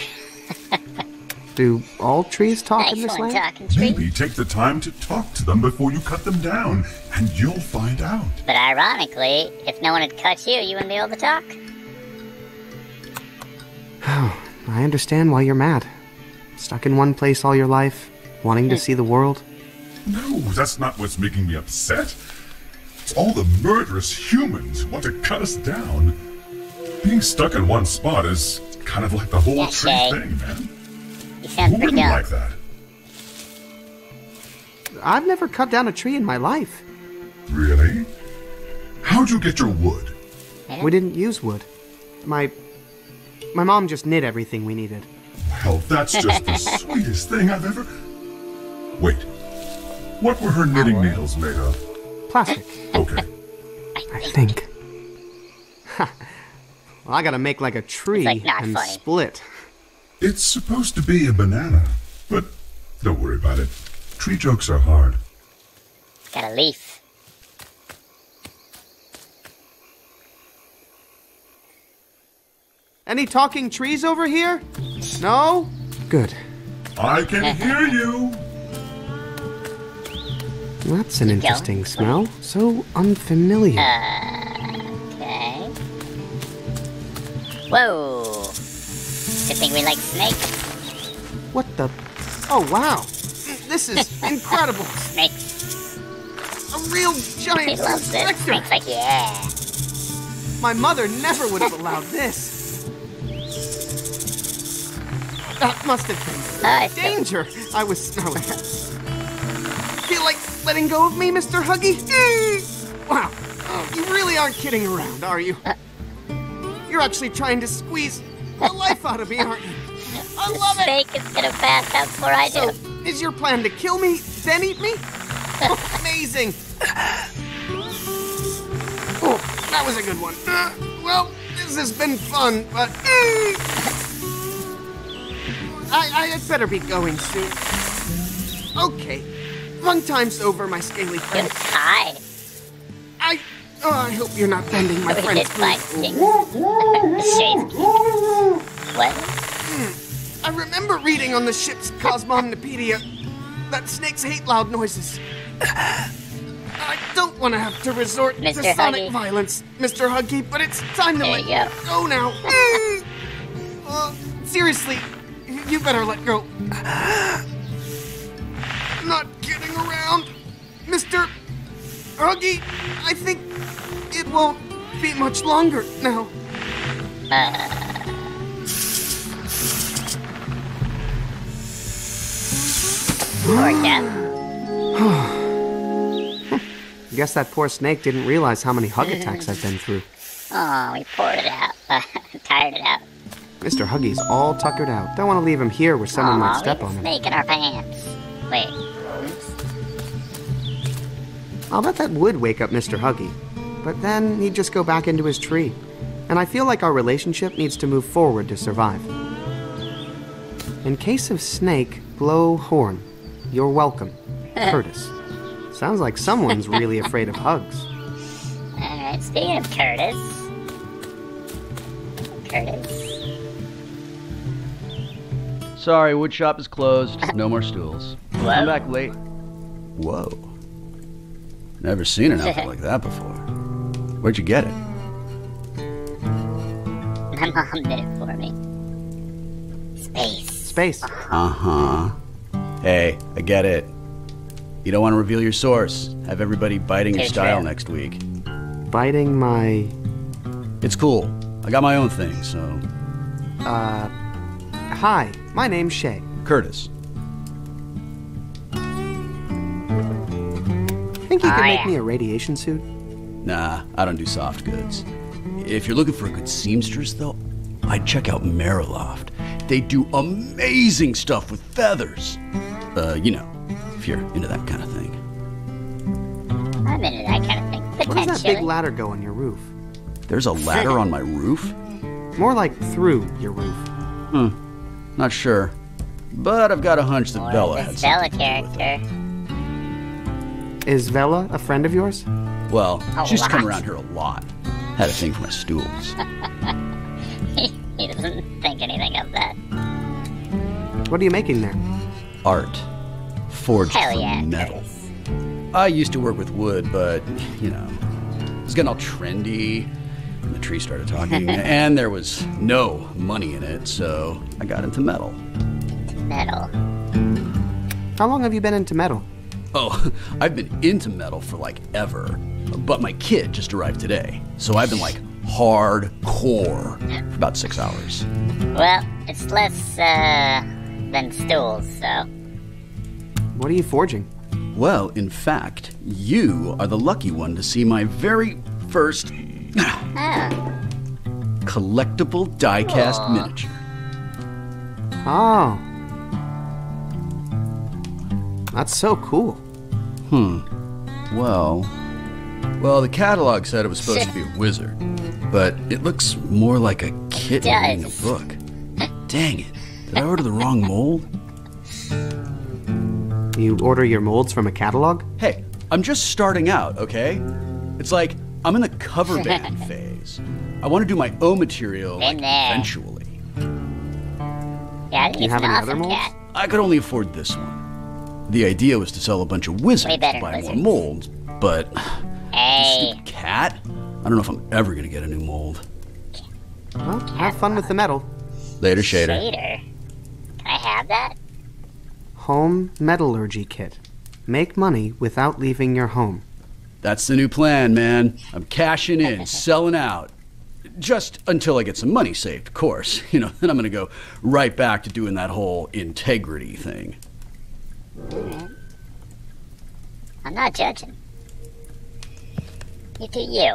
Do all trees talk in this Excellent land? talking tree. Maybe take the time to talk to them before you cut them down, and you'll find out. But ironically, if no one had cut you, you wouldn't be able to talk. Oh, I understand why you're mad. Stuck in one place all your life, wanting to hmm. see the world. No, that's not what's making me upset. It's all the murderous humans who want to cut us down. Being stuck in one spot is kind of like the whole Yeah, tree Shay. thing, man. You sound Who wouldn't dumb. like that? I've never cut down a tree in my life. Really? How'd you get your wood? We didn't use wood. My my mom just knit everything we needed. Well, that's just the sweetest thing I've ever. Wait. What were her knitting needles made of? Plastic, Okay. I think. Ha. well, I gotta make like a tree like, not and funny. split. It's supposed to be a banana, but don't worry about it. Tree jokes are hard. It's got a leaf. Any talking trees over here? No? Good. I can hear you. That's an interesting smell. So unfamiliar. Okay. Whoa. Good thing we like snakes. What the? Oh wow! This is incredible. Snakes. A real He giant loves this. Snake's like, yeah. My mother never would have allowed this. That must have been still- danger. I was. I was. Feel like letting go of me, Mr. Huggy? Wow. Oh, you really aren't kidding around, are you? You're actually trying to squeeze the life out of me, aren't you? I love it. Snake is gonna pass out before I do. So, is your plan to kill me, then eat me? Oh, amazing. Oh, that was a good one. Uh, well, this has been fun, but. I, I had better be going soon. Okay. Fun time's over, my scaly friend. Hi. I. Oh, I hope you're not bending my We friend's did find food. Shave. What? Hmm. I remember reading on the ship's Cosmomnopedia that snakes hate loud noises. I don't want to have to resort to sonic Huggy. violence, Mr. Huggy, but it's time to There let you go. go now. Mm. Uh, seriously, you better let go. Not kidding around, Mr. Huggy, I think it won't be much longer now. Poor cat. Guess that poor snake didn't realize how many hug attacks I've been through. Oh, we poured it out. Uh, tired it out. Mr. Huggy's all tuckered out. Don't want to leave him here where someone Aw, might step on him. snake in our pants. Wait. I'll bet that would wake up Mr. Huggy. But then he'd just go back into his tree. And I feel like our relationship needs to move forward to survive. In case of snake, blow horn. You're welcome. Curtis. Sounds like someone's really afraid of hugs. Alright, speaking of Curtis. Curtis. Sorry, woodshop is closed. No more stools. Come back late. Whoa. Never seen an outfit like that before. Where'd you get it? My mom did it for me. Space. Space. Uh huh. Hey, I get it. You don't want to reveal your source. Have everybody biting your style next week. Biting my. It's cool. I got my own thing, so. Uh. Hi, my name's Shay. Curtis. You could make me a radiation suit? Nah, I don't do soft goods. If you're looking for a good seamstress, though, I'd check out Meriloft. They do amazing stuff with feathers. Uh, you know, if you're into that kind of thing. I'm into that kind of thing. Where does that big ladder go on your roof? There's a ladder on my roof? More like through your roof. Hmm. Not sure. But I've got a hunch that Or Vella had this something. Vella character. Is Vella a friend of yours? Well, A she used to come around here a lot. Had a thing for my stools. he, he doesn't think anything of that. What are you making there? Art. Forged Hell from yeah, metal. I used to work with wood, but, you know, it was getting all trendy. And the tree started talking, and there was no money in it, so I got into metal. Metal. How long have you been into metal? Oh, I've been into metal for like ever, but my kid just arrived today, so I've been like hardcore for about six hours. Well, it's less, uh, than stools, so. What are you forging? Well, in fact, you are the lucky one to see my very first Oh. collectible die-cast miniature. Oh. That's so cool. Hmm. Well, well, the catalog said it was supposed to be a wizard, but it looks more like a kitten reading a book. Dang it! Did I order the wrong mold? You order your molds from a catalog? Hey, I'm just starting out, okay? It's like I'm in the cover band phase. I want to do my own material like, eventually. Yeah, I think it's an awesome cat. I could only afford this one. The idea was to sell a bunch of wizards Way to better buy more wizards. molds, but Hey. cat? I don't know if I'm ever gonna get a new mold. Well, have fun with the metal. Later, Shader. Shader. Can I have that? Home metallurgy kit. Make money without leaving your home. That's the new plan, man. I'm cashing in, selling out. Just until I get some money saved, of course. You know, then I'm gonna go right back to doing that whole integrity thing. I'm not judging. You do you.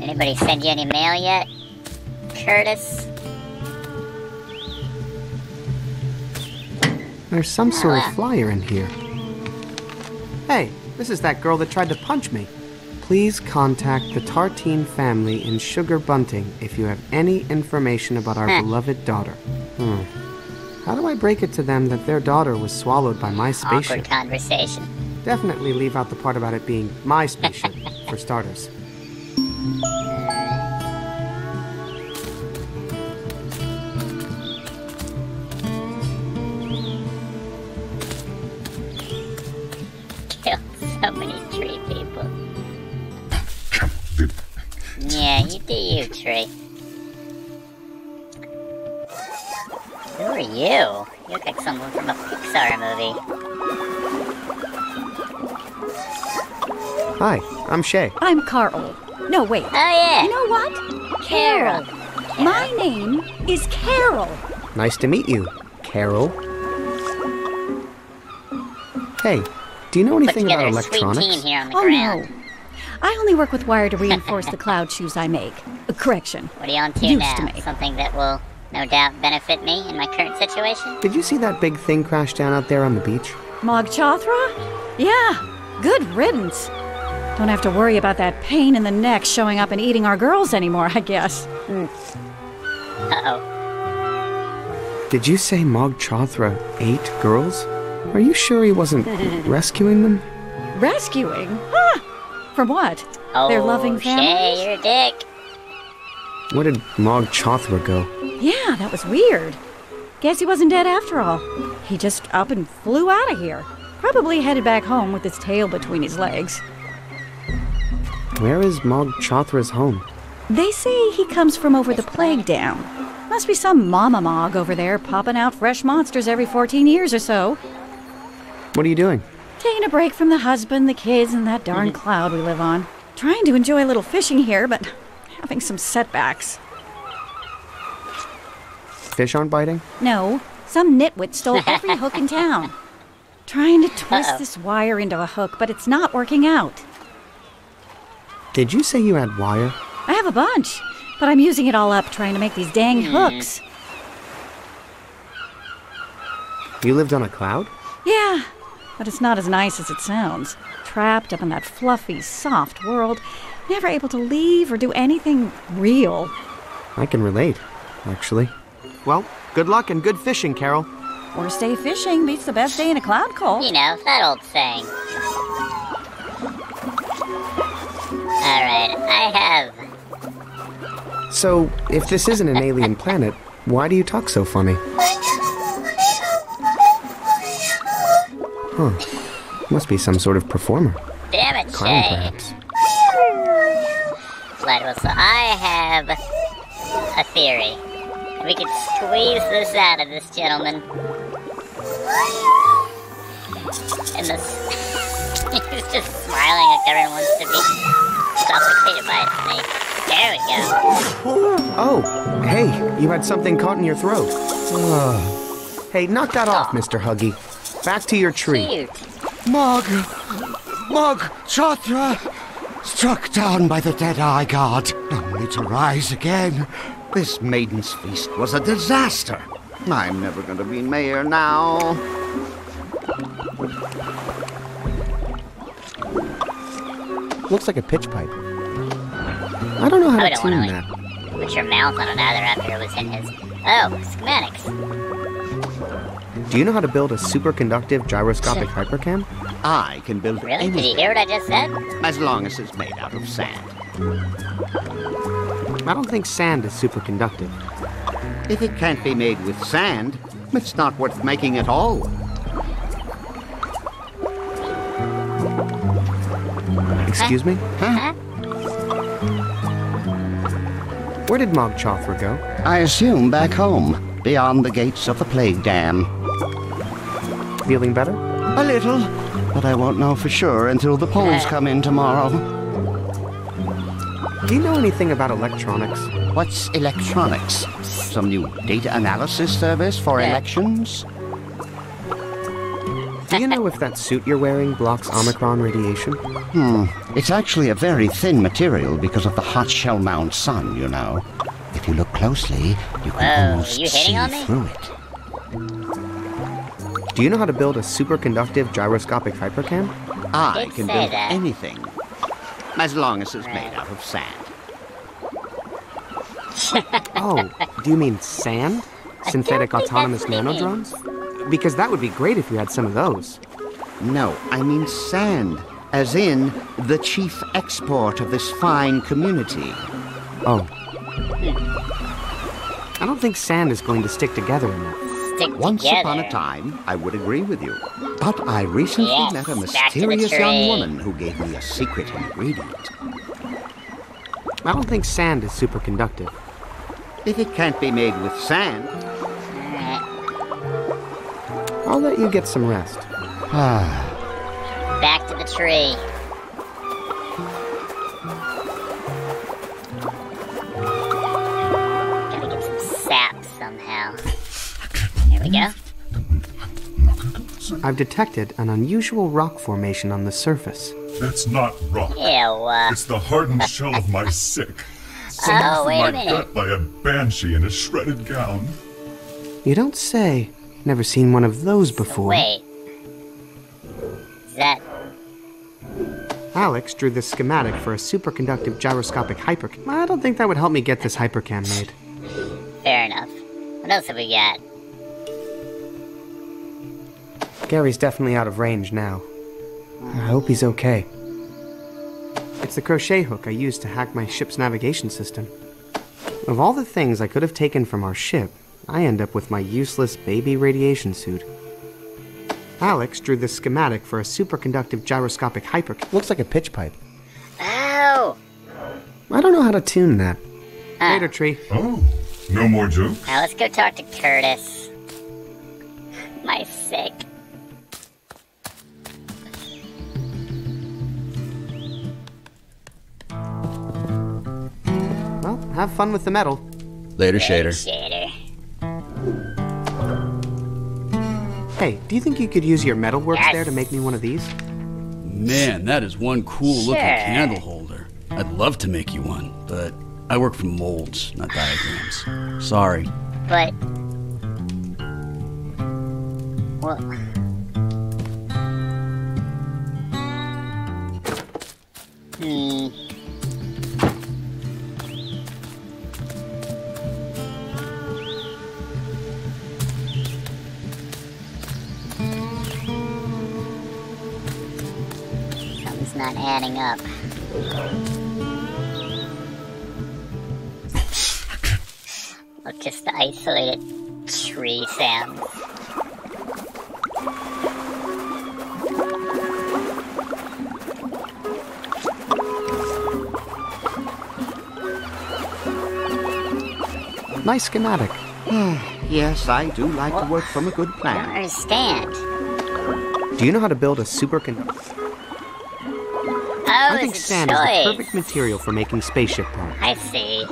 Anybody send you any mail yet? Curtis? There's some sort Ah. of flyer in here. Hey, this is that girl that tried to punch me. Please contact the Tartine family in Sugar Bunting if you have any information about our beloved daughter. Hmm. How do I break it to them that their daughter was swallowed by my spaceship? Awkward conversation. Definitely leave out the part about it being my spaceship, for starters. Who are you? You look like someone from a Pixar movie. Hi, I'm Shay. I'm Carl. No, wait. Oh, yeah. You know what? Carol. Carol. My name is Carol. Nice to meet you, Carol. Hey, do you know anything about electronics? oh, ground. No. I only work with wire to reinforce the cloud shoes I make. Uh, correction. What are you on to Used now? to make. Something that will no doubt benefit me in my current situation? Did you see that big thing crash down out there on the beach? Mog Chothra? Yeah, good riddance. Don't have to worry about that pain in the neck showing up and eating our girls anymore, I guess. Uh-oh. Did you say Mog Chothra ate girls? Are you sure he wasn't rescuing them? Rescuing? Huh? From what? Their oh, loving Oh, families? Shay, you're a dick. Where did Mog Chothra go? Yeah, that was weird. Guess he wasn't dead after all. He just up and flew out of here. Probably headed back home with his tail between his legs. Where is Mog Chothra's home? They say he comes from over the plague dam. Must be some mama mog over there popping out fresh monsters every 14 years or so. What are you doing? Taking a break from the husband, the kids, and that darn cloud we live on. Trying to enjoy a little fishing here, but having some setbacks. Fish aren't biting? No, some nitwit stole every hook in town. Trying to twist Uh-oh. this wire into a hook, but it's not working out. Did you say you had wire? I have a bunch, but I'm using it all up trying to make these dang Hmm. hooks. You lived on a cloud? Yeah, but it's not as nice as it sounds. Trapped up in that fluffy, soft world, never able to leave or do anything real. I can relate, actually. Well, good luck and good fishing, Carol. Worst day fishing beats the best day in a cloud call. You know, that old saying. Alright, I have. So, if this isn't an alien planet, why do you talk so funny? Huh. Must be some sort of performer. Damn it, Clown, Shay. perhaps. Whistle. I have a theory. We could squeeze this out of this gentleman. And this. He's just smiling like everyone wants to be suffocated by a snake. There we go. Oh, hey, you had something caught in your throat. Ugh. hey, knock that off, Mr. Huggy. Back to your tree. Mog! Mog Chothra! Struck down by the Dead-Eye God, only to rise again. This maiden's feast was a disaster. I'm never going to be mayor now. Looks like a pitch pipe. I don't know how I to tune wanna, that. Put your mouth on another after it was in his. Oh, schematics. Do you know how to build a superconductive gyroscopic hypercam? I can build Really? Did anything. you hear what I just said? As long as it's made out of sand. I don't think sand is superconductive. If it can't be made with sand, it's not worth making at all. Excuse me? Huh? Where did Mog Chothra go? I assume back home, beyond the gates of the plague dam. Feeling better? A little, but I won't know for sure until the polls come in tomorrow. Do you know anything about electronics? What's electronics? Some new data analysis service for elections? Do you know if that suit you're wearing blocks Omicron radiation? Hmm. It's actually a very thin material because of the hot Shellmound sun, you know. If you look closely, you can Whoa, almost you see on me? through it. Do you know how to build a superconductive gyroscopic hypercam? I Did can build that. anything, as long as it's made out of sand. Oh, do you mean sand? Synthetic autonomous what he nanodrones? Because that would be great if you had some of those. No, I mean sand, as in the chief export of this fine community. Oh. I don't think sand is going to stick together enough stick Once together. upon a time, I would agree with you. But I recently yes, met a mysterious young woman who gave me a secret ingredient. I don't think sand is superconductive. If it can't be made with sand. Uh. I'll let you get some rest. Back to the tree. Gotta get some sap somehow. Here we go. I've detected an unusual rock formation on the surface. That's not rock. Ew. It's the hardened shell of my sick. Oh, Summoned wait a from my minute. gut by a banshee in a shredded gown. You don't say. Never seen one of those before. Wait. Is that. Alex drew this schematic for a superconductive gyroscopic hypercam. I don't think that would help me get this hypercam made. Fair enough. What else have we got? Gary's definitely out of range now. I hope he's okay. It's the crochet hook I used to hack my ship's navigation system. Of all the things I could have taken from our ship, I end up with my useless baby radiation suit. Alex drew this schematic for a superconductive gyroscopic hyper. Looks like a pitch pipe. Ow! I don't know how to tune that. Ah. Later, tree. Oh, no more jokes? Now let's go talk to Curtis. My sick. Have fun with the metal. Later, Shader. Shader. Hey, do you think you could use your metalworks Yes. there to make me one of these? Man, that is one cool looking candle holder. I'd love to make you one, but I work from molds, not diagrams. Sorry. But. Well. Hmm. Not adding up. Look, just the isolated tree sounds. Nice schematic. Hmm, yes, I do like to work from a good plan. I don't plan. understand. Do you know how to build a superconductor? Oh, I think it's a sand is the perfect material for making spaceship parts. I see.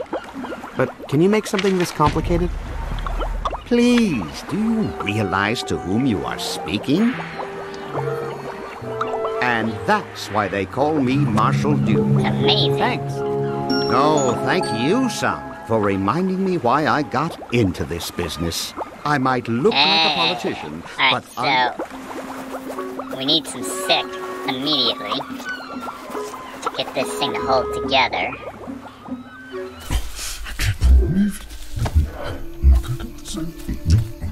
But can you make something this complicated? Please, do you realize to whom you are speaking? And that's why they call me Marshal Duke. Amazing. Thanks. No, thank you, son, for reminding me why I got into this business. I might look like a politician, Alright, but I'm so. We need some sick immediately to get this thing to hold together.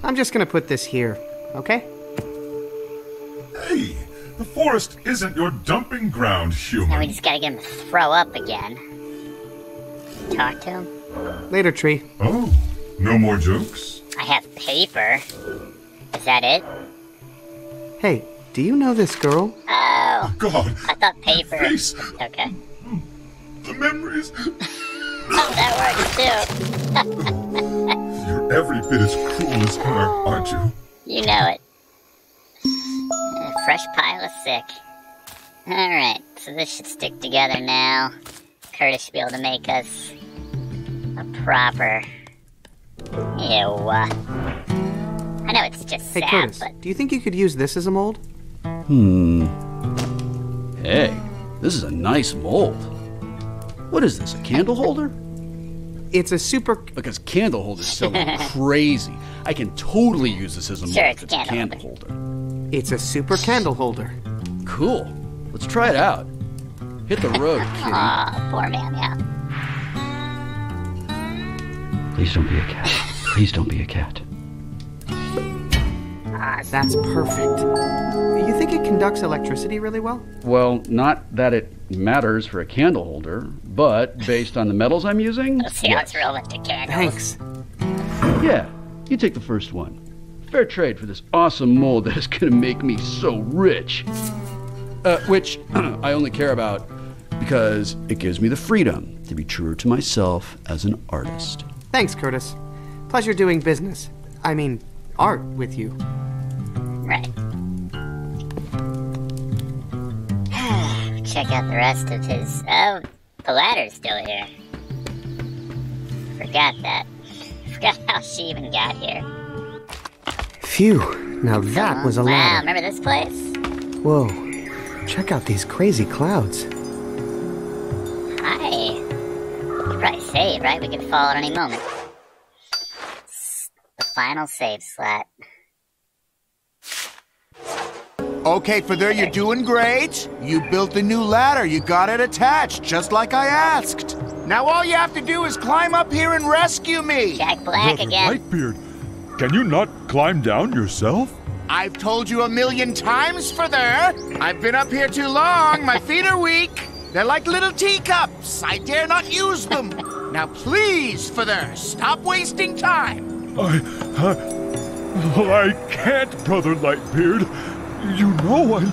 I'm just gonna put this here, okay? Hey, the forest isn't your dumping ground, human. Now we just gotta get him to throw up again. Talk to him. Later, tree. Oh, no more jokes? I have paper. Is that it? Hey, do you know this girl? Oh, oh God, I thought paper. face. Okay. the memories. Oh, that works too. You're every bit as cruel as her, aren't you? You know it. A fresh pile of sick. Alright, so this should stick together now. Curtis should be able to make us a proper. Ew. I know it's just Hey, sap, Curtis, but do you think you could use this as a mold? Hmm. Hey, this is a nice mold. What is this, a candle holder? It's a super. Because candle holders sell like crazy. I can totally use this as a mold Sure, if it's it's a candle candle holder. It's a super candle holder. Cool. Let's try it out. Hit the road, kitty. Aw, poor man, yeah. Please don't be a cat. Please don't be a cat. That's perfect. You think it conducts electricity really well? Well, not that it matters for a candle holder, but based on the metals I'm using, Let's see how it's relevant to candles. Thanks. yeah, you take the first one. Fair trade for this awesome mold that is gonna make me so rich. Uh, which I only care about because it gives me the freedom to be truer to myself as an artist. Thanks, Curtis. Pleasure doing business. I mean, art with you. Out the rest of his. Oh, the ladder's still here. Forgot that. forgot how she even got here. Phew, now that was a wow, ladder. remember this place? Whoa, check out these crazy clouds. Hi. We could probably save, right? We could fall at any moment. The final save slot. Okay, for there, you're doing great. You built the new ladder. You got it attached, just like I asked. Now all you have to do is climb up here and rescue me. Jack Black Brother Lightbeard, can you not climb down yourself? I've told you a million times, for there. I've been up here too long. My feet are weak. They're like little teacups. I dare not use them. now please, for there, stop wasting time. I, I, I can't, Brother Lightbeard. You know I,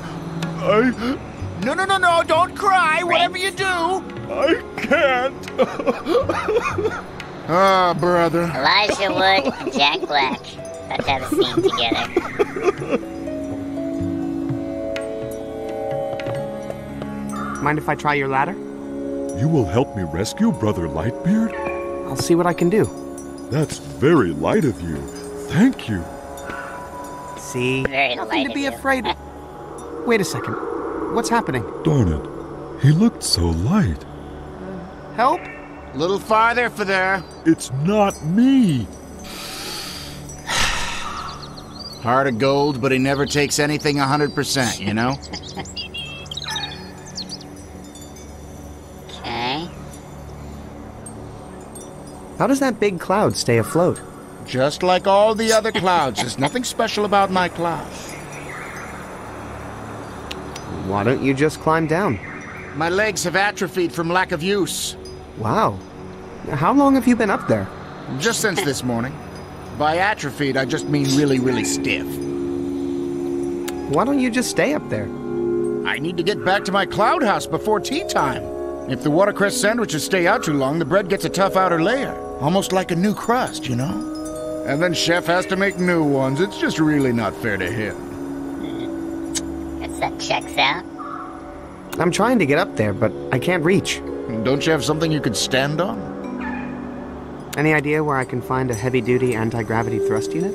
I, No, no, no, no, don't cry, whatever you do. I can't. Ah, brother. Elijah Wood and Jack Black about to have a scene together. Mind if I try your ladder? You will help me rescue Brother Lightbeard? I'll see what I can do. That's very light of you. Thank you. See? Very Nothing to be you. afraid of. Wait a second. What's happening? Darn it. He looked so light. Help? A Little farther, for there. It's not me. Heart of gold, but he never takes anything 100%, you know? Okay. How does that big cloud stay afloat? Just like all the other clouds. There's nothing special about my cloud. Why don't you just climb down? My legs have atrophied from lack of use. Wow. How long have you been up there? Just since this morning. By atrophied, I just mean really, really stiff. Why don't you just stay up there? I need to get back to my cloud house before tea time. If the watercress sandwiches stay out too long, the bread gets a tough outer layer. Almost like a new crust, you know? And then Chef has to make new ones. It's just really not fair to him. Guess that checks out. I'm trying to get up there, but I can't reach. Don't you have something you could stand on? Any idea where I can find a heavy duty anti gravity thrust unit?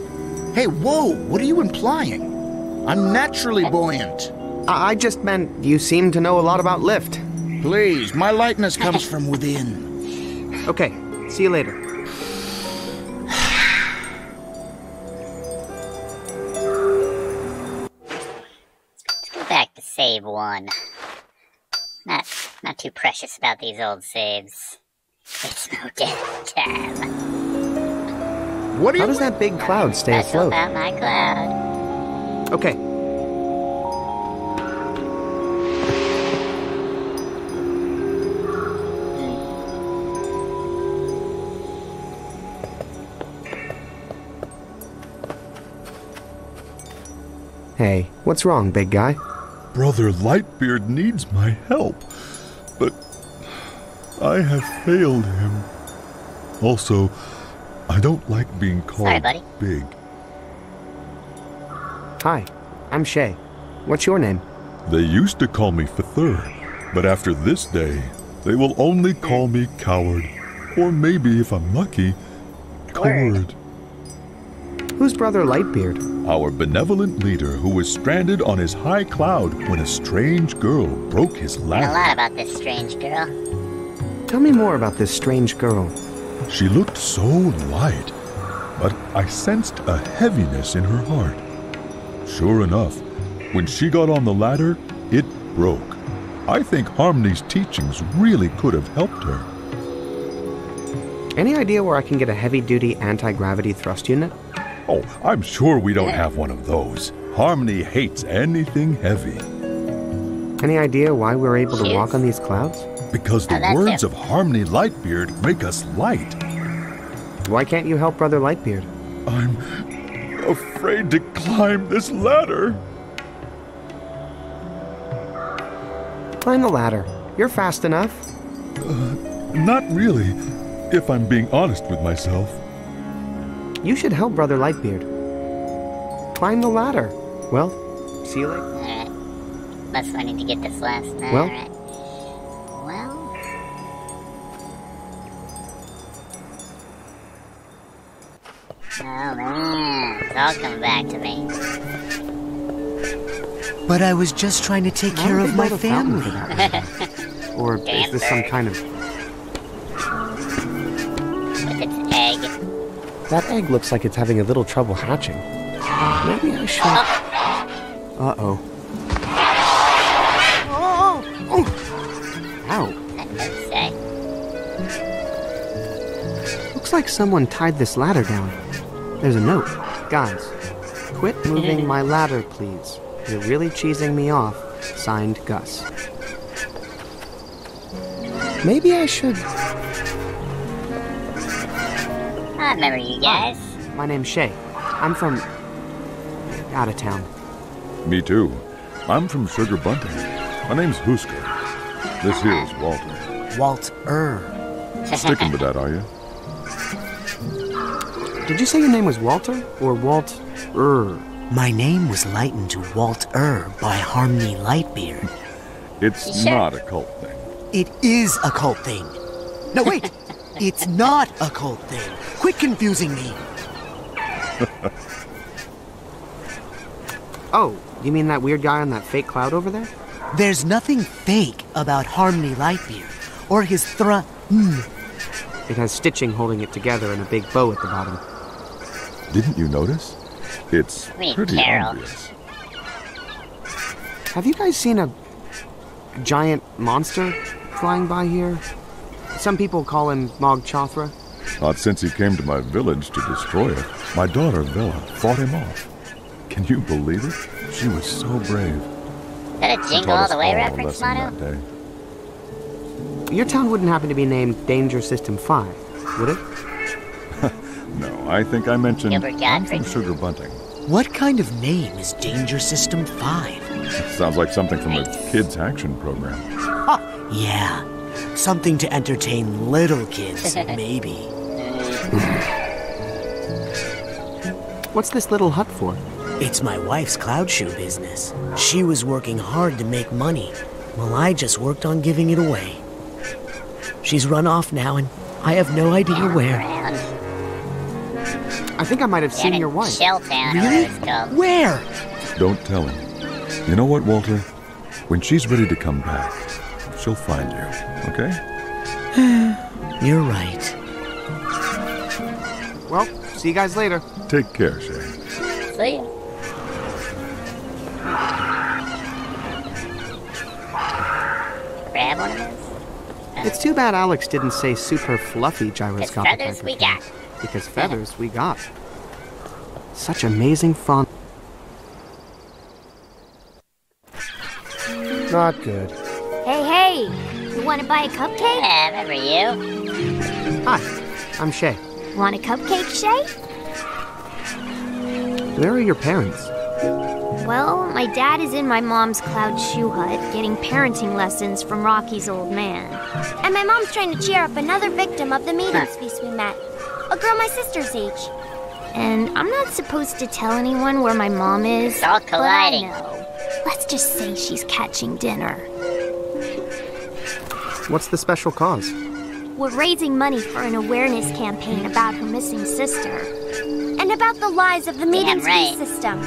Hey, whoa! What are you implying? I'm naturally buoyant. I, I just meant you seem to know a lot about lift. Please, my lightness comes from within. Okay, see you later. Save one. Not, not too precious about these old saves. It's no death time. What How does that big cloud stay Special afloat? about my cloud. Okay. Hey, what's wrong, big guy? Brother Lightbeard needs my help, but I have failed him. Also, I don't like being called Sorry, buddy. big. Hi, I'm Shay. What's your name? They used to call me Fathur, but after this day, they will only call me Coward, or maybe, if I'm lucky, Cord. Who's Brother Lightbeard? Our benevolent leader who was stranded on his high cloud when a strange girl broke his And a lot about this strange girl. Tell me more about this strange girl. She looked so light, but I sensed a heaviness in her heart. Sure enough, when she got on the ladder, it broke. I think Harmony's teachings really could have helped her. Any idea where I can get a heavy duty anti gravity thrust unit? Oh, I'm sure we don't have one of those. Harmony hates anything heavy. Any idea why we're able to walk on these clouds? Because the Oh, words it. of Harmony Lightbeard make us light. Why can't you help Brother Lightbeard? I'm afraid to climb this ladder. Climb the ladder. You're fast enough. Uh, Not really, if I'm being honest with myself. You should help Brother Lightbeard. Climb the ladder. Well, see you later. Alright. Unless I need to get this last. Well? Alright. Well. Oh man, it's all coming back to me. But I was just trying to take Why care of my build a fountain family. for that Or is this some kind of... With its egg. That egg looks like it's having a little trouble hatching. Maybe I should... Uh. Uh-oh. Oh! oh. Ow. Looks like someone tied this ladder down. There's a note. Guys, quit moving my ladder, please. You're really cheesing me off. Signed, Gus. Maybe I should... I remember you guys. My name's Shay. I'm from... out of town. Me too. I'm from Sugar Bunting. My name's Husker. This here is Walter. Walt Er. Sticking with that, are you? Did you say your name was Walter or Walt Er? My name was lightened to Walt Er by Harmony Lightbeard. It's Sure. not a cult thing. It is a cult thing. No, wait! it's not a cult thing. Quit confusing me. Oh, you mean that weird guy on that fake cloud over there? There's nothing fake about Harmony Lightbeard or his thra. Mm. It has stitching holding it together and a big bow at the bottom. Didn't you notice? It's Wait, pretty Carol. obvious. Have you guys seen a giant monster flying by here? Some people call him Mog Chothra. Not since he came to my village to destroy it. My daughter, Vella, fought him off. Can you believe it? She was so brave. Is that a Jingle All the Way all reference, lesson Mono? that day. Your town wouldn't happen to be named Danger System 5, would it? No, I think I mentioned Gilbert I'm Gottfried. from Sugar Bunting. What kind of name is Danger System 5? Sounds like something from a kids' action program. Yeah, something to entertain little kids, maybe. What's this little hut for? It's my wife's cloud shoe business. She was working hard to make money, while I just worked on giving it away. She's run off now, and I have no idea where. I think I might have Down seen your wife. Shelltown, or Really? whatever it's called. Where? Don't tell him. You know what, Walter? When she's ready to come back, she'll find you, okay? You're right. Well, see you guys later. Take care, Shay. See ya. Grab one of those. Oh. It's too bad Alex didn't say super fluffy Cause gyroscopic. feathers we got. Because feathers we got. Such amazing fun. Not good. Hey, hey! You want to buy a cupcake? Yeah, remember you? Hi, I'm Shay. Want a cupcake, Shay? Where are your parents? Well, my dad is in my mom's cloud shoe hut getting parenting lessons from Rocky's old man. And my mom's trying to cheer up another victim of the maidens feast we met. A girl my sister's age. And I'm not supposed to tell anyone where my mom is. It's all but I colliding. know. Let's just say she's catching dinner. What's the special cause? We're raising money for an awareness campaign about her missing sister. And about the lies of the Maidens right. System.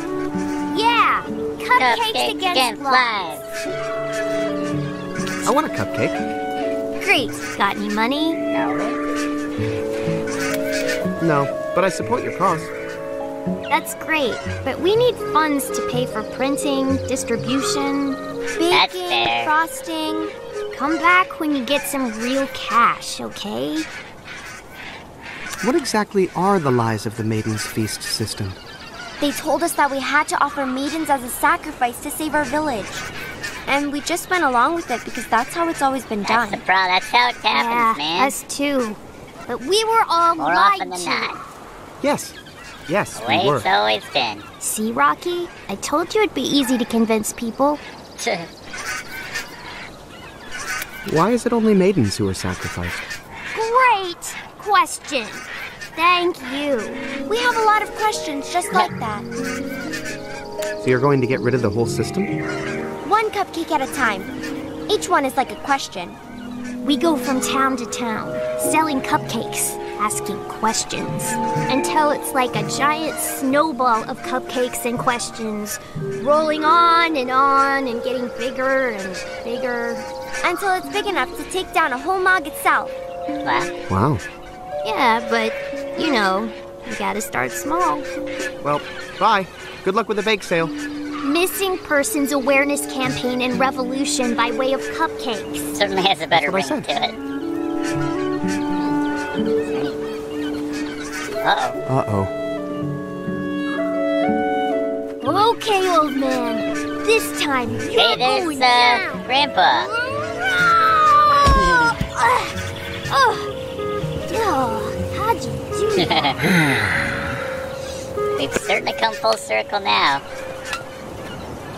Yeah! Cupcakes, Cupcakes against, against lies. I want a cupcake. Great. Got any money? No. No, but I support your cause. That's great. But we need funds to pay for printing, distribution, That's fair. frosting. Come back when you get some real cash, okay? What exactly are the lies of the Maiden's Feast system? They told us that we had to offer maidens as a sacrifice to save our village. And we just went along with it because that's how it's always been That's done. the pro. That's how it happens, yeah, man. us too. But we were all More lied often than to. not. Yes. Yes, The way we were. it's always been. See, Rocky? I told you it'd be easy to convince people. Why is it only maidens who are sacrificed? Great question. Thank you. We have a lot of questions just like that. So you're going to get rid of the whole system? One cupcake at a time. Each one is like a question. We go from town to town, selling cupcakes. asking questions. Until it's like a giant snowball of cupcakes and questions, rolling on and on and getting bigger and bigger. Until it's big enough to take down a whole mog itself. Wow. Yeah, but, you know, you gotta start small. Well, bye. Good luck with the bake sale. Missing Persons Awareness Campaign and Revolution by way of cupcakes. Certainly has a better ring That's to it. Uh-oh. Uh oh. Okay, old man. This time, you're Hey, there's, going uh, down. Grandpa. Oh, oh, how'd you do that? We've certainly come full circle now.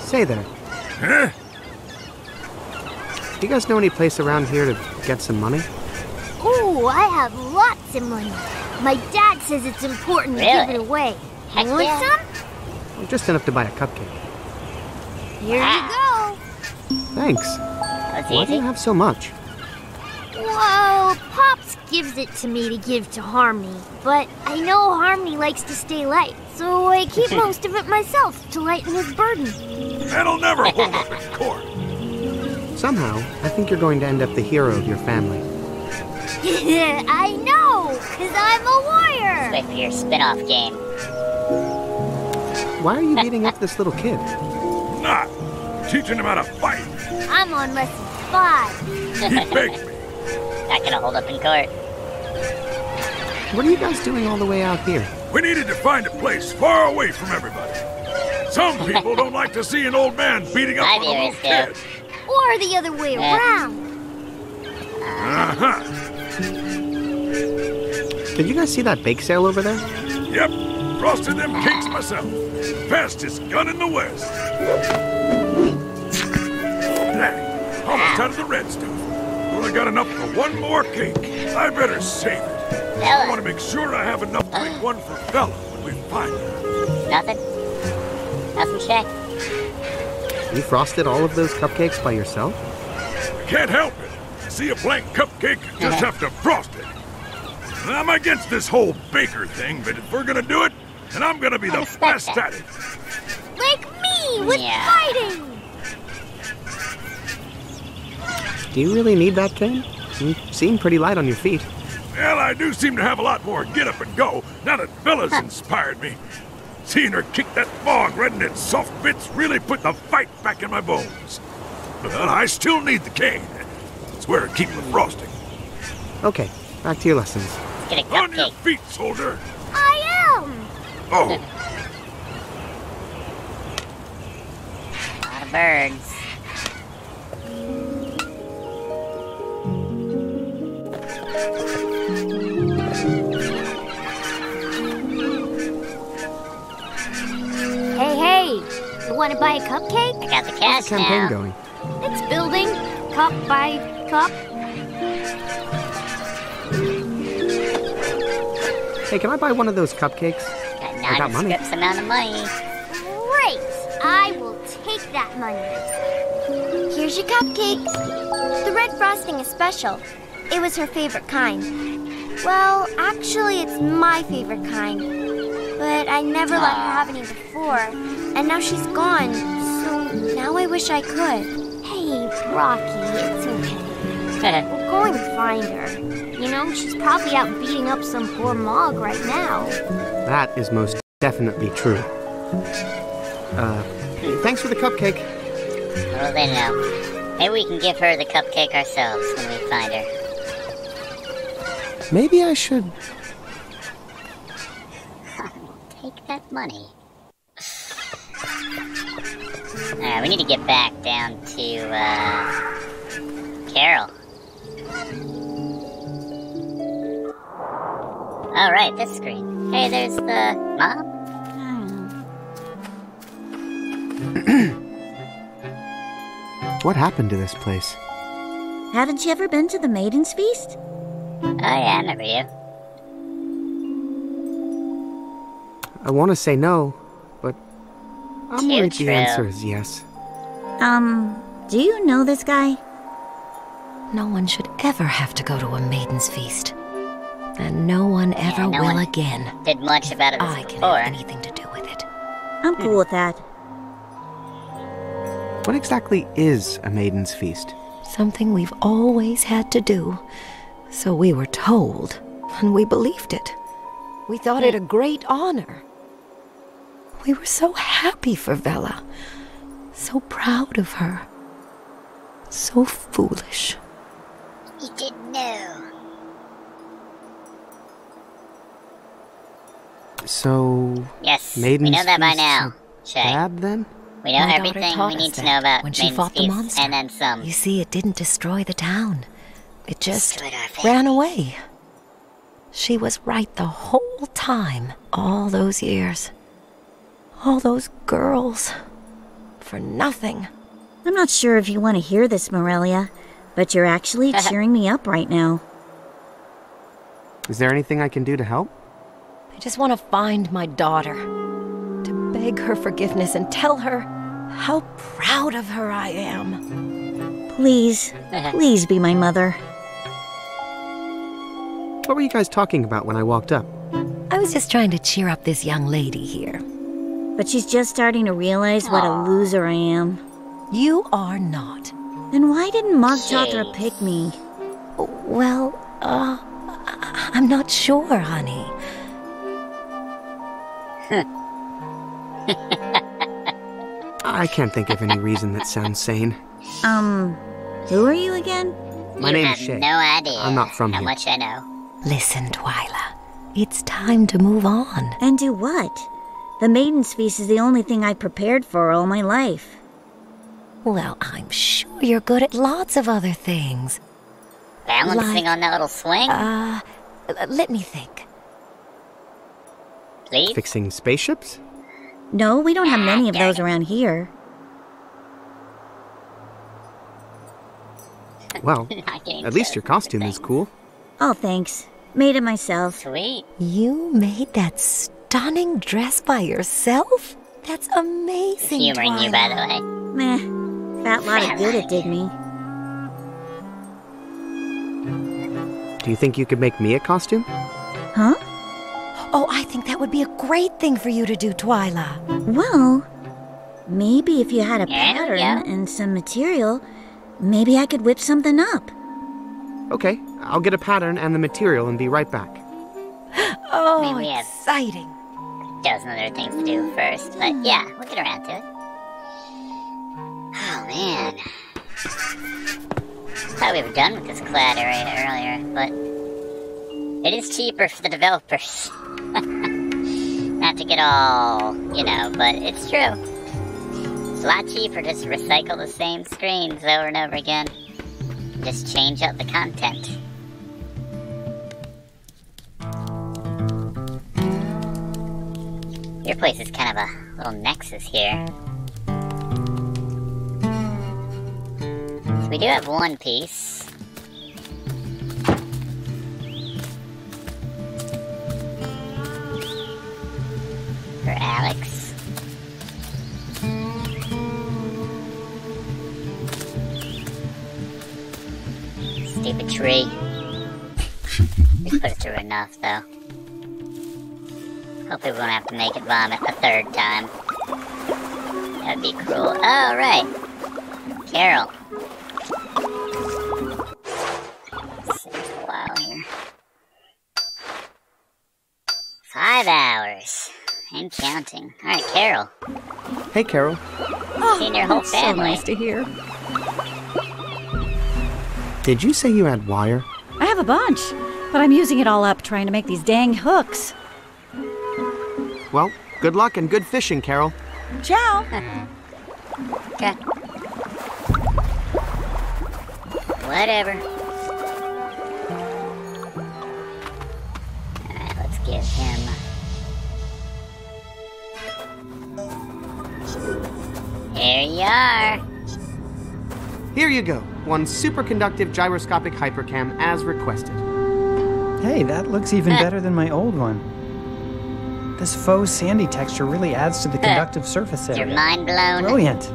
Say there. Do you guys know any place around here to get some money? Oh, I have lots of money. My dad says it's important to give it away. Heck you want yeah. some? Just enough to buy a cupcake. Here Ah. you go. Thanks. That's Why do you have so much? Go. Well, Pops gives it to me to give to Harmony, but I know Harmony likes to stay light, so I keep most of it myself to lighten his burden. That'll never hold up in court. Somehow, I think you're going to end up the hero of your family. I know, because I'm a warrior. Wait for your spin-off game. Why are you beating up this little kid? Not teaching him how to fight. I'm on lesson five. He begged me. Not gonna hold up in court. What are you guys doing all the way out here? We needed to find a place far away from everybody. Some people don't like to see an old man beating up My on a little viewers do. kid. Or the other way Yeah. around. Uh-huh. Did you guys see that bake sale over there? Yep. Frosted them cakes myself. Fastest gun in the West. Dang. Almost out of the red stuff. Only got enough for one more cake. I better save it. I want to make sure I have enough to make uh. one for Vella when we find her. Nothing? Nothing, Shay? You frosted all of those cupcakes by yourself? I can't help it. See a blank cupcake, you just uh-huh. have to frost it. I'm against this whole baker thing, but if we're gonna do it, then I'm gonna be the best at it. Like me with Yeah. fighting. Do you really need that cane? You seem pretty light on your feet. Well, I do seem to have a lot more get up and go now that Vella's inspired me. Seeing her kick that fog right in its soft bits really put the fight back in my bones. But I still need the cane. It's where I keep the frosting. Okay, back to your lessons. Get a On your feet, soldier. I am. Oh, A lot of birds. Hey, hey. You want to buy a cupcake? I got the How's cash the campaign now. going? It's building, cup by cup. Hey, can I buy one of those cupcakes? Got I got money. nondescript amount of money. Great. I will take that money. Here's your cupcake. The red frosting is special. It was her favorite kind. Well, actually, it's my favorite kind. But I never let her have any before. And now she's gone. So now I wish I could. Hey, Rocky, it's okay. We're going to find her. You know, she's probably out beating up some poor mog right now. That is most definitely true. Uh, thanks for the cupcake. What do they know? Maybe we can give her the cupcake ourselves when we find her. Maybe I should. Take that money. Alright, we need to get back down to, uh. Carol. Alright, this screen. Hey, there's the mom. What happened to this place? Haven't you ever been to the Maiden's Feast? Oh, yeah, I remember you. I want to say no, but I'm Too worried the true. answer is yes. Um, do you know this guy? No one should ever have to go to a maiden's feast. And no one ever no will one again. Did much about it I can before. have anything to do with it. I'm cool with that. What exactly is a maiden's feast? Something we've always had to do. So we were told, and we believed it. We thought it a great honor. We were so happy for Vella. So proud of her. So foolish. He didn't know. So. Yes, we Maiden's know that by now, Shay. Bad then? We know My everything we need to know about when she Maiden's fought the monster. and then some. You see, it didn't destroy the town. It just Destroyed our family. ran away. She was right the whole time, all those years. All those girls. For nothing. I'm not sure if you want to hear this, Morelia, but you're actually cheering me up right now. Is there anything I can do to help? I just want to find my daughter. To beg her forgiveness and tell her how proud of her I am. Please, please be my mother. What were you guys talking about when I walked up? I was just trying to cheer up this young lady here. But she's just starting to realize what a loser I am. You are not. Then why didn't Mog Chothra pick me? Well, uh, I- I'm not sure, honey. I can't think of any reason that sounds sane. Um, who are you again? My you name have is Shay. no idea I'm not from how here. much I know. Listen, Twyla. It's time to move on. And do what? The Maiden's Feast is the only thing I prepared for all my life. Well, I'm sure you're good at lots of other things. Balancing Like, on that little swing, Uh, let me think. please. Fixing spaceships? No, we don't have many of those around here. Well, at least your costume is cool. Oh, thanks. Made it myself. Sweet. You made that stunning dress by yourself? That's amazing. Humoring you, by the way. Meh. Fat lot of good it did me. Do you think you could make me a costume? Huh? Oh, I think that would be a great thing for you to do, Twyla. Well, maybe if you had a Yeah, pattern yeah. and some material, maybe I could whip something up. Okay, I'll get a pattern and the material and be right back. Oh, Maybe we have- exciting. A dozen other things to do first, but hmm. yeah, we'll get around to it. Oh man. Thought we were done with this clad area earlier, but it is cheaper for the developers. Not to get all, you know, but it's true. It's a lot cheaper just to recycle the same screens over and over again. Just change up the content. Your place is kind of a little nexus here. So we do have one piece. For Alex. Stupid tree. We put it through enough, though. Hopefully we won't have to make it vomit a third time. That'd be cruel. Oh, right. Carol. Save a while here. Five hours. And counting. Alright, Carol. Hey, Carol. Seen your whole Oh, That's so nice to hear. Did you say you had wire? I have a bunch, but I'm using it all up trying to make these dang hooks. Well, good luck and good fishing, Carol. Ciao. Okay. Whatever. Alright, let's give him. Here you are. Here you go. One superconductive gyroscopic hypercam as requested. Hey, that looks even better than my old one. This faux sandy texture really adds to the conductive surface Is your area. mind blown? Brilliant.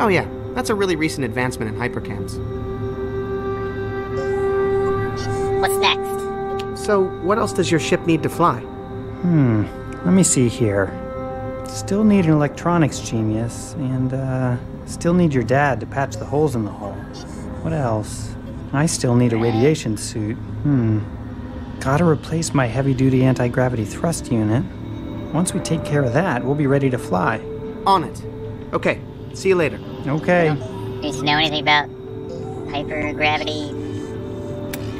Oh, yeah. That's a really recent advancement in hypercams. What's next? So, what else does your ship need to fly? Hmm, let me see here. Still need an electronics genius, and, uh, still need your dad to patch the holes in the hull. What else? I still need a radiation suit. Hmm. Gotta replace my heavy duty anti gravity thrust unit. Once we take care of that, we'll be ready to fly. On it. Okay, see you later. Okay. Need to know anything about hypergravity?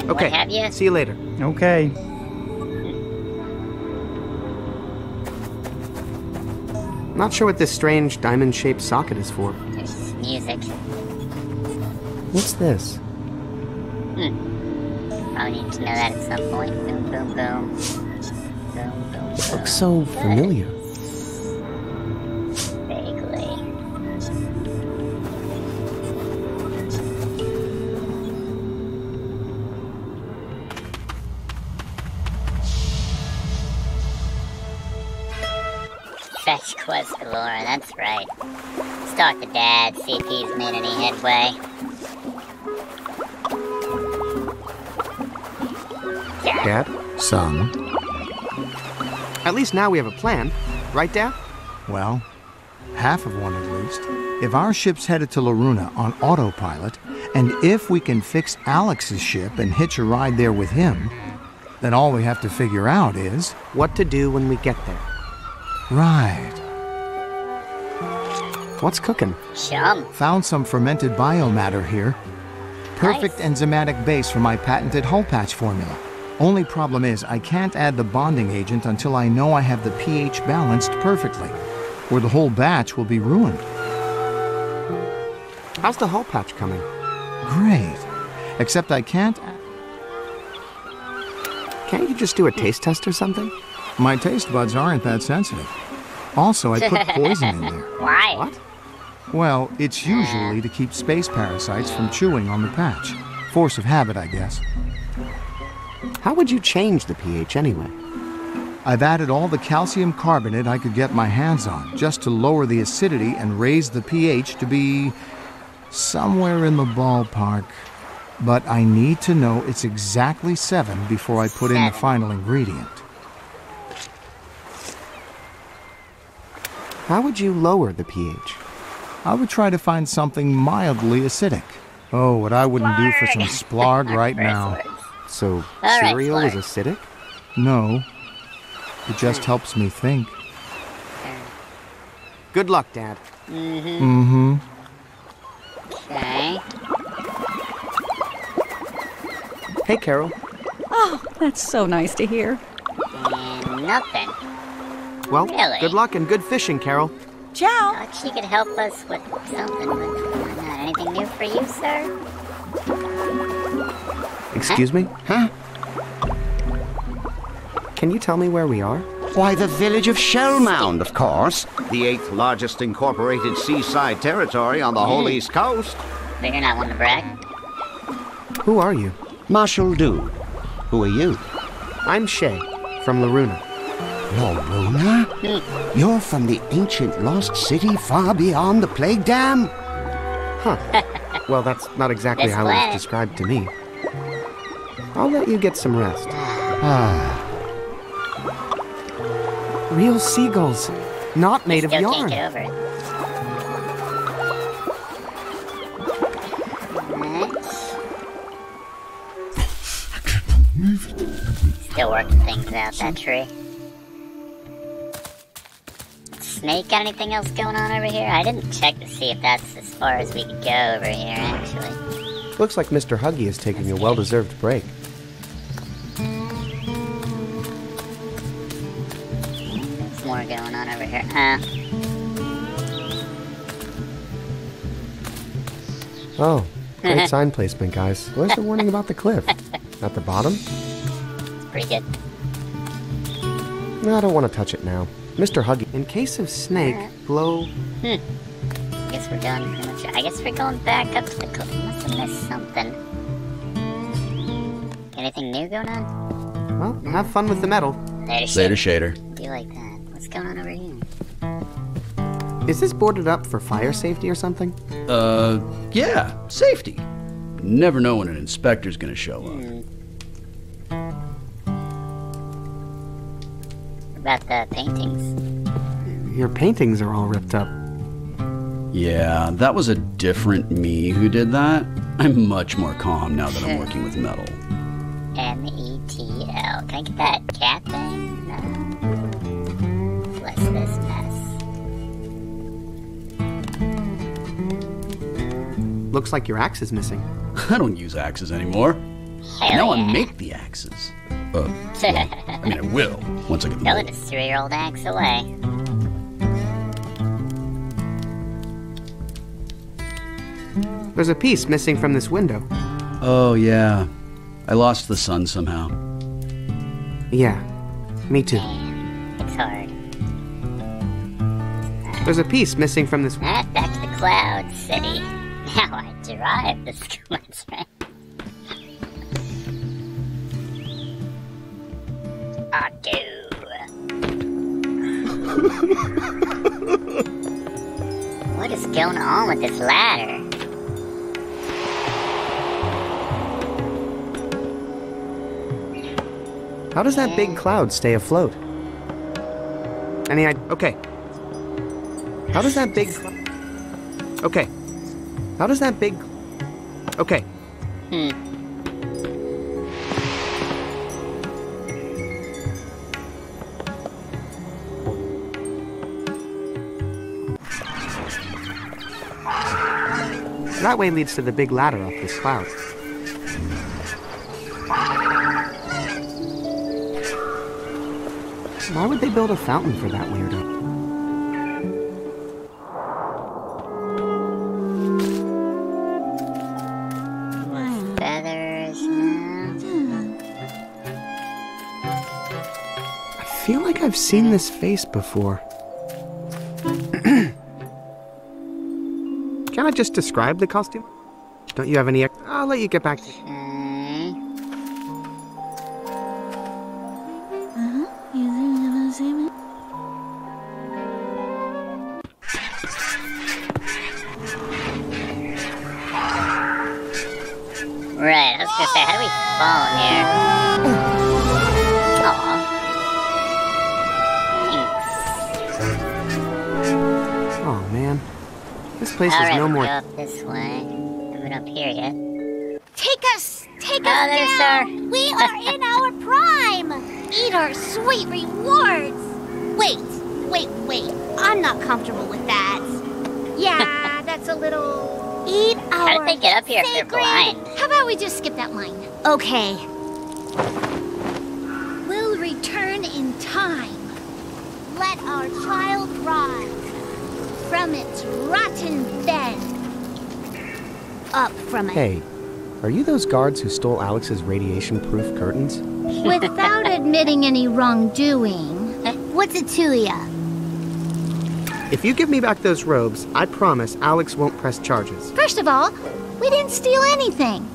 Okay, What have you? see you later. Okay. Not sure what this strange diamond shaped socket is for. Music. What's this? Hmm. Probably need to know that at some point. Boom, boom, boom. Boom, boom, boom. Looks so familiar. Vaguely. Fetch quest galore, that's right. Let's talk to Dad, see if he's made any headway. Dad? Son? At least now we have a plan. Right, Dad? Well, half of one at least. If our ship's headed to Loruna on autopilot, and if we can fix Alex's ship and hitch a ride there with him, then all we have to figure out is. What to do when we get there. Right. What's cooking? Chum. Found some fermented biomatter here. Perfect enzymatic base for my patented hull patch formula. Only problem is, I can't add the bonding agent until I know I have the pH balanced perfectly, or the whole batch will be ruined. How's the hull patch coming? Great. Except I can't. Can't you just do a taste test or something? My taste buds aren't that sensitive. Also, I put poison in there. Why? What? Well, it's usually to keep space parasites from chewing on the patch. Force of habit, I guess. How would you change the pH anyway? I've added all the calcium carbonate I could get my hands on just to lower the acidity and raise the pH to be somewhere in the ballpark. But I need to know it's exactly 7 before I put in the final ingredient. How would you lower the pH? I would try to find something mildly acidic. Oh, what I wouldn't do for some splarg right now. So, All right, cereal is acidic? No. It just helps me think. Good luck, Dad. Mm-hmm. Mm-hmm. Okay. Hey, Carol. Oh, that's so nice to hear. And nothing. Well, Really? good luck and good fishing, Carol. Ciao. Thought she could help us with something, but not? Anything new for you, sir? Excuse me? Huh? Can you tell me where we are? Why, the village of Shellmound, of course. The eighth largest incorporated seaside territory on the whole Mm. East Coast. But you're not one to brag. Who are you? Marshall Dew. Who are you? I'm Shay, from Loruna. Loruna? Hmm. You're from the ancient lost city far beyond the plague dam? Huh. well, that's not exactly how it was described to me. I'll let you get some rest. Ah, Real seagulls, not made of yarn. can't get over it. Still working things out, that tree. Snake, got anything else going on over here? I didn't check to see if that's as far as we could go over here, actually. Looks like Mr. Huggy is taking a well deserved break. There's more going on over here. Uh, Oh, great sign placement, guys. Where's the warning about the cliff? At the bottom? It's pretty good. I don't want to touch it now. Mr. Huggy, in case of snake, blow. Hmm. I Guess we're going. I guess we're going back up to the cliff. Must have missed something. Anything new going on? Well, have fun with the metal. Later, Later, Shader. Shader. Do you like that? What's going on over here? Is this boarded up for fire safety or something? Uh, yeah, safety. Never know when an inspector's gonna show up. Hmm. About the paintings? Your paintings are all ripped up. Yeah, that was a different me who did that. I'm much more calm now that I'm working with metal. M E T L. Can I get that cat thing? No. Bless this mess. Looks like your axe is missing. I don't use axes anymore. Hell now yeah. I make the axes. Uh, well, I mean, I will once I get the Dylan just threw your old axe away. There's a piece missing from this window. Oh, yeah. I lost the sun somehow. Yeah, me too. It's hard. There's a piece missing from this. Ah, back to the Cloud City. Now I derive the sequence, what is going on with this ladder? How does that big cloud stay afloat? Any idea? Okay. How does that big. Okay. How does that big. Okay. Hmm. That way leads to the big ladder up this cloud. Why would they build a fountain for that weirdo? Feathers. I feel like I've seen this face before. Just describe the costume? Don't you have any? I'll let you get back to. Right, Okay. We'll return in time. Let our child rise from its rotten bed. Up from it. Hey, are you those guards who stole Alex's radiation-proof curtains? Without admitting any wrongdoing. What's it to ya? If you give me back those robes, I promise Alex won't press charges. First of all, we didn't steal anything.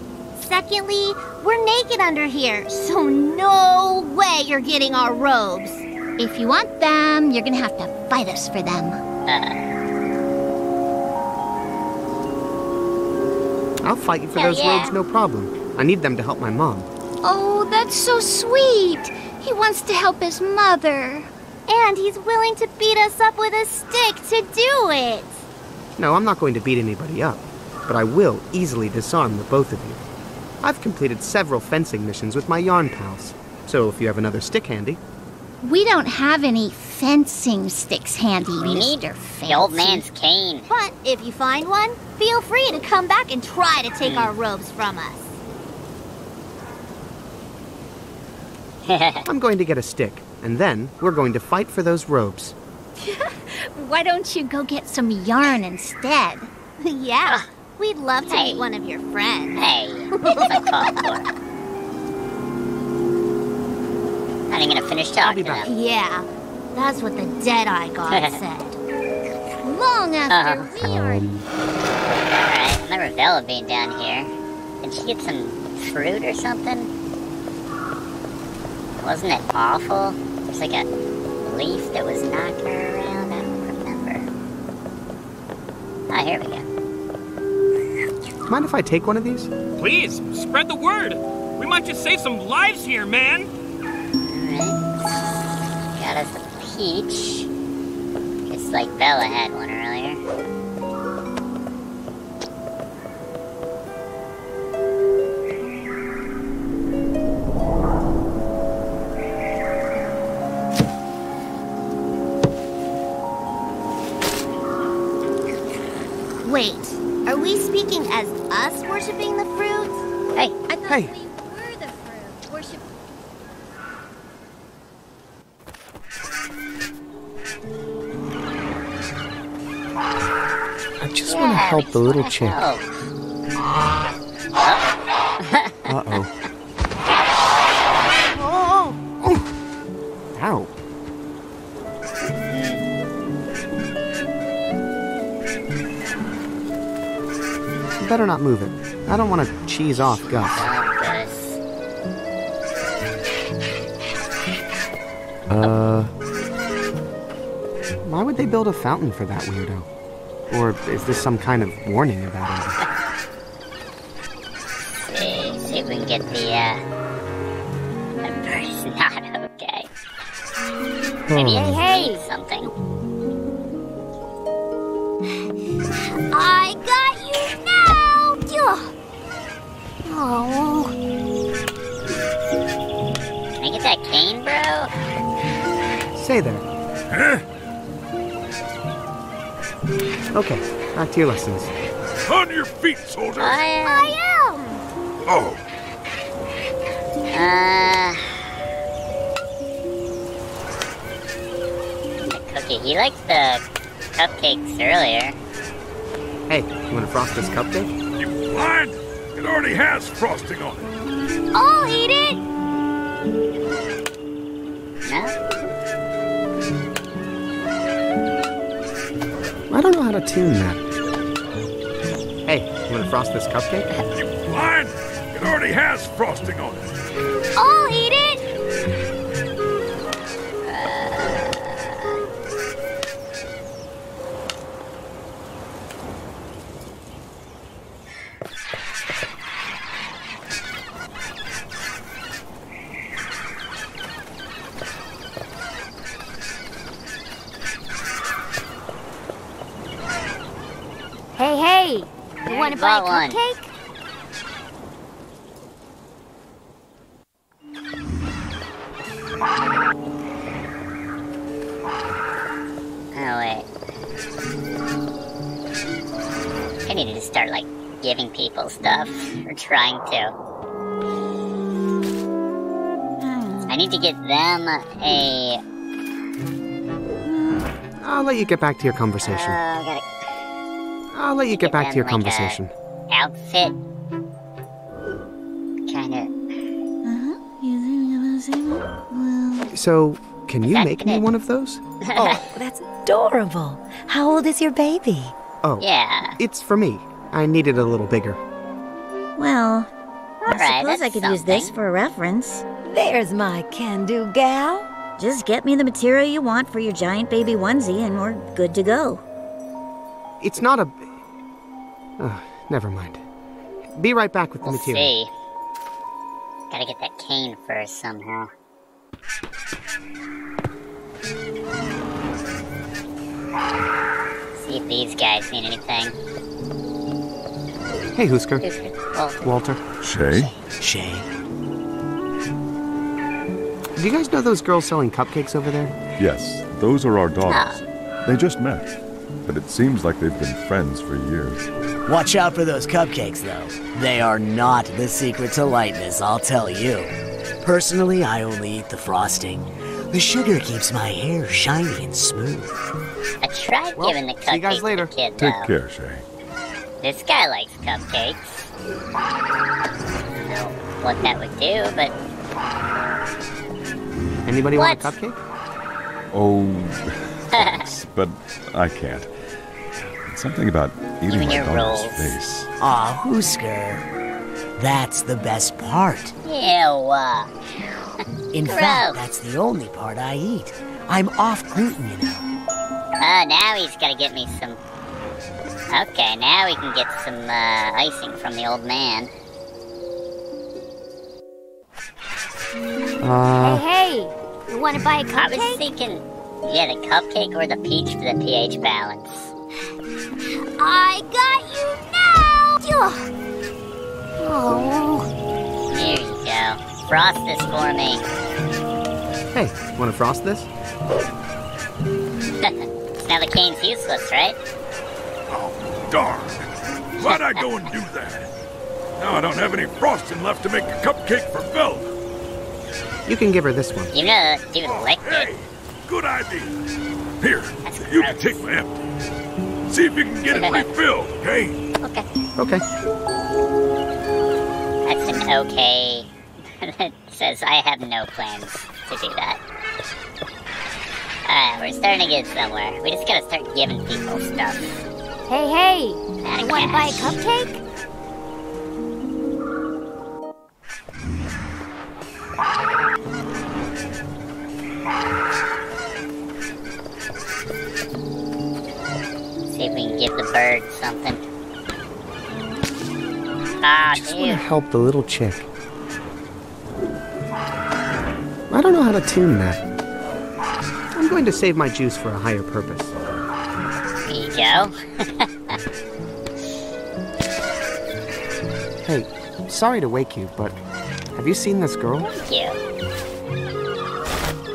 Secondly, we're naked under here, so no way you're getting our robes. If you want them, you're gonna have to fight us for them. Uh. I'll fight you for Hell those yeah. robes, no problem. I need them to help my mom. Oh, that's so sweet. He wants to help his mother. And he's willing to beat us up with a stick to do it. No, I'm not going to beat anybody up, but I will easily disarm the both of you. I've completed several fencing missions with my yarn pals, so if you have another stick handy, We don't have any fencing sticks handy, We need Mr. the old man's cane. But if you find one, feel free to come back and try to take hmm. our robes from us. I'm going to get a stick, and then we're going to fight for those robes. Why don't you go get some yarn instead? yeah, we'd love to Hey. meet one of your friends. Hey, it's uncalled for. How are gonna finish talking to them? Yeah, that's what the Deadeye God said. Long after Uh-huh. we are Alright, I remember Vella being down here. Did she get some fruit or something? Wasn't it awful? There's like a leaf that was knocking her around. I don't remember. Ah, here we go. Mind if I take one of these? Please, spread the word. We might just save some lives here, man. Alright. Got us a peach. It's like Vella had one earlier. Wait, are we speaking as us worshipping the fruit? Hey, I thought Hey. we were the fruit. Worship. I just want to help the little chick. Oh. Better not move it. I don't want to cheese off Gus. Uh. Why would they build a fountain for that weirdo? Or is this some kind of warning about him? See, see if we can get the, uh... The bird's not okay. Maybe Hey, hey. hey. Oh. Can I get that cane, bro? Say there. Okay, back to your lessons. On your feet, soldier! I am. I am! Oh, Uh... The cookie. He liked the cupcakes earlier. Hey, you want to frost this cupcake? you blind? It already has frosting on it. I'll eat it! No? I don't know how to tune that. Hey, you want to frost this cupcake? You blind? It already has frosting on it. I'll eat it! Want to buy a one. cupcake? Oh, wait. I need to start, like, giving people stuff. Or trying to. I need to get them a... I'll let you get back to your conversation. Uh, gotta I'll let you get back to your them, like, a- conversation. outfit. Kinda... Mm-hmm. So, can you make me one of those? Oh, that's adorable. How old is your baby? Oh, Yeah. it's for me. I need it a little bigger. Well, I Alright, suppose I that's could use this for a reference. There's my can-do gal. Just get me the material you want for your giant baby onesie and we're good to go. It's not a. Oh, never mind. Be right back with the We'll material. see. Gotta get that cane first somehow. See if these guys need anything. Hey, Husker. Husker. Walter. Shay? Shay. Do you guys know those girls selling cupcakes over there? Yes, those are our daughters. Ah. They just met, but it seems like they've been friends for years. Watch out for those cupcakes, though. They are not the secret to lightness, I'll tell you. Personally, I only eat the frosting. The sugar keeps my hair shiny and smooth. I tried giving the cupcakes see you guys later. to the kid, Take care, Shay. This guy likes cupcakes. I don't know what that would do, but Anybody want a cupcake? Oh, thanks, but I can't. Something about eating and my daughter's rolls. face. Aw, Hoosker. That's the best part. ew. Uh, In Gross. fact, that's the only part I eat. I'm off gluten, you know. oh, now he's gotta get me some. Okay, now we can get some uh, icing from the old man. Uh, hey, hey! You want to buy a cupcake? I was thinking Yeah, the cupcake or the peach for the pH balance? I got you now! Oh. Here you go. Frost this for me. Hey, wanna frost this? now the cane's useless, right? Oh, darn. Why'd I go and do that? Now I don't have any frosting left to make a cupcake for Velda. You can give her this one. You know, dude, liquid. Oh, hey, good idea. Here, you can take my empty. See if you can get it refilled, okay? Okay. Okay. That's an okay. it says I have no plans to do that. Alright, we're starting to get somewhere. We just gotta start giving people stuff. Hey, hey! Out You wanna buy a cash. cupcake? We can give the bird something. Ah, Just want to help the little chick. I don't know how to tune that. I'm going to save my juice for a higher purpose. Here you go. Hey, sorry to wake you, but have you seen this girl? Thank you.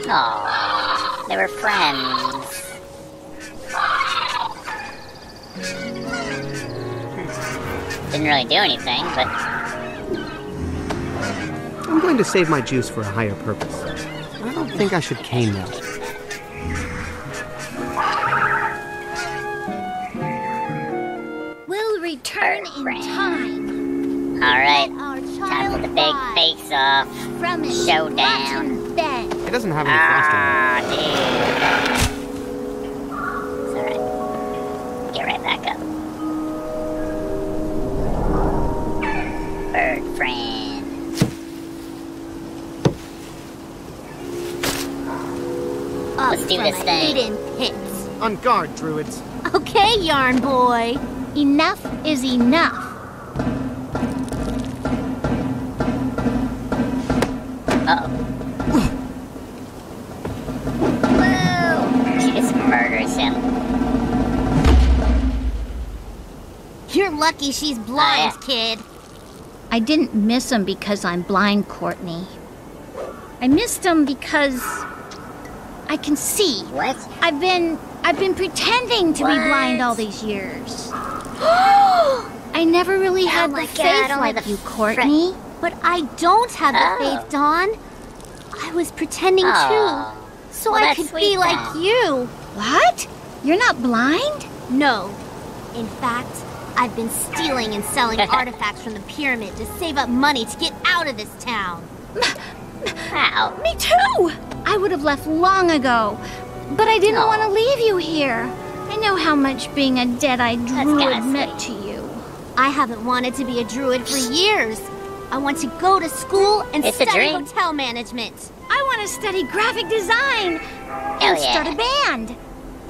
Aww, they were friends. Didn't really do anything, but I'm going to save my juice for a higher purpose. I don't think I should cane them. We'll return in time. alright. Time for the big face off. from Showdown. rotten. It doesn't have any frosting. Ah, dude. It's alright. Get right back up. Bird friend. Up Let's do this thing. hidden pits. On guard, druids. Okay, Yarn Boy. Enough is enough. Uh oh. Whoa! She just murders him. You're lucky she's blind, kid. I didn't miss him because I'm blind, Courtney. I missed him because I can see. What? I've been I've been pretending to be blind all these years. I never really had Oh the faith like the you, Courtney. But I don't have the Oh. faith, Dawn. I was pretending Oh. too, so Well, I could sweet be like you. What? You're not blind? No. In fact, I've been stealing and selling artifacts from the pyramid to save up money to get out of this town. Me too! I would have left long ago, but I didn't Aw. want to leave you here. I know how much being a dead-eyed druid meant to you. I haven't wanted to be a druid for years. I want to go to school and It's study hotel management. I want to study graphic design Hell and start yeah. a band.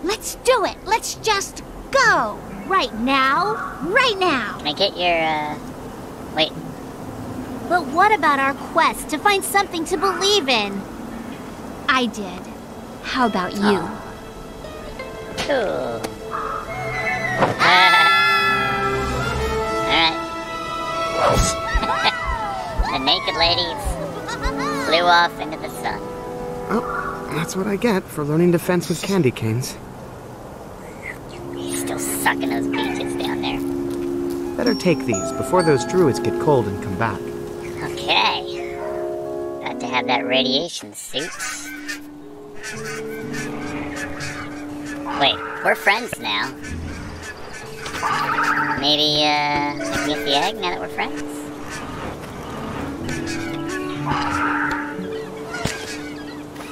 Let's do it. Let's just go. Right now. Right now. Can I get your, uh. Wait. But what about our quest to find something to believe in? I did. How about you? Cool. Alright. the naked ladies flew off into the sun. Oh, that's what I get for learning defense with candy canes. He's still sucking those peaches down there. Better take these before those druids get cold and come back. Okay. Got to have that radiation suit. Wait, we're friends now. Maybe, uh, I can get the egg now that we're friends?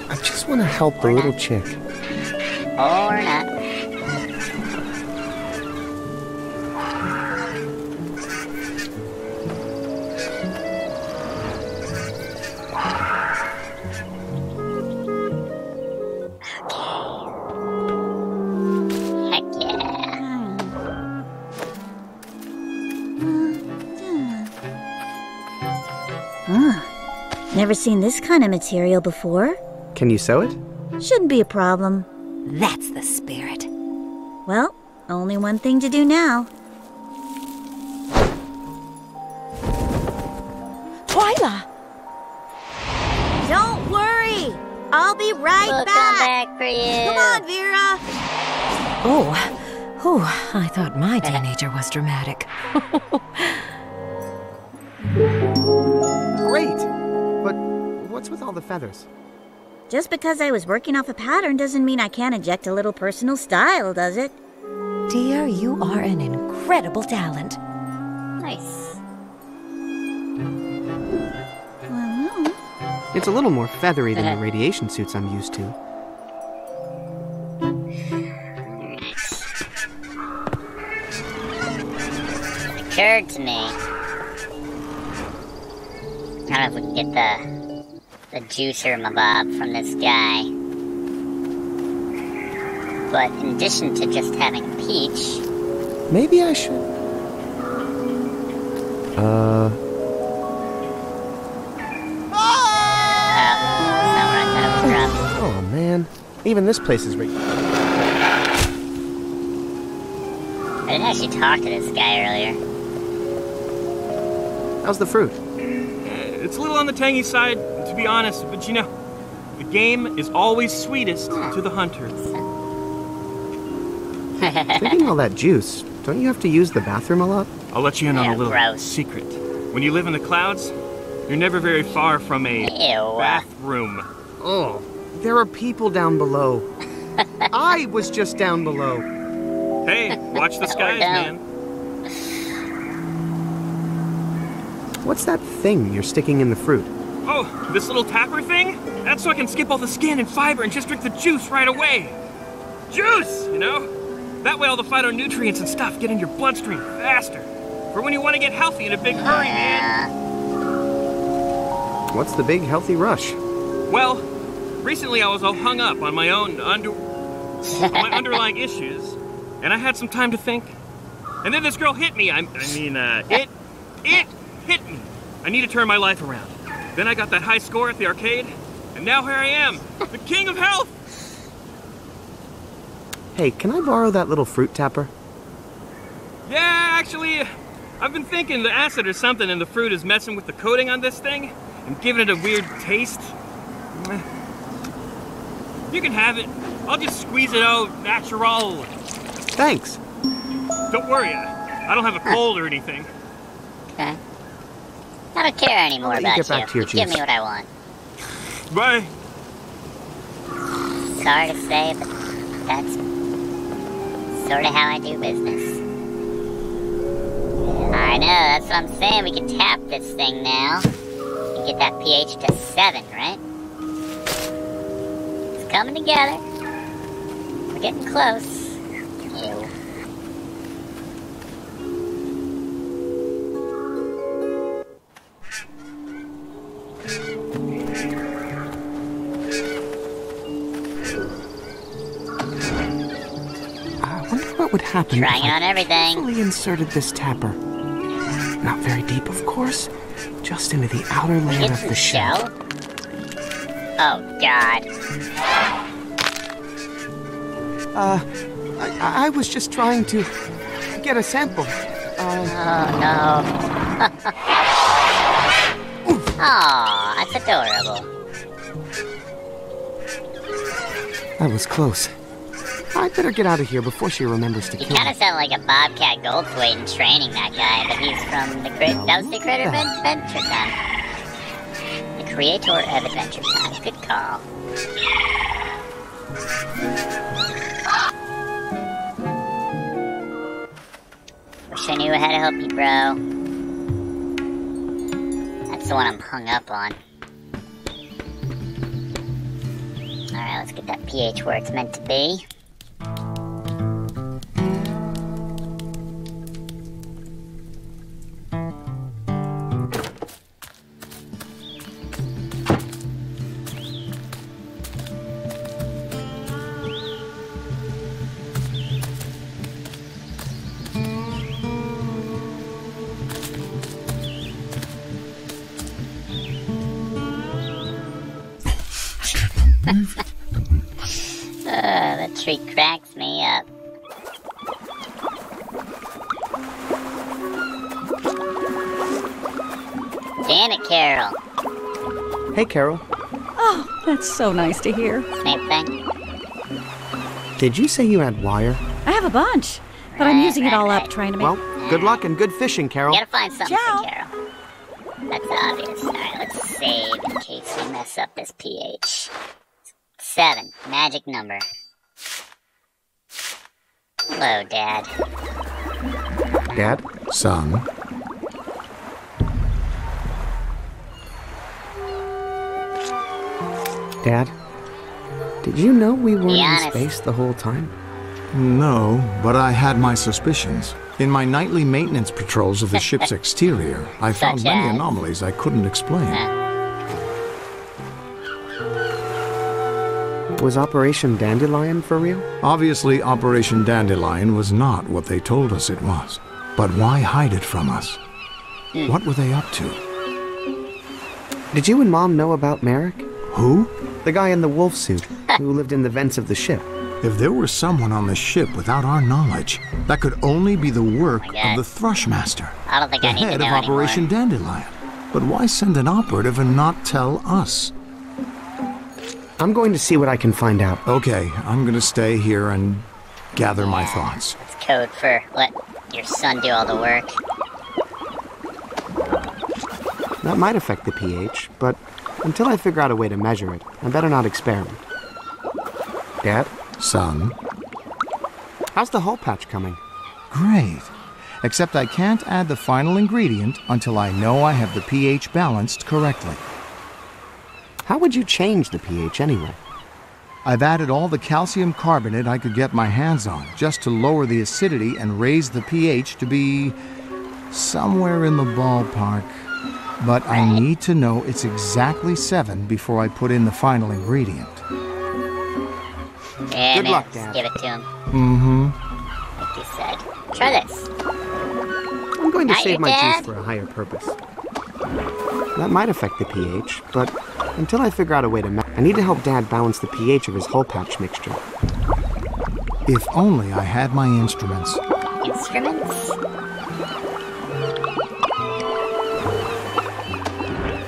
I just want to help the little chick. Or not. Never seen this kind of material before. Can you sew it? Shouldn't be a problem. That's the spirit. Well, only one thing to do now. Twyla! Don't worry! I'll be right We'll back! come back for you. Come on, Vera! Oh, oh, I thought my teenager was dramatic. all the feathers? Just because I was working off a pattern doesn't mean I can't inject a little personal style, does it? Dear, you are an incredible talent. Nice. It's a little more feathery than the radiation suits I'm used to. occurred to me. I don't know if we get the the juicer mabob from this guy. But in addition to just having peach, Maybe I should. Uh. Oh man, even this place is right. I didn't actually talk to this guy earlier. How's the fruit? It's a little on the tangy side, to be honest, but you know, the game is always sweetest to the hunter. Drinking all that juice, don't you have to use the bathroom a lot? I'll let you in on Yeah, a little gross. secret. When you live in the clouds, you're never very far from a Ew. bathroom. Oh, there are people down below. I was just down below. Hey, watch the oh, skies, man. What's that thing you're sticking in the fruit? Oh, this little tapper thing? That's so I can skip all the skin and fiber and just drink the juice right away. Juice, you know? That way all the phytonutrients and stuff get in your bloodstream faster. For when you want to get healthy in a big hurry, man. What's the big healthy rush? Well, recently I was all hung up on my own under my underlying issues, and I had some time to think. And then this girl hit me. I, I mean, uh, it, it hit me. I need to turn my life around. Then I got that high score at the arcade, and now here I am, the king of health. Hey, can I borrow that little fruit tapper? Yeah, actually, I've been thinking the acid or something in the fruit is messing with the coating on this thing and giving it a weird taste. You can have it. I'll just squeeze it out natural. Thanks. Don't worry, I I don't have a cold or anything. Okay. I don't care anymore I'll let you about get back to your you give me what I want. Bye. Sorry to say, but that's sort of how I do business. I know, that's what I'm saying. We can tap this thing now and get that pH to 7, right? It's coming together. We're getting close. What would happen Trying if on everything. fully inserted this tapper. Not very deep, of course. Just into the outer layer Get of the shell. shell? Oh, God. Uh, I, I was just trying to get a sample. Uh, Oh, no. Aw, that's adorable. that was close. I'd better get out of here before she remembers to You kill kind of sound like a Bobcat Goldthwait in training that guy, but he's from the crit- that was the creator of Adventure Time. The creator of Adventure Time. Good call. Wish I knew how to help you, bro. That's the one I'm hung up on. Alright, let's get that pH where it's meant to be. Carol. Oh, that's so nice to hear. Same thing. Did you say you had wire? I have a bunch, but I'm using it all up trying to make. Well, good luck and good fishing, Carol. Gotta find something for Carol. That's obvious. Alright, let's save in case we mess up this pH. Seven, magic number. Hello, Dad. Dad? Son, Dad? Did you know we weren't in space the whole time? no, but I had my suspicions. In my nightly maintenance patrols of the ship's exterior, I found many anomalies I couldn't explain. Was Operation Dandelion for real? Obviously, Operation Dandelion was not what they told us it was. But why hide it from us? What were they up to? Did you and Mom know about Marek? Who? The guy in the wolf suit who lived in the vents of the ship. If there were someone on the ship without our knowledge, that could only be the work oh, of the Thrushmaster, I don't think the I need to head know of Operation Dandelion. But why send an operative and not tell us? I'm going to see what I can find out. Okay, I'm gonna stay here and gather my thoughts. It's code for let your son do all the work. That might affect the pH, but until I figure out a way to measure it, I better not experiment. Dad? Son? How's the hole patch coming? Great. Except I can't add the final ingredient until I know I have the pH balanced correctly. How would you change the pH anyway? I've added all the calcium carbonate I could get my hands on just to lower the acidity and raise the pH to be somewhere in the ballpark. But I need to know it's exactly 7 before I put in the final ingredient. Yeah, Good man, luck, Dad. Give it to him, Mm-hmm. like you said. Try this. I'm going to Not save my dad? juice for a higher purpose. That might affect the pH, but until I figure out a way to me- I need to help Dad balance the pH of his hole patch mixture. If only I had my instruments. Instruments?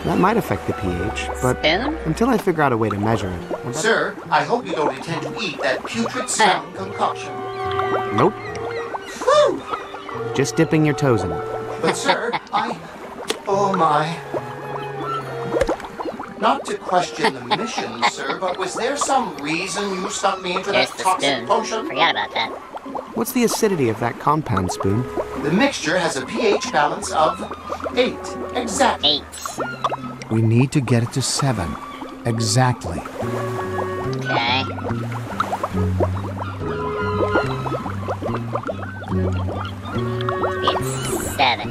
That might affect the pH, but Spoon? until I figure out a way to measure it. I bet- Sir, I hope you don't intend to eat that putrid sound concoction. Nope. Just dipping your toes in it. But, sir, I. Oh, my. Not to question the mission, sir, but was there some reason you stuck me into There's that toxic spoon. potion? Forgot about that. What's the acidity of that compound, Spoon? The mixture has a pH balance of 8. Exactly. Eight. We need to get it to 7. Exactly. Okay. It's seven.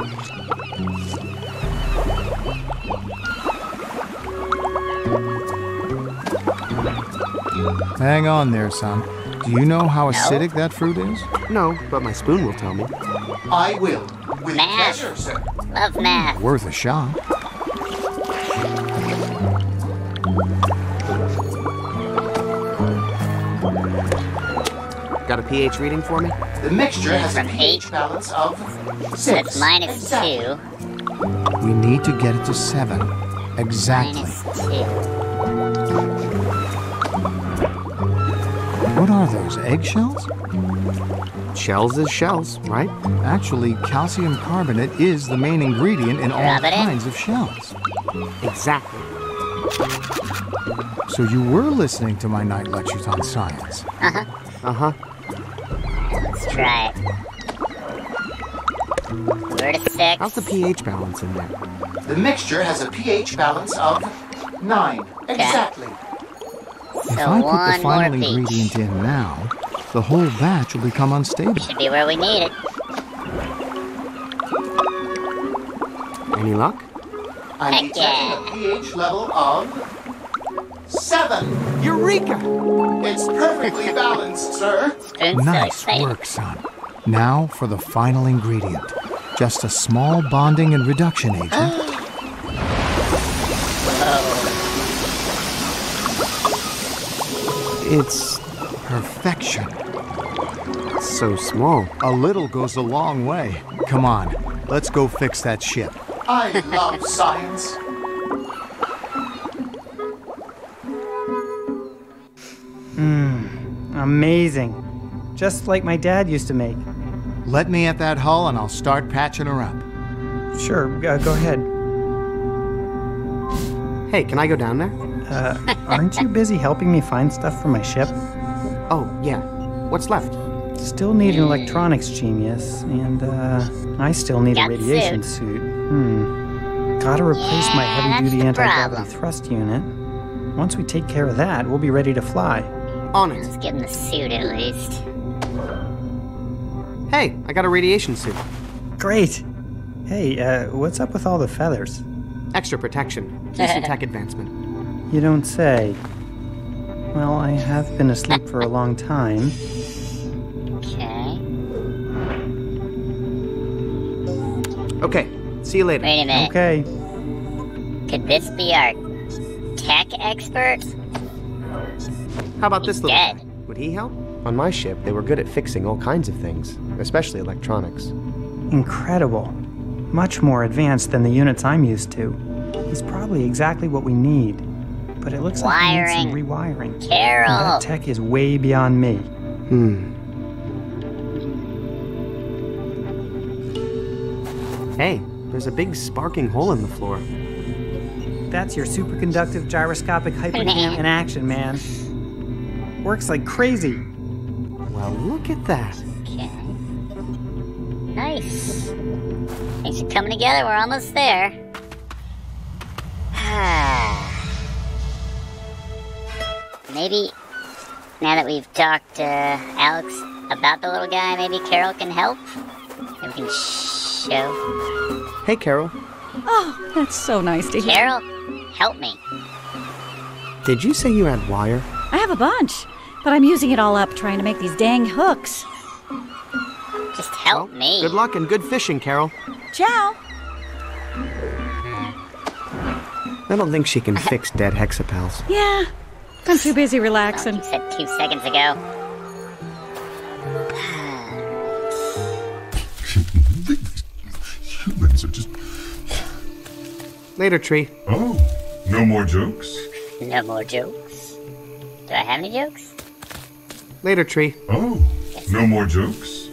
Hang on there, son. Do you know how acidic that fruit is? No, but my spoon will tell me. I will. With Math. pleasure, sir. Love math. Worth a shot. Got a pH reading for me? The mixture has a From pH eight. balance of 6. it's minus exactly. two. We need to get it to 7. Exactly. Minus two. What are those, eggshells? Shells is shells, right? Actually, calcium carbonate is the main ingredient in all Rub kinds of shells. Exactly. So you were listening to my night lectures on science. Uh-huh. Uh huh. Let's try it. We're to six. How's the pH balance in there? The mixture has a pH balance of 9. Exactly. If So I put the final ingredient in now, the whole batch will become unstable. Should be where we need it. Any luck? I'm Heck yeah. a pH level of 7. Eureka! It's perfectly balanced, sir. Spoon's so Nice excited. work, son. Now for the final ingredient. Just a small bonding and reduction agent. It's Perfection. So small. A little goes a long way. Come on, let's go fix that ship. I love science. Mmm, amazing. Just like my dad used to make. Let me at that hull and I'll start patching her up. Sure, uh, go ahead. Hey, can I go down there? Uh, aren't you busy helping me find stuff for my ship? Oh, yeah. What's left? Still need an electronics genius, and uh, I still need Got a radiation suit. suit. Hmm. Gotta replace my heavy duty anti gravity thrust unit. Once we take care of that, we'll be ready to fly. On it. Let's give him the suit at least. Hey, I got a radiation suit. Great! Hey, uh, what's up with all the feathers? Extra protection. Decent tech advancement. You don't say. Well, I have been asleep for a long time. Okay. Okay, see you later. Wait a minute. Okay. Could this be our tech expert? How about this little dead. guy? Would he help? On my ship, they were good at fixing all kinds of things, especially electronics. Incredible. Much more advanced than the units I'm used to. He's probably exactly what we need. But it looks like he needs some rewiring. Carol. And that tech is way beyond me. Hmm. Hey, there's a big sparking hole in the floor. That's your superconductive gyroscopic hypercam in action, man. Works like crazy. Well, look at that. Okay. Nice. Things are coming together. We're almost there. maybe now that we've talked to Alex about the little guy, maybe Carol can help. Maybe we can show. Hey, Carol. Oh, that's so nice to hear. Carol, help me. Did you say you had wire? I have a bunch, but I'm using it all up trying to make these dang hooks. Just help me. Good luck and good fishing, Carol. Ciao. I don't think she can fix dead hexipals. Yeah, I'm too busy relaxing. You said two seconds ago. Humans are just. Later, Tree. Oh, no more jokes? No more jokes. Do I have any jokes? Later, Tree. Oh, no more jokes?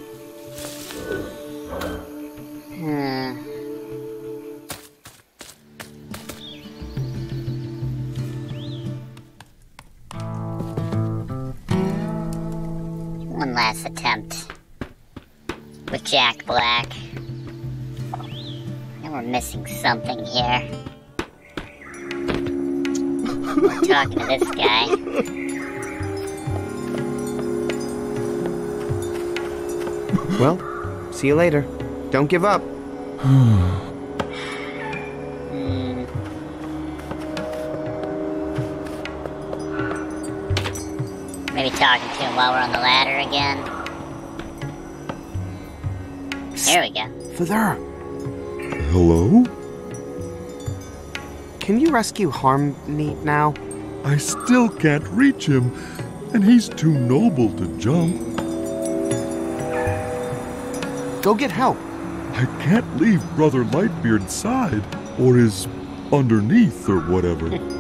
Hmm. One last attempt with Jack Black. I know we're missing something here. I'm talking to this guy. Well, see you later. Don't give up. Hmm. Talking to him while we're on the ladder again. There we go. For there. Hello? Can you rescue Harmony now? I still can't reach him, and he's too noble to jump. Go get help. I can't leave Brother Lightbeard's side, or his underneath, or whatever.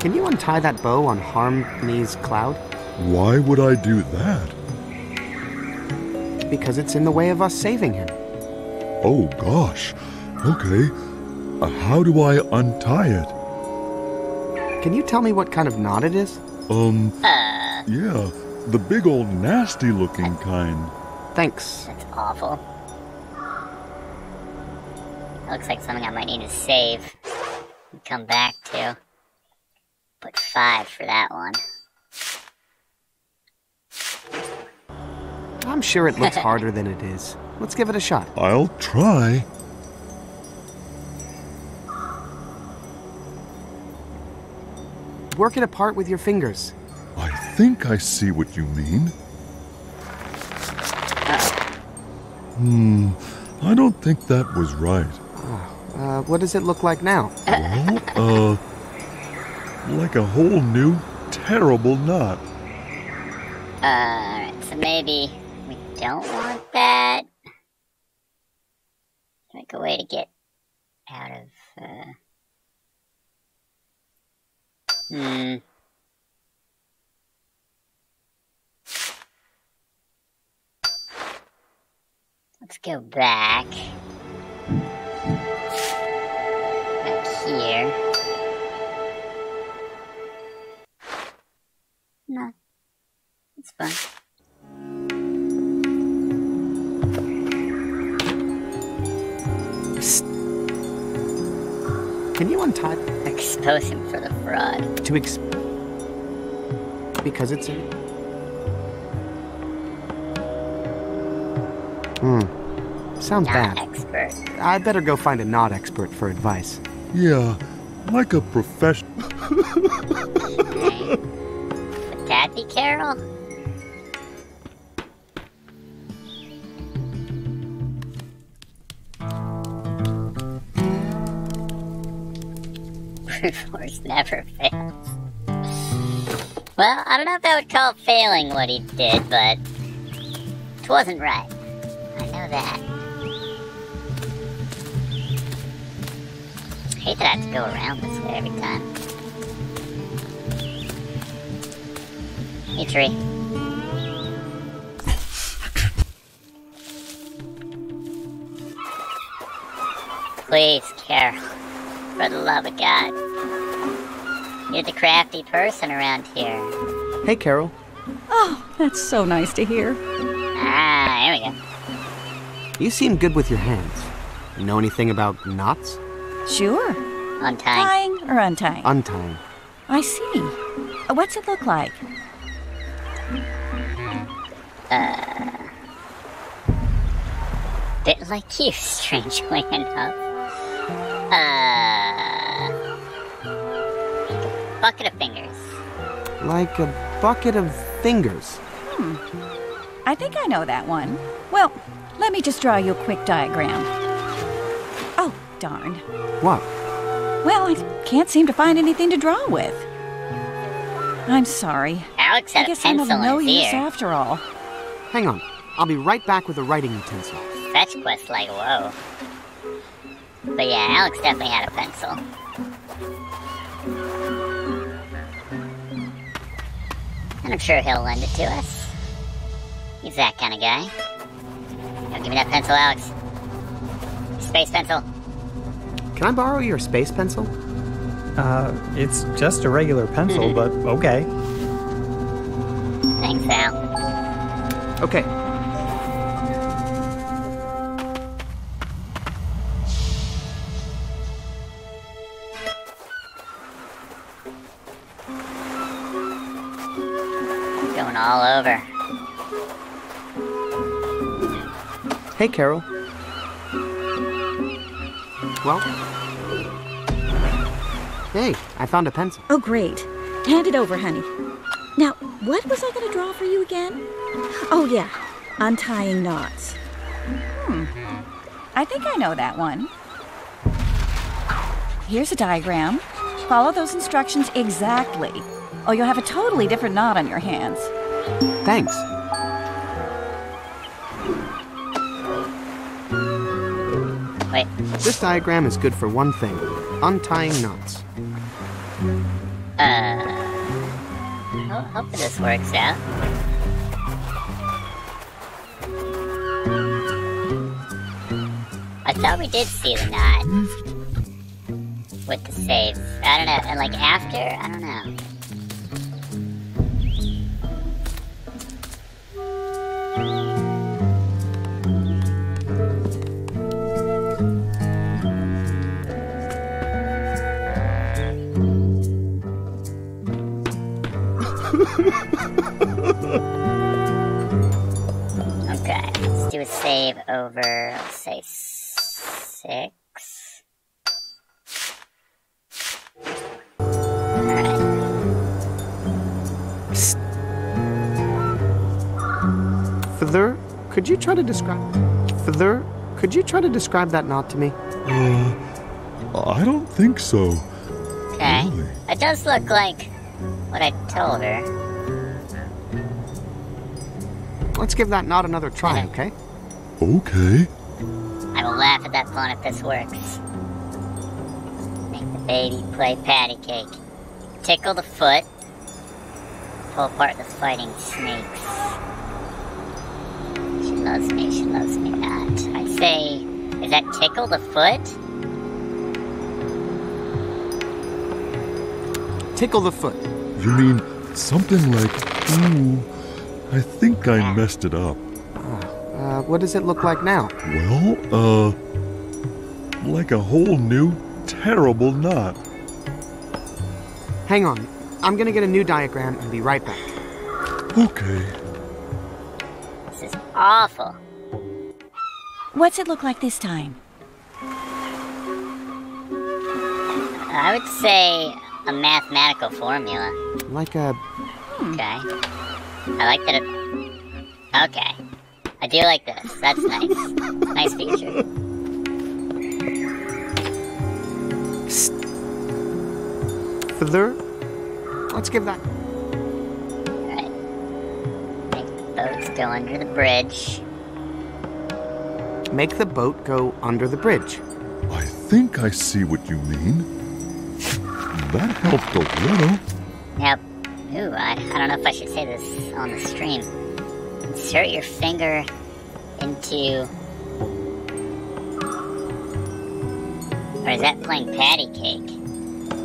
Can you untie that bow on Harmony's cloud? Why would I do that? Because it's in the way of us saving him. Oh gosh. Okay. Uh, how do I untie it? Can you tell me what kind of knot it is? Um, Uh, yeah, the big old nasty looking kind. Thanks. that's awful. That looks like something I might need to save. and Come back to. Put five for that one. I'm sure it looks harder than it is. Let's give it a shot. I'll try. Work it apart with your fingers. I think I see what you mean. Hmm, I don't think that was right. Uh, what does it look like now? Well, uh, like a whole new terrible knot. Uh, so maybe we don't want that. Like a way to get out of, uh... Hmm. Let's go back. Back here. No. It's fine. Can you untie? Expose him for the fraud. To ex. Because it's a. Hmm. Sounds Not bad. expert. I'd better go find a not expert for advice. Yeah, like a professional. That be Carol? Force never fails. Well, I don't know if I would call failing what he did, but it wasn't right. I know that. I hate that I have to go around this way every time. Hey, tree. Please, Carol. For the love of God. You're the crafty person around here. Hey, Carol. Oh, that's so nice to hear. Ah, here we go. You seem good with your hands. You know anything about knots? Sure. Untying. Tying or untying? Untying. I see. Uh, What's it look like? Uh. Bit like you, strangely enough. Uh. Bucket of fingers. Like a bucket of fingers. Hmm. I think I know that one. Well, let me just draw you a quick diagram. Oh, darn. What? Well, I can't seem to find anything to draw with. I'm sorry. Alex I had a guess I'm of pencil no in his use ear. after all. Hang on. I'll be right back with a writing utensil. Fetch quest, like, whoa. But yeah, Alex definitely had a pencil. And I'm sure he'll lend it to us. He's that kind of guy. Yo, give me that pencil, Alex. Space pencil. Can I borrow your space pencil? Uh, it's just a regular pencil, but okay. Thanks, Al. Okay. Going all over. Hey, Carol. Well. Hey, I found a pencil. Oh, great. Hand it over, honey. Now, what was I going to draw for you again? Oh, yeah. Untying knots. Hmm. I think I know that one. Here's a diagram. Follow those instructions exactly, or you'll have a totally different knot on your hands. Thanks. Wait. This diagram is good for one thing untying knots. Uh. Ho- hoping this works out. I thought we did see the knot with the save. I don't know, and like after, I don't know. Okay, let's do a save over, let's say six. Alright. Further, could you try to describe. Further, could you try to describe that knot to me? Uh, I don't think so. Okay. It does look like what I told her. Let's give that knot another try, okay? Okay. I will laugh at that fun if this works. Make the baby play patty cake. Tickle the foot. Pull apart the fighting snakes. She loves me, she loves me not. I say, is that tickle the foot? Tickle the foot. You mean something like, ooh, I think I messed it up. Uh, what does it look like now? Well, uh, like a whole new, terrible knot. Hang on. I'm gonna get a new diagram and be right back. Okay. This is awful. What's it look like this time? I would say a mathematical formula. Like a. Hmm. Okay. I like that it. Okay. I do like this. That's nice. nice feature. Further? Let's give that. Alright. Make the boats go under the bridge. Make the boat go under the bridge. I think I see what you mean. That helped a little. Yep. Ooh, I, I don't know if I should say this on the stream. Insert your finger into. Or is that playing patty cake?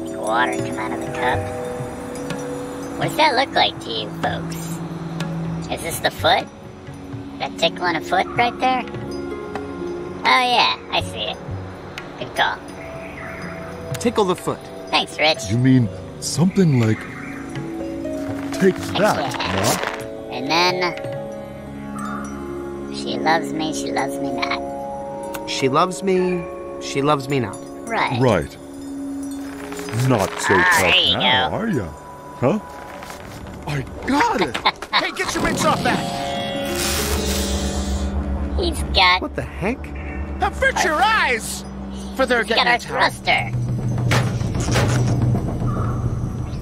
Make water come out of the cup? What does that look like to you, folks? Is this the foot? That tickling a foot right there? Oh yeah, I see it. Good call. Tickle the foot. Thanks, Rich. You mean something like, take that, knot. And then. She loves me, she loves me not. She loves me. She loves me not. Right. Right. Not so Ah, there tough you now, go. are you? Huh? I got it! hey, get your mitts off that! He's got. What the heck? Now fix your eyes! For their He's got getting our a towel. thruster.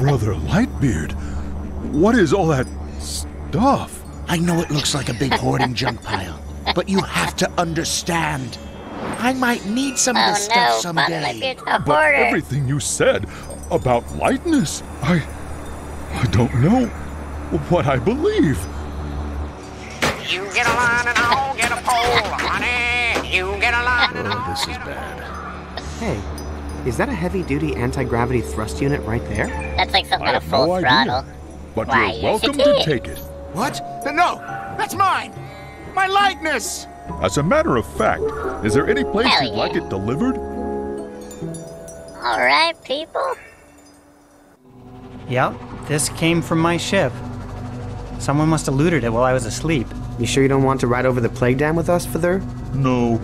Brother Lightbeard, what is all that stuff? I know it looks like a big hoarding junk pile, but you have to understand. I might need some of Oh this no, stuff someday. But hoarder. everything you said about lightness, I. I don't know what I believe. You get a line and I'll get a pole, honey. You get a line oh, and Oh, this is bad. Hey, is that a heavy duty anti gravity thrust unit right there? That's like something I on a have full no idea. But Why, you're yes, welcome it to take it. What? No, that's mine! My likeness! As a matter of fact, is there any place Hell you'd like it delivered? Alright, people. Yep, this came from my ship. Someone must have looted it while I was asleep. You sure you don't want to ride over the plague dam with us, Further? No,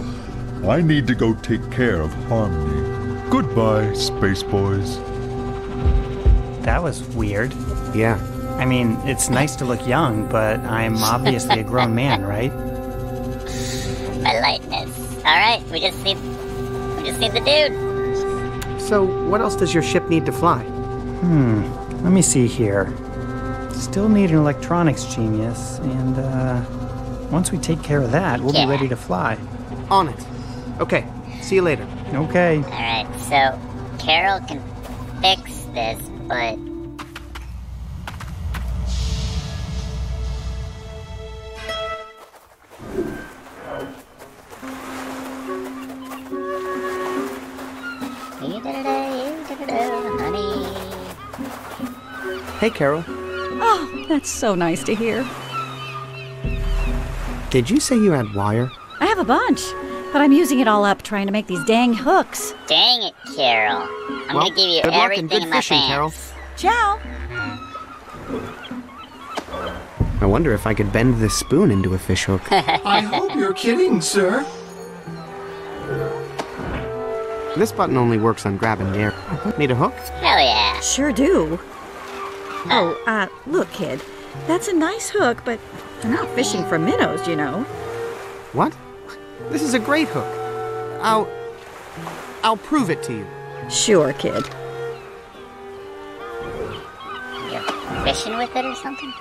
I need to go take care of Harmony. Goodbye, Space Boys. That was weird. Yeah. I mean, it's nice to look young, but I'm obviously a grown man, right? My lightness. Alright, we just need. We just need the dude. So, what else does your ship need to fly? Hmm, let me see here. Still need an electronics genius, and uh, once we take care of that, we'll Yeah. be ready to fly. On it. Okay, see you later. Okay. Alright, so Carol can fix this, but. Hey, Carol. Oh, that's so nice to hear. Did you say you had wire? I have a bunch, but I'm using it all up trying to make these dang hooks. Dang it, Carol. I'm Well, gonna give you good luck everything and good in fishing, pants. Carol. Ciao. I wonder if I could bend this spoon into a fish hook. I hope you're kidding, sir. this button only works on grabbing air. Need a hook? Hell yeah. Sure do. Oh, uh, look, kid. That's a nice hook, but I'm not fishing for minnows, you know. What? This is a great hook. I'll. I'll prove it to you. Sure, kid. You're fishing with it or something?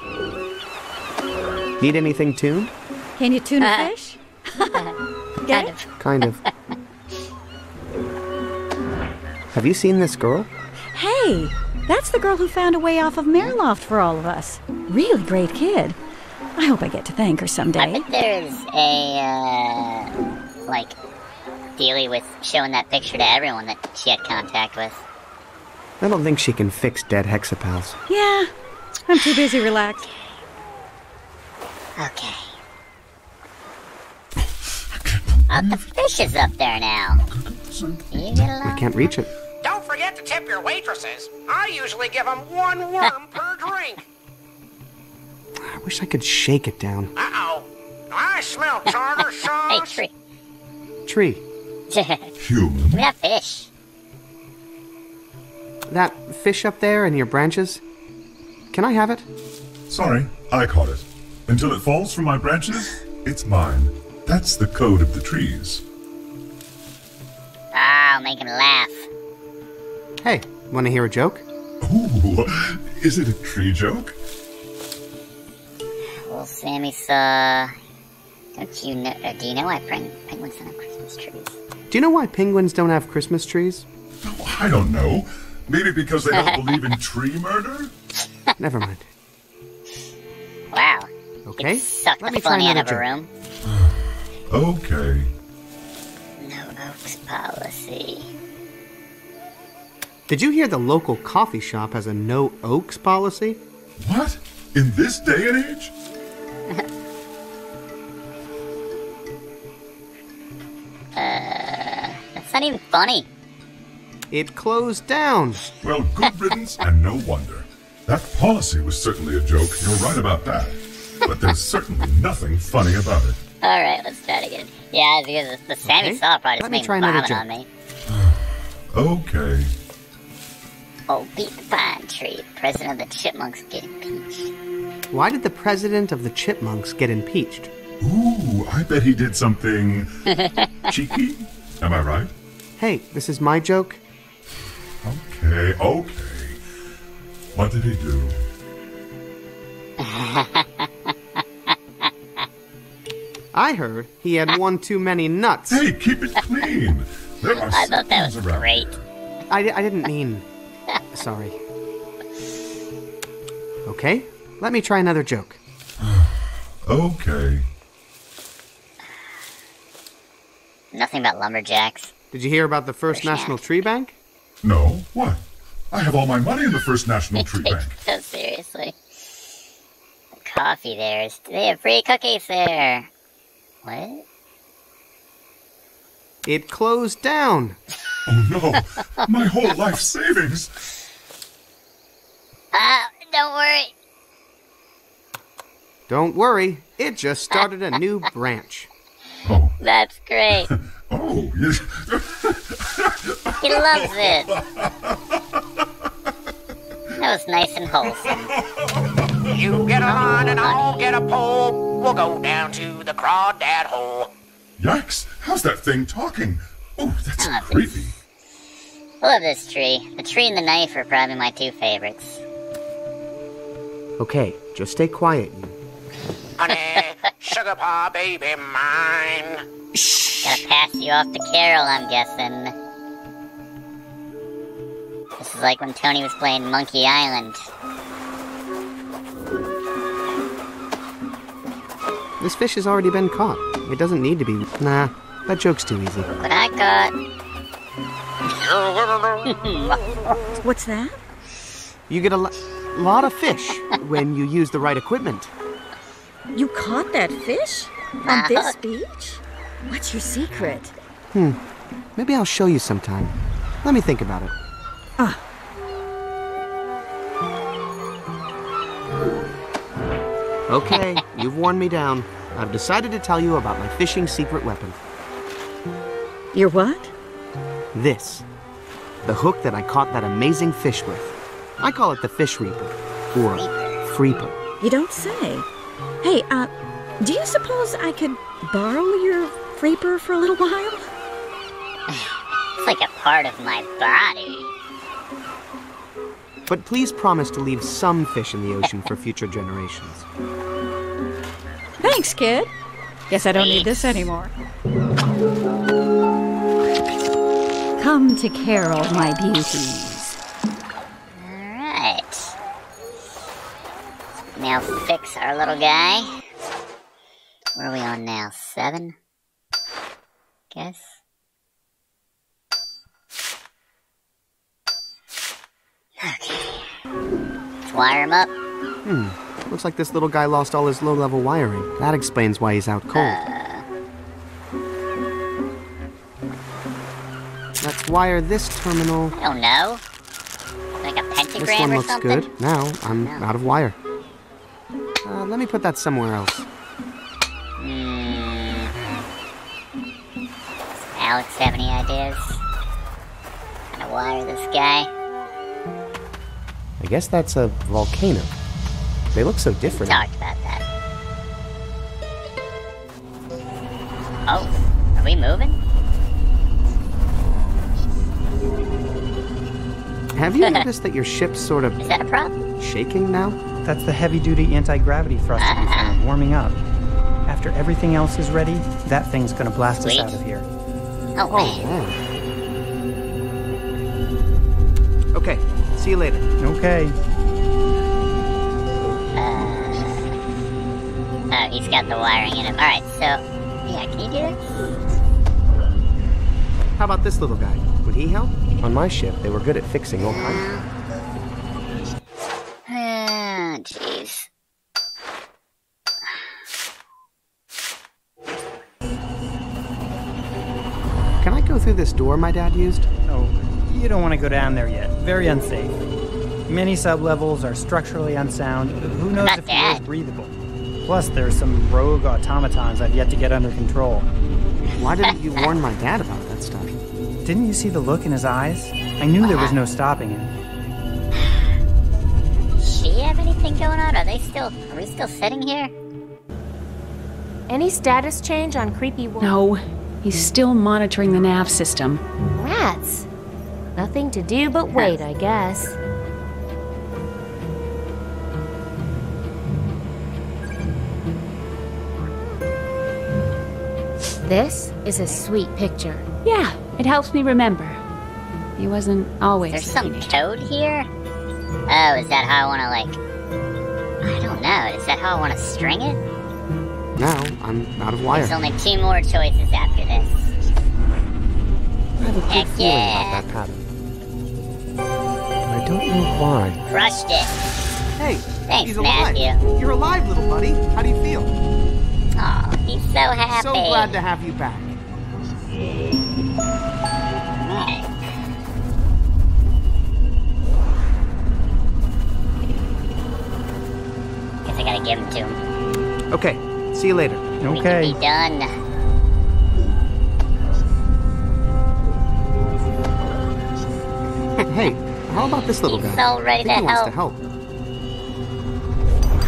Need anything tuned? Can you tune a Uh, fish? kind of. Kind of. Have you seen this girl? Hey, that's the girl who found a way off of Meriloft for all of us. Really great kid. I hope I get to thank her someday. I bet there's a, uh, like, dealie with showing that picture to everyone that she had contact with. I don't think she can fix dead hexipals. Yeah, I'm too busy relaxed. Okay. Oh, the fish is up there now. You I can't reach it. Don't forget to tip your waitresses. I usually give them one worm per drink. I wish I could shake it down. Uh-oh. I smell tartar sauce. Hey, tree. Tree. Human. We have fish. That fish up there in your branches? Can I have it? Sorry, I caught it. Until it falls from my branches, it's mine. That's the code of the trees. Ah, I'll make him laugh. Hey, want to hear a joke? Ooh, is it a tree joke? Well, Sammy saw. Don't you know? Uh, do you know why peng- penguins don't have Christmas trees? Do you know why penguins don't have Christmas trees? I don't know. Maybe because they don't believe in tree murder? Never mind. Wow. Okay. You'd suck Let the me try funny out another of a room. Okay. No Oaks policy. Did you hear the local coffee shop has a no oaks policy? What? In this day and age? Uh, that's not even funny. It closed down. Well, good riddance and no wonder. That policy was certainly a joke. You're right about that. But there's certainly nothing funny about it. All right, let's try it again. Yeah, because the, the Sammy Okay, saw probably let just me made try him another vomit on me. Okay. Oh, beat the pine tree. President of the Chipmunks getting impeached. Why did the president of the Chipmunks get impeached? Ooh, I bet he did something cheeky. Am I right? Hey, this is my joke. Okay, okay. What did he do? I heard he had one too many nuts. Hey, keep it clean. There are I thought that was great. I, I didn't mean. Sorry. Okay, let me try another joke. Okay. Nothing about lumberjacks. Did you hear about the First National Tree Bank? No, what? I have all my money in the First National Tree Bank. So seriously. The coffee there is. They have free cookies there. What? It closed down. Oh no, my whole life savings. Ah, don't worry. Don't worry, it just started a new branch. Oh. That's great. Oh, yes. He loves it. That was nice and wholesome. You get a line and I'll get a pole. We'll go down to the crawdad hole. Yikes! How's that thing talking? Oh, that's creepy. I love this tree. The tree and the knife are probably my two favorites. Okay, just stay quiet. you. Honey, sugar pie, baby mine. Gotta pass you off to Carol, I'm guessing. This is like when Tony was playing Monkey Island. This fish has already been caught. It doesn't need to be. Nah, that joke's too easy. What I got. What's that? You get a lo- lot of fish when you use the right equipment. You caught that fish? On this beach? What's your secret? Hmm. Maybe I'll show you sometime. Let me think about it. Ah. Okay, you've worn me down. I've decided to tell you about my fishing secret weapon. Your what? This. The hook that I caught that amazing fish with. I call it the fish reaper. Or freeper. You don't say. Hey, uh, do you suppose I could borrow your Reaper for a little while? It's like a part of my body. But please promise to leave some fish in the ocean for future generations. Thanks, kid. Guess I don't need this anymore. Come to Carol, my beauties. Alright. Now fix our little guy. Where are we on now? Seven? Guess. Okay. Let's wire him up. Hmm. Looks like this little guy lost all his low-level wiring. That explains why he's out cold. Let's wire this terminal. I don't know. Like a This pentagram one or looks something? good. Now I'm out of wire. Uh, let me put that somewhere else. Hmm. Alex have any ideas? How to wire this guy? I guess that's a volcano. They look so different. Talked about that. Oh, are we moving? Have you noticed that your ship's sort of Is that a problem? shaking now? That's the heavy duty anti gravity thruster we found warming up. After everything else is ready, that thing's gonna blast Sweet. us out of here. Oh, man. Okay, see you later. Okay. Oh, he's got the wiring in him. Alright, so. Yeah, can you do this? How about this little guy? Would he help? On my ship, they were good at fixing all kinds. Ah, jeez. Can I go through this door my dad used? Oh, you don't want to go down there yet. Very unsafe. Many sublevels are structurally unsound. Who knows Not if the air breathable? Plus, there's some rogue automatons I've yet to get under control. Why didn't you warn my dad about that stuff? Didn't you see the look in his eyes? I knew there was no stopping him. She have anything going on? Are they still. Are we still sitting here? Any status change on creepy wo- No, he's still monitoring the nav system. Rats. Nothing to do but wait, I guess. This is a sweet picture. Yeah, it helps me remember. He wasn't always. There's some code here? Oh, is that how I want to, like. I don't know. Is that how I want to string it? Now I'm out of wire. There's only two more choices after this. I have a good Heck feeling yeah. about that pattern. But I don't know why. Crushed it. Hey, Thanks, he's alive. Matthew. You're alive, little buddy. How do you feel? Aw, he's so happy. So glad to have you back. Alright. Gotta give him to him. Okay, see you later. Okay. Be done. hey, how about this little He's guy? so ready I think to he wants to help. help.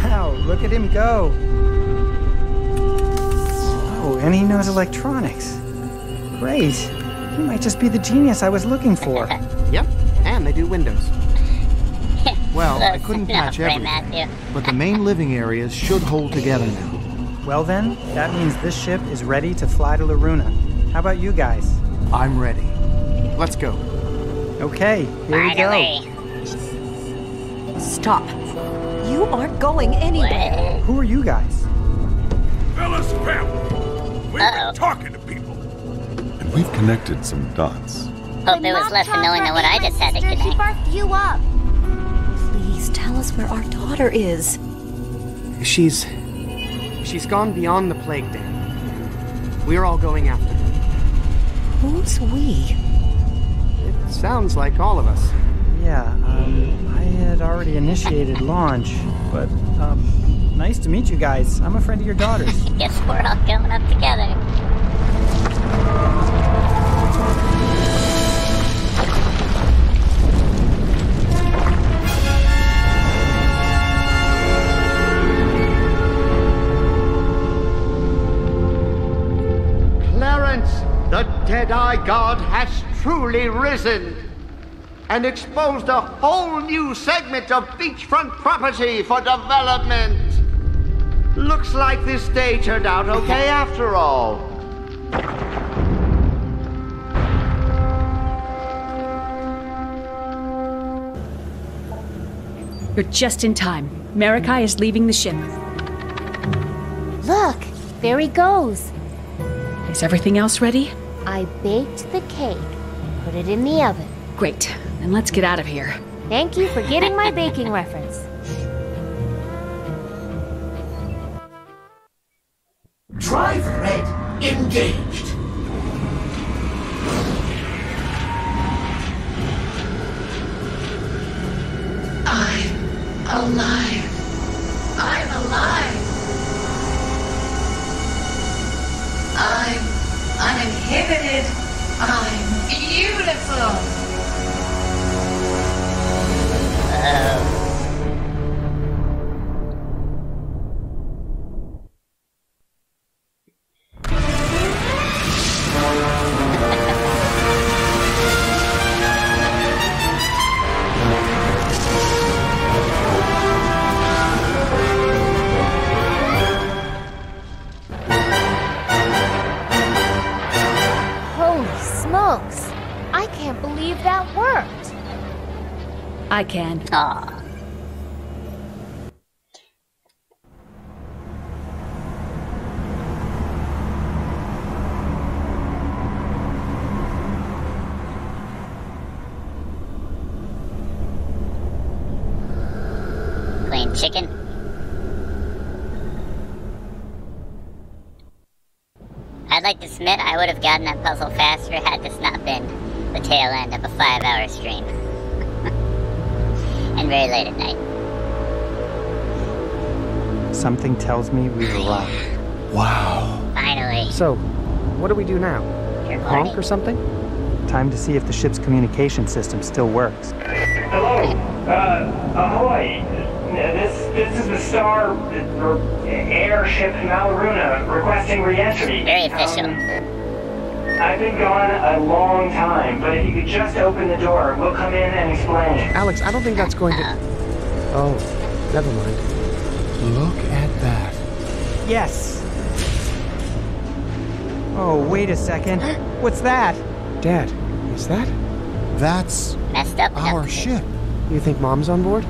Wow, look at him go. Oh, and he knows electronics. Great. He might just be the genius I was looking for. Yep, and they do windows. Well, I couldn't patch Ray everything, Matthew. but the main living areas should hold together now. Well then, that means this ship is ready to fly to Loruna. How about you guys? I'm ready. Let's go. Okay, here we go. Finally. Stop. You aren't going anywhere. Who are you guys? Fellas, family. We've Uh-oh. been talking to people. And we've connected some dots. Hope it was less annoying than what I just had to Sister, He connect. barfed you up. Please tell us where our daughter is. She's. She's gone beyond the plague dam. We're all going after her. Who's we? It sounds like all of us. Yeah, um, I had already initiated launch, but, um, nice to meet you guys. I'm a friend of your daughter's. Guess we're all going up together. The Deadeye God has truly risen. and exposed a whole new segment of beachfront property for development. Looks like this day turned out okay after all. You're just in time. Marek is leaving the ship. Look, there he goes. Is everything else ready? I baked the cake, put it in the oven. Great. Then let's get out of here. Thank you for getting my baking reference. Drive red engaged. I'm alive. Would have gotten that puzzle faster had this not been the tail end of a five hour stream. and very late at night. Something tells me we've arrived. Wow. Finally. So, what do we do now? Honk or something? Time to see if the ship's communication system still works. Hello, uh, ahoy. This this is the Star uh, Airship Malaruna requesting reentry. Very official. I've been gone a long time, but if you could just open the door, we'll come in and explain. Alex, I don't think that's going to. Oh, never mind. Look at that. Yes! Oh, wait a second. What's that? Dad, is that? That's Messed up. our ship. You think Mom's on board?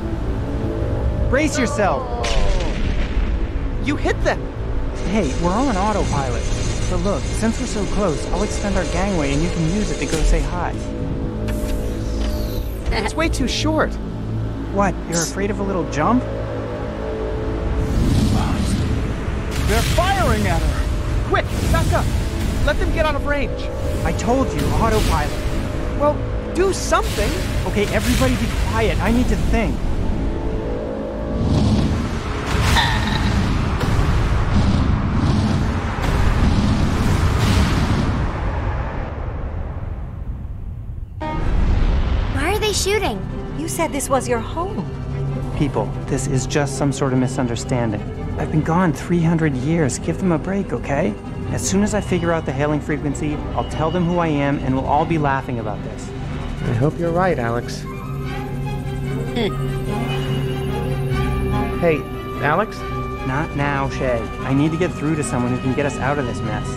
Brace yourself! You hit them! Hey, we're on autopilot. But look, since we're so close, I'll extend our gangway and you can use it to go say hi. It's way too short. What, you're afraid of a little jump? They're firing at her! Quick, back up! Let them get out of range. I told you, autopilot. Well, do something! Okay, everybody be quiet. I need to think. Said this was your home. People, this is just some sort of misunderstanding. I've been gone 300 years. Give them a break, okay? As soon as I figure out the hailing frequency, I'll tell them who I am and we'll all be laughing about this. I hope you're right, Alex. Hmm. Hey, Alex? Not now, Shay. I need to get through to someone who can get us out of this mess.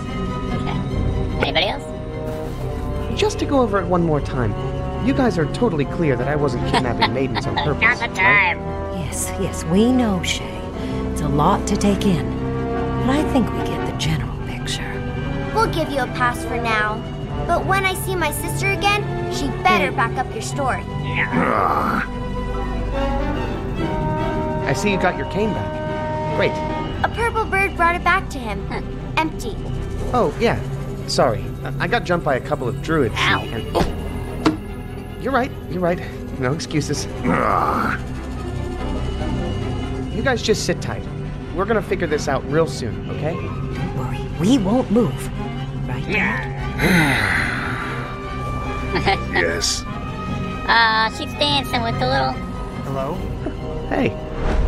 Okay. Anybody else? Just to go over it one more time. You guys are totally clear that I wasn't kidnapping maidens on purpose. Not the time. Yes, yes, we know, Shay. It's a lot to take in. But I think we get the general picture. We'll give you a pass for now. But when I see my sister again, she better back up your story. I see you got your cane back. Great. A purple bird brought it back to him. Empty. Oh, yeah. Sorry. I- I got jumped by a couple of druids. And... Oh. You're right. You're right. No excuses. You guys just sit tight. We're gonna figure this out real soon, okay? Don't worry, we won't move. Right, now. yes. Aw, she's dancing with the little. Hello? Hey,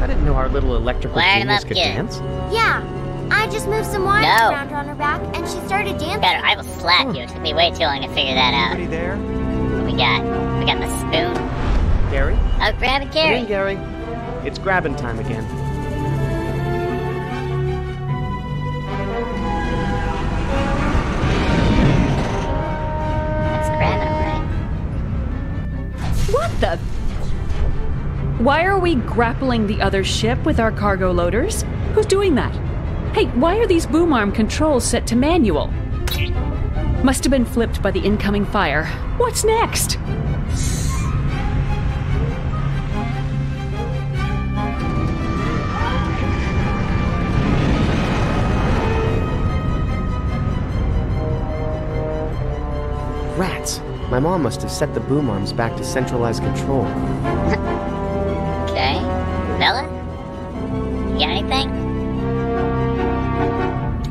I didn't know our little electrical Wired 'em genius up could good. dance. Yeah. I just moved some wires No. around on her back and she started dancing. Better, I will slap you. It took me way too long to figure that out. Anybody there? What we got? We We got the spoon. Gary? Oh, grab it, Come Gary. in, Gary. It's grabbing time again. That's grabbing him, What the? Why are we grappling the other ship with our cargo loaders? Who's doing that? Hey, why are these boom arm controls set to manual? Must have been flipped by the incoming fire. What's next? Rats. My mom must have set the boom arms back to centralized control. Okay. Vella? You got anything?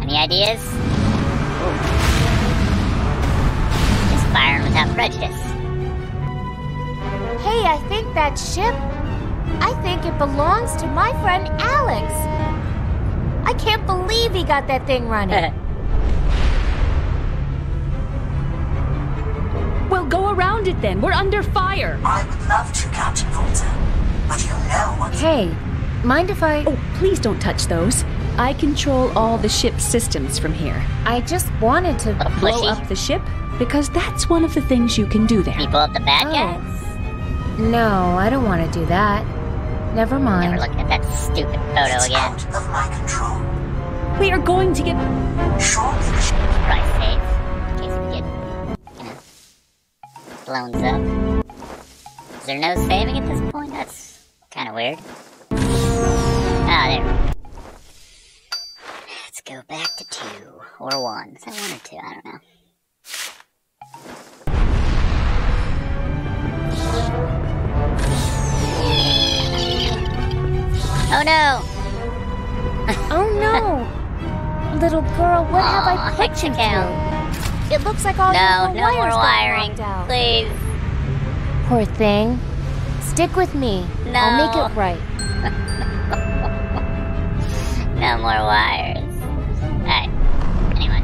Any ideas? Just firing without prejudice. Hey, I think that ship. I think it belongs to my friend Alex. I can't believe he got that thing running. go it then. We're under fire. I would love to, Captain Coulter. But you know what... Hey, mind if I. Oh, please don't touch those. I control all the ship's systems from here. I just wanted to blow up the ship because that's one of the things you can do there. You blow up the bad Oh. guys? No, I don't want to do that. Never mind. Never looking at that stupid photo again. of my control. We are going to get. Probably up. Is there no saving at this point? That's kind of weird. Ah, there. Let's go back to two. Or one. Is that one or two? I don't know. Oh no! oh no! Little girl, what have I put you through? It looks like all No, your no wires more wiring, please. Poor thing. Stick with me. I'll make it right. No more wires. Alright. Anyway.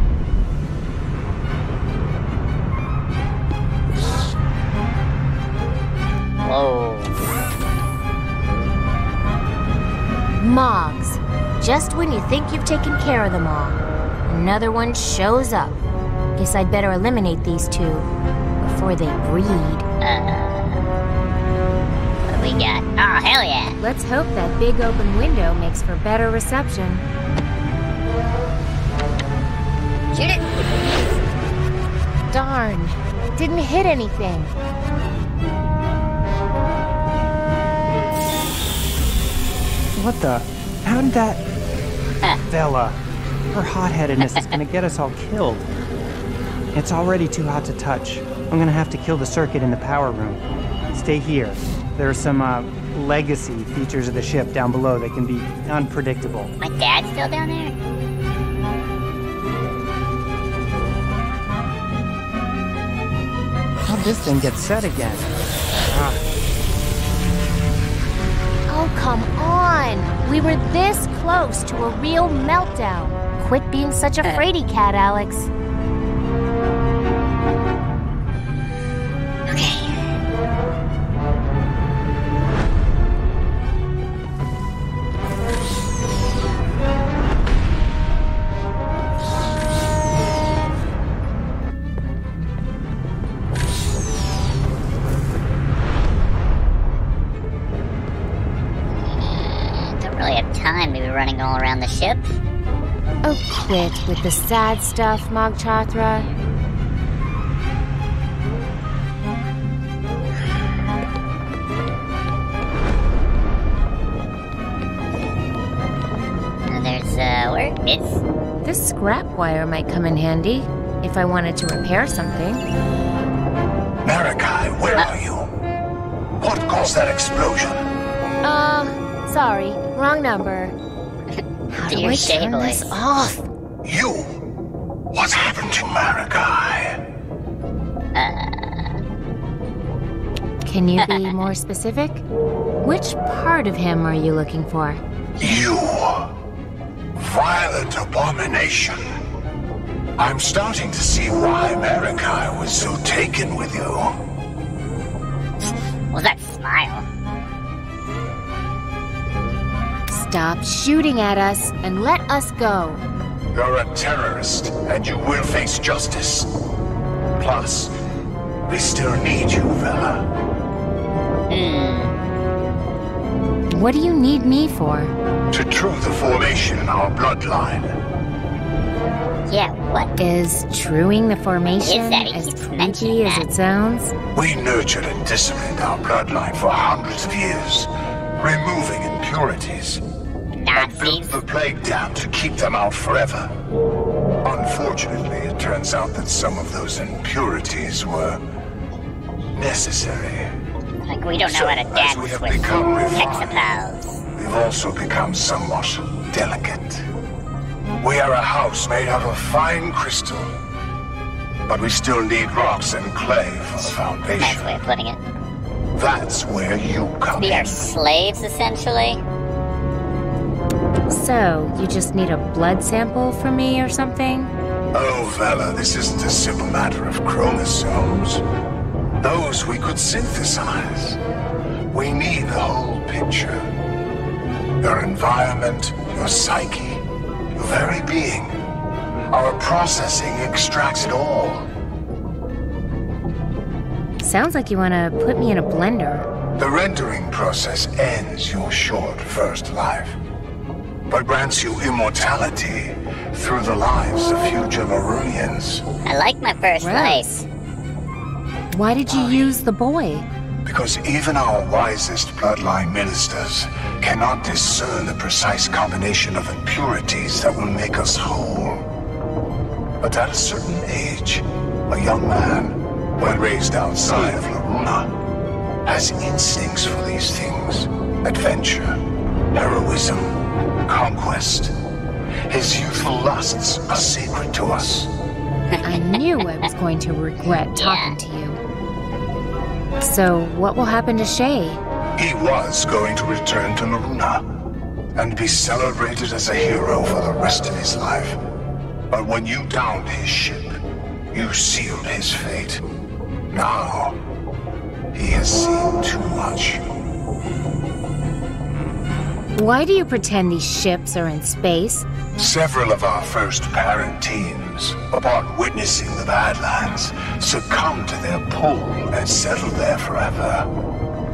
Whoa. Mogs. Just when you think you've taken care of them all, another one shows up. Guess I'd better eliminate these two before they breed. What do we got? Oh, hell yeah. Let's hope that big open window makes for better reception. Shoot it! Darn. Didn't hit anything. What the? How did that. Vella. Her hot-headedness is gonna get us all killed. It's already too hot to touch. I'm gonna have to kill the circuit in the power room. Stay here. There are some uh, legacy features of the ship down below that can be unpredictable. My dad's still down there? How'd this thing get set again? Ah, Oh, come on. We were this close to a real meltdown. Quit being such a fraidy cat, Alex. Quit with the sad stuff, Mog Chothra. And there's, uh, where? It's. This scrap wire might come in handy if I wanted to repair something. Marek, where are you? What caused that explosion? Uh, sorry, wrong number. How Do do your I turn this off? You? What happened to Marek? Uh, can you be more specific? Which part of him are you looking for? You. Violent abomination. I'm starting to see why Marek was so taken with you. Was that smile? Stop shooting at us and let us go. You're a terrorist, and you will face justice. Plus, we still need you, Vella. Hmm. What do you need me for? To true the formation in our bloodline. Yeah, what? Is truing the formation Is that as keeps creepy as it sounds? We nurtured and disciplined our bloodline for hundreds of years, removing impurities. Built the plague down to keep them out forever. Unfortunately, it turns out that some of those impurities were necessary. Like, we don't know So, how to dance we have with become refined. We've also become somewhat delicate. We are a house made out of fine crystal, but we still need rocks and clay for the Nice foundation. way of putting it. That's where you come We in. are slaves, essentially. So, you just need a blood sample from me or something? Oh, Vella, this isn't a simple matter of chromosomes. Those we could synthesize. We need the whole picture. Your environment, your psyche, your very being. Our processing extracts it all. Sounds like you want to put me in a blender. The rendering process ends your short first life, but grants you immortality through the lives of future Marunians. I like my first Gross. Why did you use the boy? Because even our wisest bloodline ministers cannot discern the precise combination of impurities that will make us whole. But at a certain age, a young man, when raised outside of Loruna, has instincts for these things. Adventure, heroism, conquest. His youthful lusts are sacred to us. I knew I was going to regret talking to you. So, what will happen to Shay? He was going to return to Loruna and be celebrated as a hero for the rest of his life. But when you downed his ship, you sealed his fate. Now, he has seen too much. Why do you pretend these ships are in space? Several of our first parent teams, upon witnessing the Badlands, succumbed to their pull and settled there forever.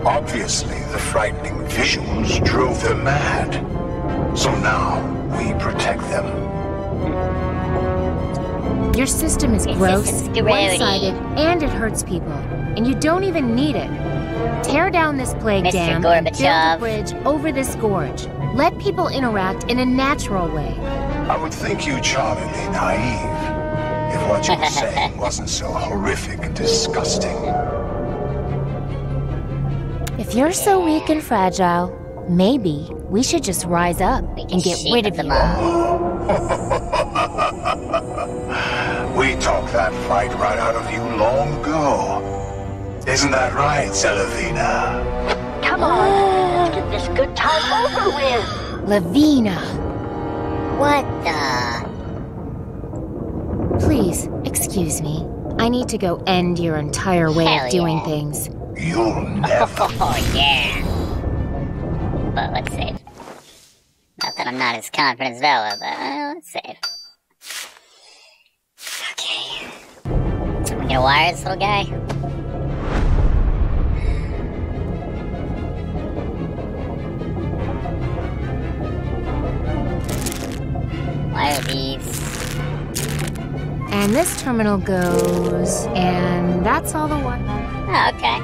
Obviously, the frightening visuals drove them mad. So now, we protect them. Your system is gross, system's grody. one-sided, and it hurts people. And you don't even need it. Tear down this plague Mr. dam and build a bridge over this gorge. Let people interact in a natural way. I would think you charmingly naive if what you were saying wasn't so horrific and disgusting. If you're so weak and fragile, maybe we should just rise up and get rid of them you. we talked that fight right out of you long ago. Isn't that right, Celavina? Come on, let's get this good time over with. Lavina, What the? please, excuse me. I need to go end your entire way Hell of doing yeah. things. You'll never. Oh, yeah. But let's save. Not that I'm not as confident as Vella, but uh, let's save. Okay. So we gonna wire this little guy? Wire these. And this terminal goes, and that's all the one. Oh, okay.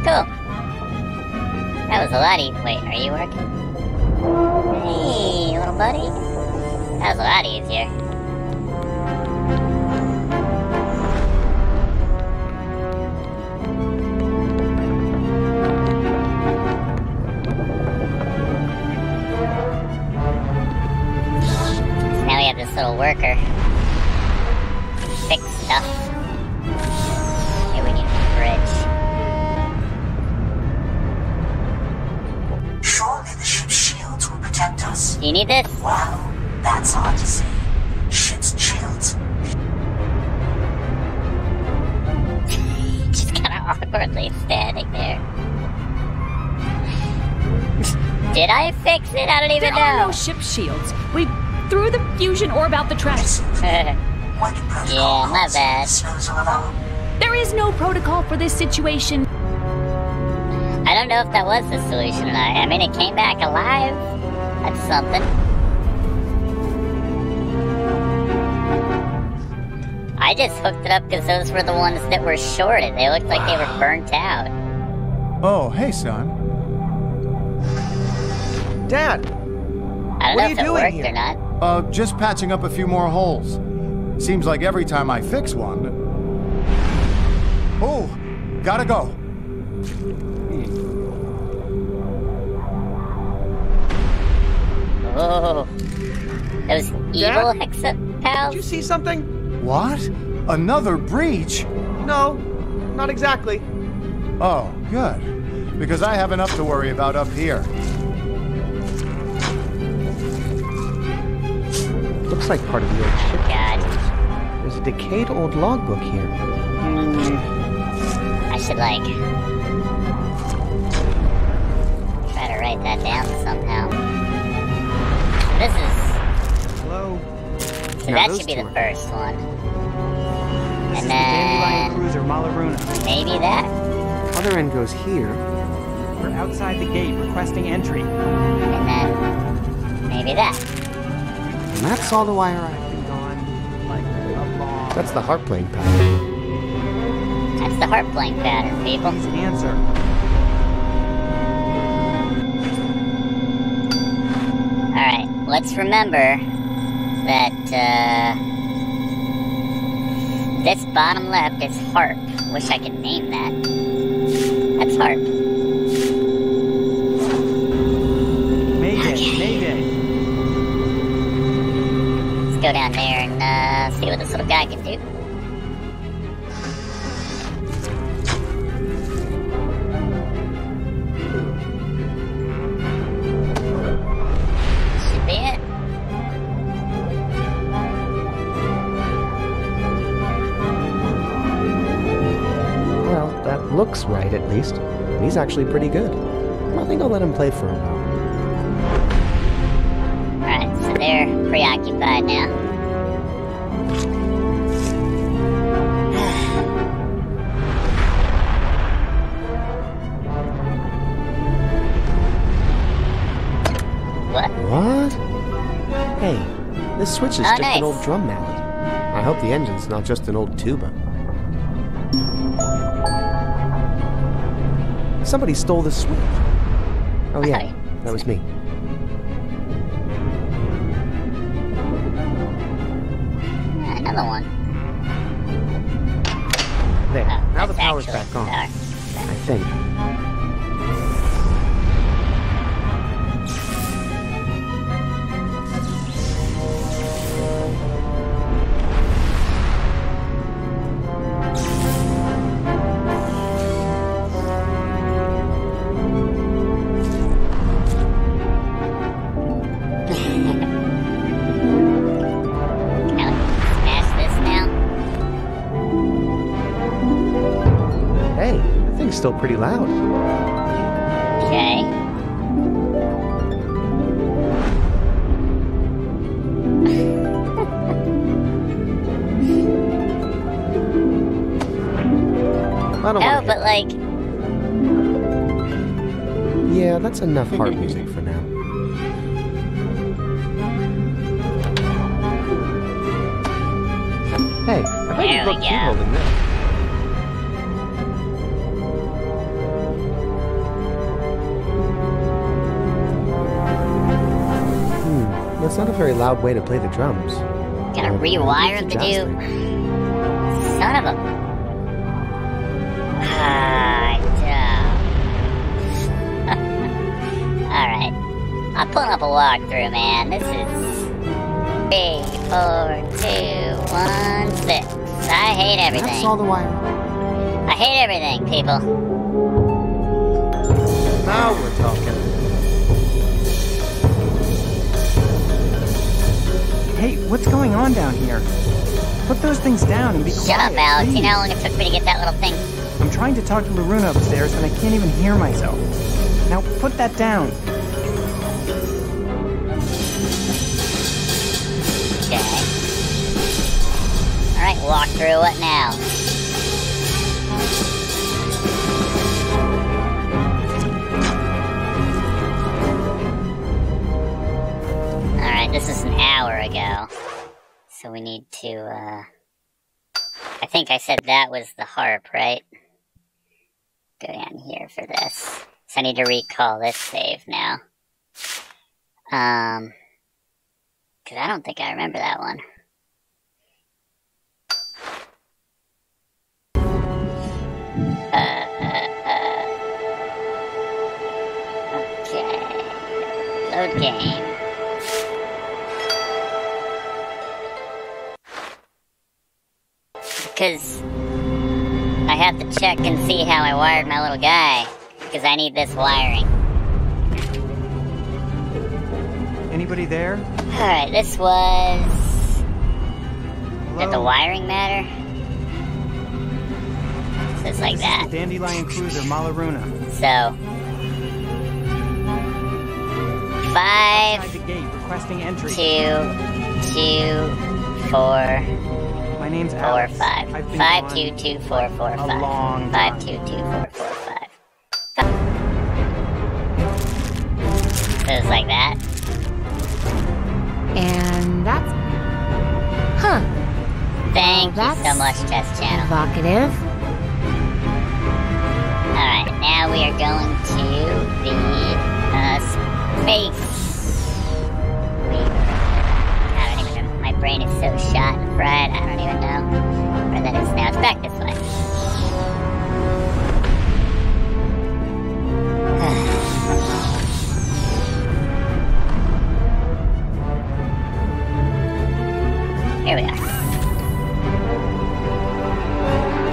Cool. That was a lot easier. Wait, are you working? Hey, little buddy. That was a lot easier. This little worker. Fix stuff. Here we need a bridge. Surely the ship's shields will protect us. Do you need this? Wow, that's hard to see. Ship's shields. Just kind of awkwardly standing there. Did I fix it? I don't even there know. are no ship shields. We threw the fusion orb out the trash. yeah, my bad. There is no protocol for this situation. I don't know if that was the solution or not. I mean, it came back alive. That's something. I just hooked it up because those were the ones that were shorted. They looked like they were burnt out. Oh, hey, son. Dad! I don't What know are if you it doing worked here? or not. Uh, just patching up a few more holes. Seems like every time I fix one. Oh, gotta go. Oh. Those evil hexipals? Did you see something? What? Another breach? No, not exactly. Oh, good. Because I have enough to worry about up here. Looks like part of the old ship. God. There's a decayed old logbook here. Hmm. I should, like. Try to write that down somehow. This is. Hello? So Now that should be the are- first one. This And is the Dandelion then. Cruiser Malaruna. Maybe that? Other end goes here. We're outside the gate requesting entry. And then. Maybe that. And that's all the wire I've been gone. Like a long. That's the heart plane pattern. That's the heart playing pattern, people. answer. Alright, let's remember that, uh. This bottom left is harp. Wish I could name that. That's harp. Go down there and uh, see what this little guy can do. Well, that looks right at least. He's actually pretty good. I think I'll let him play for a while. Alright, so they're preoccupied now. Switch is Oh, just nice. an old drum mallet. I hope the engine's not just an old tuba. Somebody stole the switch. Oh yeah, that was me. Still pretty loud. Okay. I don't No, wanna oh, but like, Yeah, that's enough heart music for now. Hey, I bet you There we broke go. in this. That's not a very loud way to play the drums. gotta rewire the dude. to it's do. adjusting. Son of a. Ah, dumb. Alright. I'm pulling up a walkthrough, man. This is. Three, four, two, one, six. I hate everything. That's all the wire. I hate everything, people. Now we're talking. What's going on down here? Put those things down and be Shut quiet. up, Alex. Please. know how long it took me to get that little thing I'm trying to talk to Loruna upstairs and I can't even hear myself. Now put that down. Okay. Alright, walk through what now? Need to, uh... I think I said that was the harp, right? Go down here for this. So I need to recall this save now. Um... Because I don't think I remember that one. Uh, uh, uh. Okay. Load game. Because I have to check and see how I wired my little guy. Because I need this wiring. Anybody there? Alright, this was. Did the wiring matter? So it's like This that. Dandelion Cruiser Malaruna. So. Five, gate, requesting entry. two, two, four, My name's four, Alex. five. I've been Five, gone two, two, four, four, a five. long Five, two, two, four, four, five. So it's like that. And that's. Huh. Thank Well, you so much, Test Channel. Evocative. Alright, now we are going to the uh, space. Brain is so shot and fried, I don't even know where that is now. It's back this way. Here we are.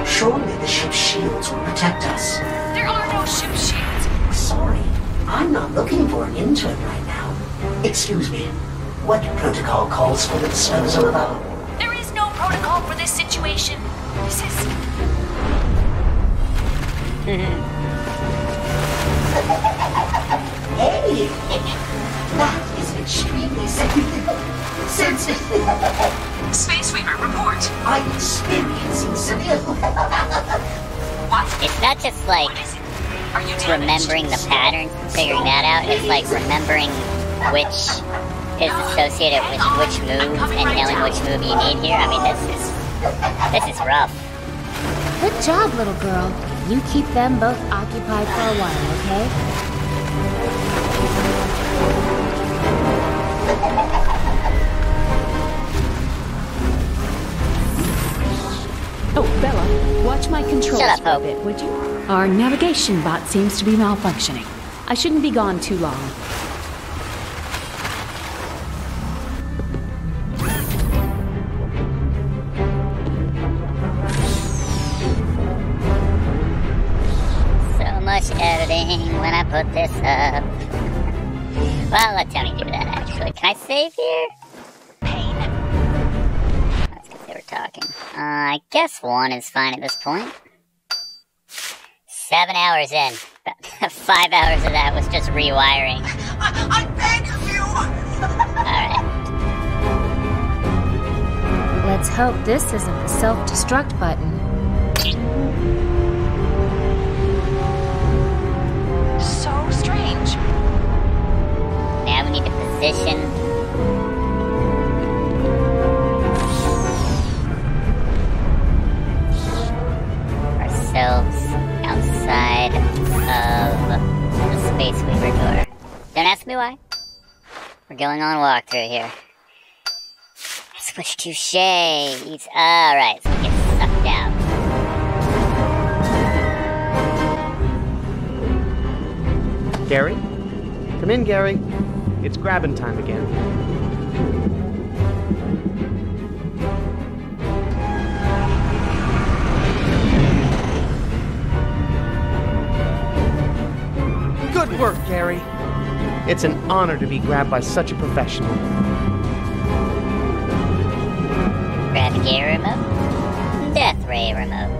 Surely the ship's shields will protect us. There are no ship shields. Sorry, I'm not looking for an intern right now. Excuse me. What protocol calls for the disposal of our... There is no protocol for this situation. This is. Hey! That is extremely sensitive. Space Weaver, report. I'm experiencing severe... What? It's not just like Are remembering the patterns and figuring that out. It's like remembering which is associated with which move and knowing which move you need here. I mean, this is this is rough. Good job, little girl. You keep them both occupied for a while, okay? Oh, Vella, watch my controls Shut up, for a bit, would you? Our navigation bot seems to be malfunctioning. I shouldn't be gone too long. Put this up. Well, let's Tony do that actually. Can I save here? Pain. That's because they were talking. Uh, I guess one is fine at this point. Seven hours in. Five hours of that was just rewiring. I, I beg of you! Alright. Let's hope this isn't the self-destruct button. Position. Ourselves outside of the Space Weaver door. Don't ask me why. We're going on a walkthrough here. Switch to shades. Alright, so we get sucked out. Gary? Come in, Gary. It's grabbing time again. Good work, Gary. It's an honor to be grabbed by such a professional. Gravigate remote. Death ray remote.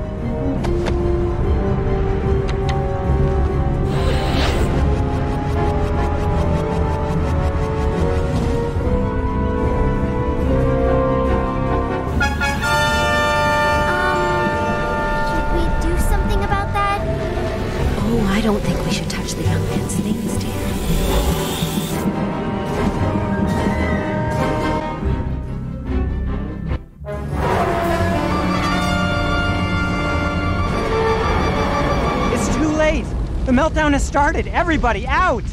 don't think we should touch the young man's things, dear. It's too late. The meltdown has started. Everybody out!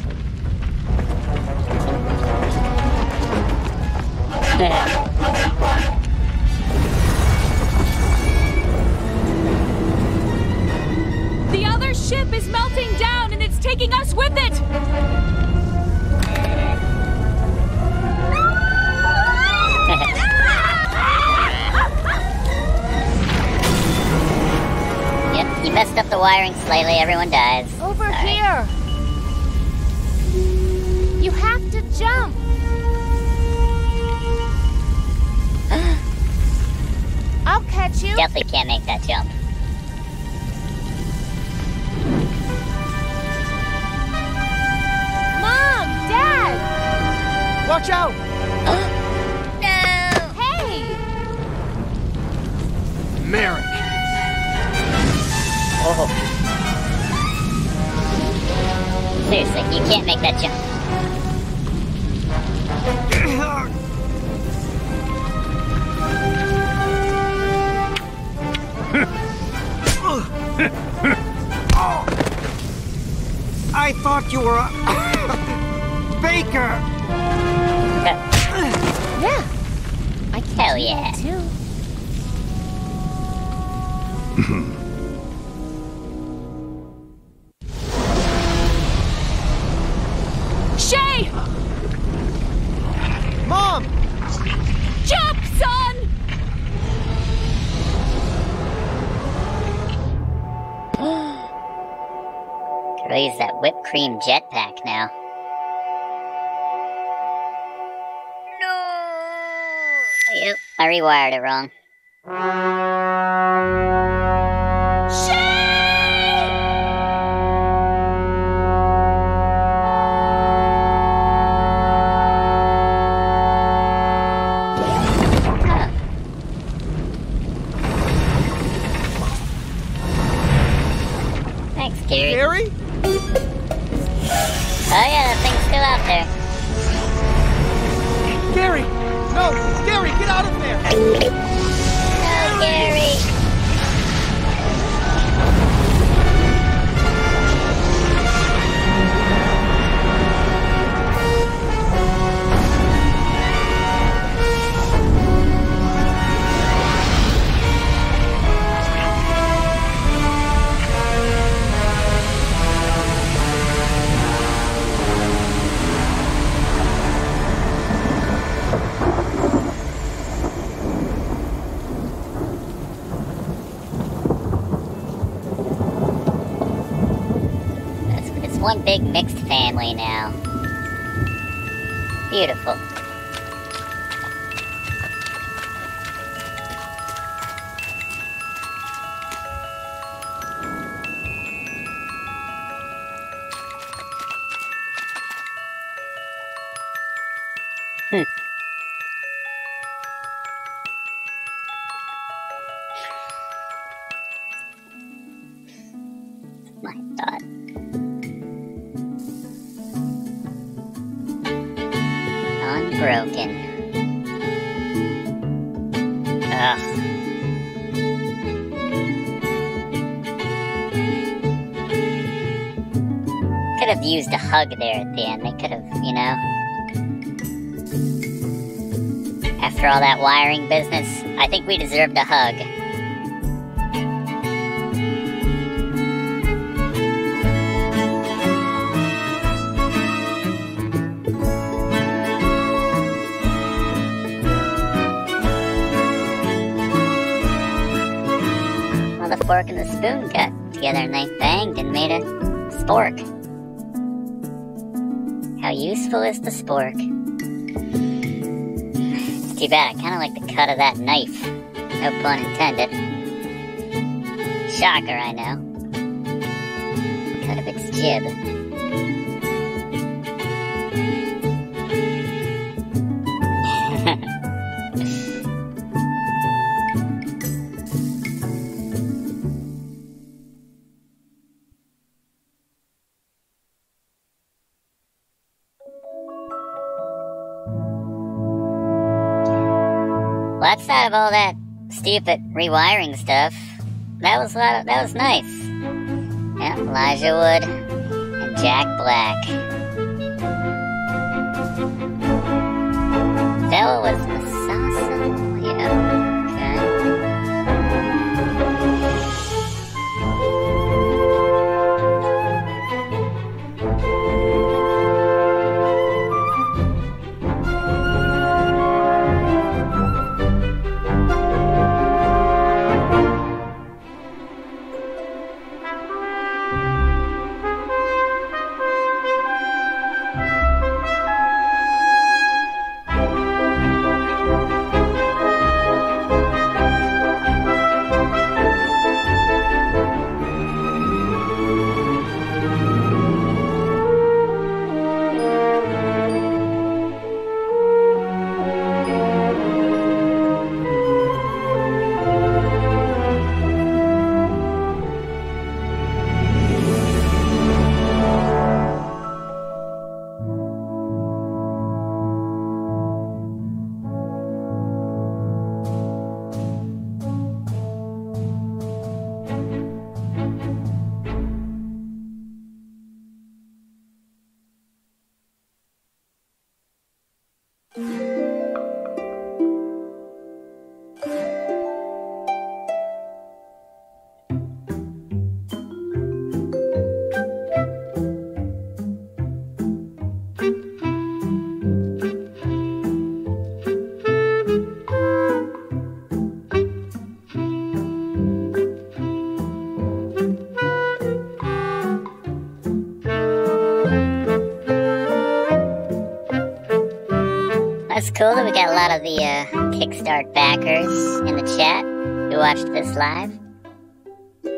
Ship is melting down and it's taking us with it! Yep, you messed up the wiring slightly, everyone dies. Over All right. here. You have to jump. I'll catch you. Definitely can't make that jump. Dad. Watch out! no! Hey! Marek. Oh. Seriously, you can't make that jump. Oh. I thought you were a baker. Yeah. I can Hell do yeah. too. Shay! Mom! Jump, son! Could I use that whipped cream jetpack now? I rewired it wrong. Thanks, Gary. Gary? One big mixed family now. Beautiful. Hug there at the end. They could have, you know. After all that wiring business, I think we deserved a hug. Well, the fork and the spoon got together and they banged and made a spork. Useful is the spork? It's too bad. I kind of like the cut of that knife. No pun intended. Shocker, I know. Cut of its jib. Rewiring stuff, that was a lot of, that was nice. Yeah, Elijah Wood, and Jack Black. Vella was cool that we got a lot of the uh, Kickstart backers in the chat who watched this live.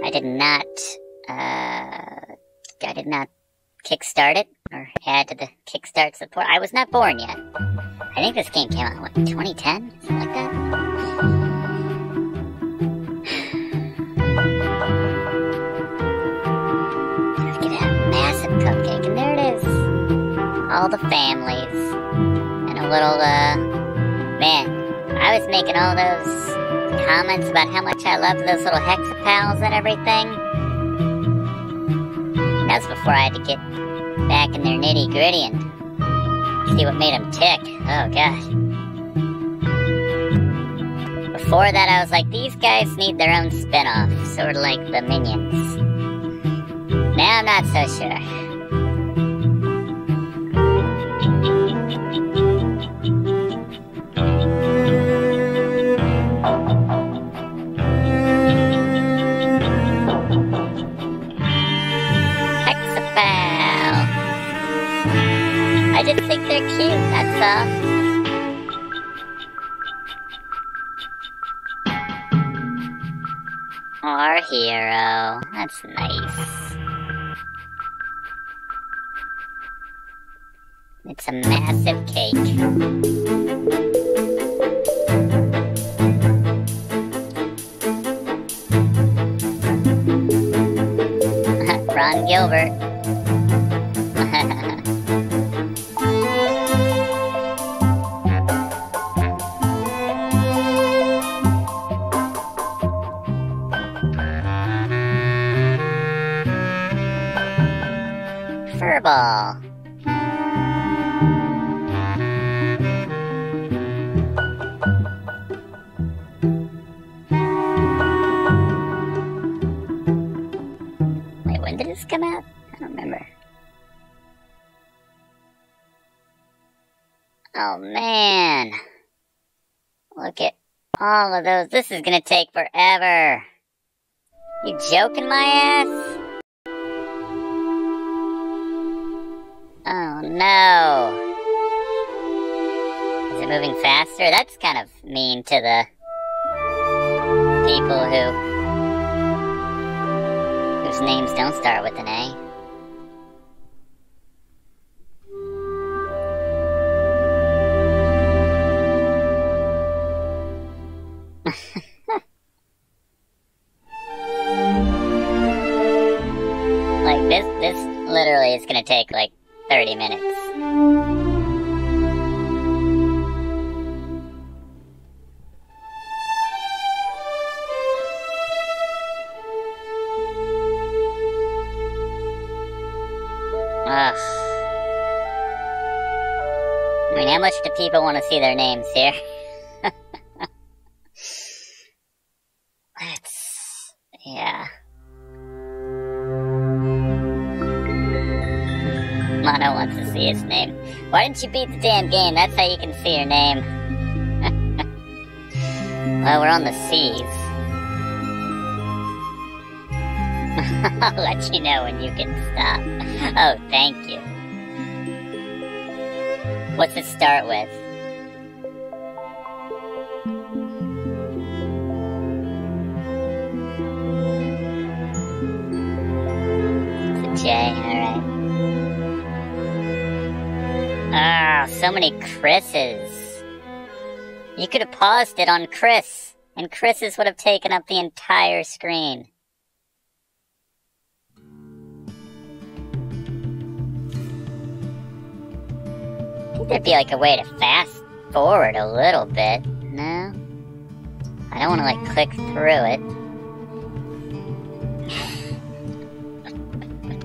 I did not, uh, I did not kickstart it or add to the Kickstart support. I was not born yet. I think this game came out in, what, 2010? Something like that? Look at that massive cupcake, and there it is. All the families a little, uh, man, I was making all those comments about how much I loved those little hexipals and everything. That was before I had to get back in their nitty gritty and see what made them tick. Oh, God. Before that, I was like, these guys need their own spin off, sort of like the Minions. Now I'm not so sure. Just think they're cute, that's all. Our hero. That's nice. It's a massive cake. Ron Gilbert. Wait, when did this come out? I don't remember. Oh man. Look at all of those. This is gonna take forever. You joking my ass? Oh no. Is it moving faster? That's kind of mean to the people who whose names don't start with an A. like this this literally is gonna take like 30 minutes. Ugh. I mean, how much do people want to see their names here? Let's... yeah. Mono wants to see his name. Why didn't you beat the damn game? That's how you can see your name. well, we're on the seas. I'll let you know when you can stop. Oh, thank you. What's it start with? J, alright. Ah, so many Chris's. You could have paused it on Chris, and Chris's would have taken up the entire screen. I think there'd be like a way to fast forward a little bit. No? I don't want to like click through it.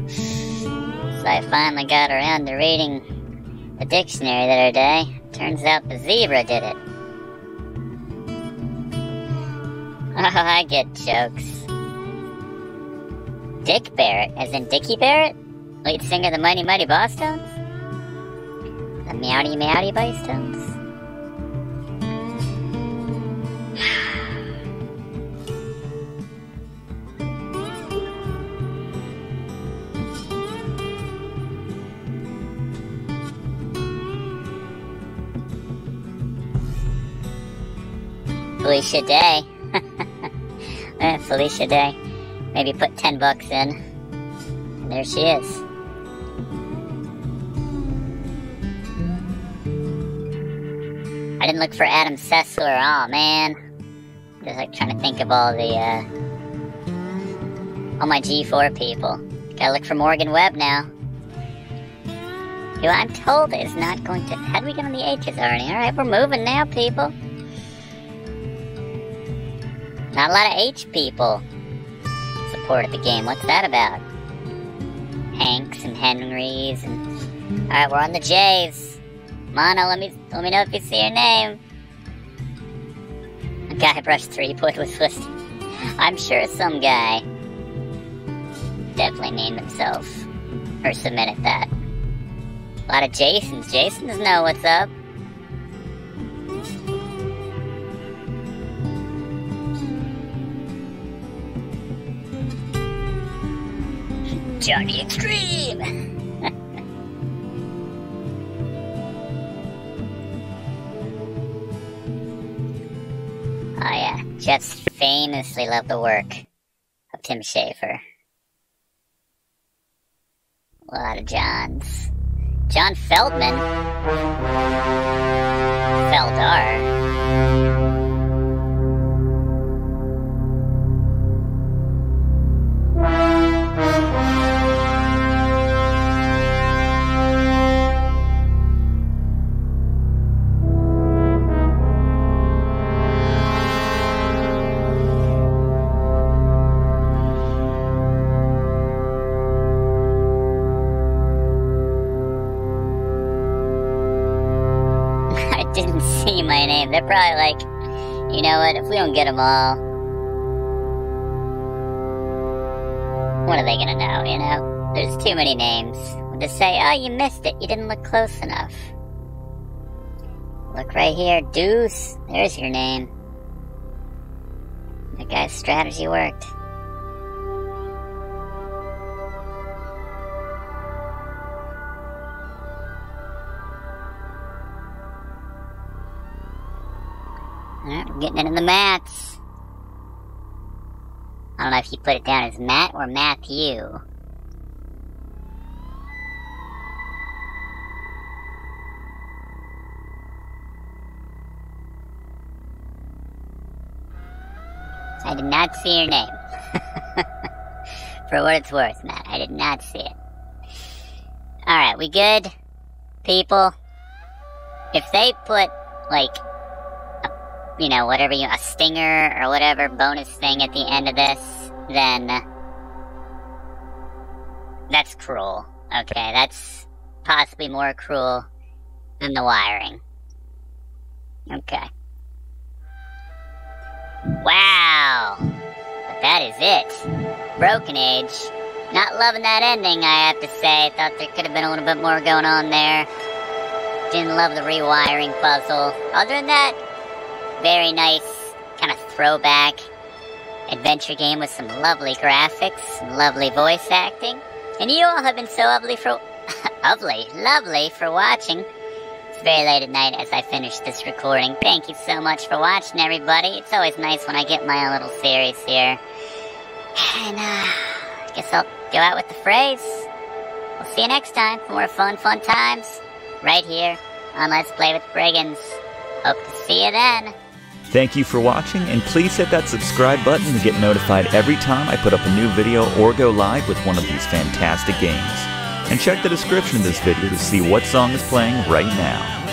so I finally got around to reading the dictionary the other day. Turns out the zebra did it. Oh, I get jokes. Dick Barrett, as in Dickie Barrett? Lead singer of the Mighty Mighty Bosstones? The Meowdy Meowdy Bosstones? Felicia Day. Eh, Felicia Day. Maybe put 10 bucks in. And there she is. I didn't look for Adam Sessler. Oh man. Just like trying to think of all the uh all my G4 people. Gotta look for Morgan Webb now. Who I'm told is not going to how do we get on the H's already? Alright, we're moving now, people. Not a lot of H people supported the game. What's that about? Hanks and Henrys and Alright, we're on the J's. Mono, let me let me know if you see your name. Guybrush Threepwood was listed. I'm sure some guy definitely named himself or submitted that. A lot of Jasons. Jasons know what's up. Johnny Extreme! Oh yeah, Jets famously love the work of Tim Schafer. A lot of Johns. John Feldman. Feldar. They're probably like, you know what, if we don't get them all, what are they gonna know, you know? There's too many names. To say, oh, you missed it, you didn't look close enough. Look right here, Deuce. There's your name. That guy's strategy worked. We're getting into the mats. I don't know if you put it down as Matt or Matthew. I did not see your name. For what it's worth, Matt, I did not see it. Alright, we good? People? If they put, like, you know, whatever you, a stinger or whatever bonus thing at the end of this, then that's cruel. Okay, that's possibly more cruel than the wiring. Okay. Wow. But that is it. Broken Age. Not loving that ending, I have to say. Thought there could have been a little bit more going on there. Didn't love the rewiring puzzle. Other than that, very nice kind of throwback adventure game with some lovely graphics, some lovely voice acting. And you all have been so lovely for lovely, lovely for watching. It's very late at night as I finish this recording. Thank you so much for watching, everybody. It's always nice when I get my little series here. And, uh, I guess I'll go out with the phrase. We'll see you next time for more fun, fun times. Right here on Let's Play with Brigands. Hope to see you then. Thank you for watching, and please hit that subscribe button to get notified every time I put up a new video or go live with one of these fantastic games. And check the description of this video to see what song is playing right now.